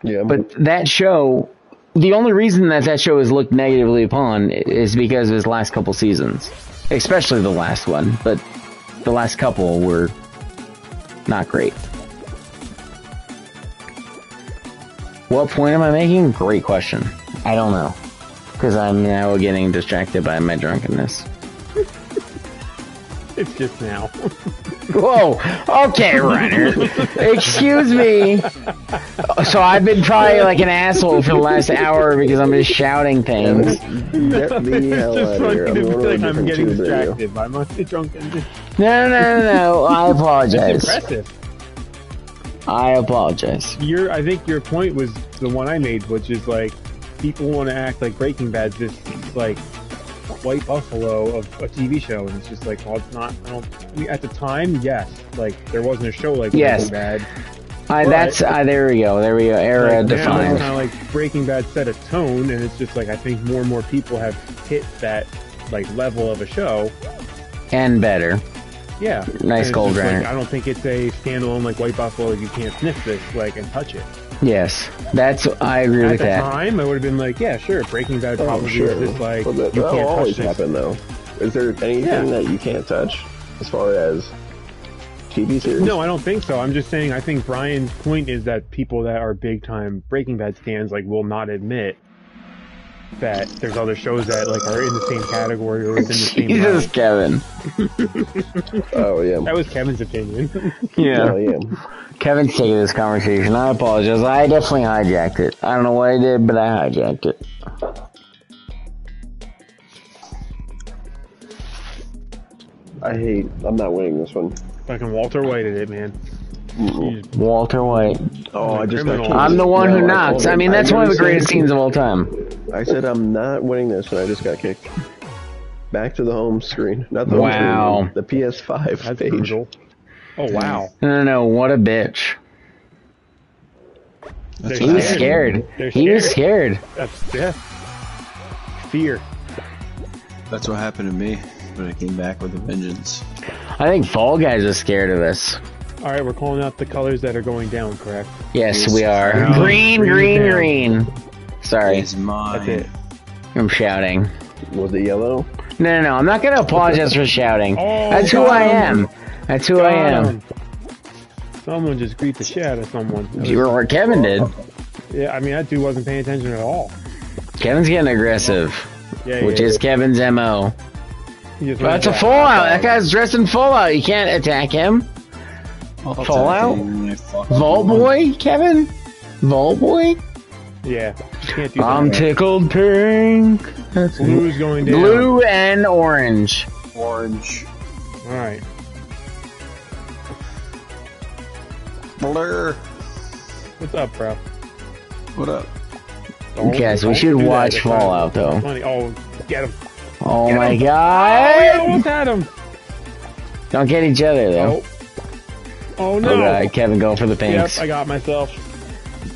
Speaker 1: Yeah,
Speaker 3: But that show, the only reason that that show is looked negatively upon is because of his last couple seasons, especially the last one. But the last couple were not great. What point am I making? Great question. I don't know. Because I'm now getting distracted by my drunkenness.
Speaker 4: It's just now.
Speaker 3: Whoa. Okay, Runner. Excuse me. So I've been probably like an asshole for the last hour because I'm just shouting things.
Speaker 1: get the hell
Speaker 4: just
Speaker 1: out of here. I'm
Speaker 4: be
Speaker 1: going to a
Speaker 4: like I'm getting
Speaker 1: tube than you.
Speaker 4: distracted by my drunkenness.
Speaker 3: No, no, no, no. I
Speaker 4: It's
Speaker 3: apologize.
Speaker 4: impressive.
Speaker 3: I apologize.
Speaker 4: Your, I think your point was the one I made, which is like people want to act like Breaking Bad's this like white buffalo of a TV show, and it's just like, well, it's not. I don't. I mean, at the time, yes, like there wasn't a show like
Speaker 3: Yes.
Speaker 4: Breaking Bad.
Speaker 3: I, that's uh, there we go. There we go. Era
Speaker 4: Like,
Speaker 3: defined.
Speaker 4: kind of like Breaking Bad set a tone, and it's just like I think more and more people have hit that like level of a show.
Speaker 3: And better.
Speaker 4: Yeah,
Speaker 3: Nice gold
Speaker 4: just, like. I don't think it's a standalone like White Buffalo. You can't sniff this like and touch it.
Speaker 3: Yes. That's I agree
Speaker 4: At
Speaker 3: with
Speaker 4: the time, I would have been like, yeah, sure. Breaking Bad
Speaker 1: Oh,
Speaker 4: probably
Speaker 1: sure.
Speaker 4: is just like
Speaker 1: Well, that,
Speaker 4: you
Speaker 1: that'll
Speaker 4: can't touch
Speaker 1: always
Speaker 4: this.
Speaker 1: happen, though. Is there anything
Speaker 4: Yeah.
Speaker 1: that you can't touch as far as TV series?
Speaker 4: No, I don't think so. I'm just saying. I think Brian's point is that people that are big time Breaking Bad fans like will not admit that there's other shows that like are in the same category or within the same.
Speaker 3: Jesus,
Speaker 4: realm.
Speaker 3: Kevin.
Speaker 1: Oh yeah.
Speaker 4: That was Kevin's opinion.
Speaker 3: Yeah.
Speaker 1: Oh yeah.
Speaker 3: Kevin's taking this conversation. I apologize. I definitely hijacked it. I don't know what I did, but I hijacked it.
Speaker 1: I hate. I'm not winning this one.
Speaker 4: Fucking Walter White did it, man. He's-
Speaker 3: Walter White.
Speaker 1: Oh, I just. I
Speaker 4: criminal.
Speaker 1: can't-
Speaker 3: I'm the one
Speaker 1: No,
Speaker 3: who
Speaker 1: I
Speaker 3: knocks.
Speaker 1: told
Speaker 3: I
Speaker 1: him-
Speaker 3: mean, that's one of the
Speaker 1: literally
Speaker 3: greatest
Speaker 1: said-
Speaker 3: scenes of all time.
Speaker 1: I said I'm not winning this, and I just got kicked. Back to the home screen, not the home
Speaker 3: Wow.
Speaker 1: screen, the PS5
Speaker 4: That's
Speaker 1: page.
Speaker 4: brutal. Oh wow.
Speaker 3: No, no, no. What a bitch.
Speaker 4: They're
Speaker 3: He was scared.
Speaker 4: They're
Speaker 3: He was scared.
Speaker 4: That's yeah. Fear.
Speaker 2: That's what happened to me when I came back with a vengeance.
Speaker 3: I think Fall Guys is scared of us.
Speaker 4: All right, we're calling out the colors that are going down. Correct.
Speaker 3: Yes,
Speaker 2: Yes.
Speaker 3: we are.
Speaker 4: Down.
Speaker 3: Green, green,
Speaker 4: Green
Speaker 3: green. Sorry,
Speaker 2: It's mine.
Speaker 4: That's it.
Speaker 3: I'm shouting.
Speaker 1: Was it yellow?
Speaker 3: No, no, no. I'm not gonna apologize for shouting.
Speaker 4: Oh,
Speaker 3: That's who
Speaker 4: got
Speaker 3: I am. That's who I am.
Speaker 4: Him. Someone just greet the shit out of someone. That
Speaker 3: You were what Kevin did.
Speaker 4: yeah, I mean that dude wasn't paying attention at all.
Speaker 3: Kevin's getting aggressive,
Speaker 4: Yeah,
Speaker 3: which
Speaker 4: yeah,
Speaker 3: is Kevin's mo. That's a
Speaker 4: down.
Speaker 3: Fallout. That guy's dressed in Fallout. You can't attack him.
Speaker 2: I'll
Speaker 3: Fallout?
Speaker 2: attack you when I fuck
Speaker 3: Vault
Speaker 2: you.
Speaker 3: Boy, Kevin. Vault Boy.
Speaker 4: Yeah, can't do
Speaker 3: I'm
Speaker 4: that.
Speaker 3: tickled pink.
Speaker 4: Blue's going down.
Speaker 3: Blue and orange.
Speaker 2: Orange.
Speaker 4: All right.
Speaker 2: Blur.
Speaker 4: What's up, bro?
Speaker 2: What up?
Speaker 4: Don't-
Speaker 3: Yes, we
Speaker 4: don't
Speaker 3: should watch Fallout, though.
Speaker 4: Funny. Oh, get him.
Speaker 3: Oh
Speaker 4: Get
Speaker 3: my
Speaker 4: him. Oh,
Speaker 3: god!
Speaker 4: we almost had him.
Speaker 3: Don't get each other though.
Speaker 4: Oh. Oh no.
Speaker 3: Oh god, Kevin, go for the
Speaker 4: Yep,
Speaker 3: pinks.
Speaker 4: I got myself.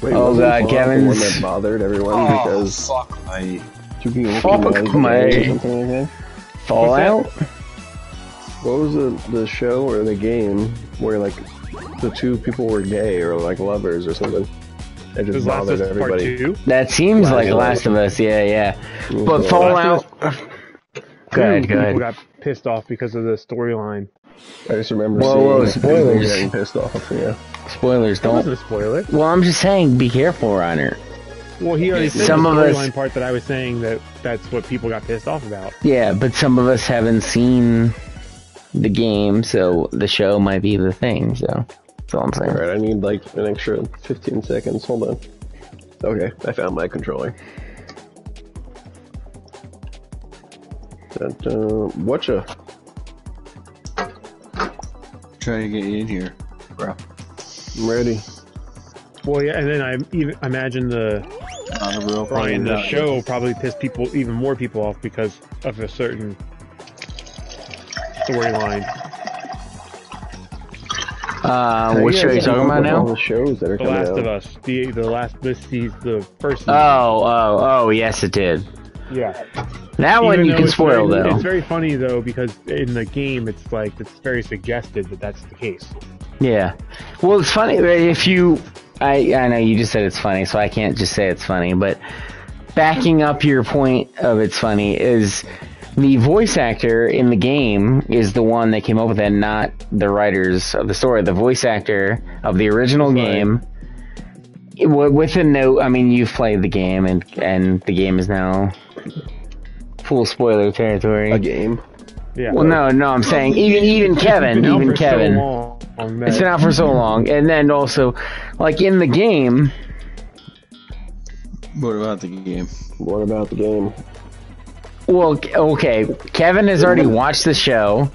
Speaker 1: Wait,
Speaker 3: Oh, God,
Speaker 1: Fallout the
Speaker 3: Kevin's-
Speaker 1: one that bothered everyone because
Speaker 2: Oh, fuck my.
Speaker 3: Fuck my-
Speaker 1: the game or something like.
Speaker 3: Fallout.
Speaker 1: What was the the show or the game where like the two people were gay or like lovers or something? It
Speaker 4: This
Speaker 1: just
Speaker 4: is Last of
Speaker 1: bothered
Speaker 4: Part
Speaker 1: everybody.
Speaker 4: Two.
Speaker 3: That seems
Speaker 1: Last
Speaker 3: like Last of Us. Yeah, yeah.
Speaker 1: Mhm.
Speaker 3: But Fallout. Go ahead,
Speaker 4: Two
Speaker 3: go ahead.
Speaker 4: People got pissed off because of the storyline.
Speaker 1: I just remember
Speaker 3: Whoa,
Speaker 1: seeing
Speaker 3: whoa,
Speaker 1: like,
Speaker 3: spoilers.
Speaker 1: getting pissed off. Yeah.
Speaker 3: Spoilers,
Speaker 4: That
Speaker 3: don't.
Speaker 4: wasn't a spoiler.
Speaker 3: Well, I'm just saying, be careful, Runner.
Speaker 4: Well, he already said
Speaker 3: Some
Speaker 4: the
Speaker 3: of us-
Speaker 4: part that I was saying that that's what people got pissed off about.
Speaker 3: Yeah, but some of us haven't seen the game, so the show might be the thing. So that's all I'm saying.
Speaker 1: All right, I need like an extra 15 seconds. Hold on. Okay, I found my controller. Dun-dun. Whatcha?
Speaker 2: Trying to get you in here, bro.
Speaker 1: I'm ready.
Speaker 4: Well, yeah, and then I even imagine the
Speaker 2: Not a real
Speaker 4: Brian the show probably pissed people even more people off because of a certain storyline.
Speaker 3: Uh,
Speaker 1: How
Speaker 3: what show are you talking about
Speaker 1: up with All
Speaker 3: now?
Speaker 1: the shows that are
Speaker 4: The
Speaker 1: coming
Speaker 4: Last
Speaker 1: out.
Speaker 4: of Us, the the last this season, the first season.
Speaker 3: Oh, oh, oh, yes, it did.
Speaker 4: Yeah.
Speaker 3: That one
Speaker 4: Even
Speaker 3: you can spoil
Speaker 4: very,
Speaker 3: though.
Speaker 4: It's very funny though because in the game it's like it's very suggested that that's the case.
Speaker 3: Yeah. Well, it's funny if you. I I know you just said it's funny, so I can't just say it's funny. But backing up your point of it's funny is the voice actor in the game is the one that came up with it, not the writers of the story. The voice actor of the original
Speaker 4: right.
Speaker 3: game. it- With a note, I mean, you've played the game, and and the game is now full spoiler territory.
Speaker 1: A game.
Speaker 4: Yeah.
Speaker 3: Well, no, no, I'm saying even even Kevin,
Speaker 4: It's been out
Speaker 3: even
Speaker 4: for so
Speaker 3: Kevin.
Speaker 4: long
Speaker 3: It's been out for so long, and then also, like in the game,
Speaker 2: What about the game?
Speaker 1: What about the game?
Speaker 3: well, okay, Kevin has already watched the show,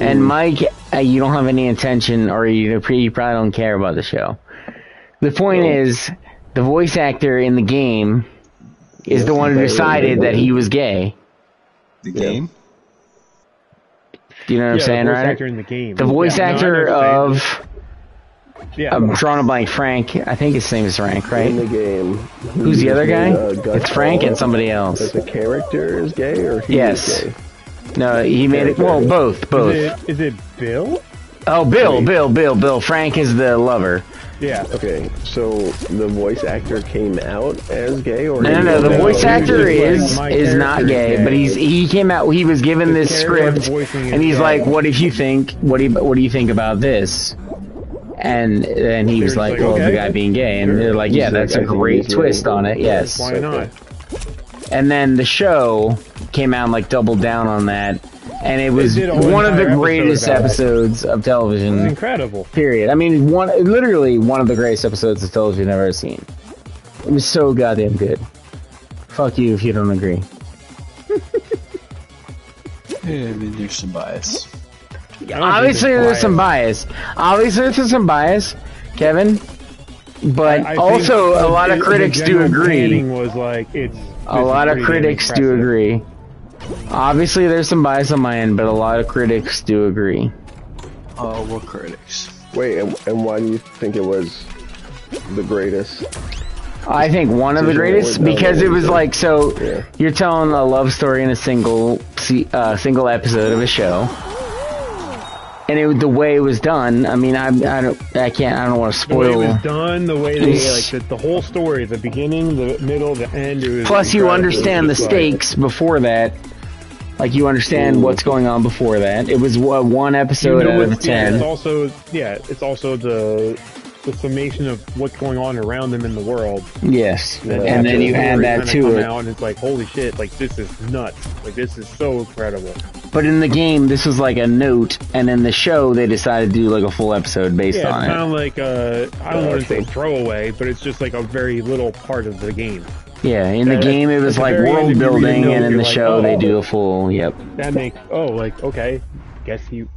Speaker 3: and Mike, uh, you don't have any intention, or you, you probably don't care about the show. The point is, the voice actor in the game is the one who decided that he was gay.
Speaker 2: The game?
Speaker 3: Do you know what I'm
Speaker 4: yeah,
Speaker 3: saying,
Speaker 4: the voice
Speaker 3: right?
Speaker 4: actor in the game.
Speaker 3: The voice
Speaker 4: Yeah, no, I know
Speaker 3: actor
Speaker 4: what you're
Speaker 3: of
Speaker 4: yeah,
Speaker 3: I'm drawing a blank. Frank, I think his name is Frank, right?
Speaker 1: In the game.
Speaker 3: Who's the other guy?
Speaker 1: Uh,
Speaker 3: It's Frank and somebody else.
Speaker 1: Is the character is gay or he
Speaker 3: Yes.
Speaker 1: is gay?
Speaker 3: No, he made it. Well, both, both.
Speaker 4: Is it, is it Bill?
Speaker 3: Oh, Bill,
Speaker 1: Wait.
Speaker 3: Bill, Bill, Bill. Frank is the lover.
Speaker 4: Yeah.
Speaker 1: Okay, so the voice actor came out as gay, or
Speaker 3: No, no, no. The
Speaker 1: gay?
Speaker 3: voice actor
Speaker 4: just like,
Speaker 3: is is not gay,
Speaker 4: gay.
Speaker 3: but he's he came out. He was given
Speaker 4: The
Speaker 3: this script, and he's
Speaker 4: gay.
Speaker 3: like, "What if you think? What do you what do you think about this?" And then he was like,
Speaker 4: just like,
Speaker 3: "Well, the guy being gay," and they're like, "Yeah, that's
Speaker 1: I
Speaker 3: a
Speaker 1: think
Speaker 3: great twist on it." Yes.
Speaker 4: Why not?
Speaker 3: And then the show came out and like doubled down on that, and it was
Speaker 4: did a whole
Speaker 3: one of the
Speaker 4: entire episode
Speaker 3: greatest
Speaker 4: about it.
Speaker 3: episodes of
Speaker 4: It's
Speaker 3: television.
Speaker 4: incredible.
Speaker 3: Period. I mean, one literally one of the greatest episodes of television I've ever seen. It was so goddamn good. Fuck you if you don't agree.
Speaker 2: Yeah, I mean, there's some bias.
Speaker 4: I
Speaker 3: Obviously, there's
Speaker 4: it's
Speaker 3: some bias. Obviously, there's some bias, Kevin. But
Speaker 4: I think
Speaker 3: also, a lot of critics do agree.
Speaker 4: Was like it's
Speaker 3: A lot of critics do agree. Obviously, there's some bias on my end, but a lot of critics do agree.
Speaker 2: Oh, what critics?
Speaker 1: Wait, and, and why do you think it was the greatest.
Speaker 3: I think one of the greatest
Speaker 1: what we know
Speaker 3: because it was like so
Speaker 1: Yeah.
Speaker 3: you're telling a love story in a single se- uh, single episode of a show. And it, the way it was done, I mean, I, I don't, I can't, I don't want to
Speaker 4: The way it
Speaker 3: spoil.
Speaker 4: was done, the way they like the, the whole story, the beginning, the middle, the end. It was
Speaker 3: Plus, you
Speaker 4: incredible.
Speaker 3: understand the
Speaker 4: It like-
Speaker 3: stakes before that. Like you understand
Speaker 1: Ooh.
Speaker 3: what's going on before that. It was uh, one
Speaker 4: You
Speaker 3: episode
Speaker 4: know
Speaker 3: out of
Speaker 4: yeah,
Speaker 3: ten.
Speaker 4: it's also yeah, it's also the the summation of what's going on around them in the world.
Speaker 3: Yes,
Speaker 1: Yeah.
Speaker 3: and then you add that to it.
Speaker 4: out and it's like holy shit, like this is nuts, like this is so incredible.
Speaker 3: But in the game, this was like a note, and in the show, they decided to do like a full episode based
Speaker 4: Yeah,
Speaker 3: on
Speaker 4: kind
Speaker 3: it.
Speaker 4: of like uh, I don't want to say throwaway, but it's just like a very little part of the game.
Speaker 3: Yeah, in the game, it was like world
Speaker 4: if you read the
Speaker 3: building, and in the
Speaker 4: like,
Speaker 3: show, they
Speaker 4: oh.
Speaker 3: do a full. Yep.
Speaker 4: That makes oh like okay, guess you.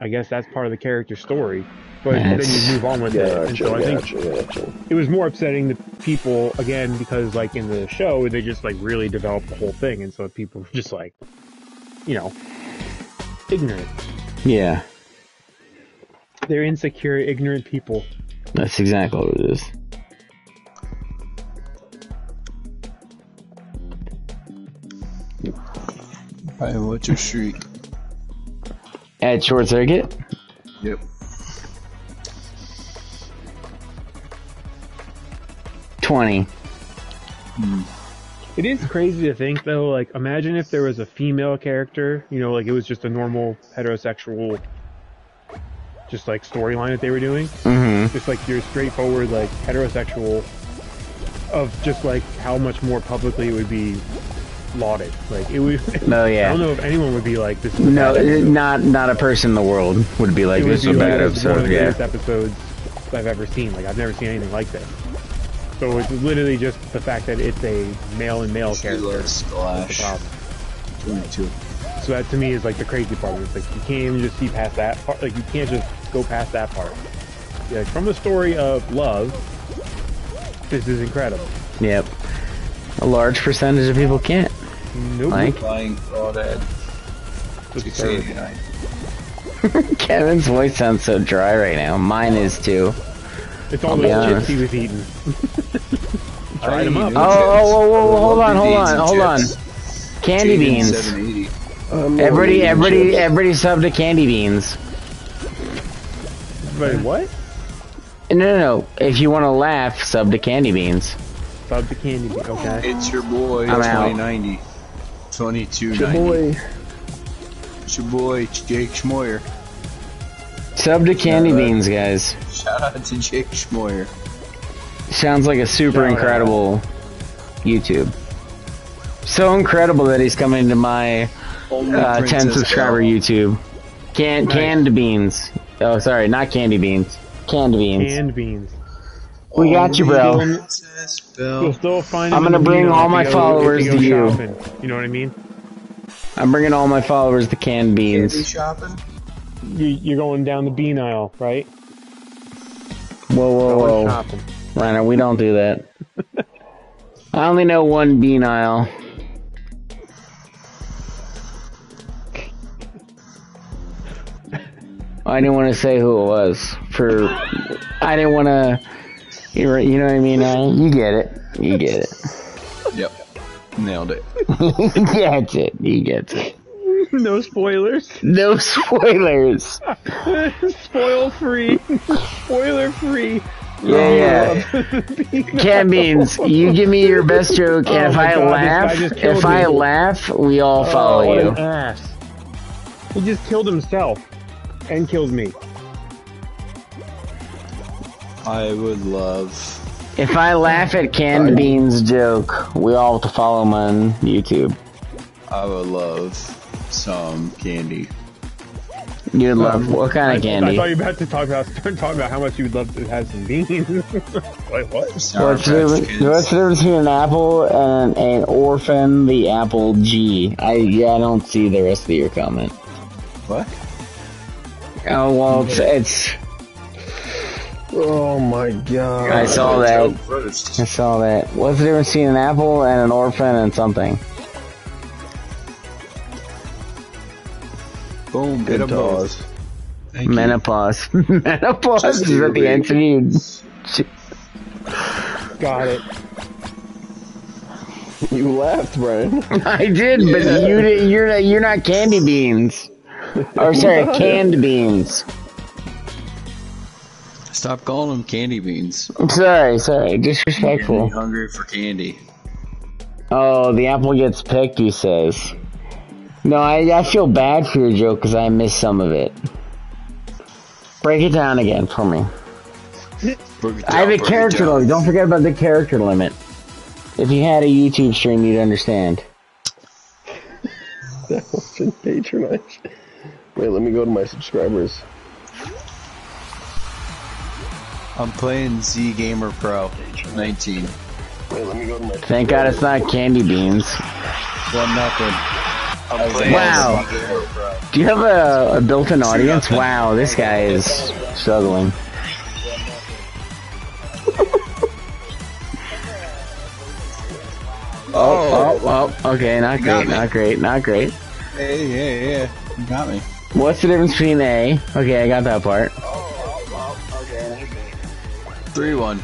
Speaker 4: I guess that's part of the character story, but then you move on with it. And so I think
Speaker 1: gotcha.
Speaker 4: it was more upsetting to people again because like in the show they just like really developed the whole thing and so people were just like you know ignorant
Speaker 3: Yeah,
Speaker 4: they're insecure ignorant people
Speaker 3: that's exactly what it is.
Speaker 2: Hey, what's your streak?
Speaker 3: At short circuit,
Speaker 2: Yep.
Speaker 3: twenty.
Speaker 4: it is crazy to think though like imagine if there was a female character you know like it was just a normal heterosexual just like storyline that they were doing
Speaker 3: Mm-hmm.
Speaker 4: just like your straightforward like heterosexual of just like how much more publicly it would be lauded like it would
Speaker 3: Oh
Speaker 4: I don't know if anyone would be like this. Is
Speaker 3: No, not not a person in the world would be like
Speaker 4: It would
Speaker 3: this.
Speaker 4: be
Speaker 3: is a
Speaker 4: like
Speaker 3: bad
Speaker 4: one of
Speaker 3: episode.
Speaker 4: the
Speaker 3: Yeah.
Speaker 4: episodes I've ever seen. Like I've never seen anything like this. So it's literally just the fact that it's a male and male character. That's the
Speaker 2: Splash. 22.
Speaker 4: So that to me is like the crazy part. It's like you can't even just see past that part. Like you can't just go past that part. Yeah, like, from the story of love, this is incredible.
Speaker 3: Yep. A large percentage of people can't.
Speaker 4: Nope.
Speaker 3: Like
Speaker 2: Flying Crawdad.
Speaker 4: It's absurd.
Speaker 2: 689.
Speaker 3: Kevin's voice sounds so dry right now. Mine is too.
Speaker 4: It's all
Speaker 3: I'll be
Speaker 4: those
Speaker 3: honest.
Speaker 4: Oh, chips he was eating. Tried them up.
Speaker 3: Oh, oh, whoa, whoa, hold on, hold on, hold on. Candy beans.
Speaker 1: Uh,
Speaker 3: everybody, everybody,
Speaker 1: chips.
Speaker 3: everybody sub to candy beans.
Speaker 4: Wait, what?
Speaker 3: No, no, no. If you want to laugh, sub to candy beans.
Speaker 4: Sub to candy beans. Okay.
Speaker 2: It's your boy,
Speaker 3: I'm out.
Speaker 2: 2090.
Speaker 1: Your boy.
Speaker 2: It's your boy, Jake Schmoyer.
Speaker 3: Sub to candy beans, guys.
Speaker 2: Shout out to Jake Schmoyer.
Speaker 3: Sounds like a super
Speaker 4: Shout out.
Speaker 3: incredible YouTube. So incredible that he's coming to my uh, 10 subscriber
Speaker 2: Belle.
Speaker 3: YouTube. Can
Speaker 4: Nice.
Speaker 3: canned beans. Oh, sorry, not candy beans. Canned beans.
Speaker 4: Canned beans.
Speaker 3: We got you, bro.
Speaker 4: You'll still find.
Speaker 3: I'm gonna bring all my followers
Speaker 4: if you go
Speaker 3: to you.
Speaker 4: shopping. You know what I mean?
Speaker 3: I'm bringing all my followers to canned
Speaker 2: Candy
Speaker 3: beans.
Speaker 2: shopping?
Speaker 4: You, you're going down the bean aisle, right?
Speaker 3: Whoa, whoa,
Speaker 4: Going
Speaker 3: whoa.
Speaker 4: shopping.
Speaker 3: Reiner, we don't do that. I only know one bean aisle. I didn't want to say who it was. For I didn't want to. You you know what I mean? Uh, you get it. You get it.
Speaker 2: Yep. Nailed it.
Speaker 3: he gets it. He gets it.
Speaker 4: no spoilers.
Speaker 3: No spoilers.
Speaker 4: Spoil free. Spoiler free.
Speaker 3: Yeah, yeah. Canned beans, you give me your best joke, and
Speaker 4: Oh
Speaker 3: if I
Speaker 4: God,
Speaker 3: laugh,
Speaker 4: guy just killed
Speaker 3: if I laugh, we all follow
Speaker 4: oh, what
Speaker 3: you.
Speaker 4: an ass. He just killed himself and killed me.
Speaker 2: I would love.
Speaker 3: If I laugh at canned beans joke, we all have to follow him on YouTube.
Speaker 2: I would love some candy.
Speaker 3: You'd um, love what kind of candy?
Speaker 4: I
Speaker 3: candy?
Speaker 4: thought you were about to talk about start talking about how much you would love to have some beans. Wait, what?
Speaker 2: Sour
Speaker 3: What's the, difference,
Speaker 2: Patch Kids.
Speaker 3: what's the difference between an apple and an orphan, the apple G? I yeah, I don't see the rest of your comment.
Speaker 2: What?
Speaker 3: Oh well, it's, it's
Speaker 1: Oh my god.
Speaker 3: I saw that. I saw that. What's the difference between an apple and an orphan and something?
Speaker 2: Boom. Hit
Speaker 1: Good
Speaker 2: them both.
Speaker 1: toss.
Speaker 2: Thank you.
Speaker 3: Menopause. Menopause
Speaker 2: Just
Speaker 3: is at the
Speaker 2: baby.
Speaker 3: answer you.
Speaker 4: Got it.
Speaker 1: You laughed, Brian.
Speaker 3: I did, but you di- you're not, you're not candy beans. Or sorry, canned beans.
Speaker 2: Stop calling them candy beans.
Speaker 3: I'm sorry, sorry,
Speaker 2: You're
Speaker 3: disrespectful.
Speaker 2: hungry for candy.
Speaker 3: Oh, the apple gets picked, he says. No, I, I feel bad for your joke because I missed some of it. Break it down again for me.
Speaker 2: Break it
Speaker 3: I have a character limit. Don't forget about the character limit. If you had a YouTube stream, you'd understand.
Speaker 1: That wasn't patronized. Wait, let me go to my subscribers.
Speaker 2: I'm playing Z Gamer Pro 19.
Speaker 1: Wait, let me go to my.
Speaker 3: Thank God it's not candy beans.
Speaker 2: One nothing. I'm playing
Speaker 3: Wow.
Speaker 2: Z Gamer Pro.
Speaker 3: Do you have a, a built-in audience? Wow, this guy is struggling. Oh, oh, oh, oh, okay, not great, not great, not great.
Speaker 2: Hey, yeah, yeah. You got me.
Speaker 3: What's the difference between A? Okay, I got that part.
Speaker 2: 3 1.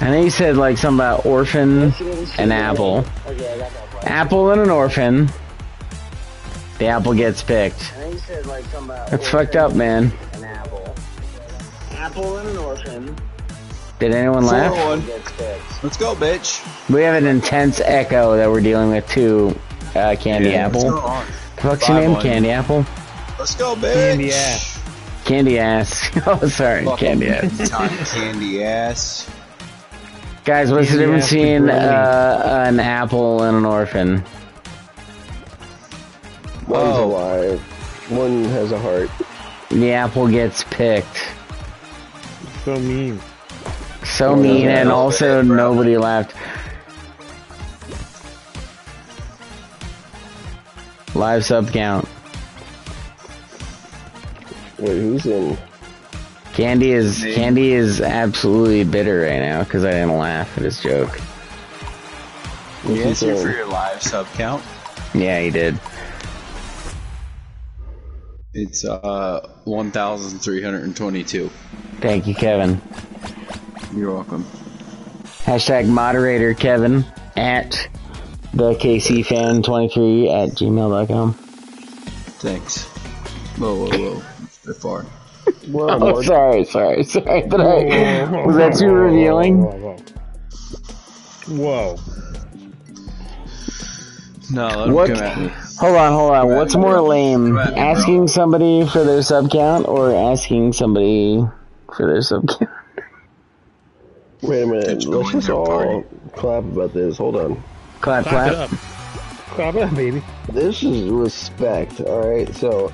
Speaker 3: I know you said like something about orphan and apple. Apple and an orphan. The apple gets picked. That's fucked up, man.
Speaker 7: Apple and an orphan.
Speaker 3: Did anyone laugh?
Speaker 2: Let's go, bitch.
Speaker 3: We have an intense echo that we're dealing with too. Uh, Candy
Speaker 2: Yeah,
Speaker 3: Apple.
Speaker 2: what's going on?
Speaker 3: The fuck's your name?
Speaker 2: one.
Speaker 3: Candy Apple?
Speaker 2: Let's go, bitch.
Speaker 4: Candy ass.
Speaker 3: Candy ass. oh, sorry,
Speaker 2: Fuck
Speaker 3: candy ass.
Speaker 2: Candy ass.
Speaker 3: Guys, what's the
Speaker 4: Candy
Speaker 3: difference between uh, an apple and an orphan?
Speaker 1: One's
Speaker 2: Oh.
Speaker 1: alive. One has a heart.
Speaker 3: The apple gets picked.
Speaker 4: So mean.
Speaker 3: So
Speaker 1: Oh,
Speaker 3: mean, and also nobody laughed. Live sub count.
Speaker 1: Wait, who's in?
Speaker 3: Candy is
Speaker 2: Me.
Speaker 3: Candy is absolutely bitter right now because I didn't laugh at his joke.
Speaker 2: You
Speaker 1: he
Speaker 2: answer
Speaker 1: saying?
Speaker 2: for your live sub count.
Speaker 3: Yeah, he did.
Speaker 2: It's uh 1,322.
Speaker 3: Thank you, Kevin.
Speaker 2: You're welcome.
Speaker 3: Hashtag moderator Kevin at the KC fan 23 at gmail.com.
Speaker 2: Thanks. Whoa, whoa, whoa. Bit far.
Speaker 1: Well,
Speaker 3: Oh,
Speaker 1: Mark,
Speaker 3: sorry, sorry, sorry. Did I, was that too revealing?
Speaker 4: Whoa, whoa. Whoa.
Speaker 2: No,
Speaker 3: What?
Speaker 2: come at me.
Speaker 3: Hold on, hold on.
Speaker 2: Come
Speaker 3: What's more
Speaker 2: bro.
Speaker 3: lame?
Speaker 2: At.
Speaker 3: Asking somebody for their sub count or asking somebody for their sub count?
Speaker 1: wait a minute.
Speaker 2: Did you go
Speaker 1: Let's just all
Speaker 2: party?
Speaker 1: clap about this. Hold on.
Speaker 3: Clap,
Speaker 4: Clap it
Speaker 3: clap.
Speaker 4: up. Clap it up, baby.
Speaker 1: This is respect. All right. So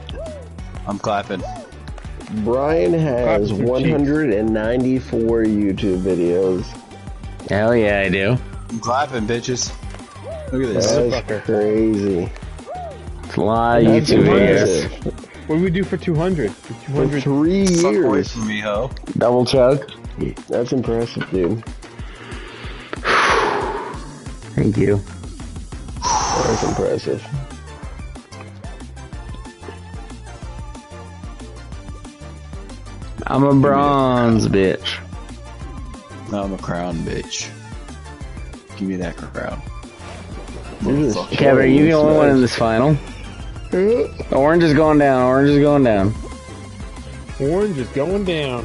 Speaker 2: I'm clapping.
Speaker 1: Brian has
Speaker 4: Clap some cheeks.
Speaker 1: 194 YouTube videos.
Speaker 3: Hell yeah, I do.
Speaker 2: I'm clapping, bitches. Look at this.
Speaker 1: That's crazy.
Speaker 3: It's a lot of
Speaker 1: That's
Speaker 3: YouTube videos.
Speaker 4: What do we do for 200? For
Speaker 1: For
Speaker 4: 200
Speaker 1: three
Speaker 2: Fuck away
Speaker 1: years.
Speaker 2: from me, ho.
Speaker 3: Double chug.
Speaker 1: That's impressive, dude.
Speaker 3: Thank you.
Speaker 1: That's impressive.
Speaker 3: I'm a bronze bitch.
Speaker 2: No, I'm a crown, bitch. Give me that crown.
Speaker 1: You're just
Speaker 2: Motherfucker.
Speaker 3: Kevin, are you the only one in this final? Orange is going down. Orange is going down.
Speaker 4: Orange is going down.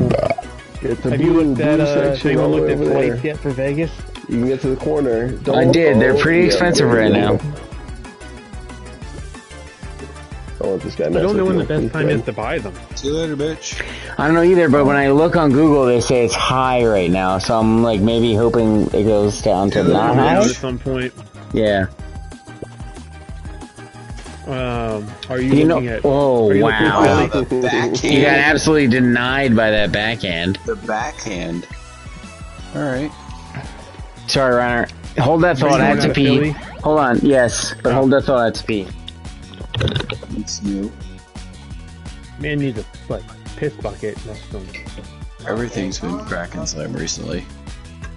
Speaker 1: Get the
Speaker 4: Have you
Speaker 1: blue,
Speaker 4: looked at,
Speaker 1: blue
Speaker 4: uh, have
Speaker 1: section all
Speaker 4: looked at
Speaker 1: over there.
Speaker 4: yet for Vegas?
Speaker 1: You can get to the corner. Don't,
Speaker 3: I did. They're pretty
Speaker 1: yeah,
Speaker 3: expensive
Speaker 1: there
Speaker 3: right
Speaker 1: you
Speaker 3: now.
Speaker 1: Go. I want this guy
Speaker 4: I don't know when the best time is to buy them.
Speaker 2: See you later, bitch.
Speaker 3: I don't know either, but when I look on Google, they say it's high right now. So I'm like maybe hoping it goes down to
Speaker 2: Yeah,
Speaker 3: not
Speaker 2: they're
Speaker 3: high.
Speaker 4: at some point.
Speaker 3: Yeah.
Speaker 4: Um, are you,
Speaker 3: Do you know?
Speaker 4: looking at?
Speaker 3: Oh
Speaker 4: are you
Speaker 3: wow!
Speaker 2: Wow.
Speaker 3: You got absolutely denied by that backhand.
Speaker 2: The backhand. Alright.
Speaker 3: Sorry, Reiner. Hold that thought. I had to
Speaker 4: to
Speaker 3: pee. Hold on. Yes, but hold that thought. I had to pee.
Speaker 2: It's new.
Speaker 4: Man needs a like piss bucket next to him.
Speaker 2: Everything's been Kraken Slam recently.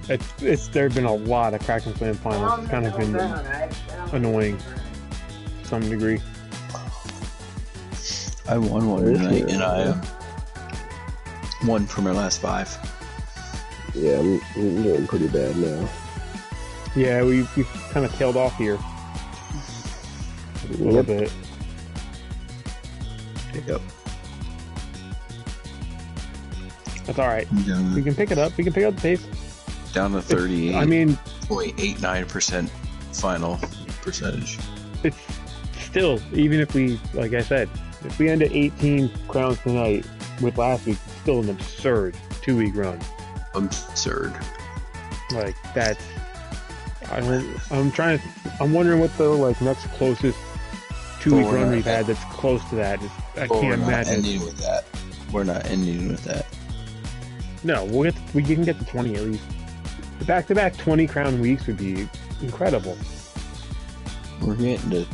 Speaker 4: It's it's there have been a lot of Kraken Slam finals. It's kind of been annoying to some degree.
Speaker 2: I won one tonight,
Speaker 1: it?
Speaker 2: and I uh, One from our last five.
Speaker 1: Yeah, I'm, I'm doing pretty bad now.
Speaker 4: Yeah, we we kind of tailed off here a little
Speaker 1: Yep.
Speaker 4: bit.
Speaker 2: Yep.
Speaker 4: That's all right. We can pick it up. We can pick up the pace.
Speaker 2: down to thirty-eight.
Speaker 4: I mean,
Speaker 2: point eight nine percent final percentage.
Speaker 4: it's still even if we, like I said, if we end at 18 crowns tonight with last week, it's still an absurd two week run.
Speaker 2: Absurd.
Speaker 4: Like that's. I don't. I'm trying to. I'm wondering what the like next closest two week run we've had that's close to that. Just, I
Speaker 2: But we're
Speaker 4: can't imagine.
Speaker 2: ending with that. We're not ending with that.
Speaker 4: No, we'll get we can get to 20 at least. The back to back 20 crown weeks would be incredible.
Speaker 2: We're getting to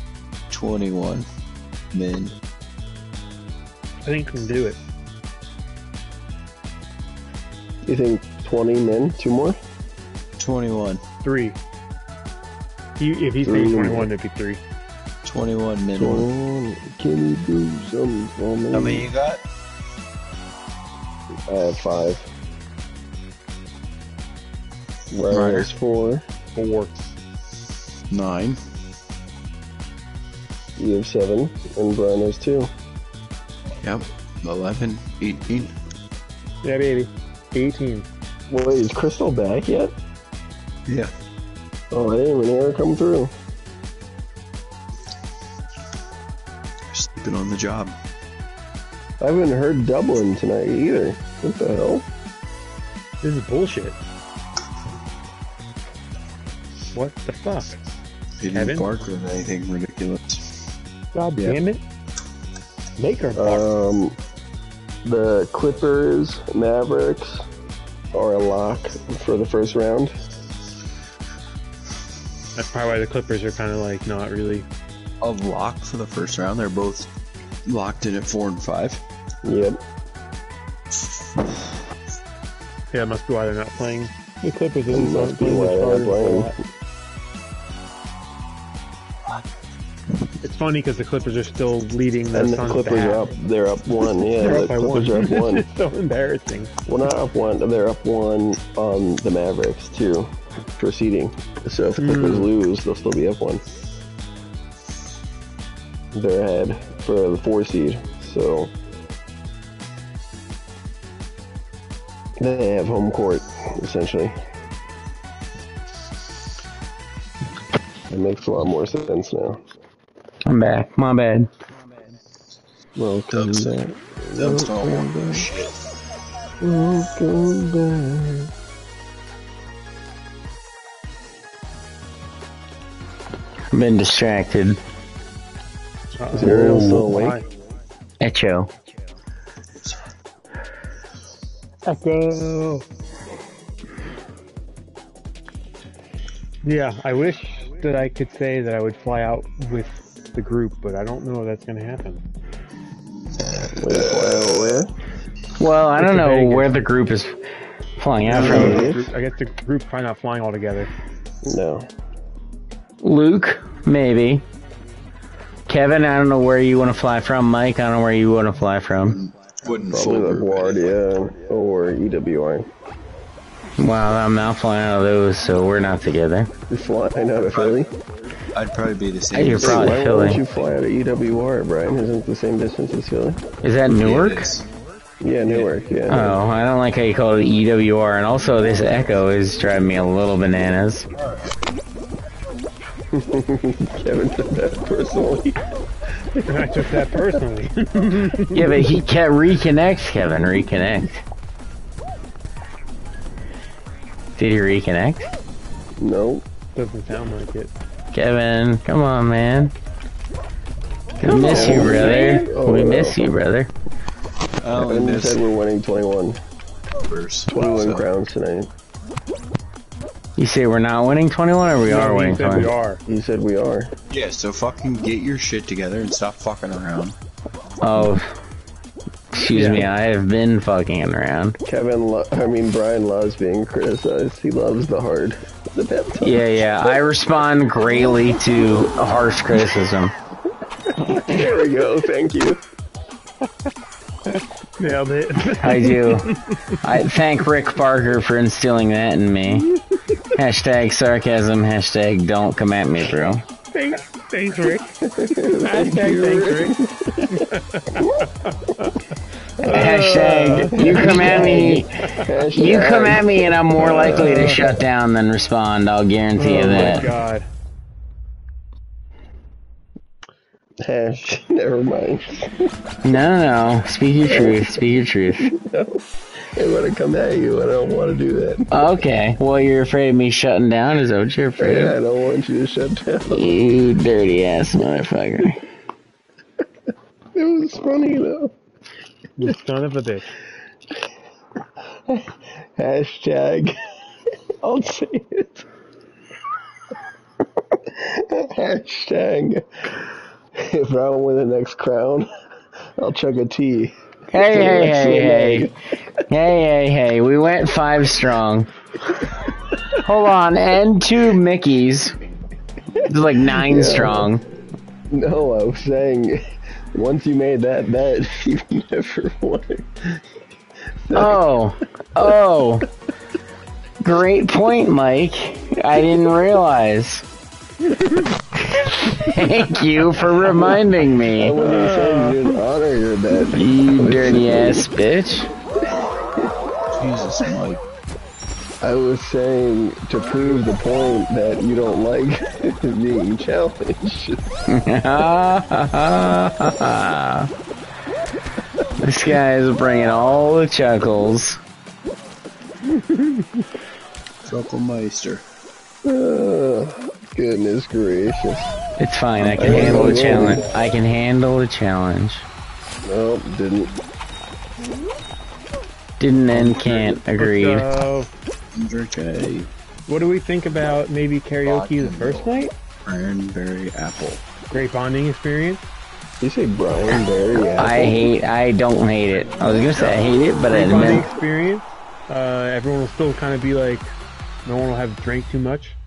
Speaker 2: twenty-one men.
Speaker 4: I think we can do it.
Speaker 1: You think 20 men? Two more?
Speaker 2: Twenty-one.
Speaker 4: Three. He, if he's saying 21, it'd be three.
Speaker 2: Twenty-one men.
Speaker 1: Oh, can you do something for me?
Speaker 2: How many you got?
Speaker 1: I have five. Ryan
Speaker 2: Ryder.
Speaker 1: has four.
Speaker 4: Four.
Speaker 2: Nine.
Speaker 1: You have seven. And Brian has two.
Speaker 2: Yep. 11, 18.
Speaker 4: Yeah, baby. 18.
Speaker 1: Wait, is Crystal back yet?
Speaker 2: Yeah.
Speaker 1: Oh, I didn't even hear her come through.
Speaker 2: Sleeping on the job.
Speaker 1: I haven't heard Dublin tonight either. What the hell?
Speaker 4: This is bullshit. What the fuck?
Speaker 2: He
Speaker 4: Kevin?
Speaker 2: didn't bark or anything ridiculous.
Speaker 4: God
Speaker 1: Yeah.
Speaker 4: damn it. Make her bark.
Speaker 1: Um, the Clippers, Mavericks are a lock for the first round.
Speaker 4: That's probably why the Clippers are kind of like not really.
Speaker 2: A lock for the first round. They're both locked in at four and five.
Speaker 1: Yep.
Speaker 4: Yeah, that must be why they're not playing. The Clippers
Speaker 1: That
Speaker 4: isn't
Speaker 1: must be
Speaker 4: playing
Speaker 1: why
Speaker 4: the
Speaker 1: they're not playing.
Speaker 4: It's funny because the Clippers are still leading the
Speaker 1: And the
Speaker 4: Suns
Speaker 1: Clippers
Speaker 4: half.
Speaker 1: are up. They're up one. Yeah,
Speaker 4: They're
Speaker 1: the
Speaker 4: up
Speaker 1: Clippers
Speaker 4: one.
Speaker 1: are up one.
Speaker 4: it's so embarrassing.
Speaker 1: Well, not up one. They're up one on the Mavericks too, for seeding. So if the Clippers
Speaker 4: Mm.
Speaker 1: lose, they'll still be up one. They're ahead for the four seed. So they have home court essentially. It makes a lot more sense now.
Speaker 3: I'm back. My bad.
Speaker 1: Welcome
Speaker 2: Dubs.
Speaker 1: back.
Speaker 2: Dubs don't shit.
Speaker 1: Welcome back.
Speaker 3: I've been distracted.
Speaker 4: Uh-oh.
Speaker 1: Is Ariel still
Speaker 4: Why?
Speaker 1: awake?
Speaker 3: Echo.
Speaker 4: Echo. Yeah, I wish that I could say that I would fly out with the group, but I don't know if that's going to happen.
Speaker 1: Wait, wow, where?
Speaker 3: Well, I don't know
Speaker 4: Vegas.
Speaker 3: where the group is flying out from.
Speaker 4: I guess the group's probably not flying all together.
Speaker 1: No.
Speaker 3: Luke, maybe. Kevin, I don't know where you want to fly from. Mike, I don't know where you want to fly from.
Speaker 2: Wouldn't
Speaker 1: Probably
Speaker 2: full group anyway.
Speaker 1: LaGuardia or EWR.
Speaker 3: Well, I'm not flying out of those, so we're not together.
Speaker 1: You're flying out of Philly?
Speaker 2: I'd probably be the same.
Speaker 3: you're
Speaker 2: as-
Speaker 3: probably-
Speaker 1: why
Speaker 3: Philly.
Speaker 1: won't you fly out of EWR, Brian? Isn't it the same distance as Philly?
Speaker 3: Is that
Speaker 2: Yeah, it
Speaker 3: Newark?
Speaker 2: is.
Speaker 1: Yeah, Newark, yeah.
Speaker 3: Oh, I don't like how you call it EWR, and also this echo is driving me a little bananas.
Speaker 1: Kevin said that personally.
Speaker 4: I took that personally.
Speaker 3: Yeah, but he can't reconnect, Kevin. Reconnect. Did he reconnect?
Speaker 1: no.
Speaker 4: Doesn't sound like it.
Speaker 3: Kevin, come on, man. We
Speaker 4: Come
Speaker 3: miss
Speaker 4: on, oh,
Speaker 3: you, brother.
Speaker 1: Oh,
Speaker 3: we
Speaker 1: no.
Speaker 3: miss you, brother.
Speaker 2: I only
Speaker 1: Kevin said we're winning 21.
Speaker 2: first.
Speaker 1: 21
Speaker 2: so-
Speaker 1: crowns tonight.
Speaker 3: You say we're not winning 21, or we
Speaker 4: No,
Speaker 3: are
Speaker 4: he
Speaker 3: winning
Speaker 4: said we are.
Speaker 1: You said we are.
Speaker 2: Yeah, so fucking get your shit together and stop fucking around.
Speaker 3: Oh, excuse
Speaker 4: Yeah.
Speaker 3: me. I have been fucking around.
Speaker 1: Kevin, lo- I mean, Brian loves being criticized. He loves the hard, the pep talk.
Speaker 3: Yeah, yeah. I respond greatly to harsh criticism.
Speaker 1: There we go. Thank you.
Speaker 4: Nailed it.
Speaker 3: I do. I thank Rick Parker for instilling that in me. Hashtag sarcasm, hashtag don't come at me, bro.
Speaker 4: thanks, thanks, Rick. Hashtag thanks, Rick.
Speaker 3: Hashtag you uh, come at me, you come at me, and I'm more likely to shut down than respond. I'll guarantee you that.
Speaker 4: Oh my god.
Speaker 1: Hash. Never mind.
Speaker 3: No, no, no. Speak your truth. Speak your truth.
Speaker 1: I want to come at you. I don't want to do that.
Speaker 3: Okay. Well, you're afraid of me shutting down? Is that what you're afraid
Speaker 1: Yeah, I don't want you to shut down.
Speaker 3: You dirty ass motherfucker.
Speaker 1: It was funny though.
Speaker 4: You son of a bitch.
Speaker 1: Hashtag. I'll say it. Hashtag. If I win the next crown, I'll chug a tea.
Speaker 3: Hey, hey, hey, hey. Hey, hey, hey. We went five strong. Hold on. And two Mickeys. It's like nine strong.
Speaker 1: No, I was saying, once you made that bet, you never won.
Speaker 3: Oh. Oh. Great point, Mike. I didn't realize. Thank you for reminding
Speaker 1: I
Speaker 3: me.
Speaker 1: wasn't saying you didn't honor your bet.
Speaker 3: You dirty ass bitch.
Speaker 2: Jesus, Mike.
Speaker 1: I was saying to prove the point that you don't like being challenged.
Speaker 3: this guy is bringing all the chuckles.
Speaker 2: Trucklemeister.
Speaker 1: Oh, goodness gracious.
Speaker 3: It's fine. I can handle the challenge. I can handle the challenge.
Speaker 1: Nope, didn't.
Speaker 3: Didn't and can't. Agreed.
Speaker 4: So, what do we think about maybe karaoke the first night?
Speaker 2: Cranberry apple.
Speaker 4: Great bonding experience.
Speaker 1: Did you say Brian Barry?
Speaker 3: I hate. I don't hate it. I was gonna say I hate it, but I
Speaker 4: Great bonding experience. Uh, everyone will still kind of be like, no one will have drank too much to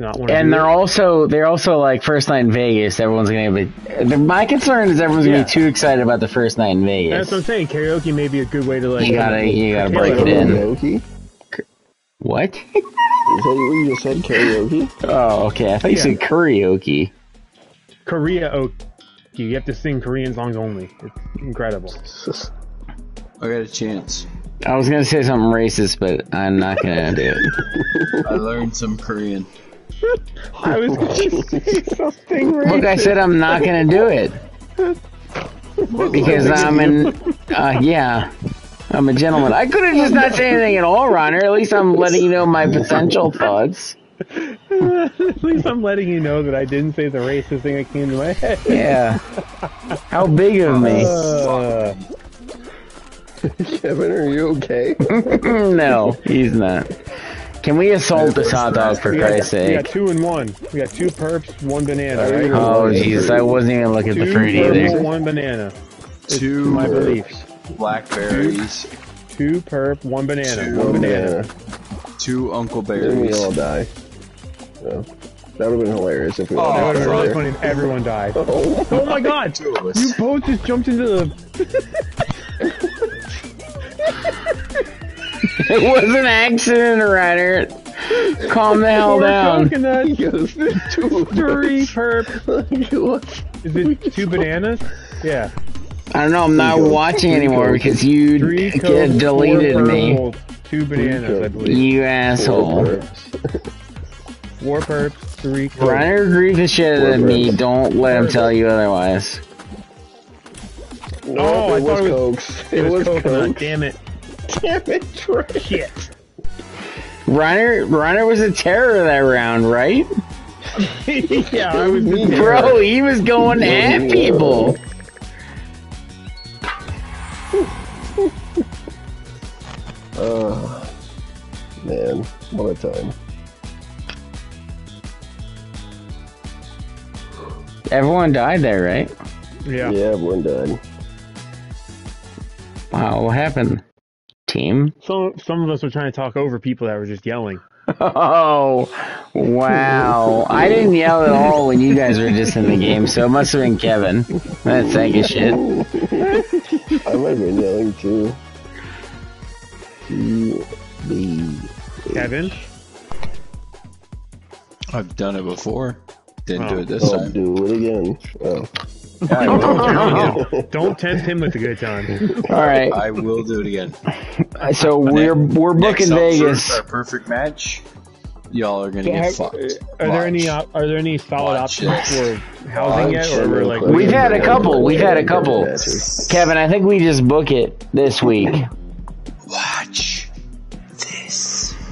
Speaker 4: not want.
Speaker 3: And
Speaker 4: do
Speaker 3: they're
Speaker 4: it.
Speaker 3: also they're also like first night in Vegas. Everyone's gonna be. My concern is everyone's gonna be too excited about the first night in Vegas.
Speaker 4: That's what I'm saying. Karaoke may be a good way to like.
Speaker 3: You gotta you gotta break it in.
Speaker 1: Karaoke?
Speaker 3: What?
Speaker 1: Is that what you just said? Karaoke?
Speaker 3: Oh, okay. I thought you
Speaker 4: Yeah.
Speaker 3: said karaoke.
Speaker 4: Korea oki. You have to sing Korean songs only. It's incredible.
Speaker 2: I got a chance.
Speaker 3: I was gonna say something racist, but I'm not gonna do it.
Speaker 2: I learned some Korean.
Speaker 4: I was going to say something
Speaker 3: Look, I said I'm not gonna do it because I'm an uh, yeah, I'm a gentleman. I could have just not said anything at all, Ronner. At least I'm letting you know my potential thoughts.
Speaker 4: At least I'm letting you know that I didn't say the racist thing that came to my head.
Speaker 3: Yeah. How big of me?
Speaker 4: Uh,
Speaker 1: Kevin, are you okay?
Speaker 3: no, he's not. Can we assault this hot dog for
Speaker 4: we, got,
Speaker 3: Christ's
Speaker 4: we got two and one. We got two perps, one banana, right?
Speaker 3: Oh Jesus! I wasn't even looking at the fruit
Speaker 4: purple,
Speaker 3: either.
Speaker 4: one banana.
Speaker 2: Two
Speaker 4: My belief.
Speaker 2: blackberries.
Speaker 4: Two perp, one banana.
Speaker 2: Two
Speaker 4: one banana.
Speaker 1: Yeah.
Speaker 2: Two Uncle
Speaker 1: Then we
Speaker 2: Berries.
Speaker 1: all die. So, that would have been hilarious if we
Speaker 2: Oh,
Speaker 1: all
Speaker 4: That would
Speaker 1: died
Speaker 4: have been really funny if everyone died.
Speaker 1: Oh,
Speaker 4: Oh my god!
Speaker 2: Two of us.
Speaker 4: You both just jumped into the.
Speaker 3: It was an accident, Ryder. Calm the hell
Speaker 4: Four
Speaker 3: down.
Speaker 4: coconuts,
Speaker 1: he goes, two
Speaker 4: three perp.
Speaker 1: What?
Speaker 4: Is it two bananas? Yeah.
Speaker 3: I don't know. I'm not
Speaker 1: Three
Speaker 3: watching
Speaker 1: Cokes.
Speaker 3: anymore
Speaker 1: Three
Speaker 3: because you
Speaker 4: Three
Speaker 3: d- deleted me.
Speaker 4: Two bananas, I believe.
Speaker 3: You asshole.
Speaker 4: Four perps, three cokes.
Speaker 3: Ryder agreed the shit out of me. Don't let him tell you otherwise.
Speaker 1: No,
Speaker 4: Oh, I
Speaker 1: it
Speaker 4: thought
Speaker 1: was
Speaker 4: it was-
Speaker 1: Cokes.
Speaker 4: It was coconut.
Speaker 1: Cokes.
Speaker 4: Damn it.
Speaker 1: Damn it, Trey.
Speaker 4: Shit.
Speaker 3: Ryder, Ryder was a terror that round, right?
Speaker 4: yeah, I was the
Speaker 3: Bro, he was going at
Speaker 1: Yeah.
Speaker 3: people.
Speaker 1: Oh, man, what a time.
Speaker 3: Everyone died there, right?
Speaker 4: Yeah.
Speaker 1: Yeah, everyone died.
Speaker 3: Wow, what happened? Team?
Speaker 4: Some some of us were trying to talk over people that were just yelling.
Speaker 3: Oh, wow. I didn't yell at all when you guys were just in the game, so it must have been Kevin. That sack of shit.
Speaker 1: I I might have been yelling too. T B.
Speaker 4: Kevin.
Speaker 2: I've done it before. Didn't do it this
Speaker 1: Oh,
Speaker 2: time.
Speaker 1: do it again. Oh.
Speaker 4: Don't tempt him with a good time.
Speaker 3: All right.
Speaker 2: I will do it again.
Speaker 3: So we're we're booking Vegas.
Speaker 2: Our perfect match. Y'all are gonna
Speaker 4: So
Speaker 2: get
Speaker 4: have-
Speaker 2: fucked.
Speaker 4: Are there any uh, are there any solid
Speaker 2: Watch
Speaker 4: options
Speaker 2: this.
Speaker 4: for housing yet, or we're like
Speaker 3: We've had a couple. We've had a couple. Kevin, I think we just book it this week.
Speaker 2: Watch this.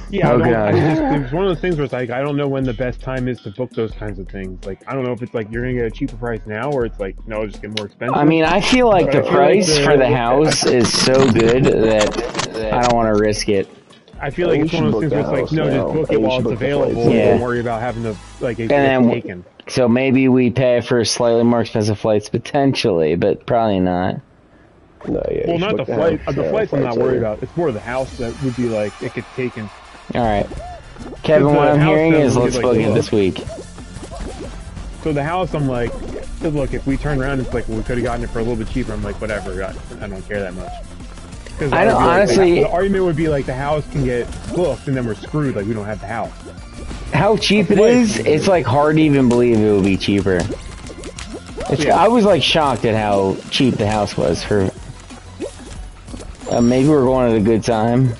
Speaker 4: Yeah,
Speaker 3: Oh,
Speaker 4: don't,
Speaker 3: God.
Speaker 4: I just, it's one of those things where it's like I don't know when the best time is to book those kinds of things. Like I don't know if it's like you're gonna get a cheaper price now, or it's like no, it's just get more expensive.
Speaker 3: I mean, I feel like the
Speaker 4: I feel like
Speaker 3: price
Speaker 4: the-
Speaker 3: for the house is so good that I don't want to risk it.
Speaker 4: I feel like it's one of those things where it's like no,
Speaker 1: house
Speaker 4: just book it while it's available. and
Speaker 3: Yeah.
Speaker 4: Don't worry about having to like it
Speaker 3: then
Speaker 4: get taken.
Speaker 3: So maybe we pay for slightly more expensive flights potentially, but probably not.
Speaker 1: No, yeah.
Speaker 4: Well, not the
Speaker 1: book
Speaker 4: flight.
Speaker 1: house.
Speaker 4: uh, the
Speaker 1: Yeah,
Speaker 4: flights I'm not worried
Speaker 1: are-
Speaker 4: about. It's more the house that would be like it gets taken.
Speaker 3: All right. Kevin, what I'm hearing is let's
Speaker 4: like
Speaker 3: book it this week.
Speaker 4: So the house, I'm like, look, if we turn around, it's like well, we could have gotten it for a little bit cheaper. I'm like, whatever, I, I don't care that much.
Speaker 3: I don't-
Speaker 4: be like,
Speaker 3: honestly-
Speaker 4: the, argument would be like the house can get booked and then we're screwed. Like we don't have the house.
Speaker 3: How cheap it is, it's like hard to even believe it would be cheaper. It's,
Speaker 4: Yeah.
Speaker 3: I was like shocked at how cheap the house was for. Uh, maybe we're going at a good time.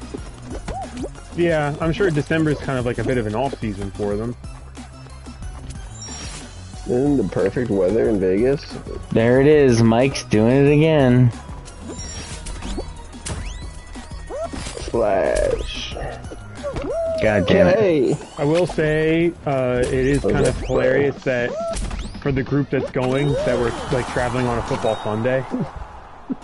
Speaker 4: Yeah, I'm sure December is kind of like a bit of an off season for them.
Speaker 1: Isn't the perfect weather in Vegas?
Speaker 3: There it is. Mike's doing it again.
Speaker 1: Flash.
Speaker 3: God damn it.
Speaker 1: Hey.
Speaker 4: I will say uh, it is kind of hilarious that for the group that's going, that we're like traveling on a football Sunday.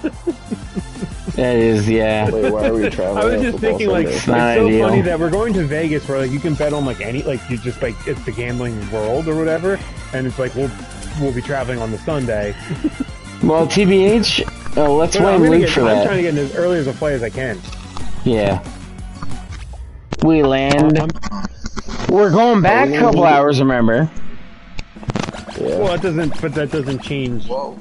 Speaker 3: That is, yeah.
Speaker 1: Wait, why are we traveling?
Speaker 4: I was just thinking like
Speaker 1: Sunday?
Speaker 4: it's
Speaker 3: not
Speaker 4: so
Speaker 3: ideal.
Speaker 4: funny that we're going to Vegas where like you can bet on like any like you just like it's the gambling world or whatever, and it's like we'll we'll be traveling on the Sunday.
Speaker 3: Well, TBH, oh, let's
Speaker 4: But
Speaker 3: wait
Speaker 4: I'm,
Speaker 3: and
Speaker 4: gonna
Speaker 3: loot
Speaker 4: get,
Speaker 3: for
Speaker 4: I'm trying to get in as early as a play as I can.
Speaker 3: Yeah. We land.
Speaker 4: Um,
Speaker 3: We're going back a couple hours, remember?
Speaker 1: Yeah.
Speaker 4: well, it doesn't, but that doesn't change the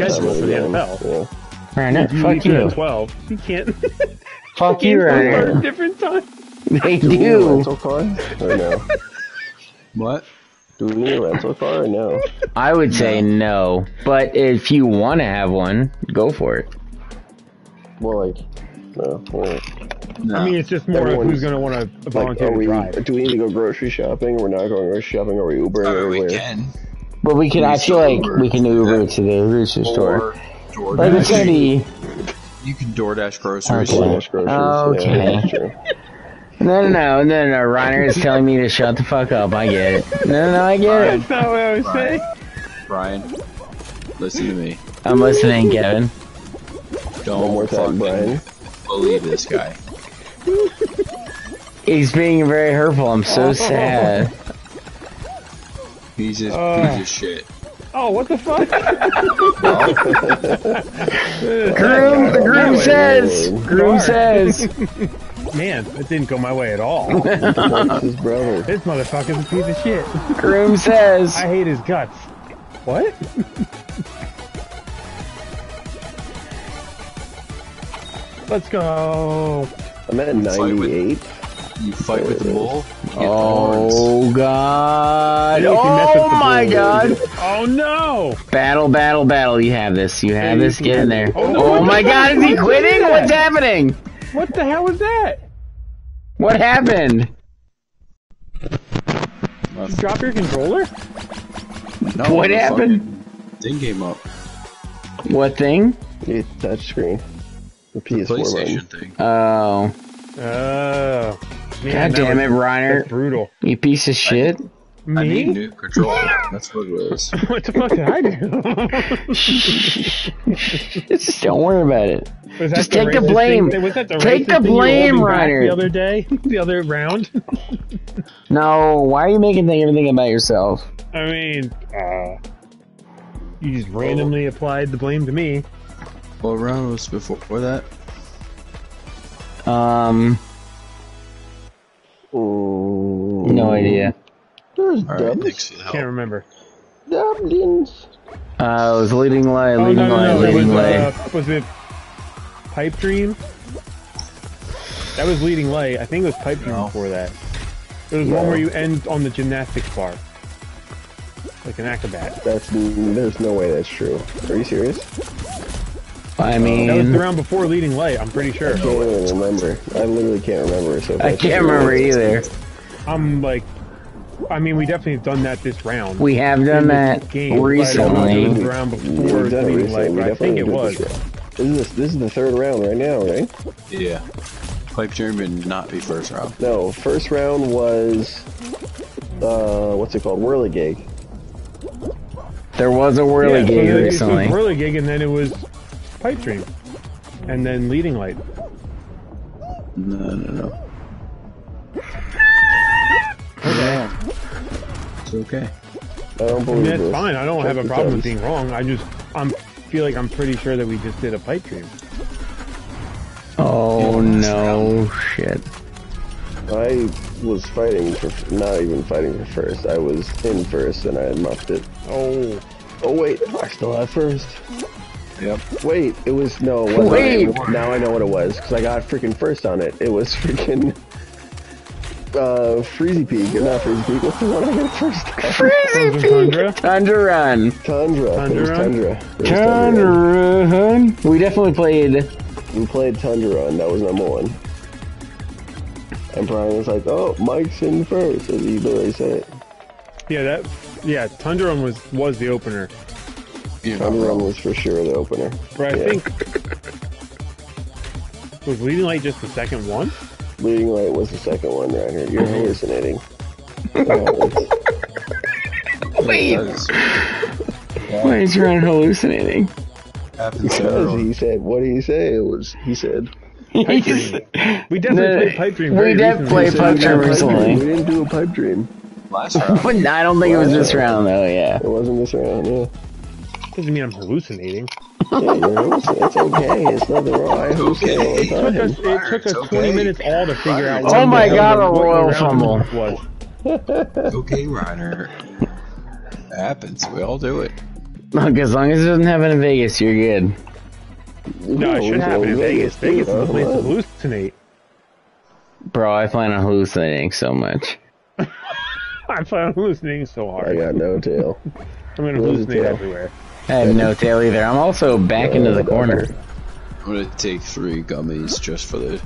Speaker 4: schedule for the. NFL.
Speaker 1: Yeah.
Speaker 3: Reiner,
Speaker 4: You
Speaker 3: fuck
Speaker 4: leave
Speaker 3: you.
Speaker 4: twelve. You can't.
Speaker 3: Fuck you,
Speaker 4: start at different time.
Speaker 3: They
Speaker 1: Do we need a
Speaker 3: do.
Speaker 1: rental car or no?
Speaker 2: What?
Speaker 1: Do we need a rental car or no?
Speaker 3: I would say no, but if you want to have one, go for it.
Speaker 1: Well, like, no. Well,
Speaker 2: No.
Speaker 4: I mean, it's just more of who's going to want to volunteer
Speaker 1: are
Speaker 4: to
Speaker 1: we?
Speaker 4: drive.
Speaker 1: Do we need to go grocery shopping? We're not going grocery shopping. Are we Ubering
Speaker 2: Or we
Speaker 1: everywhere?
Speaker 2: can.
Speaker 3: But we can. I feel like
Speaker 2: Uber.
Speaker 3: we can Uber to the grocery store.
Speaker 2: Or
Speaker 3: Like it's gonna
Speaker 2: DoorDash.
Speaker 3: be.
Speaker 2: You can DoorDash groceries.
Speaker 3: Okay.
Speaker 1: DoorDash groceries.
Speaker 3: Okay.
Speaker 1: Yeah.
Speaker 3: No, no, no, no, no. Reiner is telling me to shut the fuck up. I get it. No, no, no, I get it.
Speaker 4: That's not what I was
Speaker 2: Right.
Speaker 4: saying.
Speaker 2: Brian, listen to me.
Speaker 3: I'm listening, Kevin.
Speaker 2: Don't
Speaker 1: One more time, Brian.
Speaker 2: believe this guy.
Speaker 3: He's being very hurtful. I'm so sad.
Speaker 2: He's just,
Speaker 4: Uh.
Speaker 2: piece of shit.
Speaker 4: Oh, what the fuck?
Speaker 3: Groom, the groom says. Groom says.
Speaker 4: Man, it didn't go my way at all.
Speaker 1: That's his brother.
Speaker 4: this motherfucker's a piece of shit.
Speaker 3: Groom says.
Speaker 4: I hate his guts. What? Let's go.
Speaker 1: I'm at 98.
Speaker 2: You fight with the bull. You get
Speaker 3: Oh, oh God!
Speaker 4: You can
Speaker 3: Oh my
Speaker 4: bull.
Speaker 3: God!
Speaker 4: Oh no!
Speaker 3: Battle, battle, battle! You have this. You have this. Get in there.
Speaker 4: Oh, no.
Speaker 3: Oh my God! Is he quitting? What's happening?
Speaker 4: What the hell was that?
Speaker 3: What happened?
Speaker 2: Well,
Speaker 4: You drop your controller?
Speaker 2: no,
Speaker 3: What happened?
Speaker 2: Thing came up.
Speaker 3: What thing?
Speaker 1: It's touchscreen. The
Speaker 2: The
Speaker 1: PS4 button.
Speaker 2: PlayStation thing.
Speaker 3: Oh,
Speaker 4: Oh. Man,
Speaker 3: God damn
Speaker 4: was-
Speaker 3: it, Reiner!
Speaker 4: That's brutal.
Speaker 3: You piece of shit!
Speaker 2: I need
Speaker 4: Me?
Speaker 2: new controller. That's what it was.
Speaker 4: What the fuck did I do?
Speaker 3: Just don't worry about it.
Speaker 4: Was that
Speaker 3: Just take the blame.
Speaker 4: Thing? Was that the
Speaker 3: Take the
Speaker 4: thing you were
Speaker 3: blame,
Speaker 4: holding
Speaker 3: Reiner.
Speaker 4: The other day, the other round.
Speaker 3: No, why are you making everything about yourself?
Speaker 4: I mean, uh, you just randomly applied the blame to me.
Speaker 2: What round was before that?
Speaker 3: Um,
Speaker 1: Ooh.
Speaker 3: no idea.
Speaker 1: There's
Speaker 2: All right,
Speaker 1: dubs.
Speaker 2: thanks for the
Speaker 4: Can't remember.
Speaker 1: Dublins.
Speaker 3: Uh, it was leading light,
Speaker 4: Oh
Speaker 3: leading
Speaker 4: no, no,
Speaker 3: light,
Speaker 4: no! It was,
Speaker 3: leading light.
Speaker 4: uh, was it Pipe Dream. That was Leading Light. I think it was Pipe Dream
Speaker 2: No.
Speaker 4: before that. It was one where you end on the gymnastics bar. Like an acrobat.
Speaker 1: That's there's no way that's true. Are you serious?
Speaker 3: I mean,
Speaker 4: That was
Speaker 3: mean,
Speaker 4: the round before Leading Light, I'm pretty sure.
Speaker 1: I can't even remember. I literally can't remember. So
Speaker 3: I can't remember either.
Speaker 4: I'm like, I mean, we definitely have done that this round.
Speaker 3: We have done that
Speaker 4: game, but I don't know if it was
Speaker 3: recently.
Speaker 4: the round before
Speaker 1: We've done it
Speaker 4: Leading
Speaker 1: recently.
Speaker 4: Light, but I think it was.
Speaker 1: this is this is the third round right now, right?
Speaker 2: Yeah. Pipe dream would not be first round.
Speaker 1: No, first round was uh, what's it called? Whirligig.
Speaker 3: There was a whirly
Speaker 4: yeah,
Speaker 3: gig
Speaker 4: so then it was
Speaker 3: recently.
Speaker 4: Whirligig, and then it was Pipe Dream. And then Leading Light.
Speaker 2: No, no, no.
Speaker 4: Okay.
Speaker 2: It's okay.
Speaker 1: I don't
Speaker 4: I mean,
Speaker 1: believe
Speaker 4: that's
Speaker 1: this.
Speaker 4: fine. I don't have a
Speaker 1: That's
Speaker 4: problem with being wrong. I just, I'm feel like I'm pretty sure that we just did a Pipe Dream.
Speaker 3: Oh no, shit.
Speaker 1: I was fighting for not even fighting for first. I was in first and I muffed it.
Speaker 4: Oh.
Speaker 1: Oh wait, I still have first.
Speaker 2: Yep.
Speaker 1: Wait, it was no. It wasn't.
Speaker 3: Wait.
Speaker 1: Now I know what it was because I got freaking first on it. It was freaking uh Freezy Peak, or not Freezy Peak. What's the one I got first? on?
Speaker 4: Frozen Tundra.
Speaker 3: Thunder Run.
Speaker 1: Tundra. It was
Speaker 4: Tundra?
Speaker 1: Tundra. It was
Speaker 3: Thunder Run. We definitely played.
Speaker 1: We played Tundra Run. that was number one. And Brian was like, "Oh, Mike's in first, as he literally said it.
Speaker 4: Yeah, that, yeah, Tundra Run was, was the opener.
Speaker 2: You're not
Speaker 1: Tundra
Speaker 2: wrong.
Speaker 1: was for sure the opener.
Speaker 4: But I
Speaker 1: Yeah.
Speaker 4: think, was Leading Light just the second one?
Speaker 1: Leading Light was the second one right here. You're
Speaker 3: Mm-hmm.
Speaker 1: hallucinating. Yeah,
Speaker 3: Wait,
Speaker 2: Does.
Speaker 3: why is Run hallucinating?
Speaker 1: Because he said, what did he say? It was, he said,
Speaker 4: Pipe Dream. We definitely
Speaker 3: No,
Speaker 4: played Pipe Dream
Speaker 3: we did
Speaker 4: recently.
Speaker 3: play
Speaker 1: He
Speaker 3: Pipe Dream recently.
Speaker 1: We didn't do a pipe dream.
Speaker 2: Last round.
Speaker 3: But I don't think it was this round though. Yeah.
Speaker 1: It wasn't this round, yeah.
Speaker 4: Doesn't mean I'm hallucinating.
Speaker 1: Yeah. It's okay. It's nothing wrong. I hallucinate all the
Speaker 4: It took us, it took us
Speaker 2: It's
Speaker 4: 20
Speaker 2: okay.
Speaker 4: minutes all to figure out.
Speaker 2: Oh
Speaker 3: my God,
Speaker 4: hell
Speaker 3: a
Speaker 4: the- what the
Speaker 3: royal fumble.
Speaker 4: Was.
Speaker 2: okay, Reiner. happens. We all do it.
Speaker 3: Look, as long as it doesn't happen in Vegas, you're good.
Speaker 4: No, it should happen in Vegas. Vegas is the place to hallucinate.
Speaker 3: Bro, I plan on hallucinating so much.
Speaker 4: I'm hallucinating so hard.
Speaker 1: I got no tail.
Speaker 4: I'm gonna
Speaker 1: Lose
Speaker 4: hallucinate
Speaker 1: it,
Speaker 4: everywhere.
Speaker 3: I have no tail either. I'm also back into the corner.
Speaker 2: I'm gonna take three gummies just for the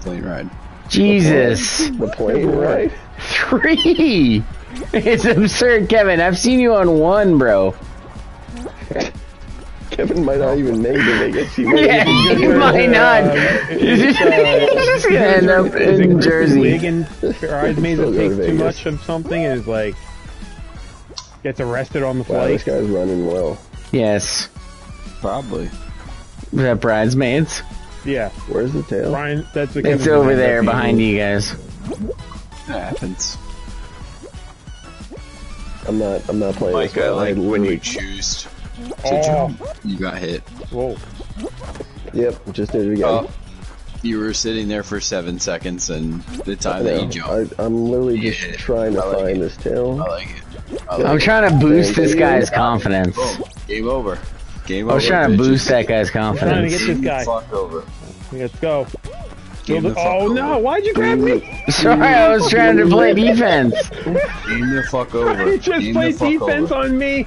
Speaker 2: plane ride.
Speaker 3: Jesus.
Speaker 1: The plane ride?
Speaker 3: Three! It's absurd, Kevin. I've seen you on one, bro.
Speaker 1: Kevin might not even make it Vegas. He might
Speaker 3: Yeah,
Speaker 1: even
Speaker 3: you might not. He's just gonna end up
Speaker 4: Is
Speaker 3: in
Speaker 4: Chris
Speaker 3: Jersey.
Speaker 4: Wig and bridesmaids
Speaker 1: Still
Speaker 4: that
Speaker 1: go to
Speaker 4: takes too much of something and is like gets arrested on the flight.
Speaker 1: Wow, this guy's running well.
Speaker 3: Yes.
Speaker 2: Probably.
Speaker 3: We have bridesmaids.
Speaker 4: Yeah,
Speaker 1: Where's the tail?
Speaker 4: Brian. That's the
Speaker 3: It's over there behind you guys.
Speaker 2: That happens.
Speaker 1: I'm not. I'm not playing.
Speaker 2: Like,
Speaker 1: this well.
Speaker 2: like when you choose to
Speaker 4: Oh.
Speaker 2: jump, you got hit.
Speaker 4: Whoa.
Speaker 1: Yep, just did it again.
Speaker 2: Oh, you were sitting there for seven seconds, and the time that you
Speaker 1: No,
Speaker 2: jumped,
Speaker 1: I, I'm literally just
Speaker 2: Yeah,
Speaker 1: trying to
Speaker 2: like
Speaker 1: find
Speaker 2: it.
Speaker 1: this tail.
Speaker 2: I like it. I
Speaker 3: I'm trying to boost this guy's confidence.
Speaker 2: Game over. Game over.
Speaker 3: I was trying to
Speaker 2: bitches.
Speaker 3: boost that guy's
Speaker 4: Trying to
Speaker 3: confidence.
Speaker 4: get this
Speaker 2: Game the
Speaker 4: guy.
Speaker 2: Fuck over.
Speaker 4: Let's go.
Speaker 2: Game the fuck
Speaker 4: oh
Speaker 2: over.
Speaker 4: no! Why'd you grab me?
Speaker 3: Sorry, I was trying to play defense.
Speaker 2: Game the fuck over.
Speaker 4: You just
Speaker 2: Game
Speaker 4: played defense
Speaker 2: over.
Speaker 4: on me.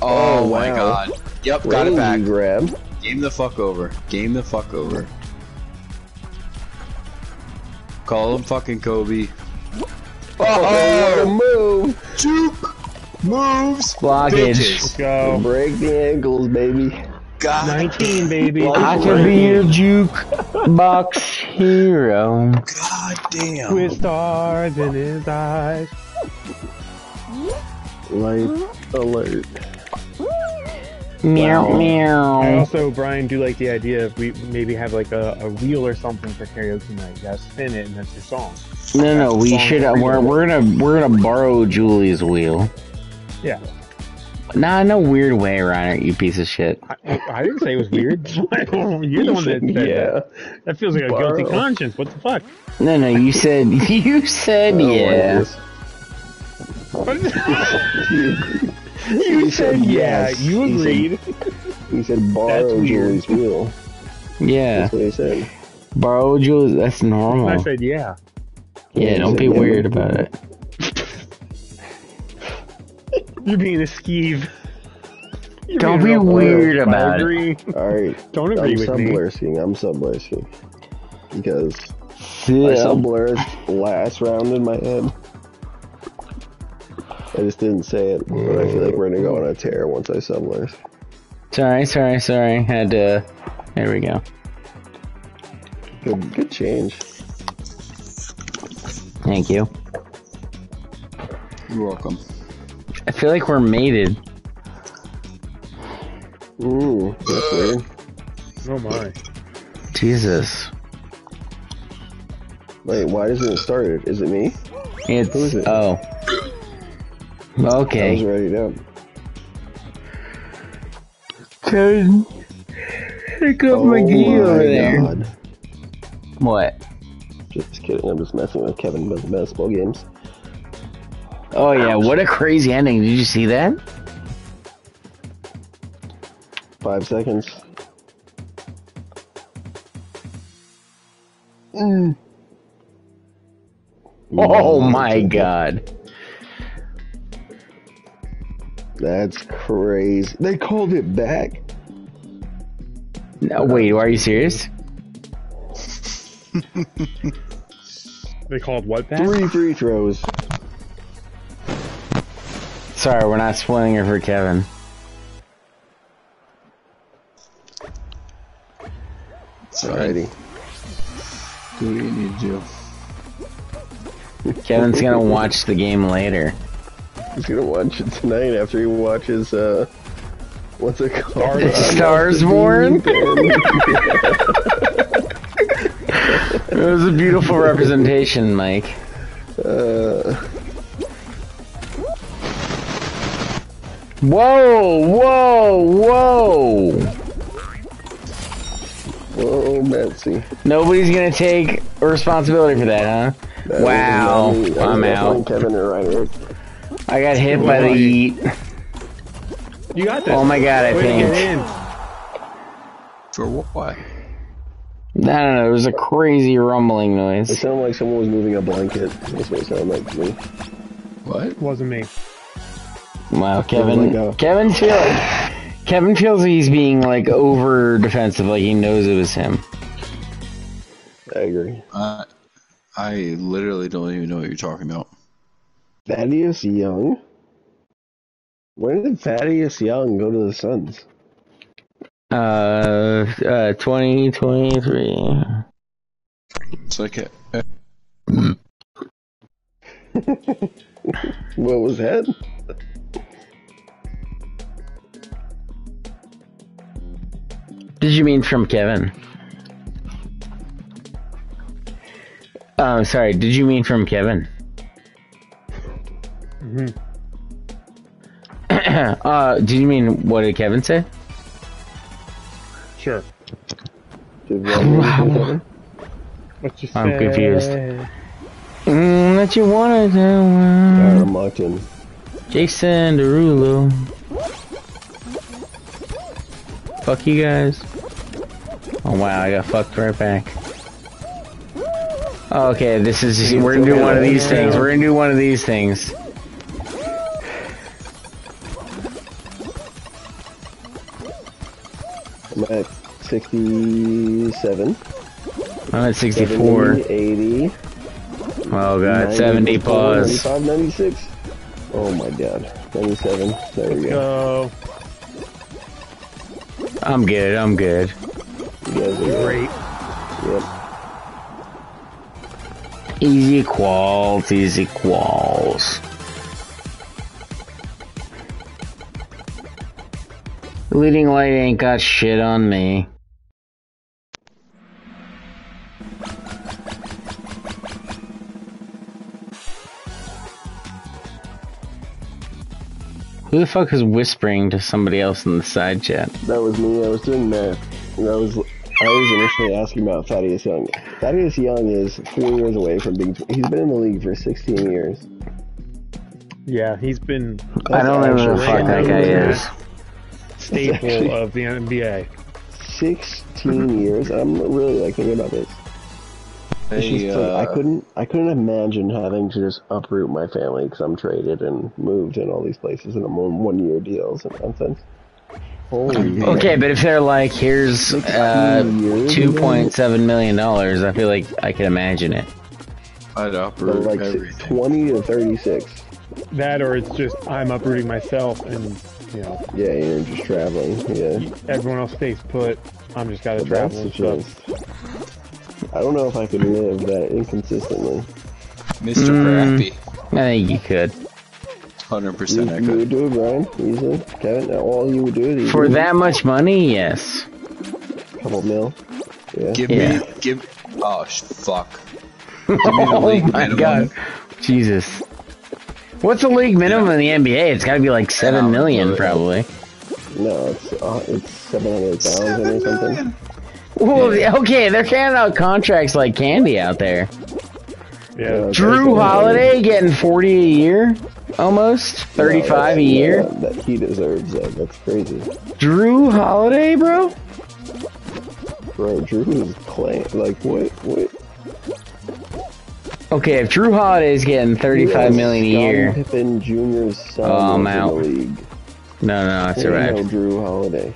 Speaker 2: Oh,
Speaker 1: Oh,
Speaker 2: my
Speaker 1: wow.
Speaker 2: god. Yep, got it
Speaker 1: Rangy
Speaker 2: back.
Speaker 1: grab.
Speaker 2: Game the fuck over. Game the fuck over. Call him fucking Kobe.
Speaker 1: Oh, what a move!
Speaker 2: Juke moves.
Speaker 3: Blockage.
Speaker 4: Let's go.
Speaker 1: Break the ankles, baby.
Speaker 2: God,
Speaker 4: 19, baby.
Speaker 3: I can be your juke box hero.
Speaker 2: God damn.
Speaker 4: With stars in his eyes.
Speaker 1: Light alert.
Speaker 3: Meow
Speaker 4: I
Speaker 3: meow.
Speaker 4: also, Brian, do like the idea of we maybe have like a, a wheel or something for karaoke night. You gotta spin it and that's your song.
Speaker 3: No, no, we should. Uh, we're we're gonna we're gonna borrow Julie's wheel.
Speaker 4: Yeah.
Speaker 3: Nah, no weird way, Reiner. You piece of shit.
Speaker 4: I, I didn't say it was weird. You're the one that said
Speaker 1: yeah.
Speaker 4: that. That feels like a guilty conscience. What the fuck?
Speaker 3: No, no, you said you said
Speaker 1: I don't
Speaker 3: yeah.
Speaker 1: Like this.
Speaker 4: you said yeah.
Speaker 1: yes.
Speaker 4: You
Speaker 1: He said-
Speaker 4: agreed.
Speaker 1: He said borrow
Speaker 4: That's weird.
Speaker 1: Julie's wheel.
Speaker 3: Yeah.
Speaker 1: That's what he said.
Speaker 3: Borrow Jules, that's normal.
Speaker 4: I said yeah.
Speaker 3: Yeah, don't be
Speaker 1: Yeah.
Speaker 3: weird about it.
Speaker 4: You're being a skeeve. You're
Speaker 3: Don't be weird
Speaker 4: close.
Speaker 3: about
Speaker 4: I
Speaker 3: it.
Speaker 4: agree.
Speaker 1: Alright.
Speaker 4: Don't
Speaker 1: I'm
Speaker 4: agree with me.
Speaker 1: sublersking. I'm sublersking. Because I
Speaker 3: Yeah.
Speaker 1: sublersed last round in my head. I just didn't say it, but I feel like we're gonna go on a tear once I sublurse.
Speaker 3: Sorry, sorry, sorry. Had to. There we go.
Speaker 1: Good, good change.
Speaker 3: Thank you.
Speaker 2: You're welcome.
Speaker 3: I feel like we're mated.
Speaker 1: Ooh, that's weird.
Speaker 4: Oh my.
Speaker 3: Jesus.
Speaker 1: Wait, why doesn't it start Is it me?
Speaker 3: It's.
Speaker 1: Who is it?
Speaker 3: Oh.
Speaker 1: I was
Speaker 3: Okay.
Speaker 1: ready down.
Speaker 3: Kevin. Pick up
Speaker 1: Oh
Speaker 3: my
Speaker 1: my
Speaker 3: over there.
Speaker 1: god.
Speaker 3: What?
Speaker 1: Just kidding, I'm just messing with Kevin about the basketball games.
Speaker 3: Oh, yeah. What a crazy ending. Did you see that?
Speaker 1: Five seconds. Mm.
Speaker 3: Oh, my God.
Speaker 1: That's crazy. They called it back.
Speaker 3: No, wait, are you serious?
Speaker 4: They called what back?
Speaker 1: Three free throws.
Speaker 3: Sorry, we're not spoiling it for Kevin.
Speaker 1: Alrighty.
Speaker 2: Do what you need to.
Speaker 3: Kevin's gonna watch the game later.
Speaker 1: He's gonna watch it tonight after he watches, uh, what's it called?
Speaker 3: Stars Born? It was a beautiful representation, Mike.
Speaker 1: Uh,
Speaker 3: Whoa, whoa, whoa!
Speaker 1: whoa, Betsy.
Speaker 3: Nobody's gonna take responsibility for that, huh?
Speaker 1: That
Speaker 3: Wow,
Speaker 1: was not me. That was
Speaker 3: I'm out.
Speaker 1: Kevin or Ryder.
Speaker 3: I got hit by the yeet.
Speaker 4: You got this.
Speaker 3: Oh my god, I
Speaker 4: Way to get
Speaker 3: think.
Speaker 4: in.
Speaker 2: For what?
Speaker 3: I don't know, it was a crazy rumbling noise.
Speaker 1: It sounded like someone was moving a blanket. That's what it sounded like to me.
Speaker 2: What?
Speaker 4: Wasn't me.
Speaker 3: Wow,
Speaker 1: like
Speaker 3: Kevin.
Speaker 1: a-
Speaker 3: Kevin feels. Kevin feels he's being like over defensive, like he knows it was him.
Speaker 1: I agree.
Speaker 2: Uh, I literally don't even know what you're talking about.
Speaker 1: Thaddeus Young? When did Thaddeus Young go to the Suns?
Speaker 3: Uh, uh, 2023.
Speaker 2: It's like a,
Speaker 1: What was that?
Speaker 3: Did you mean from Kevin? Oh, sorry. Did you mean from Kevin?
Speaker 4: Hmm
Speaker 3: uh, did you mean what did Kevin say?
Speaker 4: Sure.
Speaker 1: Did Ron mean from Kevin?
Speaker 4: What you
Speaker 3: I'm
Speaker 4: say?
Speaker 3: confused. Mm, that you wanted to.
Speaker 1: I'm locked.
Speaker 3: Jason Derulo. Fuck you guys. Oh wow, I got fucked right back. Okay, this is. We're gonna do one of these things. We're gonna do one of these things.
Speaker 1: I'm at 67.
Speaker 3: I'm at 64.
Speaker 1: 70, 80.
Speaker 3: Oh god,
Speaker 1: 90,
Speaker 3: 70 pause.
Speaker 1: 95, 96. Oh my god. 97. There we go.
Speaker 4: Go.
Speaker 3: I'm good, I'm good.
Speaker 1: You guys are
Speaker 4: Great.
Speaker 1: Yep.
Speaker 3: Easy quals, easy quals. The leading light ain't got shit on me. Who the fuck is whispering to somebody else in the side chat?
Speaker 1: That was me. I was doing math. And I was I was initially asking about Thaddeus Young. Thaddeus Young is four years away from being. He's been in the league for 16 years.
Speaker 4: Yeah, he's been
Speaker 3: I don't know who the
Speaker 1: actually
Speaker 3: fuck that guy
Speaker 1: crazy.
Speaker 3: is.
Speaker 4: Staple of the NBA.
Speaker 1: 16 years. I'm really like thinking about this.
Speaker 2: Hey,
Speaker 1: just, like, I
Speaker 2: uh,
Speaker 1: couldn't. I couldn't imagine having to just uproot my family because I'm traded and moved in all these places and I'm on one year deals and nonsense. Holy shit.
Speaker 3: Okay, but if they're like, here's uh, two point seven million dollars, I feel like I can imagine it.
Speaker 2: I'd
Speaker 1: But
Speaker 2: uproot
Speaker 1: like
Speaker 2: everything.
Speaker 1: 20 to 36.
Speaker 4: That or it's just I'm uprooting myself and you know
Speaker 1: Yeah, you're just traveling. Yeah.
Speaker 4: everyone else stays put. I'm just gotta
Speaker 1: But
Speaker 4: travel
Speaker 1: the
Speaker 4: and stuff.
Speaker 1: I don't know if I could live that inconsistently.
Speaker 2: Mr.
Speaker 3: Mm.
Speaker 2: Crappy.
Speaker 3: I think you could.
Speaker 2: 100%
Speaker 1: You,
Speaker 2: I
Speaker 1: you
Speaker 2: could.
Speaker 1: would do it, Brian, easily. Kevin, all you would do is
Speaker 3: For that much money, yes.
Speaker 1: couple mil. Yeah.
Speaker 2: Give
Speaker 3: Yeah.
Speaker 2: me, give, oh, fuck. Give me the
Speaker 3: Oh my
Speaker 2: minimum.
Speaker 3: god, Jesus! What's the league minimum in the NBA? It's got to be like seven
Speaker 2: don't
Speaker 3: million,
Speaker 2: know.
Speaker 3: probably.
Speaker 1: No, it's uh, it's seven hundred thousand or something.
Speaker 3: Well, okay, they're handing out contracts like candy out there.
Speaker 4: Yeah.
Speaker 1: Jrue
Speaker 3: Holiday getting forty a year, almost
Speaker 1: No,
Speaker 3: thirty-five a year.
Speaker 1: no, that he deserves that. That's crazy,
Speaker 3: Jrue Holiday, bro.
Speaker 1: bro. Jrue is playing like what? What?
Speaker 3: Okay, if Jrue Holiday's getting thirty-five million a year,
Speaker 1: Scottie Pippen Jr.'s son
Speaker 3: Oh, I'm
Speaker 1: is in
Speaker 3: out.
Speaker 1: the league.
Speaker 3: no, no, it's
Speaker 1: There ain't
Speaker 3: alright.
Speaker 1: No Jrue Holiday.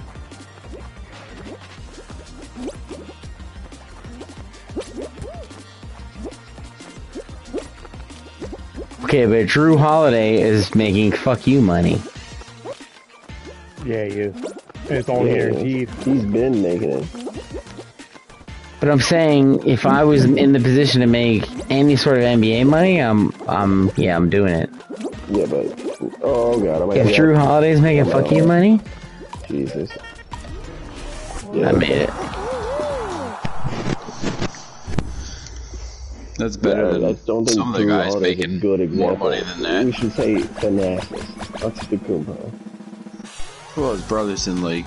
Speaker 3: Okay, but Jrue Holiday is making fuck you money.
Speaker 4: Yeah, he is. And it's all
Speaker 1: Yeah,
Speaker 4: guaranteed.
Speaker 1: He's been making it.
Speaker 3: But I'm saying if I was in the position to make any sort of NBA money, I'm, I'm, yeah, I'm doing it.
Speaker 1: Yeah, but oh god, I might
Speaker 3: If Jrue
Speaker 1: out.
Speaker 3: Holiday's making oh, fuck you money,
Speaker 1: Jesus.
Speaker 3: I made it.
Speaker 2: That's better
Speaker 1: Yeah,
Speaker 2: than
Speaker 1: I don't think
Speaker 2: some of the guys
Speaker 1: Holiday's
Speaker 2: making
Speaker 1: good example.
Speaker 2: more money than that.
Speaker 1: We should say Thanasis. That's the Kumpo.
Speaker 2: Well, his brother's in league.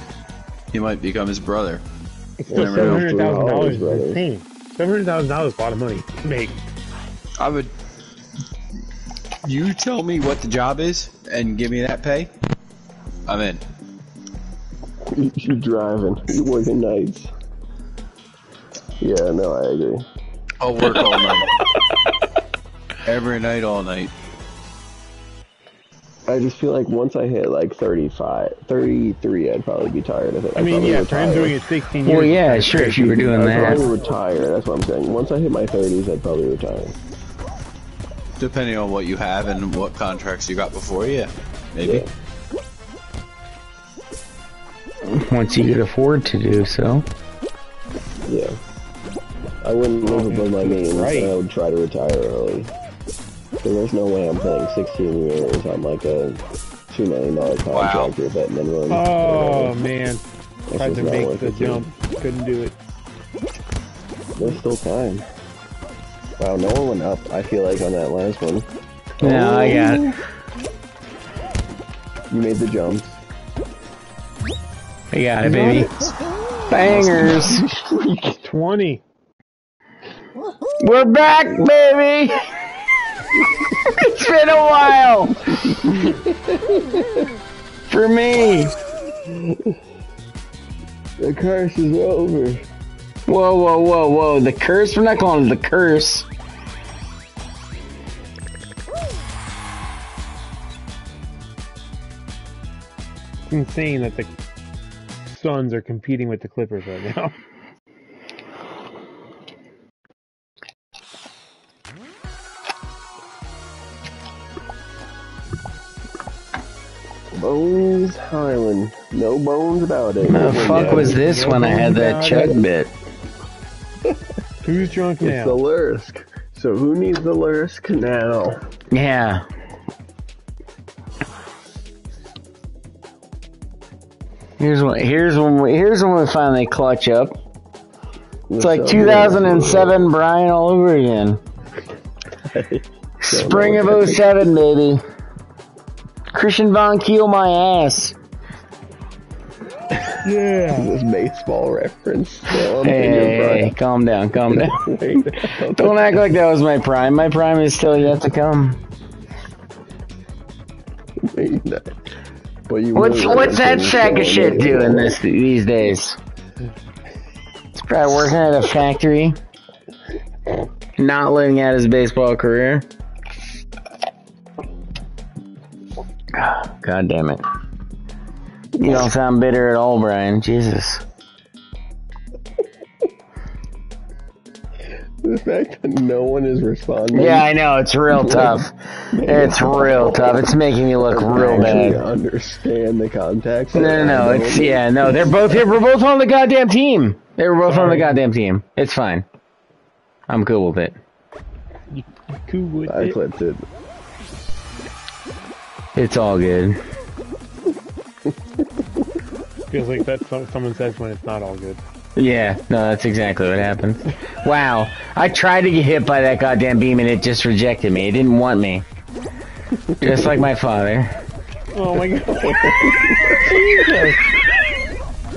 Speaker 2: He might become his brother.
Speaker 4: Still
Speaker 2: Never
Speaker 4: seven
Speaker 2: know.
Speaker 4: hundred thousand dollars
Speaker 1: Jrue Holiday's
Speaker 4: is insane. Seven hundred thousand dollars is a lot of money to make.
Speaker 2: I would. You tell me what the job is and give me that pay. I'm in.
Speaker 1: You're driving. You're working nights. Yeah, no, I agree.
Speaker 2: I'll work all night. Every night, all night.
Speaker 1: I just feel like once I hit like 35, 33, I'd probably be tired of it.
Speaker 4: I
Speaker 1: I'd
Speaker 4: mean,
Speaker 1: probably
Speaker 4: yeah, for him
Speaker 1: retire.
Speaker 4: doing it sixteen years.
Speaker 3: Well, yeah, sure. If you were doing that.
Speaker 1: I'd probably retire. That's what I'm saying. Once I hit my 30s, I'd probably retire.
Speaker 2: Depending on what you have and what contracts you got before, yeah. Maybe.
Speaker 1: Yeah.
Speaker 3: once you could afford to do so.
Speaker 1: Yeah. I wouldn't live above my means.
Speaker 4: Right.
Speaker 1: I would try to retire early. Because there's no way I'm playing 16 years on like a $2 million contract
Speaker 2: Wow.
Speaker 1: or bet minimum.
Speaker 4: Oh man,
Speaker 1: That's
Speaker 4: tried to make the
Speaker 1: it to
Speaker 4: jump, couldn't do it.
Speaker 1: There's still time. Wow, no one went up, I feel like, on that last one.
Speaker 3: No, I oh. got it.
Speaker 1: You made the jump.
Speaker 3: I got it, baby. Bangers.
Speaker 4: Twenty.
Speaker 3: We're back, baby. it's been a while. For me.
Speaker 1: The curse is over.
Speaker 3: Whoa, whoa, whoa, whoa. The curse? We're not calling it the curse.
Speaker 4: It's insane that the Suns are competing with the Clippers right now.
Speaker 1: Bones Hyland. No bones about it.
Speaker 3: The fuck was this when I had that chug bit?
Speaker 4: Who's drunk now?
Speaker 1: It's the Lursk. So who needs the Lursk now?
Speaker 3: Yeah. Here's when here's when we, here's when we finally clutch up. It's like 2007 Brian all over again. Spring of 07, baby. Christian Von Keel my ass.
Speaker 4: yeah.
Speaker 1: This baseball reference. Still
Speaker 3: Hey, hey, hey, calm down, calm down. Don't act like that was my prime. My prime is still yet to come.
Speaker 1: But you
Speaker 3: What's what's that sack of shit doing this these days? It's probably working at a factory. Not living out his baseball career. God damn it. You don't sound bitter at all, Brian. Jesus.
Speaker 1: The fact that no one is responding.
Speaker 3: Yeah, I know. It's real tough. It's real tough. It's making me look real bad.
Speaker 1: understand the context.
Speaker 3: No, no, no. It's yeah, no. They're both here. We're both on the goddamn team. They were both on the goddamn team. It's fine. I'm cool with it.
Speaker 4: Cool with
Speaker 1: I
Speaker 4: it.
Speaker 1: clipped it.
Speaker 3: It's all good.
Speaker 4: Feels like that's what someone says when it's not all good.
Speaker 3: Yeah, no, that's exactly what happened. Wow. I tried to get hit by that goddamn beam and it just rejected me. It didn't want me. Just like my father.
Speaker 4: Oh my god.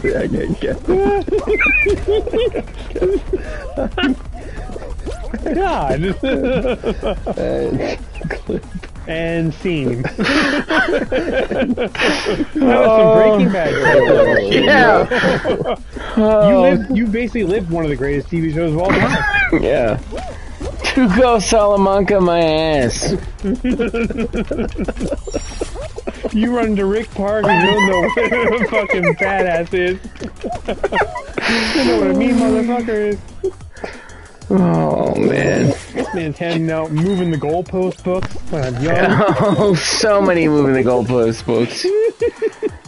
Speaker 1: Yeah, I get get
Speaker 4: God.
Speaker 1: and clip.
Speaker 4: And scene. that was some Breaking oh. Bad. shit.
Speaker 3: Yeah.
Speaker 4: You lived. You basically lived one of the greatest TV shows of all time.
Speaker 3: Yeah. Tuco Salamanca my ass.
Speaker 4: You run to Rick Park and you don't know what a fucking badass is. you know what a mean motherfucker is.
Speaker 3: Oh man.
Speaker 4: This man's handing out moving the goalpost books when I'm young.
Speaker 3: Oh, so many moving the goalpost books.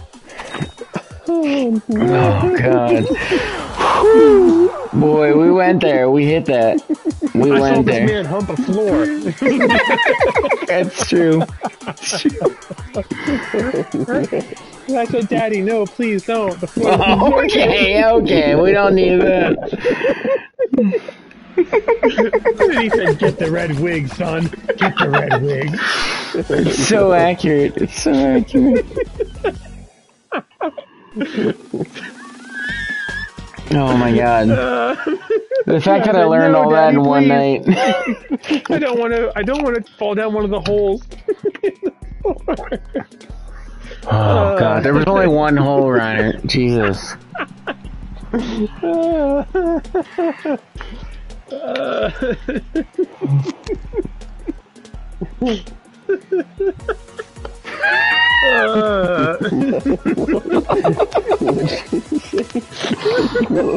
Speaker 3: Oh god. Boy, we went there. We hit that. We
Speaker 4: I saw
Speaker 3: went
Speaker 4: this man hump a floor.
Speaker 3: That's true.
Speaker 4: I said, Daddy, no, please don't.
Speaker 3: Okay, okay. We don't need that.
Speaker 4: He said, get the red wig, son. Get the red wig.
Speaker 3: It's so accurate. It's so accurate. Oh my god. The fact that I learned
Speaker 4: "No,
Speaker 3: all that in
Speaker 4: Daddy,
Speaker 3: one night.
Speaker 4: I don't want to. I don't want to fall down one of the holes.
Speaker 3: Oh god, there was only one hole, Reiner. Jesus.
Speaker 1: I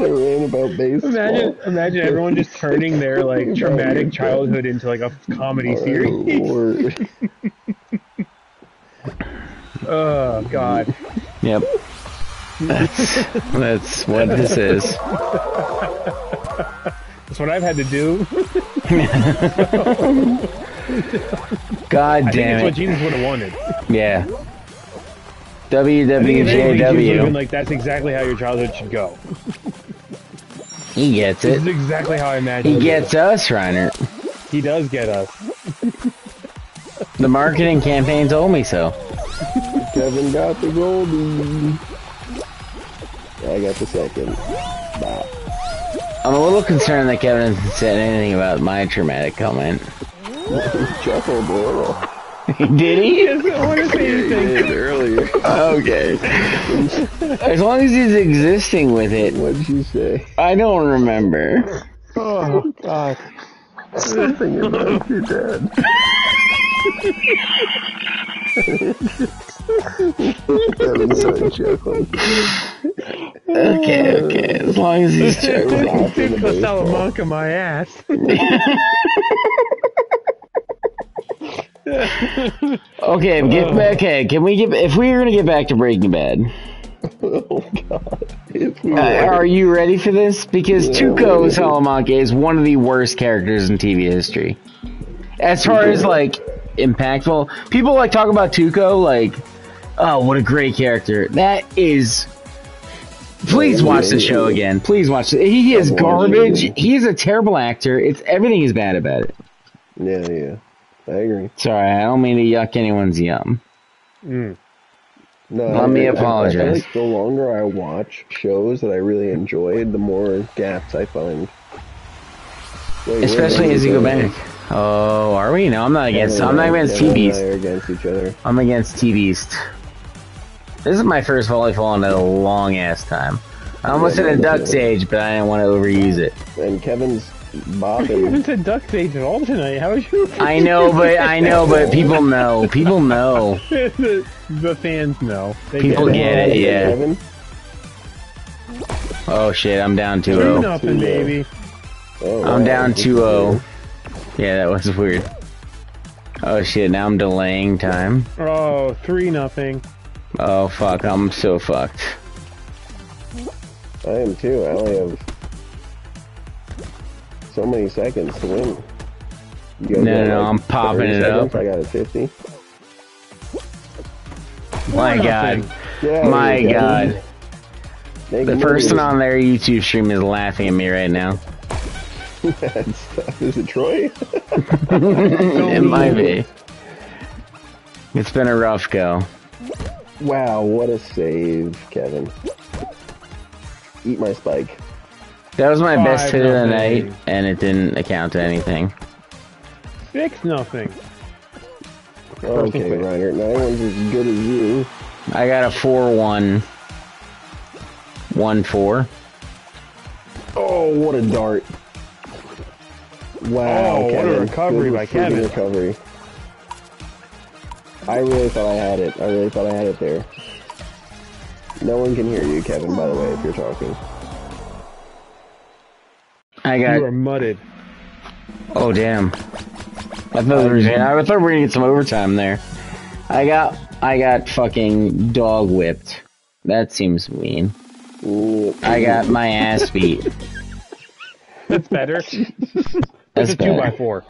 Speaker 1: ran.
Speaker 4: Imagine, imagine everyone just turning their like traumatic childhood into like a comedy
Speaker 1: Oh,
Speaker 4: series. Oh God.
Speaker 3: Yep. That's that's what this is.
Speaker 4: That's what I've had to do.
Speaker 3: God
Speaker 4: I think it's
Speaker 3: damn
Speaker 4: what. Jesus would have wanted.
Speaker 3: Yeah.
Speaker 4: I think if anything, Jesus would have been
Speaker 3: WWJW.
Speaker 4: like, that's exactly how your childhood should go.
Speaker 3: He gets it.
Speaker 4: This
Speaker 3: it.
Speaker 4: is exactly how I imagine.
Speaker 3: He
Speaker 4: it.
Speaker 3: gets us, Reiner.
Speaker 4: He does get us.
Speaker 3: The marketing campaign told me so.
Speaker 1: Kevin got the goldie. I got the second. Bye.
Speaker 3: I'm a little concerned that Kevin hasn't said anything about my traumatic comment.
Speaker 1: Chuckled a little.
Speaker 3: Did he?
Speaker 4: I don't want to say anything.
Speaker 1: Did earlier.
Speaker 3: Okay. As long as he's existing with it,
Speaker 1: What did you say?
Speaker 3: I don't remember.
Speaker 4: Oh God.
Speaker 1: Something about your dad. Kevin started chuckling.
Speaker 3: Okay, okay. As long as he's chuckling.
Speaker 1: Laughing at
Speaker 4: Go
Speaker 1: baseball.
Speaker 4: Salamanca my ass.
Speaker 3: Okay, get okay. Can we get if we're gonna get back to Breaking Bad?
Speaker 1: Oh God. If we
Speaker 3: Uh,
Speaker 1: were-
Speaker 3: are you ready for this? Because
Speaker 1: Yeah,
Speaker 3: Tuco. Salamanca is one of the worst characters in TV history. As far as like impactful, people like talk about Tuco like, oh, what a great character. That is. Please watch the show again. Please watch it. He is garbage.
Speaker 1: it.
Speaker 3: He is a terrible actor. It's everything is bad about it.
Speaker 1: Yeah, yeah. I agree.
Speaker 3: Sorry, I don't mean to yuck anyone's yum.
Speaker 4: Mm.
Speaker 1: No,
Speaker 3: Let
Speaker 1: I-
Speaker 3: me
Speaker 1: I- I-
Speaker 3: apologize.
Speaker 1: I, like the longer I watch shows that I really enjoyed, the more gaps I find. Wait,
Speaker 3: Especially as you go back. Oh, are we? No, I'm not against.
Speaker 1: Kevin
Speaker 3: I'm not against
Speaker 1: Kevin and
Speaker 3: TVs.
Speaker 1: I are against each other.
Speaker 3: I'm against T Beast. This is my first volleyball in a long ass time. I almost said a duck sage, but I didn't want to overuse it.
Speaker 1: And Kevin's
Speaker 4: You
Speaker 1: bopping.
Speaker 4: haven't said duck stage at all tonight. How is you?
Speaker 3: I know, but I know, but people know. People know.
Speaker 4: the, the fans know. They
Speaker 3: People
Speaker 4: get
Speaker 3: get it, yeah.
Speaker 1: Kevin?
Speaker 3: Oh shit, I'm down
Speaker 4: Two
Speaker 3: 2-0.
Speaker 4: nothing, baby.
Speaker 1: Oh,
Speaker 3: I'm down
Speaker 1: This is
Speaker 3: 2-0.
Speaker 1: Weird.
Speaker 3: Yeah, that was weird. Oh shit, now I'm delaying time.
Speaker 4: Oh, three nothing.
Speaker 3: Oh fuck, I'm so fucked.
Speaker 1: I am too. I only have so many seconds to win. You guys
Speaker 3: No,
Speaker 1: got,
Speaker 3: no, I'm popping it
Speaker 1: seconds?
Speaker 3: up.
Speaker 1: I got a 50.
Speaker 3: My god.
Speaker 4: nothing.
Speaker 1: Get out of
Speaker 3: My god.
Speaker 1: Make
Speaker 3: The person on their YouTube stream is laughing at me right now.
Speaker 1: Is it Troy?
Speaker 3: it might be. It's been a rough go.
Speaker 1: wow, what a save, Kevin. Eat my spike.
Speaker 3: That was my best
Speaker 4: Five
Speaker 3: hit of the night, and it didn't account to anything.
Speaker 4: Six nothing.
Speaker 1: Okay,
Speaker 4: place.
Speaker 1: Reiner. No one's as good as you.
Speaker 3: I got a 4-1. 1-4.
Speaker 1: Oh, what a dart. Wow,
Speaker 4: Oh, what a
Speaker 1: Kevin.
Speaker 4: recovery by Kevin.
Speaker 1: recovery. I really thought I had it. I really thought I had it there. No one can hear you, Kevin, by the way, if you're talking.
Speaker 3: I got...
Speaker 4: You
Speaker 3: got...
Speaker 4: are mudded.
Speaker 3: Oh, damn. I thought, we were, I thought we were gonna get some overtime there. I got... I got fucking dog whipped. That seems mean. Ooh. I got my ass beat.
Speaker 4: That's better.
Speaker 3: That's
Speaker 4: It's a two by four.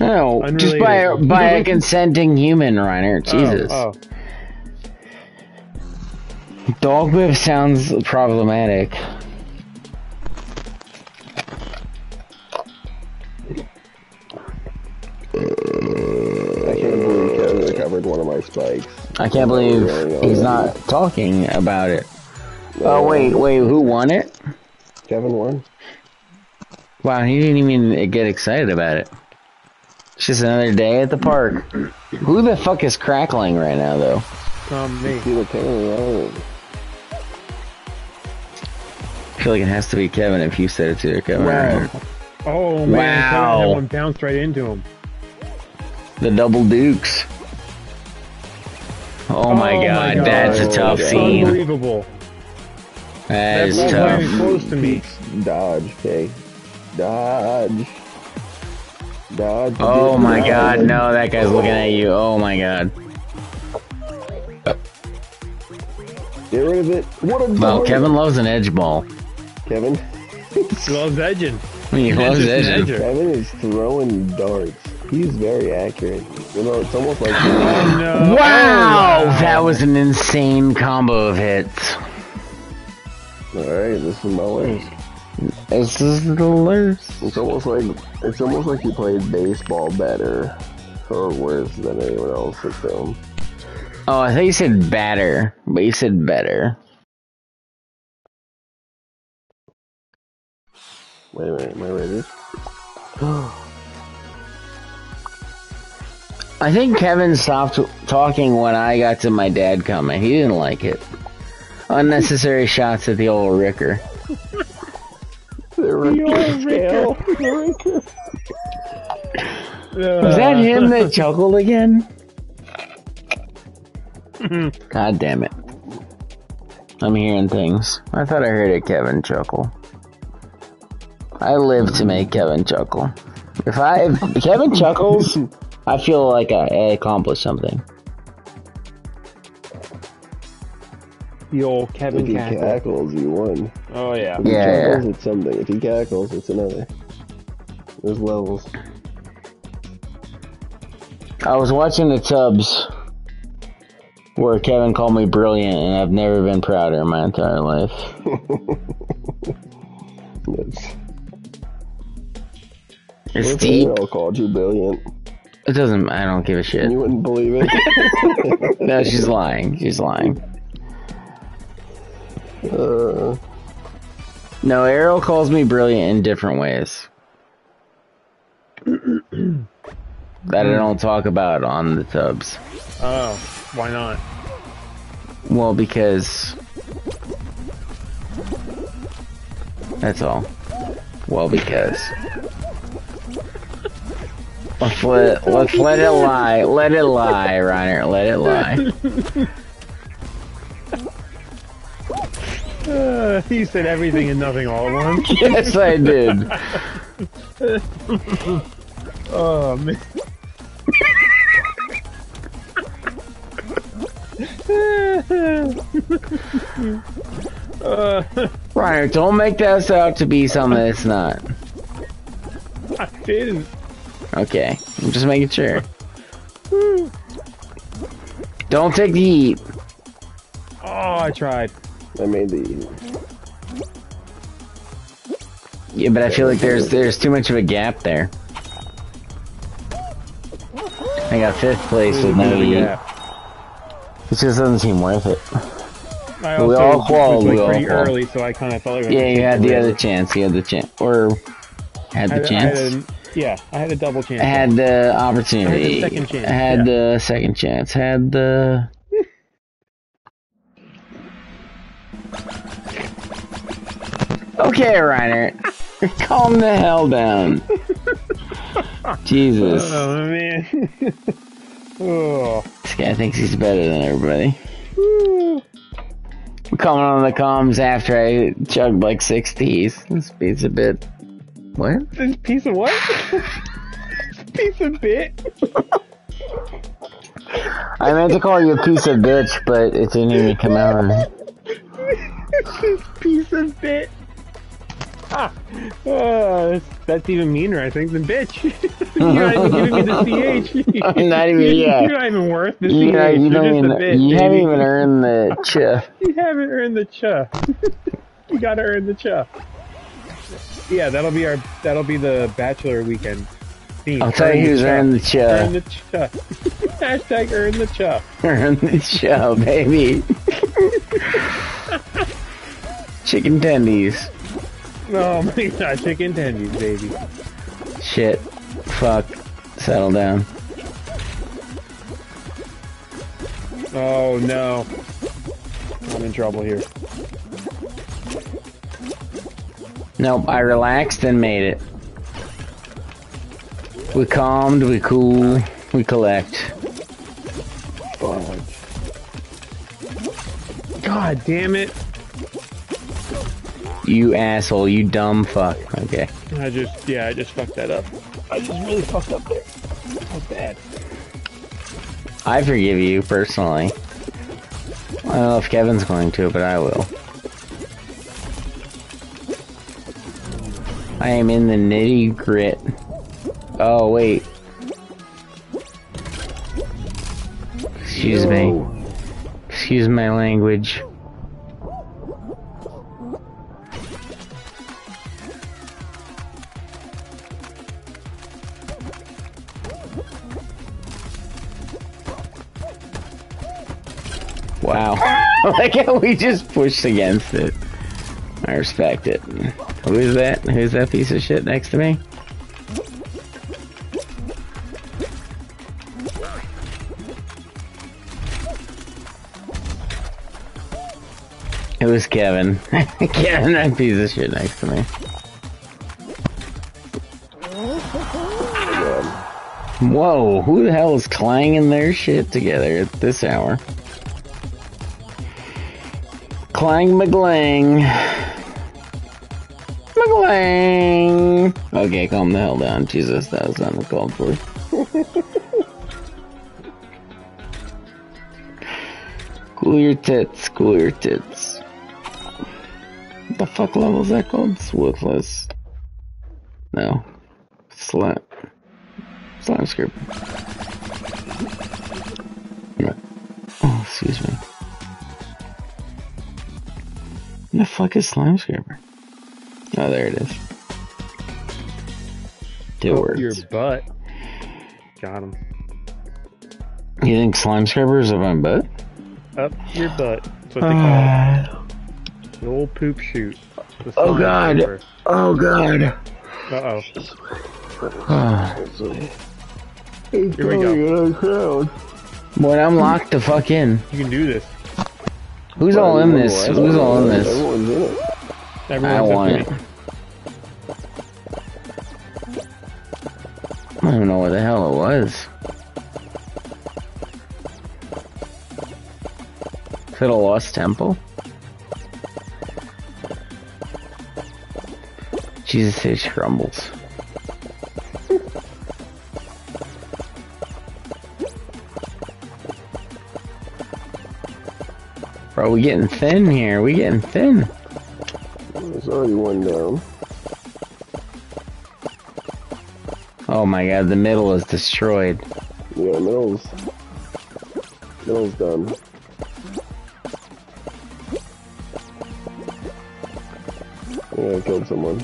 Speaker 3: No, just by a, by a consenting human, Reiner. Oh, Jesus.
Speaker 4: Oh,
Speaker 3: Dog whip sounds problematic.
Speaker 1: I can't believe Kevin recovered one of my spikes.
Speaker 3: I can't believe he's not talking about it. Oh wait, wait, who won it?
Speaker 1: Kevin won.
Speaker 3: Wow, he didn't even get excited about it. It's just another day at the park. Who the fuck is crackling right now, though?
Speaker 4: oh. Um, me.
Speaker 1: I
Speaker 3: feel like it has to be Kevin if you said it to Kevin.
Speaker 1: Wow.
Speaker 4: Oh man,
Speaker 3: Wow.
Speaker 4: that one bounced right into him.
Speaker 3: The double dukes. Oh my god,
Speaker 4: God.
Speaker 3: that's a tough
Speaker 1: Oh,
Speaker 3: scene.
Speaker 4: Unbelievable.
Speaker 3: That is
Speaker 4: That ball
Speaker 3: tough.
Speaker 4: close to me.
Speaker 1: Dodge, okay. Dodge. Dodge.
Speaker 3: Oh my
Speaker 1: Dodge.
Speaker 3: god, no, that guy's looking at you. Oh my god.
Speaker 1: Get rid of it. What a
Speaker 3: Well,
Speaker 1: dart.
Speaker 3: Kevin loves an edge ball.
Speaker 1: Kevin.
Speaker 4: Loves edging.
Speaker 3: He loves
Speaker 4: Edge is
Speaker 3: edging.
Speaker 1: Kevin is throwing darts. He's very accurate. You know, it's almost like
Speaker 4: Oh, no.
Speaker 3: Wow, that was an insane combo of hits.
Speaker 1: all right, this is my way.
Speaker 3: This is the worst.
Speaker 1: It's almost like it's almost like you played baseball better or worse than anyone else at film.
Speaker 3: Oh, I thought you said batter, but you said better.
Speaker 1: Wait a minute, am I ready?
Speaker 3: I think Kevin stopped talking when I got to my dad comment. He didn't like it. Unnecessary shots at the old Ricker.
Speaker 1: The Richter scale.
Speaker 3: Was that him that chuckled again? God damn it. I'm hearing things. I thought I heard a Kevin chuckle. I live to make Kevin chuckle. If I if Kevin chuckles, I feel like I, I accomplished something.
Speaker 4: The old
Speaker 1: If he
Speaker 4: cackle.
Speaker 1: cackles, you won.
Speaker 4: Oh yeah.
Speaker 1: If he
Speaker 3: Yeah,
Speaker 1: chuckles, it's something. If he cackles, it's another. There's levels.
Speaker 3: I was watching the Tubs where Kevin called me brilliant, and I've never been prouder in my entire life.
Speaker 1: It's,
Speaker 3: It's
Speaker 1: what
Speaker 3: deep.
Speaker 1: Ariel called you brilliant?
Speaker 3: It doesn't. I don't give a shit.
Speaker 1: You wouldn't believe it.
Speaker 3: No, she's lying. She's lying.
Speaker 1: Uh,
Speaker 3: No, Ariel calls me brilliant in different ways. that I don't talk about on the tubs.
Speaker 4: Oh, why not?
Speaker 3: Well, because That's all. Well, because. Let's let, let's let it lie. Let it lie, Reiner. Let it lie.
Speaker 4: Uh, you said everything and nothing all at once.
Speaker 3: yes, I did.
Speaker 4: Oh man. uh,
Speaker 3: Reiner, don't make this out to be something it's not.
Speaker 4: I didn't.
Speaker 3: Okay, I'm just making sure. Don't take the heat.
Speaker 4: Oh, I tried.
Speaker 1: I made the.
Speaker 3: Yeah, but I feel like there's there's too much of a gap there. I got fifth place with no heat.
Speaker 4: Yeah.
Speaker 3: It just doesn't seem worth it.
Speaker 4: I
Speaker 3: We all
Speaker 4: qualified. like
Speaker 3: we all
Speaker 4: pretty
Speaker 3: qual.
Speaker 4: early, so I kind of felt like I
Speaker 3: Yeah, you had the
Speaker 4: taking
Speaker 3: other chance. You had the chance, or had
Speaker 4: I
Speaker 3: the
Speaker 4: I had
Speaker 3: chance.
Speaker 4: a, yeah, I had a double chance.
Speaker 3: I had the opportunity.
Speaker 4: second chance,
Speaker 3: I had
Speaker 4: yeah.
Speaker 3: the second chance. Had the. Okay, Reiner. Calm the hell down. Jesus.
Speaker 4: Oh man. oh.
Speaker 3: This guy thinks he's better than everybody. We're coming on the comms after I chugged like six teas. This piece of bit. What?
Speaker 4: This piece of what? piece of bit.
Speaker 3: I meant to call you a piece of bitch, but it didn't even come out
Speaker 4: this piece of bit. Uh, that's, even meaner, I think, than bitch. You're not even giving me the CH.
Speaker 3: I'm not even- yeah.
Speaker 4: You're not even worth the
Speaker 3: You,
Speaker 4: CH.
Speaker 3: know, you
Speaker 4: You're
Speaker 3: even,
Speaker 4: a bit,
Speaker 3: you haven't even earned the chuff.
Speaker 4: You haven't earned the cha. you gotta earn the cha. Yeah, that'll be our that'll be the bachelor weekend theme.
Speaker 3: I'll tell
Speaker 4: Earn
Speaker 3: you who's earned the
Speaker 4: Earn
Speaker 3: chuff.
Speaker 4: the cha. Hashtag earn the cha.
Speaker 3: Earn the show, baby. Chicken tendies.
Speaker 4: Oh my god, chicken tendies, baby.
Speaker 3: Shit. Fuck. Settle down.
Speaker 4: Oh no. I'm in trouble here.
Speaker 3: Nope, I relaxed and made it. We calmed, we cool, we collect.
Speaker 4: God damn it.
Speaker 3: You asshole, you dumb fuck. Okay.
Speaker 4: I just yeah, I just fucked that up. I just really fucked up there. That was bad.
Speaker 3: I forgive you personally. I don't know if Kevin's going to, but I will. I am in the nitty grit. Oh, wait. Excuse me. Excuse my language. Wow. like how we just pushed against it. I respect it. Who is that? Who's that piece of shit next to me? It was Kevin. Kevin, that piece of shit next to me. Whoa, who the hell is clanging their shit together at this hour? Clang McGlang. McGlang. Okay, calm the hell down. Jesus, that was uncalled for. cool your tits, cool your tits. What the fuck level is that called? Swiftness. No. Slap. Slime script. Oh, excuse me. The fuck is Slime Scraper? Oh, there it is. It
Speaker 4: Up
Speaker 3: works.
Speaker 4: your butt. Got him.
Speaker 3: You think Slime Scraper is up my butt?
Speaker 4: Up your butt. That's what they call it. Uh, the old poop shoot.
Speaker 3: Oh, God.
Speaker 4: scraper.
Speaker 3: Oh god.
Speaker 4: Uh-oh.
Speaker 3: Oh.
Speaker 4: Here we go.
Speaker 3: Boy, I'm locked the fuck in.
Speaker 4: You can do this.
Speaker 3: Who's all in this? Who's all in this?
Speaker 1: Everyone's
Speaker 3: I
Speaker 4: don't
Speaker 3: want it.
Speaker 4: I
Speaker 3: don't know what the hell it was. Is it a lost temple? Jesus, it crumbles. Bro, we getting thin here. We getting thin.
Speaker 1: There's already one down.
Speaker 3: Oh my god, the middle is destroyed.
Speaker 1: Yeah, middle's middle's done. Yeah, I killed someone.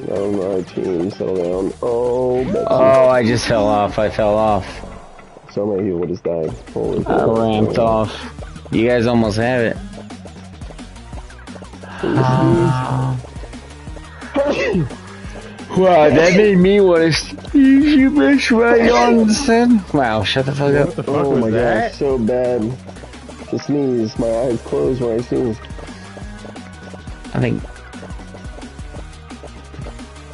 Speaker 1: Not my team, settle down. Oh, Betsy.
Speaker 3: Oh, I just fell off. I fell off.
Speaker 1: So many people just died. Holy
Speaker 3: I
Speaker 1: crap.
Speaker 3: ramped off. You guys almost have it. Wow, that made me want to sneeze you bitch right on the sun. Wow, shut the fuck up.
Speaker 4: fuck
Speaker 1: Oh my
Speaker 4: that?
Speaker 1: gosh, so bad. To sneeze, my eyes closed when I sneezed.
Speaker 3: I think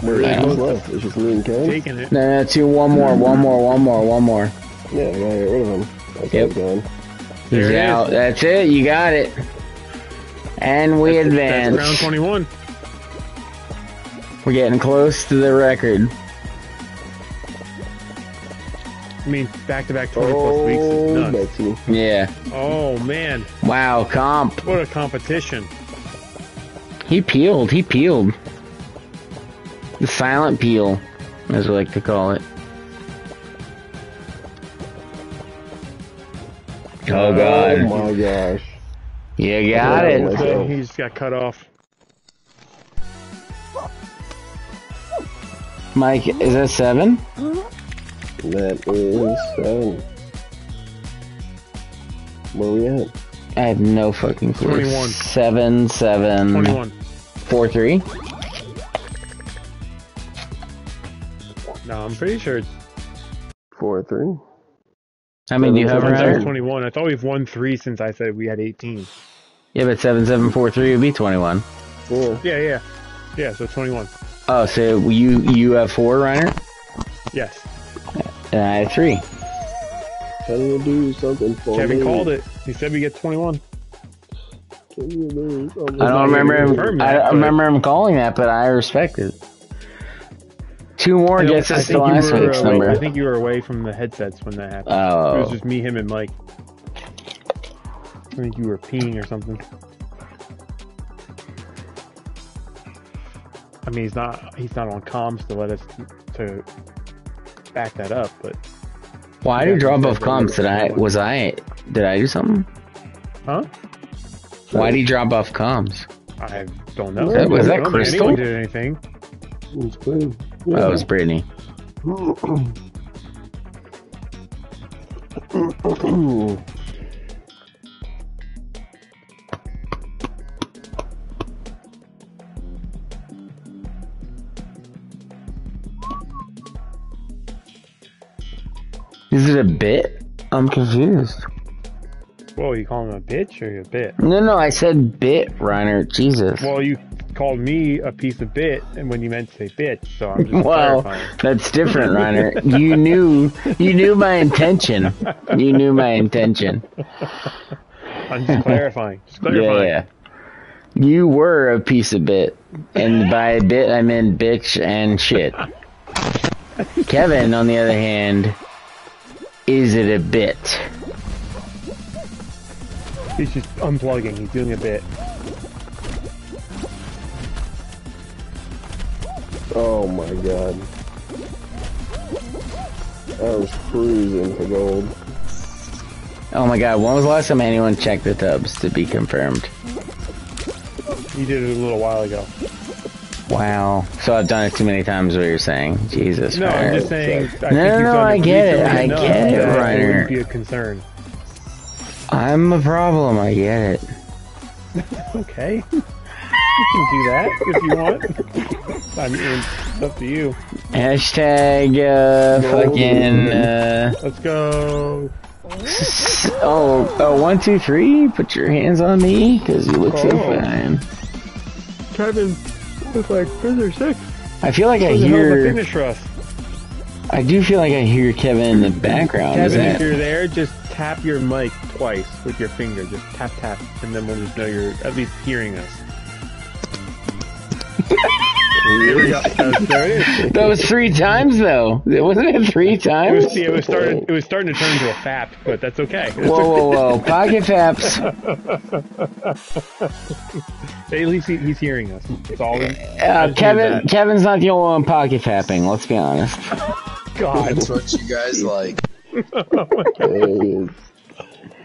Speaker 1: We're
Speaker 3: Yeah.
Speaker 1: just left. It's just me and Ken.
Speaker 4: Taking it.
Speaker 3: no, no, two, one more, one more, one more, one more.
Speaker 1: Yeah, I gotta get rid of him. That's
Speaker 3: Yep.
Speaker 1: what
Speaker 3: He's
Speaker 4: There it is.
Speaker 3: out. That's it. You got it. And we
Speaker 4: That's
Speaker 3: advance.
Speaker 4: round 21.
Speaker 3: We're getting close to the record.
Speaker 4: I mean, back to back 20 plus weeks is
Speaker 1: Oh,
Speaker 4: nuts.
Speaker 1: Betsy.
Speaker 3: Yeah.
Speaker 4: Oh, man.
Speaker 3: Wow, comp.
Speaker 4: What a competition.
Speaker 3: He peeled. He peeled. The silent peel, as we like to call it. Oh god.
Speaker 1: Oh my gosh.
Speaker 3: You got it.
Speaker 4: he just got cut off.
Speaker 3: Mike, is that seven? Mm-hmm.
Speaker 1: That is seven. Where we at?
Speaker 3: I have no fucking clue.
Speaker 4: 21.
Speaker 3: Seven, seven,
Speaker 4: 21.
Speaker 3: four, three.
Speaker 4: No, I'm pretty sure it's
Speaker 1: Four, three.
Speaker 3: How many do you have,
Speaker 1: Seven,
Speaker 4: I thought it was
Speaker 3: Ryder?
Speaker 4: 21. I thought we've won three since I said we had 18.
Speaker 3: Yeah, but seven, seven, four, three would be twenty-one.
Speaker 1: Yeah.
Speaker 4: Yeah, yeah. Yeah, so 21.
Speaker 3: Oh, so you you have four, Reiner,
Speaker 4: Yes.
Speaker 3: and I have three.
Speaker 1: Can you do something for
Speaker 4: Kevin
Speaker 1: me?
Speaker 4: called it. He said we get 21.
Speaker 1: Can you do something
Speaker 3: I
Speaker 4: not
Speaker 3: don't remember
Speaker 4: gonna
Speaker 3: him.
Speaker 4: confirm
Speaker 3: I
Speaker 4: that,
Speaker 3: don't remember him calling that, but I respect it. Two more
Speaker 4: I
Speaker 3: gets
Speaker 4: think
Speaker 3: us to last
Speaker 4: were
Speaker 3: week's
Speaker 4: away-
Speaker 3: number.
Speaker 4: I think you were away from the headsets when that happened. It
Speaker 3: Oh,
Speaker 4: was just me, him, and Mike. I think you were peeing or something. I mean, he's not he's not on comms to let us to back that up, but
Speaker 3: why
Speaker 4: Yeah,
Speaker 3: did you drop off
Speaker 4: that?
Speaker 3: Did I was I did I do something?
Speaker 4: huh?
Speaker 3: Why did you drop off comms?
Speaker 4: I don't know.
Speaker 1: Was that- was
Speaker 3: that Crystal?
Speaker 4: Anyone did anything?
Speaker 1: It's clean.
Speaker 3: Oh, it was Brittany. Is it a bit? I'm confused.
Speaker 4: Whoa, you calling him a bitch or a bit?
Speaker 3: No, no, I said bit, Reiner. Jesus.
Speaker 4: Well, you called me a piece of bit, and when you meant to say bitch, so I'm just
Speaker 3: Well,
Speaker 4: clarifying.
Speaker 3: that's different, Reiner. You knew, you knew my intention. You knew my intention.
Speaker 4: I'm just clarifying. Just
Speaker 3: Yeah, yeah. You were a piece of bit, and by bit I meant bitch and shit. Kevin, on the other hand, is it a bit?
Speaker 4: He's just unplugging. He's doing a bit.
Speaker 1: Oh my god. I was cruising for gold.
Speaker 3: Oh my god, when was the last time anyone checked the tubs to be confirmed?
Speaker 4: You did it a little while ago.
Speaker 3: Wow. So I've done it too many times, what you're saying. Jesus
Speaker 4: No, I'm just saying. I
Speaker 3: No,
Speaker 4: think
Speaker 3: no, no, I get it, I
Speaker 4: enough
Speaker 3: get it,
Speaker 4: that
Speaker 3: Reiner.
Speaker 4: wouldn't be a concern.
Speaker 3: I'm a problem, I get it.
Speaker 4: Okay. You can do that if you want. I mean, it's up to you.
Speaker 3: Hashtag, uh, fucking, uh,
Speaker 4: Let's go.
Speaker 3: oh, oh, one, two, three, put your hands on me, cause you look so
Speaker 4: Oh.
Speaker 3: fine.
Speaker 4: Kevin, look like or sixth.
Speaker 3: I feel like I
Speaker 4: There's a hell of a
Speaker 3: hear.
Speaker 4: finish us.
Speaker 3: I do feel like I hear Kevin in the background.
Speaker 4: Kevin, if you're there, just tap your mic twice with your finger. Just tap tap, and then we'll just know you're at least hearing us.
Speaker 3: That was three times though. Wasn't it three
Speaker 4: It
Speaker 3: times?
Speaker 4: was, yeah, it was starting. It was starting to turn into a fap, but that's okay.
Speaker 3: Whoa, whoa, whoa! Pocket faps.
Speaker 4: At least he, he's hearing us. It's all.
Speaker 3: Uh, Kevin, Kevin's not the only one pocket fapping. Let's be honest.
Speaker 4: God,
Speaker 2: That's what you guys like.
Speaker 1: Hey,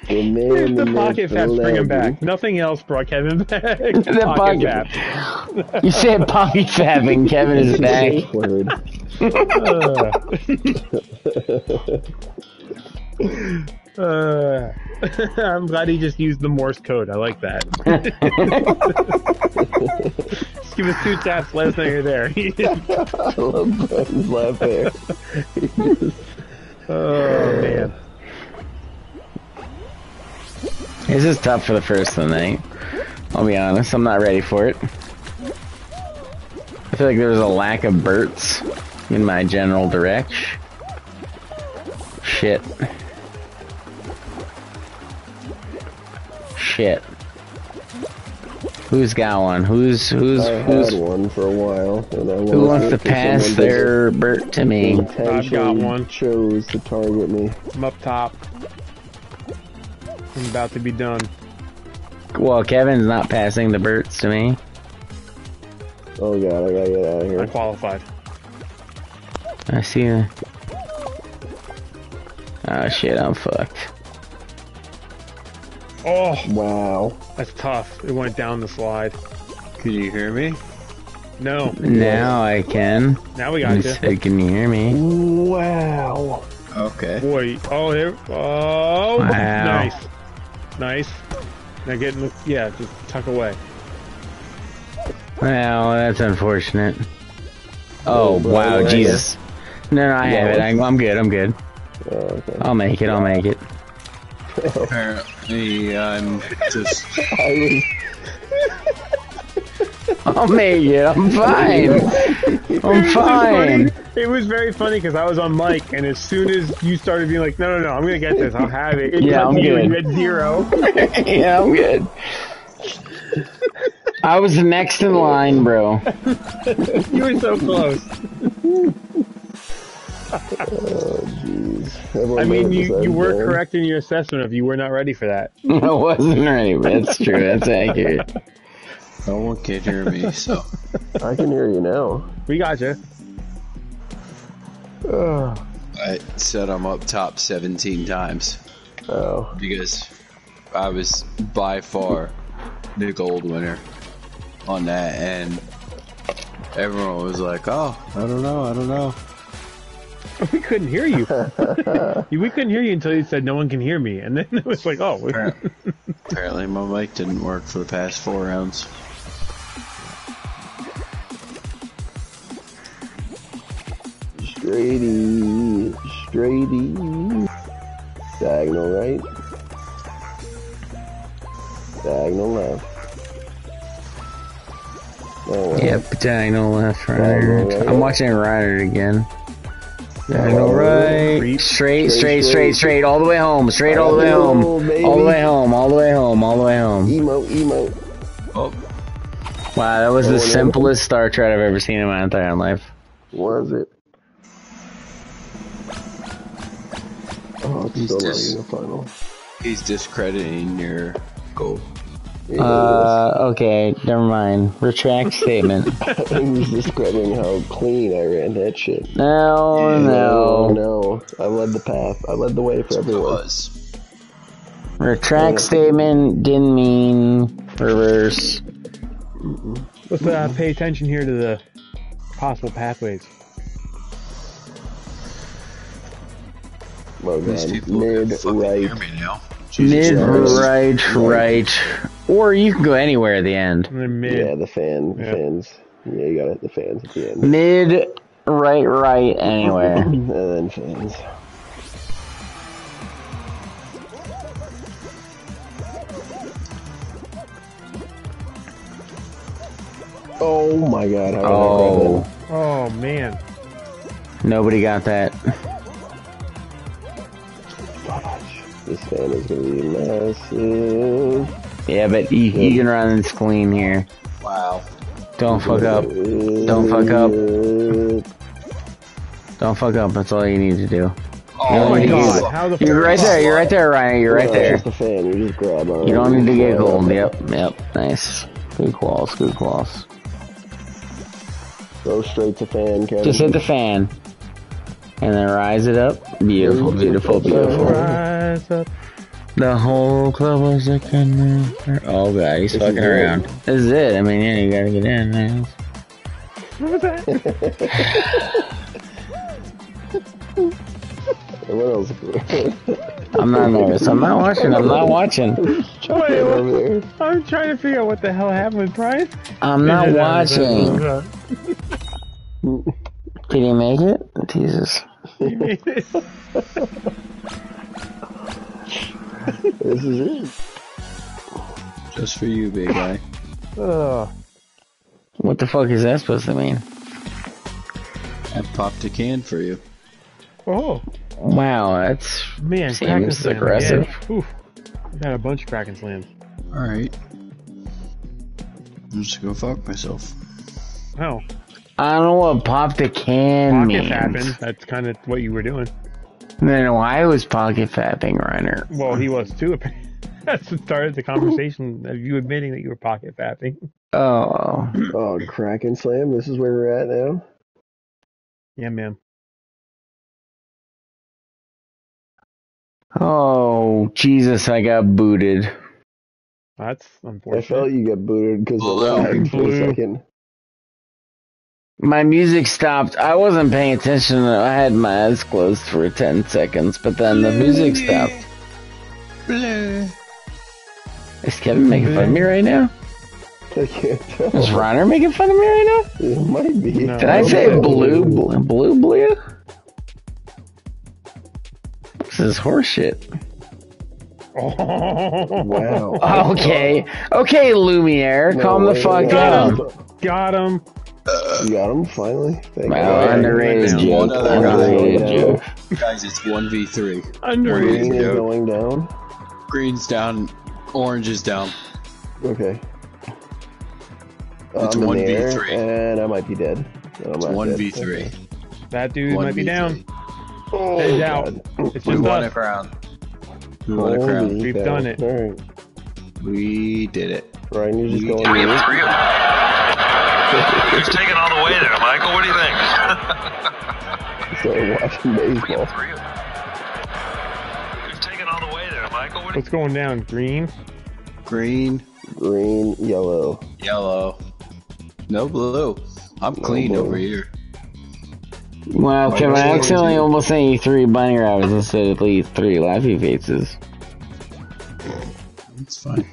Speaker 1: the man,
Speaker 4: the
Speaker 1: man
Speaker 4: pocket
Speaker 1: for
Speaker 4: bring him back. Nothing else brought Kevin back.
Speaker 3: The
Speaker 4: pocket
Speaker 3: pocket-
Speaker 4: faps.
Speaker 3: You said pocket fapping. Kevin is back.
Speaker 1: Word.
Speaker 4: Uh, I'm glad he just used the Morse code. I like that. just give us two taps. Let us know you're there.
Speaker 1: I love Brandon's laugh there.
Speaker 4: oh man.
Speaker 3: This is tough for the first of the night. Eh? I'll be honest. I'm not ready for it. I feel like there was a lack of Berts in my general direction. Shit. Shit. Who's got one? Who's who's
Speaker 1: I
Speaker 3: who's
Speaker 1: had one for a while. I
Speaker 3: who wants to pass their Bert to me?
Speaker 1: intentionally
Speaker 4: one.
Speaker 1: chose to target me.
Speaker 4: I'm up top. I'm about to be done.
Speaker 3: Well, Kevin's not passing the Berts to me.
Speaker 1: Oh god, I gotta get out of here.
Speaker 4: I
Speaker 1: here.
Speaker 4: qualified.
Speaker 3: I see you. Oh shit, I'm fucked.
Speaker 4: Oh,
Speaker 1: Wow.
Speaker 4: that's tough. It went down the slide.
Speaker 2: Can you hear me?
Speaker 4: No,
Speaker 3: Now I can.
Speaker 4: now we got you.
Speaker 3: said, can you hear me?
Speaker 1: Wow.
Speaker 2: Okay.
Speaker 4: Boy, oh there. Oh,
Speaker 3: Wow.
Speaker 4: nice, nice. Now get in the yeah, just tuck away.
Speaker 3: Well, that's unfortunate. Oh, oh
Speaker 1: bro,
Speaker 3: wow,
Speaker 1: right
Speaker 3: Jesus. No, no, I have it. I'm, I'm good, I'm good.
Speaker 1: Oh, okay.
Speaker 3: I'll make it, I'll make it.
Speaker 2: Apparently, I'm just.
Speaker 1: I
Speaker 3: I'll make it, I'm fine. I'm fine.
Speaker 4: It was very funny because I was on mic, and as soon as you started being like, "No, no, no, I'm gonna get this. I'll have it." it
Speaker 3: Yeah, I'm
Speaker 4: to you, and
Speaker 3: good.
Speaker 4: You had zero.
Speaker 3: yeah, I'm good. I was next in line, bro.
Speaker 4: You were so close.
Speaker 1: Everyone
Speaker 4: I mean, you, you were correct in your assessment of you were not ready for that.
Speaker 3: I wasn't ready. That's true. That's accurate.
Speaker 2: No one can hear me, so.
Speaker 1: I can hear you now.
Speaker 4: We got you.
Speaker 2: I said I'm up top 17 times
Speaker 1: Oh.
Speaker 2: because I was by far the gold winner on that, and everyone was like, "Oh, I don't know, I don't know."
Speaker 4: We couldn't hear you. we couldn't hear you until you said, "No one can hear me," and then it was like, "Oh,
Speaker 2: Apparently, apparently my mic didn't work for the past four rounds.
Speaker 1: Straighty. Straighty. Diagonal right. Diagonal left. Oh, well.
Speaker 3: Yep, diagonal left, right.
Speaker 1: Diagonal right.
Speaker 3: I'm watching Ryder again. Diagonal right.
Speaker 4: Creep.
Speaker 3: Straight, straight,
Speaker 1: Straight,
Speaker 3: straight,
Speaker 1: straight.
Speaker 3: straight, all the way home. Straight all the way home.
Speaker 1: Baby.
Speaker 3: All the way home, all the way home, all the way home.
Speaker 1: Emo, emo.
Speaker 2: Oh,
Speaker 3: Wow, that was
Speaker 1: Oh,
Speaker 3: the simplest Star Chart I've ever seen in my entire life.
Speaker 1: Was it? Oh, it's
Speaker 2: He's
Speaker 1: still not
Speaker 2: just-
Speaker 1: the final.
Speaker 2: he's discrediting your goal.
Speaker 3: Uh, okay, never mind. Retract statement.
Speaker 1: He's describing how clean I ran that shit.
Speaker 3: No, no.
Speaker 1: no! I led the path. I led the way for
Speaker 2: It
Speaker 1: everyone.
Speaker 2: was.
Speaker 3: Retract statement didn't mean reverse.
Speaker 4: let's uh, pay attention here to the possible pathways."
Speaker 2: These people
Speaker 1: mid right.
Speaker 2: hear me now.
Speaker 3: Mid,
Speaker 1: Christ.
Speaker 3: right, right. Or you can go anywhere at the end.
Speaker 4: Mid.
Speaker 1: Yeah, the fan,
Speaker 4: Yeah.
Speaker 1: fans. Yeah, you got it. The fans at the end,
Speaker 3: Mid, right, right, anywhere.
Speaker 1: and then fans. Oh my god! How
Speaker 3: Oh.
Speaker 4: Oh man.
Speaker 3: Nobody got that.
Speaker 1: This fan is gonna be massive.
Speaker 3: Yeah, but you, you can run this clean here.
Speaker 2: Wow.
Speaker 3: Don't fuck up. Don't fuck up. Don't fuck up. That's all you need to do.
Speaker 2: Oh,
Speaker 4: my
Speaker 3: you-
Speaker 4: god. How the
Speaker 3: You're right there. You're right there, Ryan. You're right there.
Speaker 1: Just a fan. You just grab on.
Speaker 3: You don't need to get gold. Yep. Yep. Nice. Good claws. Good claws.
Speaker 1: Go straight to fan, Kevin.
Speaker 3: Just hit the fan. And then rise it up. Beautiful, beautiful, beautiful.
Speaker 4: Rise up.
Speaker 3: The whole club was looking. Oh god, he's
Speaker 1: This
Speaker 3: fucking around. This is it. I mean, yeah, you gotta get in. Man.
Speaker 4: What was that?
Speaker 1: What else?
Speaker 3: I'm not nervous. I'm not watching. I'm not watching.
Speaker 4: Wait,
Speaker 1: over.
Speaker 4: I'm trying to figure out what the hell happened with Brian.
Speaker 3: I'm not watching. Did he make it? Jesus.
Speaker 1: This is it.
Speaker 2: Just for you, big guy.
Speaker 4: Ugh.
Speaker 3: What the fuck is that supposed to mean?
Speaker 2: I popped a can for you.
Speaker 4: Oh
Speaker 3: Wow, that's
Speaker 4: man,
Speaker 3: Seems
Speaker 4: Kraken slam
Speaker 3: aggressive.
Speaker 4: again. Oof. I've had a bunch of Kraken slams.
Speaker 2: Alright. I'm just gonna fuck myself.
Speaker 4: Oh,
Speaker 3: I don't know what pop the can
Speaker 4: pocket
Speaker 3: means.
Speaker 4: fapping. That's kind of what you were doing.
Speaker 3: Then why was pocket fapping runner?
Speaker 4: Well, he was too. That's what started the conversation of you admitting that you were pocket fapping.
Speaker 3: Oh,
Speaker 1: Oh, Kraken Slam. This is where we're at now.
Speaker 4: Yeah, man.
Speaker 3: oh, Jesus! I got booted.
Speaker 4: That's unfortunate.
Speaker 1: I
Speaker 4: unfortunate.
Speaker 1: felt you got booted because it
Speaker 2: Blue.
Speaker 1: lagged for a
Speaker 4: Blue.
Speaker 1: second.
Speaker 3: My music stopped. I wasn't paying attention. I had my eyes closed for 10 seconds, but then the music stopped. Blue. Is Kevin making fun of me right now?
Speaker 1: I can't tell.
Speaker 3: Is Reiner making fun of me right now?
Speaker 1: It might be.
Speaker 4: No.
Speaker 3: Did I say blue, blue, blue, blue? This is horseshit.
Speaker 4: Oh,
Speaker 1: Wow.
Speaker 3: Okay, okay, Lumiere,
Speaker 1: No
Speaker 3: calm the
Speaker 1: way.
Speaker 3: fuck
Speaker 4: Got
Speaker 3: down.
Speaker 4: him. Got him.
Speaker 1: You got him finally. Thank
Speaker 3: Wow,
Speaker 1: God.
Speaker 3: underrated
Speaker 4: Right
Speaker 3: joke.
Speaker 2: One other guy.
Speaker 3: Underrated joke.
Speaker 2: Guys, it's 1v3.
Speaker 4: Underrated.
Speaker 1: Green is
Speaker 2: joke.
Speaker 1: going down.
Speaker 2: Green's down, orange is down.
Speaker 1: Okay.
Speaker 2: It's
Speaker 1: I'm in the air,
Speaker 2: 1v3.
Speaker 1: and I might be dead. I'm
Speaker 2: It's 1v3.
Speaker 4: That dude might be
Speaker 2: 1v3.
Speaker 4: down.
Speaker 1: Oh,
Speaker 4: He's out.
Speaker 1: God.
Speaker 4: It's
Speaker 2: We
Speaker 4: just
Speaker 2: won a crown. We won a crown.
Speaker 4: We've done it.
Speaker 1: All right.
Speaker 2: We did it.
Speaker 1: Ryan, you're just
Speaker 2: We
Speaker 1: going
Speaker 2: did
Speaker 5: We
Speaker 1: to
Speaker 5: have three of them. Who's taking all the way there, Michael? What do you think?
Speaker 1: start watching
Speaker 5: we
Speaker 1: baseball.
Speaker 5: have three of them. Who's taking all the way there, Michael? What do you
Speaker 4: What's going down? Green.
Speaker 2: Green,
Speaker 1: Green, yellow.
Speaker 2: yellow, no blue. I'm clean
Speaker 1: blue.
Speaker 2: over here.
Speaker 3: Wow,
Speaker 2: Like,
Speaker 3: Kevin, I accidentally
Speaker 2: what
Speaker 3: almost sent you three bunny rabbits instead of three, three laughy faces.
Speaker 2: It's fine.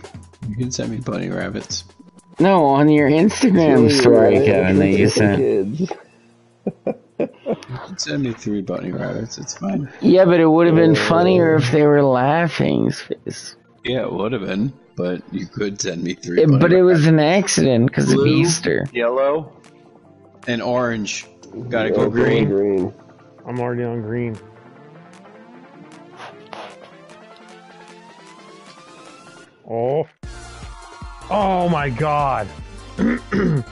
Speaker 2: You can send me bunny rabbits.
Speaker 3: No, on your Instagram
Speaker 1: Really,
Speaker 3: story,
Speaker 1: Ryan,
Speaker 3: Kevin, that you sent.
Speaker 1: Kids.
Speaker 2: You can send me three bunny rabbits. It's fine.
Speaker 3: Yeah, but it would have been funnier if they were laughing.
Speaker 2: Yeah, it would have been, but you could send me three.
Speaker 3: It-
Speaker 2: bunny
Speaker 3: but it was an accident because of Easter.
Speaker 2: yellow and orange. Gotta go green.
Speaker 1: Green.
Speaker 4: I'm already on green. Oh. Oh my god.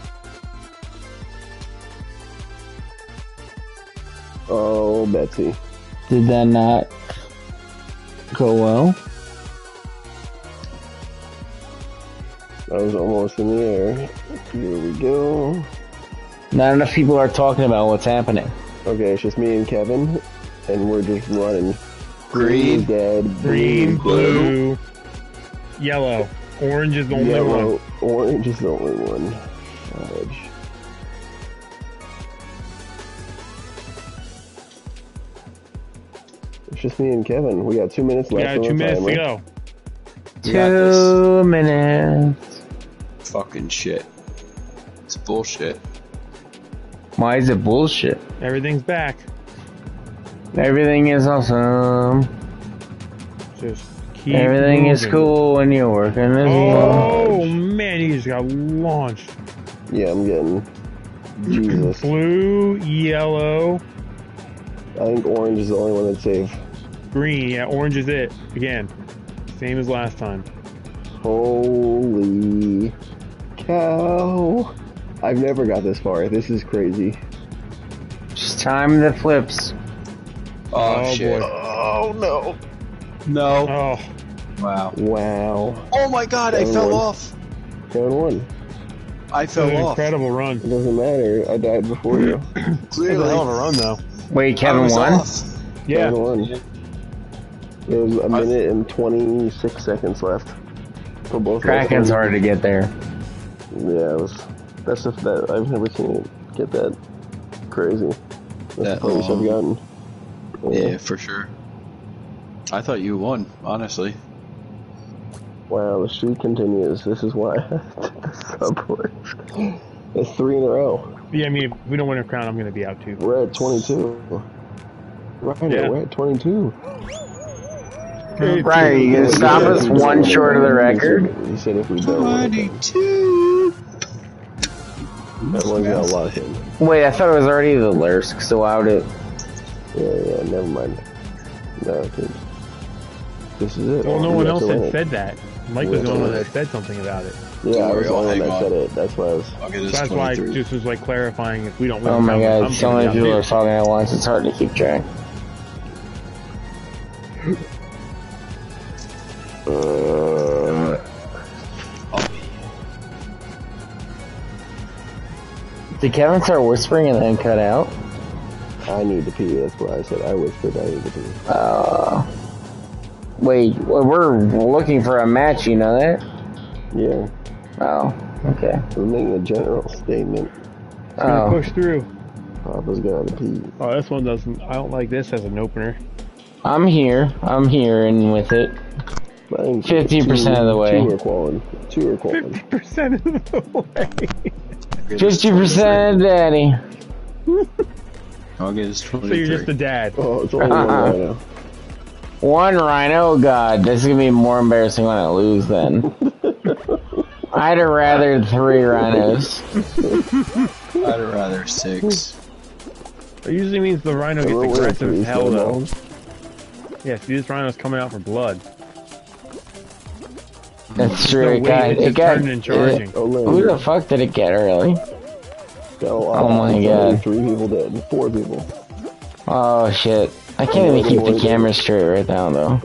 Speaker 1: Oh, Betsy.
Speaker 3: Did that not go well?
Speaker 1: That was almost in the air. Here we go.
Speaker 3: Not enough people are talking about what's happening.
Speaker 1: Okay, it's just me and Kevin, and we're just running.
Speaker 2: Green.
Speaker 1: is dead.
Speaker 4: Green,
Speaker 1: blue,
Speaker 4: blue, yellow. Orange is the only
Speaker 1: yellow,
Speaker 4: one.
Speaker 1: orange is the only one. Fudge. It's just me and Kevin. We got two minutes left.
Speaker 4: Yeah,
Speaker 1: on
Speaker 4: two
Speaker 1: the
Speaker 4: minutes to go.
Speaker 2: You.
Speaker 3: Two minutes.
Speaker 2: Fucking shit. It's bullshit.
Speaker 3: Why is it bullshit?
Speaker 4: Everything's back.
Speaker 3: Everything is awesome.
Speaker 4: Just keep
Speaker 3: Everything is cool when you're working as
Speaker 4: Oh
Speaker 3: well.
Speaker 4: man, he just got launched.
Speaker 1: Yeah, I'm getting. Jesus.
Speaker 4: Blue, yellow,
Speaker 1: I think orange is the only one that's safe.
Speaker 4: green. Yeah, orange is it. Again, same as last time.
Speaker 1: Holy cow. I've never got this far. This is crazy.
Speaker 3: Just time the flips.
Speaker 2: Oh,
Speaker 4: Oh,
Speaker 2: shit.
Speaker 4: boy.
Speaker 1: Oh no.
Speaker 2: No.
Speaker 4: Oh,
Speaker 2: Wow.
Speaker 1: Wow.
Speaker 2: Oh my god, I fell
Speaker 1: one.
Speaker 2: off.
Speaker 1: Seven one.
Speaker 2: I fell
Speaker 4: an
Speaker 2: off.
Speaker 4: incredible run.
Speaker 1: It doesn't matter. I died before you.
Speaker 4: That a
Speaker 2: Clearly.
Speaker 4: hell of a run, though.
Speaker 3: Wait, Kevin
Speaker 2: was
Speaker 3: won?
Speaker 2: off.
Speaker 4: Yeah.
Speaker 1: Seven one. There was a minute and twenty six seconds left for both. of us.
Speaker 3: Kraken's hard to get there.
Speaker 1: Yeah, it was. That's the that I've never seen it get that crazy. That's the
Speaker 2: That
Speaker 1: furthest I've
Speaker 2: long.
Speaker 1: gotten.
Speaker 2: Yeah, for sure. I thought you won, honestly.
Speaker 1: Wow, the streak continues. This is why I took the subway. It's three in a row.
Speaker 4: Yeah, I mean, if we don't win a crown, I'm going to be out too.
Speaker 1: We're at 22. Right,
Speaker 4: Yeah.
Speaker 1: we're at 22.
Speaker 4: Hey,
Speaker 3: Brian, are you gonna stop us one short of the record?
Speaker 1: He said if we don't win it,
Speaker 2: Twenty-two.
Speaker 1: everyone's got a lot of in.
Speaker 3: Wait, I thought it was already the Lursk, so why would it?
Speaker 1: Yeah, yeah, never mind. No, dude. This is it.
Speaker 4: Well, no one else had said that. Mike
Speaker 1: We
Speaker 4: was the only one that said something about it.
Speaker 1: Yeah,
Speaker 2: Don't
Speaker 1: I was the only one that
Speaker 2: on.
Speaker 1: said it. That's why I was.
Speaker 2: I'll
Speaker 4: That's why I just was like clarifying if we don't win
Speaker 3: Oh my god,
Speaker 4: I'm
Speaker 3: so many
Speaker 4: be out
Speaker 3: people are talking at once, it's hard to keep track.
Speaker 1: Uh,
Speaker 3: Did Kevin start whispering and then cut out?
Speaker 1: I need to pee. That's why I said I whispered I need to pee.
Speaker 3: Uh, wait, we're looking for a match, you know that?
Speaker 1: Yeah,
Speaker 3: Oh, okay.
Speaker 1: we're making a general statement.
Speaker 4: Gonna
Speaker 3: Oh,
Speaker 4: push through.
Speaker 1: Papa's got to pee.
Speaker 4: Oh, this one doesn't. I don't like this as an opener.
Speaker 3: I'm here. I'm here and with it. 50% of the way.
Speaker 1: Two are quality. Two are quality.
Speaker 4: Percent of the way.
Speaker 3: 50% daddy.
Speaker 2: I'll get this
Speaker 4: So you're just a dad.
Speaker 1: Oh, it's only one right now.
Speaker 3: One rhino? Oh god, this is gonna be more embarrassing when I lose then. I'd have rather three rhinos.
Speaker 2: I'd rather six.
Speaker 4: It usually means the rhino
Speaker 1: We're
Speaker 4: gets
Speaker 1: winning
Speaker 4: aggressive
Speaker 1: three
Speaker 4: as hell,
Speaker 1: so
Speaker 4: though.
Speaker 1: long.
Speaker 4: Yeah, see, this rhino's coming out for blood.
Speaker 3: That's
Speaker 4: No
Speaker 3: true. It got.
Speaker 4: it's
Speaker 3: It got.
Speaker 4: turning and charging.
Speaker 3: it- who the fuck did it get early?
Speaker 1: Got a lot.
Speaker 3: Oh
Speaker 1: uh, my
Speaker 3: God.
Speaker 1: Three people dead. Four people.
Speaker 3: Oh shit! I can't even keep the camera straight right now though.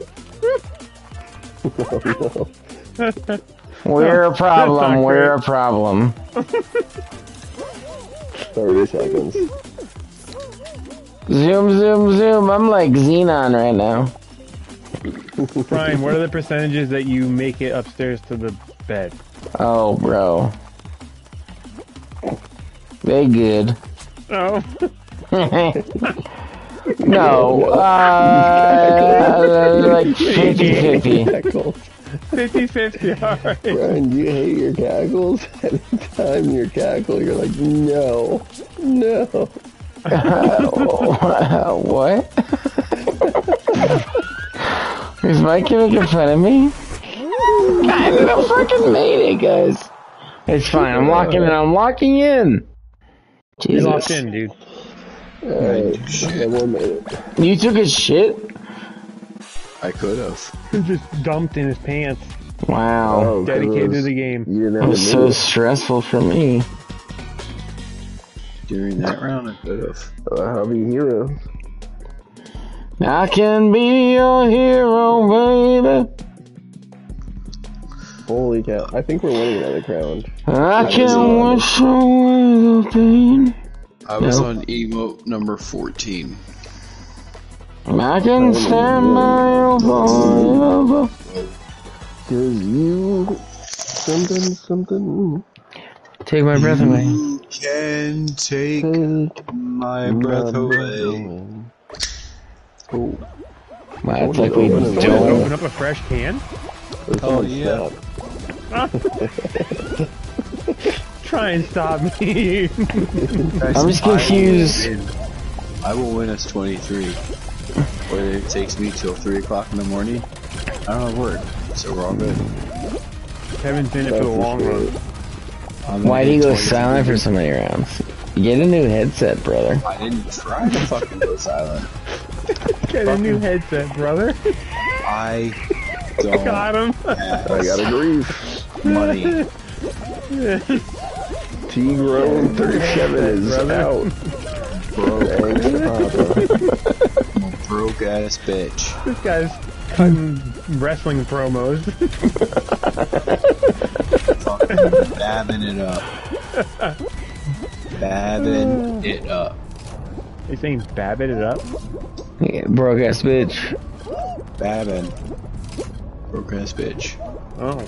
Speaker 3: We're a problem. We're a problem.
Speaker 1: 30 seconds.
Speaker 3: Zoom, zoom, zoom. I'm like Xenon right now.
Speaker 4: Brian, what are the percentages that you make it upstairs to the bed?
Speaker 3: Oh, bro. They good.
Speaker 4: Oh,
Speaker 3: no, uh, like 50-50.
Speaker 1: Cackles.
Speaker 4: 50 50. Alright.
Speaker 1: Brian, do you hate your cackles? Every time you cackle, you're like, no, no.
Speaker 3: what? Is Mike making fun of me? I didn't fucking made it, guys. It's fine. I'm locking in. I'm locking in.
Speaker 4: You locked in, dude.
Speaker 1: Alright, everyone made it.
Speaker 3: You took a shit?
Speaker 2: I could have.
Speaker 4: He just dumped in his pants.
Speaker 3: Wow.
Speaker 1: Oh, 'cause it
Speaker 4: Dedicated to the game.
Speaker 1: You didn't
Speaker 3: It
Speaker 1: have
Speaker 3: was so
Speaker 1: move.
Speaker 3: stressful for me.
Speaker 2: During that round, I could have.
Speaker 1: Uh, I'll be hero.
Speaker 3: I can be your hero, baby.
Speaker 1: Holy cow. I think we're winning another crown.
Speaker 3: I
Speaker 2: was
Speaker 3: can
Speaker 2: on
Speaker 3: wash away the pain.
Speaker 2: I was
Speaker 3: Nope.
Speaker 2: on emote number 14.
Speaker 3: I can stand by you forever.
Speaker 1: Cause you. Something, something.
Speaker 3: Take my breath away.
Speaker 2: You can take
Speaker 1: Take
Speaker 2: my breath
Speaker 1: my
Speaker 2: away.
Speaker 1: Oh,
Speaker 3: Wow, it's like we
Speaker 1: Someone
Speaker 4: Someone just
Speaker 3: don't.
Speaker 4: open up a fresh can?
Speaker 1: there's
Speaker 2: Oh, yeah.
Speaker 1: snapped.
Speaker 4: Try and stop me.
Speaker 3: I'm just confused.
Speaker 2: I will win us 23. Whether it takes me till 3 o'clock in the morning, I don't have work, so we're all good.
Speaker 4: Kevin's in it for the long run.
Speaker 3: Why do you go silent for so many rounds? Get a new headset, brother.
Speaker 2: I didn't try to fucking go silent.
Speaker 4: Get a new headset, brother.
Speaker 2: I don't
Speaker 4: Got him.
Speaker 1: I got a grief.
Speaker 2: money.
Speaker 1: T Grown 37 is
Speaker 4: brother.
Speaker 1: out. Thanks, Papa.
Speaker 2: Broke ass bitch.
Speaker 4: This guy's cutting wrestling promos.
Speaker 2: Fucking babbing it up. Babbing it up.
Speaker 4: He's saying babbit it up.
Speaker 3: Yeah, broke ass bitch.
Speaker 2: Babbing. Broke ass bitch.
Speaker 4: Oh,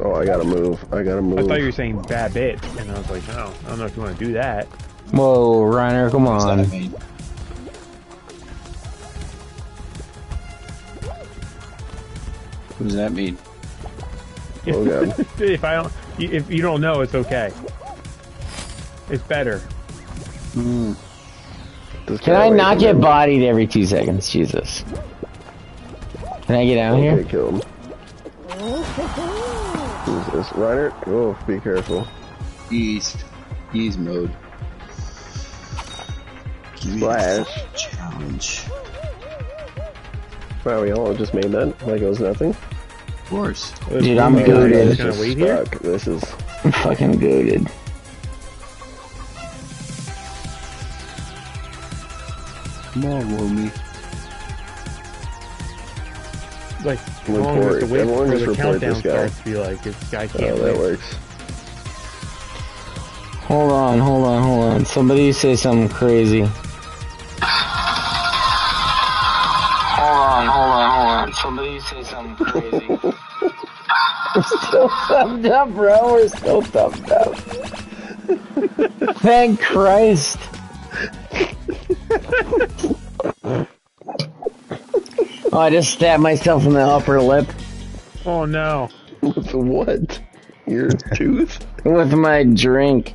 Speaker 1: Oh, I gotta move. I gotta move.
Speaker 4: I thought you were saying babbit, and I was like, no, I don't know if you want to do that.
Speaker 3: Whoa, Reiner, come
Speaker 2: What's that
Speaker 3: on.
Speaker 2: mean? What does that mean?
Speaker 1: Oh, God.
Speaker 4: if I don't, if you don't know, it's okay. It's better. Hmm.
Speaker 1: This
Speaker 3: Can
Speaker 1: guy
Speaker 3: I
Speaker 1: away
Speaker 3: not get
Speaker 1: him.
Speaker 3: bodied every two seconds? Jesus. Can I get out
Speaker 1: Okay,
Speaker 3: here?
Speaker 1: kill him. Who's this? Reiner? Oh, be careful.
Speaker 2: East. Ease mode. Give
Speaker 1: Splash.
Speaker 2: challenge.
Speaker 1: Wow, we all just made that like it was nothing.
Speaker 2: Of course.
Speaker 3: Dude, I'm
Speaker 4: This
Speaker 3: GOATed.
Speaker 4: guy's
Speaker 1: It's
Speaker 4: gonna
Speaker 1: just
Speaker 4: wait here.
Speaker 1: stuck. This is
Speaker 3: I'm fucking GOATed.
Speaker 2: Come on, Romy.
Speaker 4: Like, how long
Speaker 1: Report.
Speaker 4: does it wait
Speaker 1: Everyone
Speaker 4: for the
Speaker 1: report
Speaker 4: countdown
Speaker 1: this guy.
Speaker 4: starts to be like, this guy can't
Speaker 1: oh, that
Speaker 4: wait.
Speaker 1: works.
Speaker 3: Hold on, hold on, hold on. Somebody say something crazy.
Speaker 7: Hold on, hold on, hold on. Somebody say something crazy.
Speaker 3: We're still thumbed up, bro. We're still thumbed up. Thank Christ. oh, I just stabbed myself in the upper lip
Speaker 4: Oh no,
Speaker 1: With what? Your tooth?
Speaker 3: with my drink.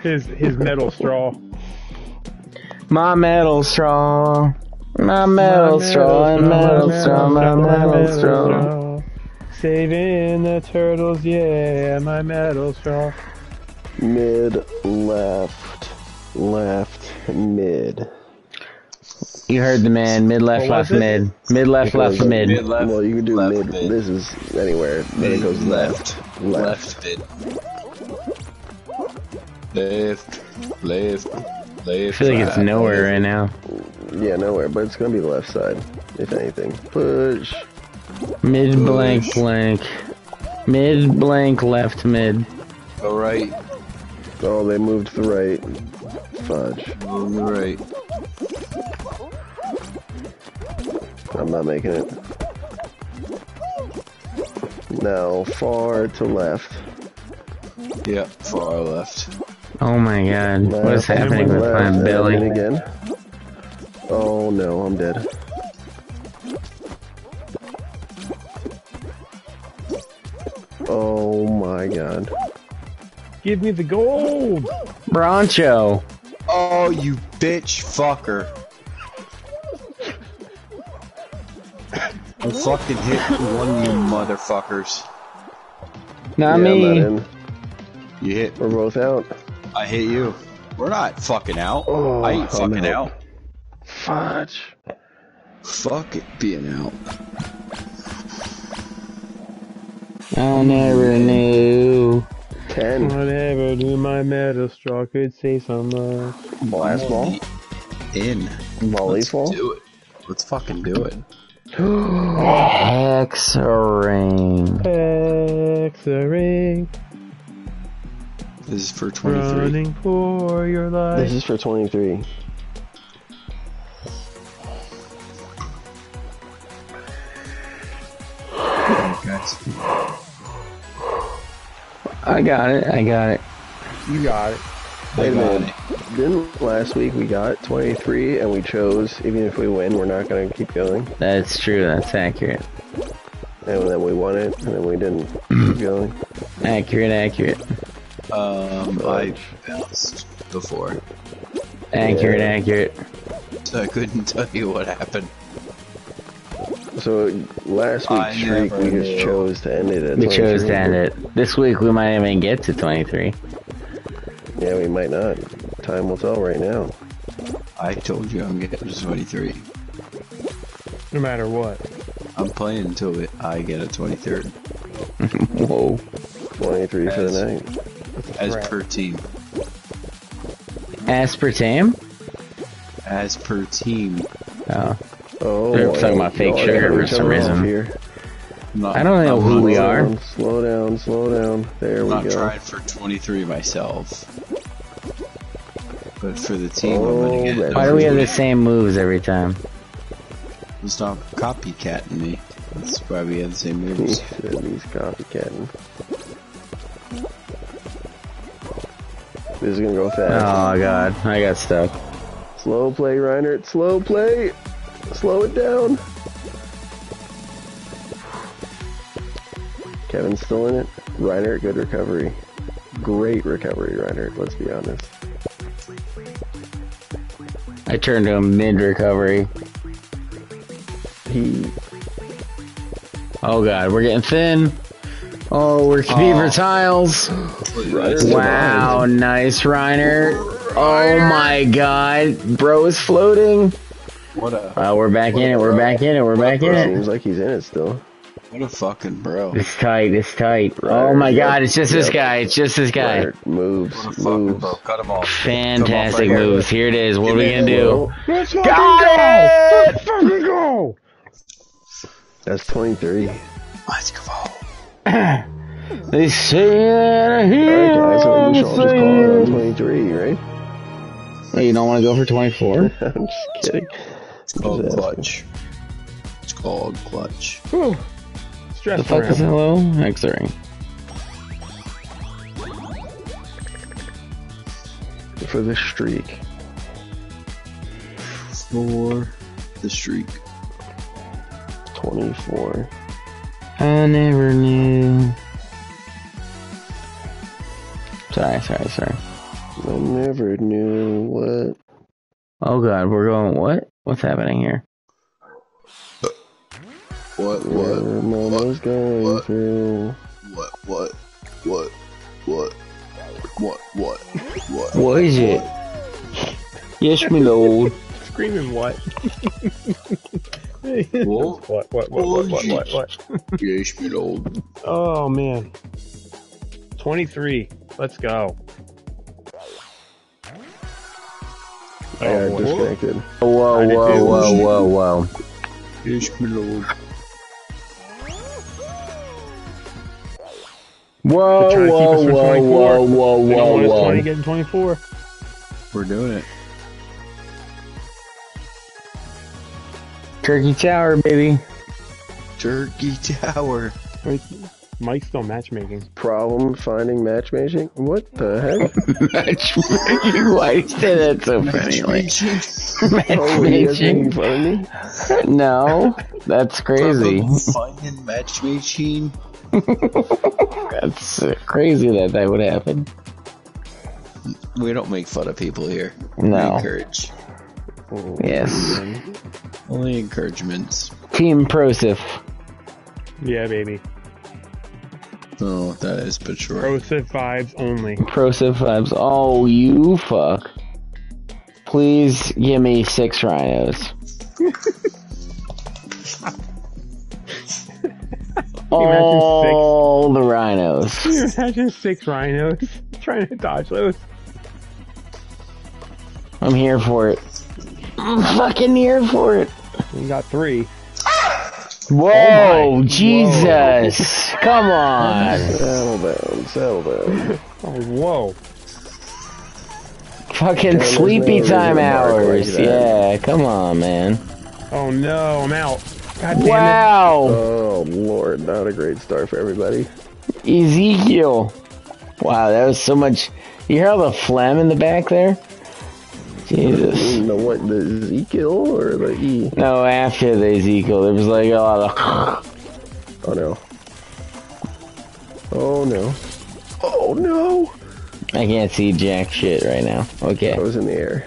Speaker 4: his his metal straw.
Speaker 3: My metal straw. My metal straw, and metal straw, my metal straw.
Speaker 4: Saving the turtles, yeah, my metal straw.
Speaker 1: Mid, left, left, mid.
Speaker 3: You heard the man. Mid, left, left,
Speaker 4: it?
Speaker 3: mid. Mid, left, left,
Speaker 1: Because-
Speaker 3: mid.
Speaker 2: Mid, left,
Speaker 1: well, you can do
Speaker 2: left,
Speaker 1: mid.
Speaker 2: mid.
Speaker 1: This is anywhere. Then it goes left, left.
Speaker 2: Left. Left. Left. Left.
Speaker 3: I feel like it's nowhere right now.
Speaker 1: Yeah, nowhere, but it's gonna be the left side, if anything. Push.
Speaker 3: Mid, blank, blank. Mid, blank, left, mid.
Speaker 2: Go right.
Speaker 1: Oh, they moved to the right. Fudge.
Speaker 2: Go to the right.
Speaker 1: I'm not making it. Now, far to left.
Speaker 2: Yep. Far left.
Speaker 3: Oh my god. What is happening with
Speaker 1: left,
Speaker 3: my belly?
Speaker 1: again. Oh no, I'm dead. Oh my god.
Speaker 4: Give me the gold.
Speaker 3: Broncho.
Speaker 2: Oh, you bitch fucker. I fucking hit one you motherfuckers.
Speaker 3: Not
Speaker 1: yeah,
Speaker 3: me.
Speaker 1: I'm not in.
Speaker 2: You hit.
Speaker 1: We're both out.
Speaker 2: I hit you. We're not fucking out.
Speaker 1: Oh,
Speaker 2: I ain't fucking
Speaker 1: out.
Speaker 2: out.
Speaker 1: Fudge.
Speaker 2: Fuck it being out.
Speaker 3: I never knew.
Speaker 1: Ten.
Speaker 4: Whatever, do my metal straw could say so much.
Speaker 1: Blast ball.
Speaker 2: In. Let's
Speaker 1: Volleyball.
Speaker 2: do it. Let's fucking do it.
Speaker 3: Hex ring.
Speaker 4: X-ring,
Speaker 2: This is for 23.
Speaker 4: running for your life.
Speaker 1: This is for 23.
Speaker 3: I got it. I got it.
Speaker 4: you got it.
Speaker 1: Wait a minute. Didn't last week we got 23 and we chose, even if we win, we're not going to keep going?
Speaker 3: That's true. That's accurate.
Speaker 1: And then we won it, and then we didn't keep going.
Speaker 3: Accurate. Accurate.
Speaker 2: Um, I bounced before,
Speaker 3: Accurate.
Speaker 1: Yeah.
Speaker 3: Accurate.
Speaker 2: so I couldn't tell you what happened.
Speaker 1: So last
Speaker 2: I
Speaker 1: week's streak, we just
Speaker 2: knew.
Speaker 1: chose to end it at
Speaker 3: We chose to end it. This week we might even get to 23.
Speaker 1: Yeah, we might not. Time will tell right now.
Speaker 2: I told you I'm getting a 23.
Speaker 4: No matter what.
Speaker 2: I'm playing until it, I get a 23rd.
Speaker 3: Whoa.
Speaker 1: 23 for the night.
Speaker 2: As
Speaker 4: Crap.
Speaker 2: per team.
Speaker 3: Aspartame?
Speaker 2: As per team.
Speaker 3: Oh.
Speaker 1: Oh,
Speaker 3: They're talking about fake
Speaker 1: Y'all
Speaker 3: sugar
Speaker 1: cutting
Speaker 3: for some reason.
Speaker 1: Here.
Speaker 2: I'm not,
Speaker 3: I don't know who we are.
Speaker 1: Down, slow down, slow down. There
Speaker 2: I'm
Speaker 1: we
Speaker 2: not
Speaker 1: go.
Speaker 2: trying for 23 myself. But for the team, I'm
Speaker 1: Oh,
Speaker 2: gonna get
Speaker 1: man.
Speaker 3: Why do we have the same moves every time?
Speaker 2: Stop copycatting me. That's why we have the same moves.
Speaker 1: said he's copycatting. This is gonna go fast.
Speaker 3: Oh god, I got stuck.
Speaker 1: Slow play, Reinhard. Slow play. Slow it down. Kevin's still in it. Reinhard, good recovery. Great recovery, Reinhard. Let's be honest.
Speaker 3: I turned to a mid recovery.
Speaker 1: He
Speaker 3: Oh god, we're getting thin. Oh, we're oh. beaver tiles.
Speaker 1: Reinhard
Speaker 3: Wow, nice Reiner. Oh my god, bro is floating.
Speaker 2: What a
Speaker 3: Oh, we're back in it. We're back in it. We're back in it.
Speaker 1: Seems like he's in it still.
Speaker 2: What a fucking bro.
Speaker 3: It's tight. It's tight.
Speaker 1: Right,
Speaker 3: Oh my
Speaker 1: yep,
Speaker 3: god, it's just this guy. It's just this guy.
Speaker 1: Reinhard moves,
Speaker 2: What a fucking
Speaker 1: moves.
Speaker 2: bro. Cut him off.
Speaker 3: Fantastic
Speaker 2: Come on,
Speaker 3: moves. Here it is. What are we gonna do?
Speaker 4: Let's fucking
Speaker 3: Got
Speaker 4: go!
Speaker 3: it!
Speaker 4: Let's fucking go!
Speaker 1: That's 23.
Speaker 2: Let's go.
Speaker 3: They say that a
Speaker 1: Alright guys, so we should all just call it 23, right?
Speaker 3: Hey, you don't want to go for 24?
Speaker 1: I'm just kidding.
Speaker 2: It's called clutch. It's called clutch.
Speaker 4: Whew. Stress
Speaker 3: The fuck is
Speaker 4: around.
Speaker 3: hello? X-ray.
Speaker 1: For the streak.
Speaker 2: For the streak.
Speaker 1: 24.
Speaker 3: I never knew. Sorry, sorry, sorry.
Speaker 1: I never knew what.
Speaker 3: Oh god, we're going, what? What's happening here?
Speaker 2: What?
Speaker 1: What
Speaker 2: What?
Speaker 1: Going
Speaker 2: What?
Speaker 1: through.
Speaker 2: What? What? What? What? What? What? What?
Speaker 3: What is it? Yes, my lord.
Speaker 4: Screaming what?
Speaker 2: What?
Speaker 4: what, what, what, what, what, what, what?
Speaker 2: Yes, me old.
Speaker 4: Oh, man. 23. Let's go.
Speaker 1: I got
Speaker 4: Oh, boy.
Speaker 1: disconnected.
Speaker 3: Whoa,
Speaker 4: I did
Speaker 3: whoa, whoa, whoa, whoa.
Speaker 2: Yes, me lord.
Speaker 3: Whoa,
Speaker 4: They're trying to keep
Speaker 3: whoa,
Speaker 4: us from
Speaker 3: whoa,
Speaker 4: 24.
Speaker 3: whoa, whoa,
Speaker 4: They don't want
Speaker 3: whoa,
Speaker 4: us 20
Speaker 3: whoa.
Speaker 4: getting 24.
Speaker 2: We're doing it.
Speaker 3: Turkey Tower, baby.
Speaker 2: Turkey Tower.
Speaker 4: Wait, Mike's still matchmaking.
Speaker 1: Problem finding matchmaking? What the heck?
Speaker 3: Matchmaking. Why you say that so funny? Like,
Speaker 1: Oh, you guys making
Speaker 3: matchmaking.
Speaker 1: fun of?
Speaker 3: No, that's crazy.
Speaker 2: Finding matchmaking.
Speaker 3: That's uh, crazy that that would happen.
Speaker 2: We don't make fun of people here. We
Speaker 3: No.
Speaker 2: encourage.
Speaker 3: Yes.
Speaker 2: Only encouragements.
Speaker 3: Team Prosif.
Speaker 4: Yeah, baby.
Speaker 2: Oh, that is but sure.
Speaker 4: Prosive vibes only.
Speaker 3: Prosif vibes. Oh, you fuck. Please give me six rhinos. All the rhinos.
Speaker 4: Can you imagine six rhinos trying to dodge those?
Speaker 3: I'm here for it. I'm fucking here for it.
Speaker 4: We got three.
Speaker 3: Whoa,
Speaker 4: Oh my-
Speaker 3: Jesus. Come on.
Speaker 1: Settle down, settle down.
Speaker 4: Oh, whoa.
Speaker 3: Fucking
Speaker 1: there's
Speaker 3: sleepy
Speaker 1: no
Speaker 3: time
Speaker 1: reason like
Speaker 3: hours.
Speaker 1: that.
Speaker 3: Yeah, come on, man.
Speaker 4: Oh no, I'm out. God damn
Speaker 3: Wow.
Speaker 1: Oh lord, not a great start for everybody.
Speaker 3: Ezekiel. Wow, that was so much. You hear all the phlegm in the back there? Jesus.
Speaker 1: You know what, the Ezekiel or the E?
Speaker 3: No, after the Ezekiel, there was like a lot of.
Speaker 1: Oh no. Oh no. Oh no!
Speaker 3: I can't see jack shit right now. Okay.
Speaker 1: I was in the air.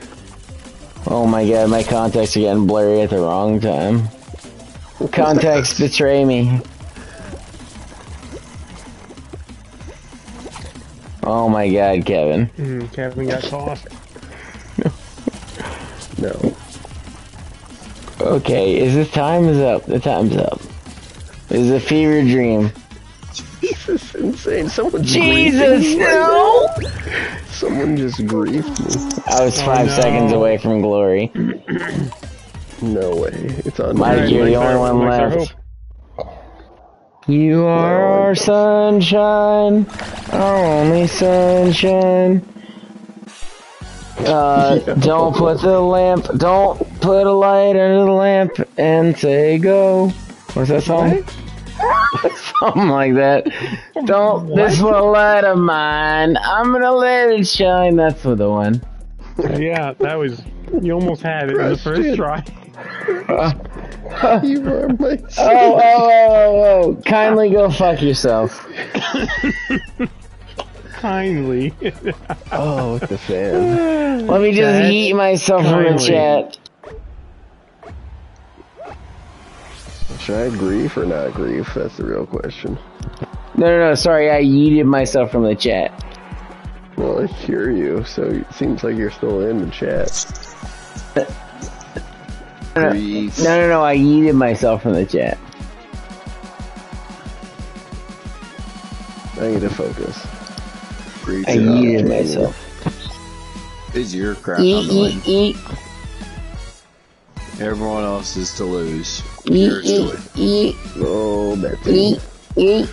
Speaker 3: Oh my god, my contacts are getting blurry at the wrong time. Contacts betray me. Oh my god, Kevin.
Speaker 4: Mm, Kevin got tossed.
Speaker 1: No.
Speaker 3: Okay, is this time is up? The time's up. This is a fever dream.
Speaker 1: Is insane. Someone
Speaker 3: Jesus, no!
Speaker 1: Someone just griefed me.
Speaker 3: I was
Speaker 4: Oh,
Speaker 3: five
Speaker 4: no.
Speaker 3: seconds away from glory.
Speaker 1: No way. It's on
Speaker 3: Mike,
Speaker 1: me.
Speaker 3: you're the only
Speaker 4: our-
Speaker 3: one
Speaker 4: Mike's
Speaker 3: left. You are
Speaker 1: No.
Speaker 3: our sunshine, our only sunshine. Uh, don't put the lamp, don't put a light under the lamp and say go. What's that song? Something like that. Don't, this little light of mine, I'm gonna let it shine. That's the one.
Speaker 4: Yeah, that was. You almost had it in the first
Speaker 1: Rusted.
Speaker 4: try.
Speaker 1: You are my
Speaker 3: Oh, oh, oh, oh, oh. Kindly go fuck yourself.
Speaker 4: Kindly.
Speaker 1: Oh, with the fan.
Speaker 3: Let me just
Speaker 4: Dad,
Speaker 3: eat myself from the chat.
Speaker 1: Should I grief or not grief? That's the real question.
Speaker 3: No, no, no, sorry, I yeeted myself from the chat.
Speaker 1: Well, I hear you, so it seems like you're still in the chat.
Speaker 2: Uh, Grief.
Speaker 3: No, no, no, I yeeted myself from the chat.
Speaker 1: I need to focus.
Speaker 2: Grief.
Speaker 3: I
Speaker 1: Yeah.
Speaker 3: yeeted myself.
Speaker 2: Is your crap
Speaker 3: Eat,
Speaker 2: on the
Speaker 3: eat,
Speaker 2: win.
Speaker 3: eat,
Speaker 2: Everyone else is to lose.
Speaker 3: eat,
Speaker 2: Yours to
Speaker 3: eat,
Speaker 2: win.
Speaker 3: eat,
Speaker 1: Oh, Betsy.
Speaker 3: eat, eat.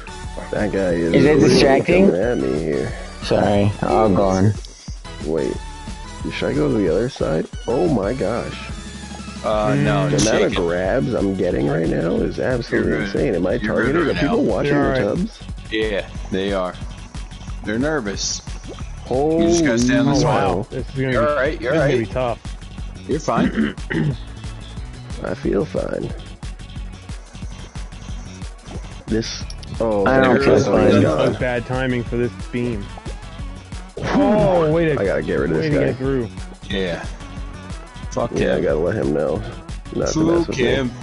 Speaker 1: That guy is,
Speaker 3: Is it
Speaker 1: really
Speaker 3: distracting?
Speaker 1: coming at me here.
Speaker 3: Sorry, all gone.
Speaker 1: Wait. Should I go to the other side? Oh my gosh.
Speaker 2: Uh, no,
Speaker 1: The amount of grabs I'm getting right now is absolutely
Speaker 2: You're
Speaker 1: insane. Am I
Speaker 2: You're
Speaker 1: targeted?
Speaker 2: good
Speaker 1: Are people watching
Speaker 4: You're
Speaker 1: your tubs?
Speaker 2: Yeah, they are. They're nervous.
Speaker 1: Holy
Speaker 2: just gotta stay on the
Speaker 4: Oh
Speaker 2: That's
Speaker 4: wow,
Speaker 2: wild.
Speaker 4: this is gonna
Speaker 2: You're
Speaker 4: be.
Speaker 2: alright, you're
Speaker 4: this gonna be
Speaker 2: alright.
Speaker 4: tough.
Speaker 2: You're fine.
Speaker 1: I feel fine. This. Oh,
Speaker 3: I don't
Speaker 1: there
Speaker 3: feel
Speaker 1: it is.
Speaker 3: fine.
Speaker 1: He's
Speaker 4: That bad timing for this beam. Oh, wait
Speaker 1: I
Speaker 4: a
Speaker 1: gotta get rid of this guy.
Speaker 4: get through.
Speaker 2: yeah. Fuck
Speaker 1: Yeah, I gotta let him know not to mess with
Speaker 2: him.
Speaker 1: me.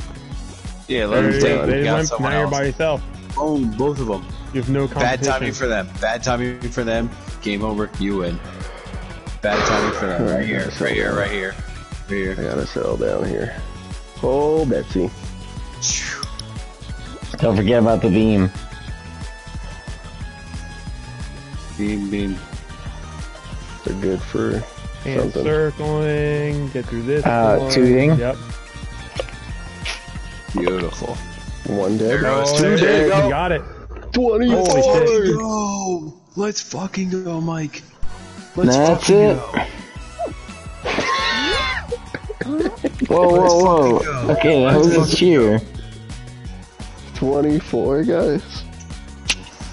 Speaker 2: Yeah, let him
Speaker 4: There
Speaker 2: take it.
Speaker 4: They
Speaker 2: got
Speaker 4: went,
Speaker 2: someone
Speaker 4: now you're by yourself.
Speaker 2: Boom, both of them.
Speaker 4: You have no
Speaker 2: Bad timing for them. Bad timing for them. Game over. You win. Bad timing for them. Right here. Right here. Right here. Right
Speaker 1: I gotta settle down here. Oh, Betsy.
Speaker 3: Don't forget about the beam.
Speaker 2: Beam, beam.
Speaker 1: They're good for
Speaker 4: And
Speaker 1: something.
Speaker 4: circling, get through this.
Speaker 3: Uh,
Speaker 4: one.
Speaker 3: tooting?
Speaker 4: Yep.
Speaker 2: Beautiful.
Speaker 1: One dead.
Speaker 2: There goes
Speaker 4: Oh,
Speaker 2: two.
Speaker 4: there
Speaker 2: There
Speaker 4: it
Speaker 2: you
Speaker 4: is.
Speaker 2: go.
Speaker 4: Got it.
Speaker 1: 24!
Speaker 4: Holy shit.
Speaker 2: Go. Let's fucking go, Mike. Let's
Speaker 3: That's
Speaker 2: fucking
Speaker 3: it.
Speaker 2: go.
Speaker 3: Whoa, whoa, whoa. Okay, that was a cheer.
Speaker 1: 24, guys.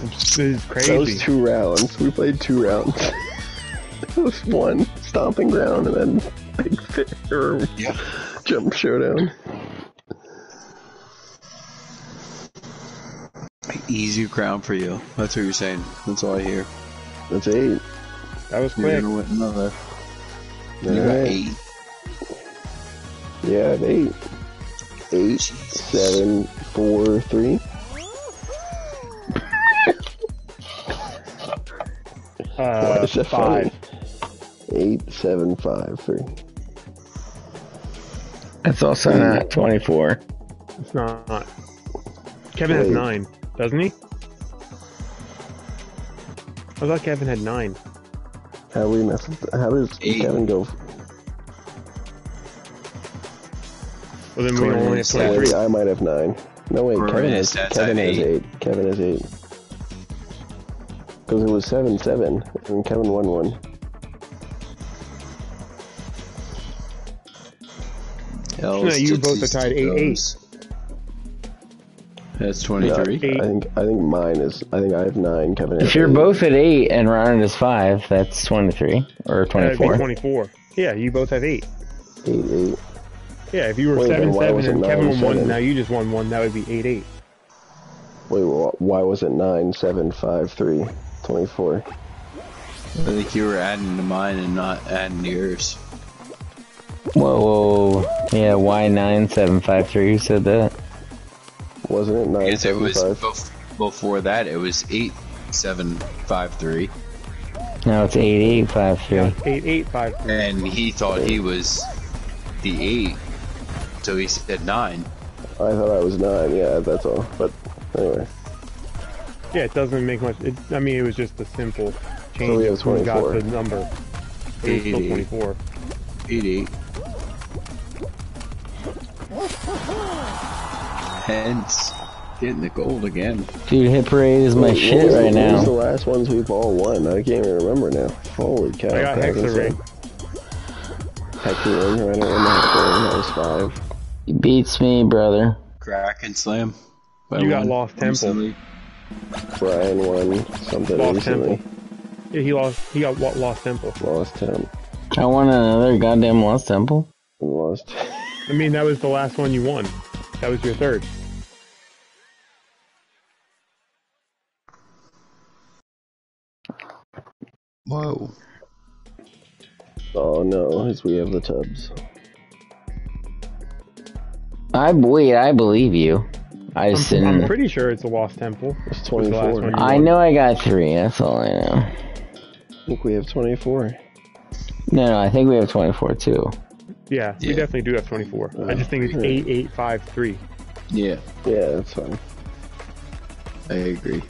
Speaker 4: This is
Speaker 1: That was two rounds. We played two rounds. it was one stomping ground and then big fit or
Speaker 2: Yeah.
Speaker 1: jump showdown.
Speaker 2: Easy crown for you. That's what you're saying. That's all I hear.
Speaker 1: That's eight.
Speaker 4: That was
Speaker 2: You're
Speaker 4: quick.
Speaker 2: gonna another. You got
Speaker 1: Alright.
Speaker 2: eight.
Speaker 1: Yeah, I have eight. Eight, seven, four, three. Why
Speaker 4: Uh,
Speaker 1: is that
Speaker 4: five.
Speaker 1: funny? Eight, seven, five, three.
Speaker 3: That's also not 24.
Speaker 4: It's not. Kevin has
Speaker 1: Wait.
Speaker 4: nine, doesn't he? I thought Kevin had nine.
Speaker 1: How do we mess with How does
Speaker 2: Eight.
Speaker 1: Kevin go?
Speaker 4: Well, then we
Speaker 2: Gordon
Speaker 4: only have
Speaker 2: is
Speaker 1: Oh,
Speaker 2: seven.
Speaker 4: 23.
Speaker 1: wait, I might have nine. No, wait,
Speaker 2: Gordon
Speaker 1: Kevin
Speaker 2: is
Speaker 1: has,
Speaker 2: stats,
Speaker 1: Kevin
Speaker 2: I
Speaker 1: has
Speaker 2: eight.
Speaker 1: eight. Kevin has eight. Because it was seven, seven, and Kevin won one.
Speaker 2: Else
Speaker 4: you
Speaker 2: to
Speaker 4: both are
Speaker 2: these
Speaker 4: tied eight,
Speaker 2: goes. That's 23.
Speaker 4: Eight.
Speaker 1: I think I think mine is. I think I have nine. Kevin
Speaker 3: If you're
Speaker 1: eight.
Speaker 3: both at 8 and Ronald is 5, that's 23. Or 24.
Speaker 4: 24. Yeah, you both have eight.
Speaker 1: eight, eight.
Speaker 4: Yeah, if you were
Speaker 1: Wait,
Speaker 4: seven seven and Kevin won one, now you just won one. That would be eight eight.
Speaker 1: Wait, why was it nine, seven, five, three, twenty-four?
Speaker 2: I think you were adding to mine and not adding to yours.
Speaker 3: Whoa, whoa, whoa. Yeah, Y9753, who said that?
Speaker 1: Wasn't it nine,
Speaker 2: Yes, it was bef- before that. It was eight, seven, five, three.
Speaker 3: Now it's eight eight five three.
Speaker 4: Eight eight five.
Speaker 2: And he thought he was the eight, so he said nine.
Speaker 1: I thought I was nine. Yeah, that's all. But anyway,
Speaker 4: Yeah, it doesn't make much. It, I mean, it was just a simple change.
Speaker 1: So we have
Speaker 4: of who got
Speaker 1: 24.
Speaker 4: the number. But it's still
Speaker 2: 88.
Speaker 4: 24.
Speaker 2: Eight eight. Hence, getting the gold again.
Speaker 3: Dude, hit parade is my
Speaker 1: What- what
Speaker 3: shit
Speaker 1: was the-
Speaker 3: right
Speaker 1: What was the last ones we've all won? I can't even remember now. Holy cow!
Speaker 4: I got
Speaker 1: Kraken
Speaker 4: Hex-a-Ring.
Speaker 1: said- Hex-a-Ring. I don't remember Hex-a-Ring. That was five.
Speaker 3: He beats me, brother.
Speaker 2: Kraken Slam. by
Speaker 4: You got
Speaker 2: one
Speaker 4: Lost Temple.
Speaker 1: Brian won something
Speaker 4: Lost
Speaker 1: recently.
Speaker 4: Temple. Yeah, he lost. He got what? Lost Temple.
Speaker 1: Lost Temple.
Speaker 3: I won another goddamn lost temple.
Speaker 1: Lost.
Speaker 4: I mean, that was the last one you won. That was your third.
Speaker 2: Whoa.
Speaker 1: Oh no, as we have the tubs.
Speaker 3: I wait, I believe you. I just
Speaker 4: I'm, I'm pretty sure it's a Lost Temple.
Speaker 1: It's
Speaker 4: was the last
Speaker 1: 24.
Speaker 4: one
Speaker 3: I
Speaker 4: won.
Speaker 3: know I got three. That's all I know.
Speaker 1: I think we have 24.
Speaker 3: No, no, I think we have twenty four too.
Speaker 4: Yeah, we definitely do have 24. I just think it's
Speaker 1: Yeah.
Speaker 4: 8853.
Speaker 2: Yeah,
Speaker 1: Yeah, that's fine.
Speaker 2: I agree.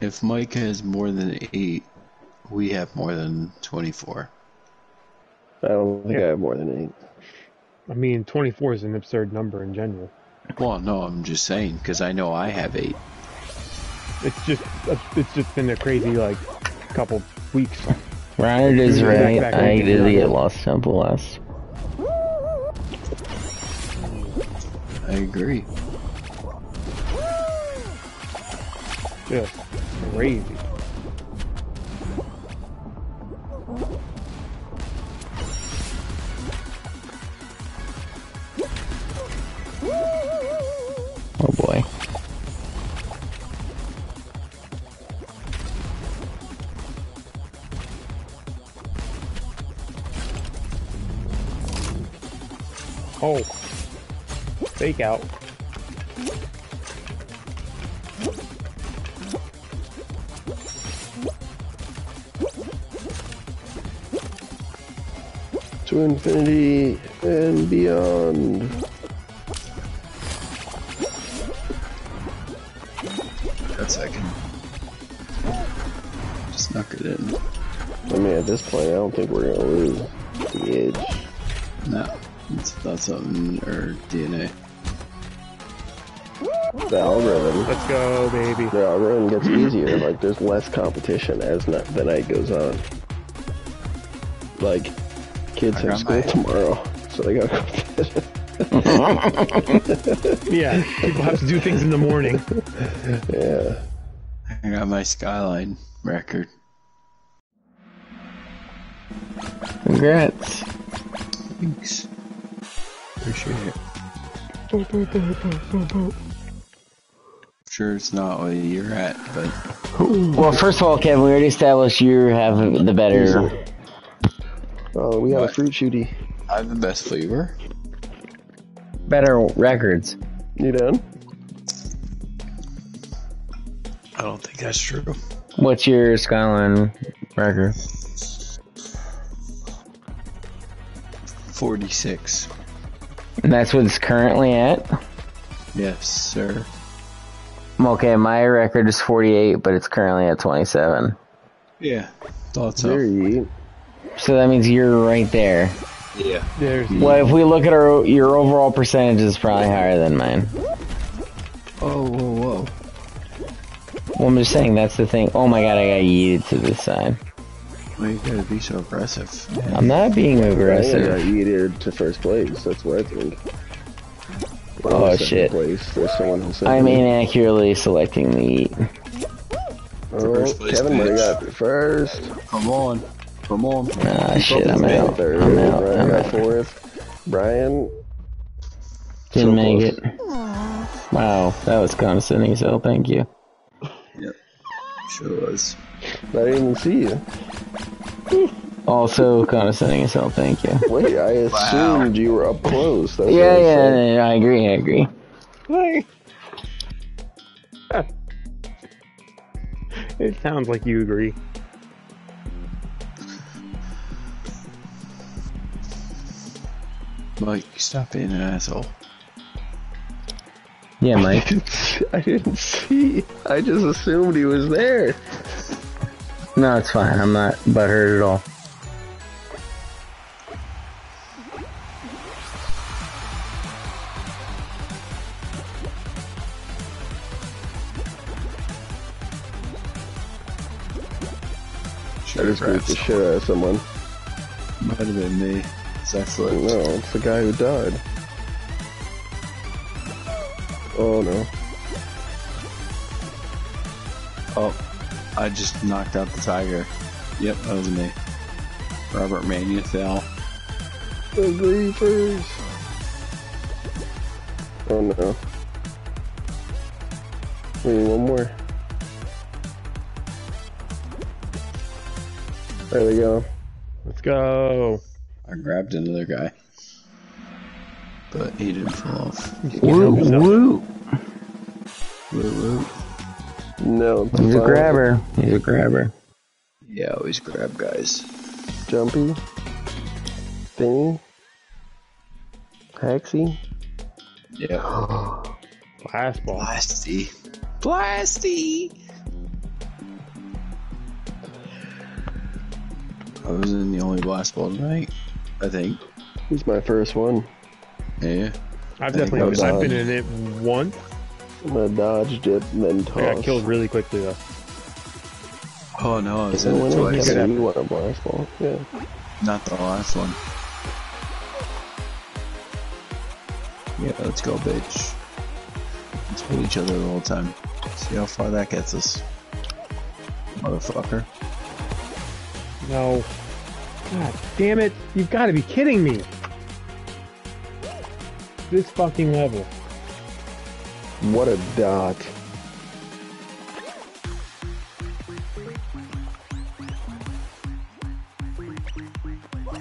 Speaker 2: If Mike has more than eight, we have more than 24.
Speaker 1: I don't think
Speaker 4: Yeah.
Speaker 1: I have more than eight.
Speaker 4: I mean, 24 is an absurd number in general.
Speaker 2: Well, no, I'm just saying, because I know I have eight.
Speaker 4: It's just it's just been a crazy like couple weeks.
Speaker 3: Ronald is right.
Speaker 4: back
Speaker 3: I
Speaker 4: over
Speaker 3: did
Speaker 4: here.
Speaker 3: get lost temple last.
Speaker 2: I agree.
Speaker 4: Just crazy.
Speaker 3: Oh
Speaker 4: Oh, fake out.
Speaker 1: To infinity and beyond.
Speaker 2: That second. knock it in.
Speaker 1: I mean, at this point, I don't think we're gonna lose the edge.
Speaker 2: No, it's not something, or DNA.
Speaker 1: The algorithm,
Speaker 4: Let's go, baby.
Speaker 1: the algorithm gets easier. Like, there's less competition as not, the night goes on. Like, kids
Speaker 2: I
Speaker 1: have school
Speaker 2: my-
Speaker 1: tomorrow, so they gotta competition.
Speaker 4: Yeah, people have to do things in the morning.
Speaker 1: yeah.
Speaker 2: I got my Skyline record.
Speaker 3: Congrats.
Speaker 2: Thanks. Appreciate it. Sure, it's not what you're at, but
Speaker 3: Well, first of all, Kevin, we already established you have the better.
Speaker 1: Oh, we got a fruit shooty.
Speaker 2: I have the best flavor.
Speaker 3: better records.
Speaker 1: You done?
Speaker 2: I don't think that's true.
Speaker 3: What's your Skyline record?
Speaker 2: 46.
Speaker 3: And that's what it's currently at.
Speaker 2: Yes, sir.
Speaker 3: Okay, my record is 48, but it's currently at 27.
Speaker 2: Yeah, thought so.
Speaker 1: There you.
Speaker 3: So that means you're right there.
Speaker 2: Yeah.
Speaker 4: There's
Speaker 3: Well, if we look at our your overall percentage, is probably higher than mine.
Speaker 2: Oh, whoa, whoa.
Speaker 3: Well, I'm just saying that's the thing. Oh my god, I got yeeted to this side.
Speaker 2: Why you gotta be so aggressive?
Speaker 3: I'm not being aggressive.
Speaker 1: I got
Speaker 3: aggressive.
Speaker 1: yeeted to first place. That's what I think.
Speaker 3: Oh,
Speaker 1: Or second
Speaker 3: shit.
Speaker 1: Place. There's someone who
Speaker 3: I'm
Speaker 1: that.
Speaker 3: inaccurately selecting the eat.
Speaker 1: Oh,
Speaker 2: first place,
Speaker 1: Kevin might got first.
Speaker 2: Come on. Come on.
Speaker 3: Ah, shit, I'm out.
Speaker 1: third.
Speaker 3: I'm out.
Speaker 1: Brian
Speaker 3: I'm
Speaker 1: got
Speaker 3: out.
Speaker 1: fourth. Brian.
Speaker 3: Didn't
Speaker 1: so
Speaker 3: make
Speaker 1: close.
Speaker 3: it. Wow, that was condescending, so thank you.
Speaker 2: Yep. Sure was.
Speaker 1: I didn't even see you. Hmm.
Speaker 3: Also condescending as hell, thank you.
Speaker 1: Wait, I assumed you were up close. That's what
Speaker 3: Yeah,
Speaker 1: I
Speaker 3: yeah,
Speaker 1: said.
Speaker 3: yeah, I agree, I agree.
Speaker 4: It sounds like you agree.
Speaker 2: Mike, stop being an asshole.
Speaker 3: Yeah,
Speaker 1: I
Speaker 3: Mike.
Speaker 1: didn't, I didn't see. I just assumed he was there.
Speaker 3: No, it's fine. I'm not butthurt at all.
Speaker 1: I just beat the shit out of someone.
Speaker 2: Might have been me. It's excellent.
Speaker 1: No, it's the guy who died. Oh no.
Speaker 2: Oh, I just knocked out the tiger. Yep, that was me. Robert Mania fell.
Speaker 1: The griefers. Oh no. We need one more. There we go.
Speaker 4: Let's go.
Speaker 2: I grabbed another guy. But he didn't fall off.
Speaker 3: Woo, woo.
Speaker 2: Woo woo.
Speaker 1: No.
Speaker 3: He's a grabber. He's a grabber.
Speaker 2: Yeah, always grab guys.
Speaker 1: Jumpy. Thingy. Taxi.
Speaker 2: Yeah.
Speaker 4: Last ball.
Speaker 2: Blasty. Blasty! I was in the only blast ball tonight. I think.
Speaker 1: He's my first one.
Speaker 2: Yeah.
Speaker 4: I've
Speaker 2: think
Speaker 4: definitely
Speaker 1: was
Speaker 4: I've been in it once.
Speaker 1: I'm gonna dodge, dip, and then toss.
Speaker 4: I got killed really quickly though.
Speaker 2: Oh no, I was
Speaker 1: And
Speaker 2: in
Speaker 1: when
Speaker 2: it
Speaker 1: I
Speaker 2: twice.
Speaker 1: get
Speaker 4: Good
Speaker 1: it, you want a blast ball. Yeah.
Speaker 2: Not the last one. Yeah, let's go, bitch. Let's hit each other the whole time. See how far that gets us. Motherfucker.
Speaker 4: No. God damn it. You've got to be kidding me. This fucking level.
Speaker 1: What a dot.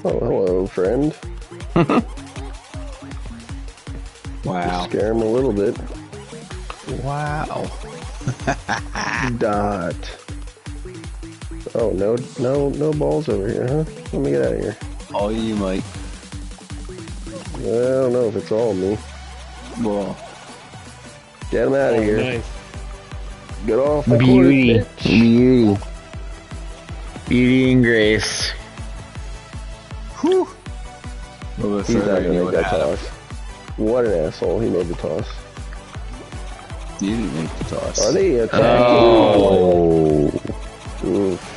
Speaker 1: Oh, hello, friend.
Speaker 2: Wow.
Speaker 1: Scare him a little bit.
Speaker 2: Wow.
Speaker 1: Dot. Oh, no, no, no balls over here, huh? Let me get out of here.
Speaker 2: All you, Mike.
Speaker 1: I don't know if it's all me.
Speaker 2: Well,
Speaker 1: Get him out of
Speaker 4: Oh,
Speaker 1: here.
Speaker 4: nice.
Speaker 1: Get off the
Speaker 3: Beauty.
Speaker 1: court, bitch.
Speaker 3: Beauty. Beauty and grace.
Speaker 2: whew. A little bit
Speaker 1: He's not gonna make that
Speaker 2: have.
Speaker 1: toss. What an asshole. He made the toss.
Speaker 2: You didn't make the toss.
Speaker 1: Are they attacking?
Speaker 3: Oh.
Speaker 1: Oof.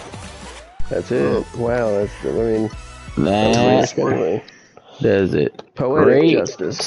Speaker 1: That's it. Wow, that's, I mean, that's
Speaker 3: That
Speaker 1: risk anyway.
Speaker 3: does it.
Speaker 1: Poetic
Speaker 3: Great.
Speaker 1: justice.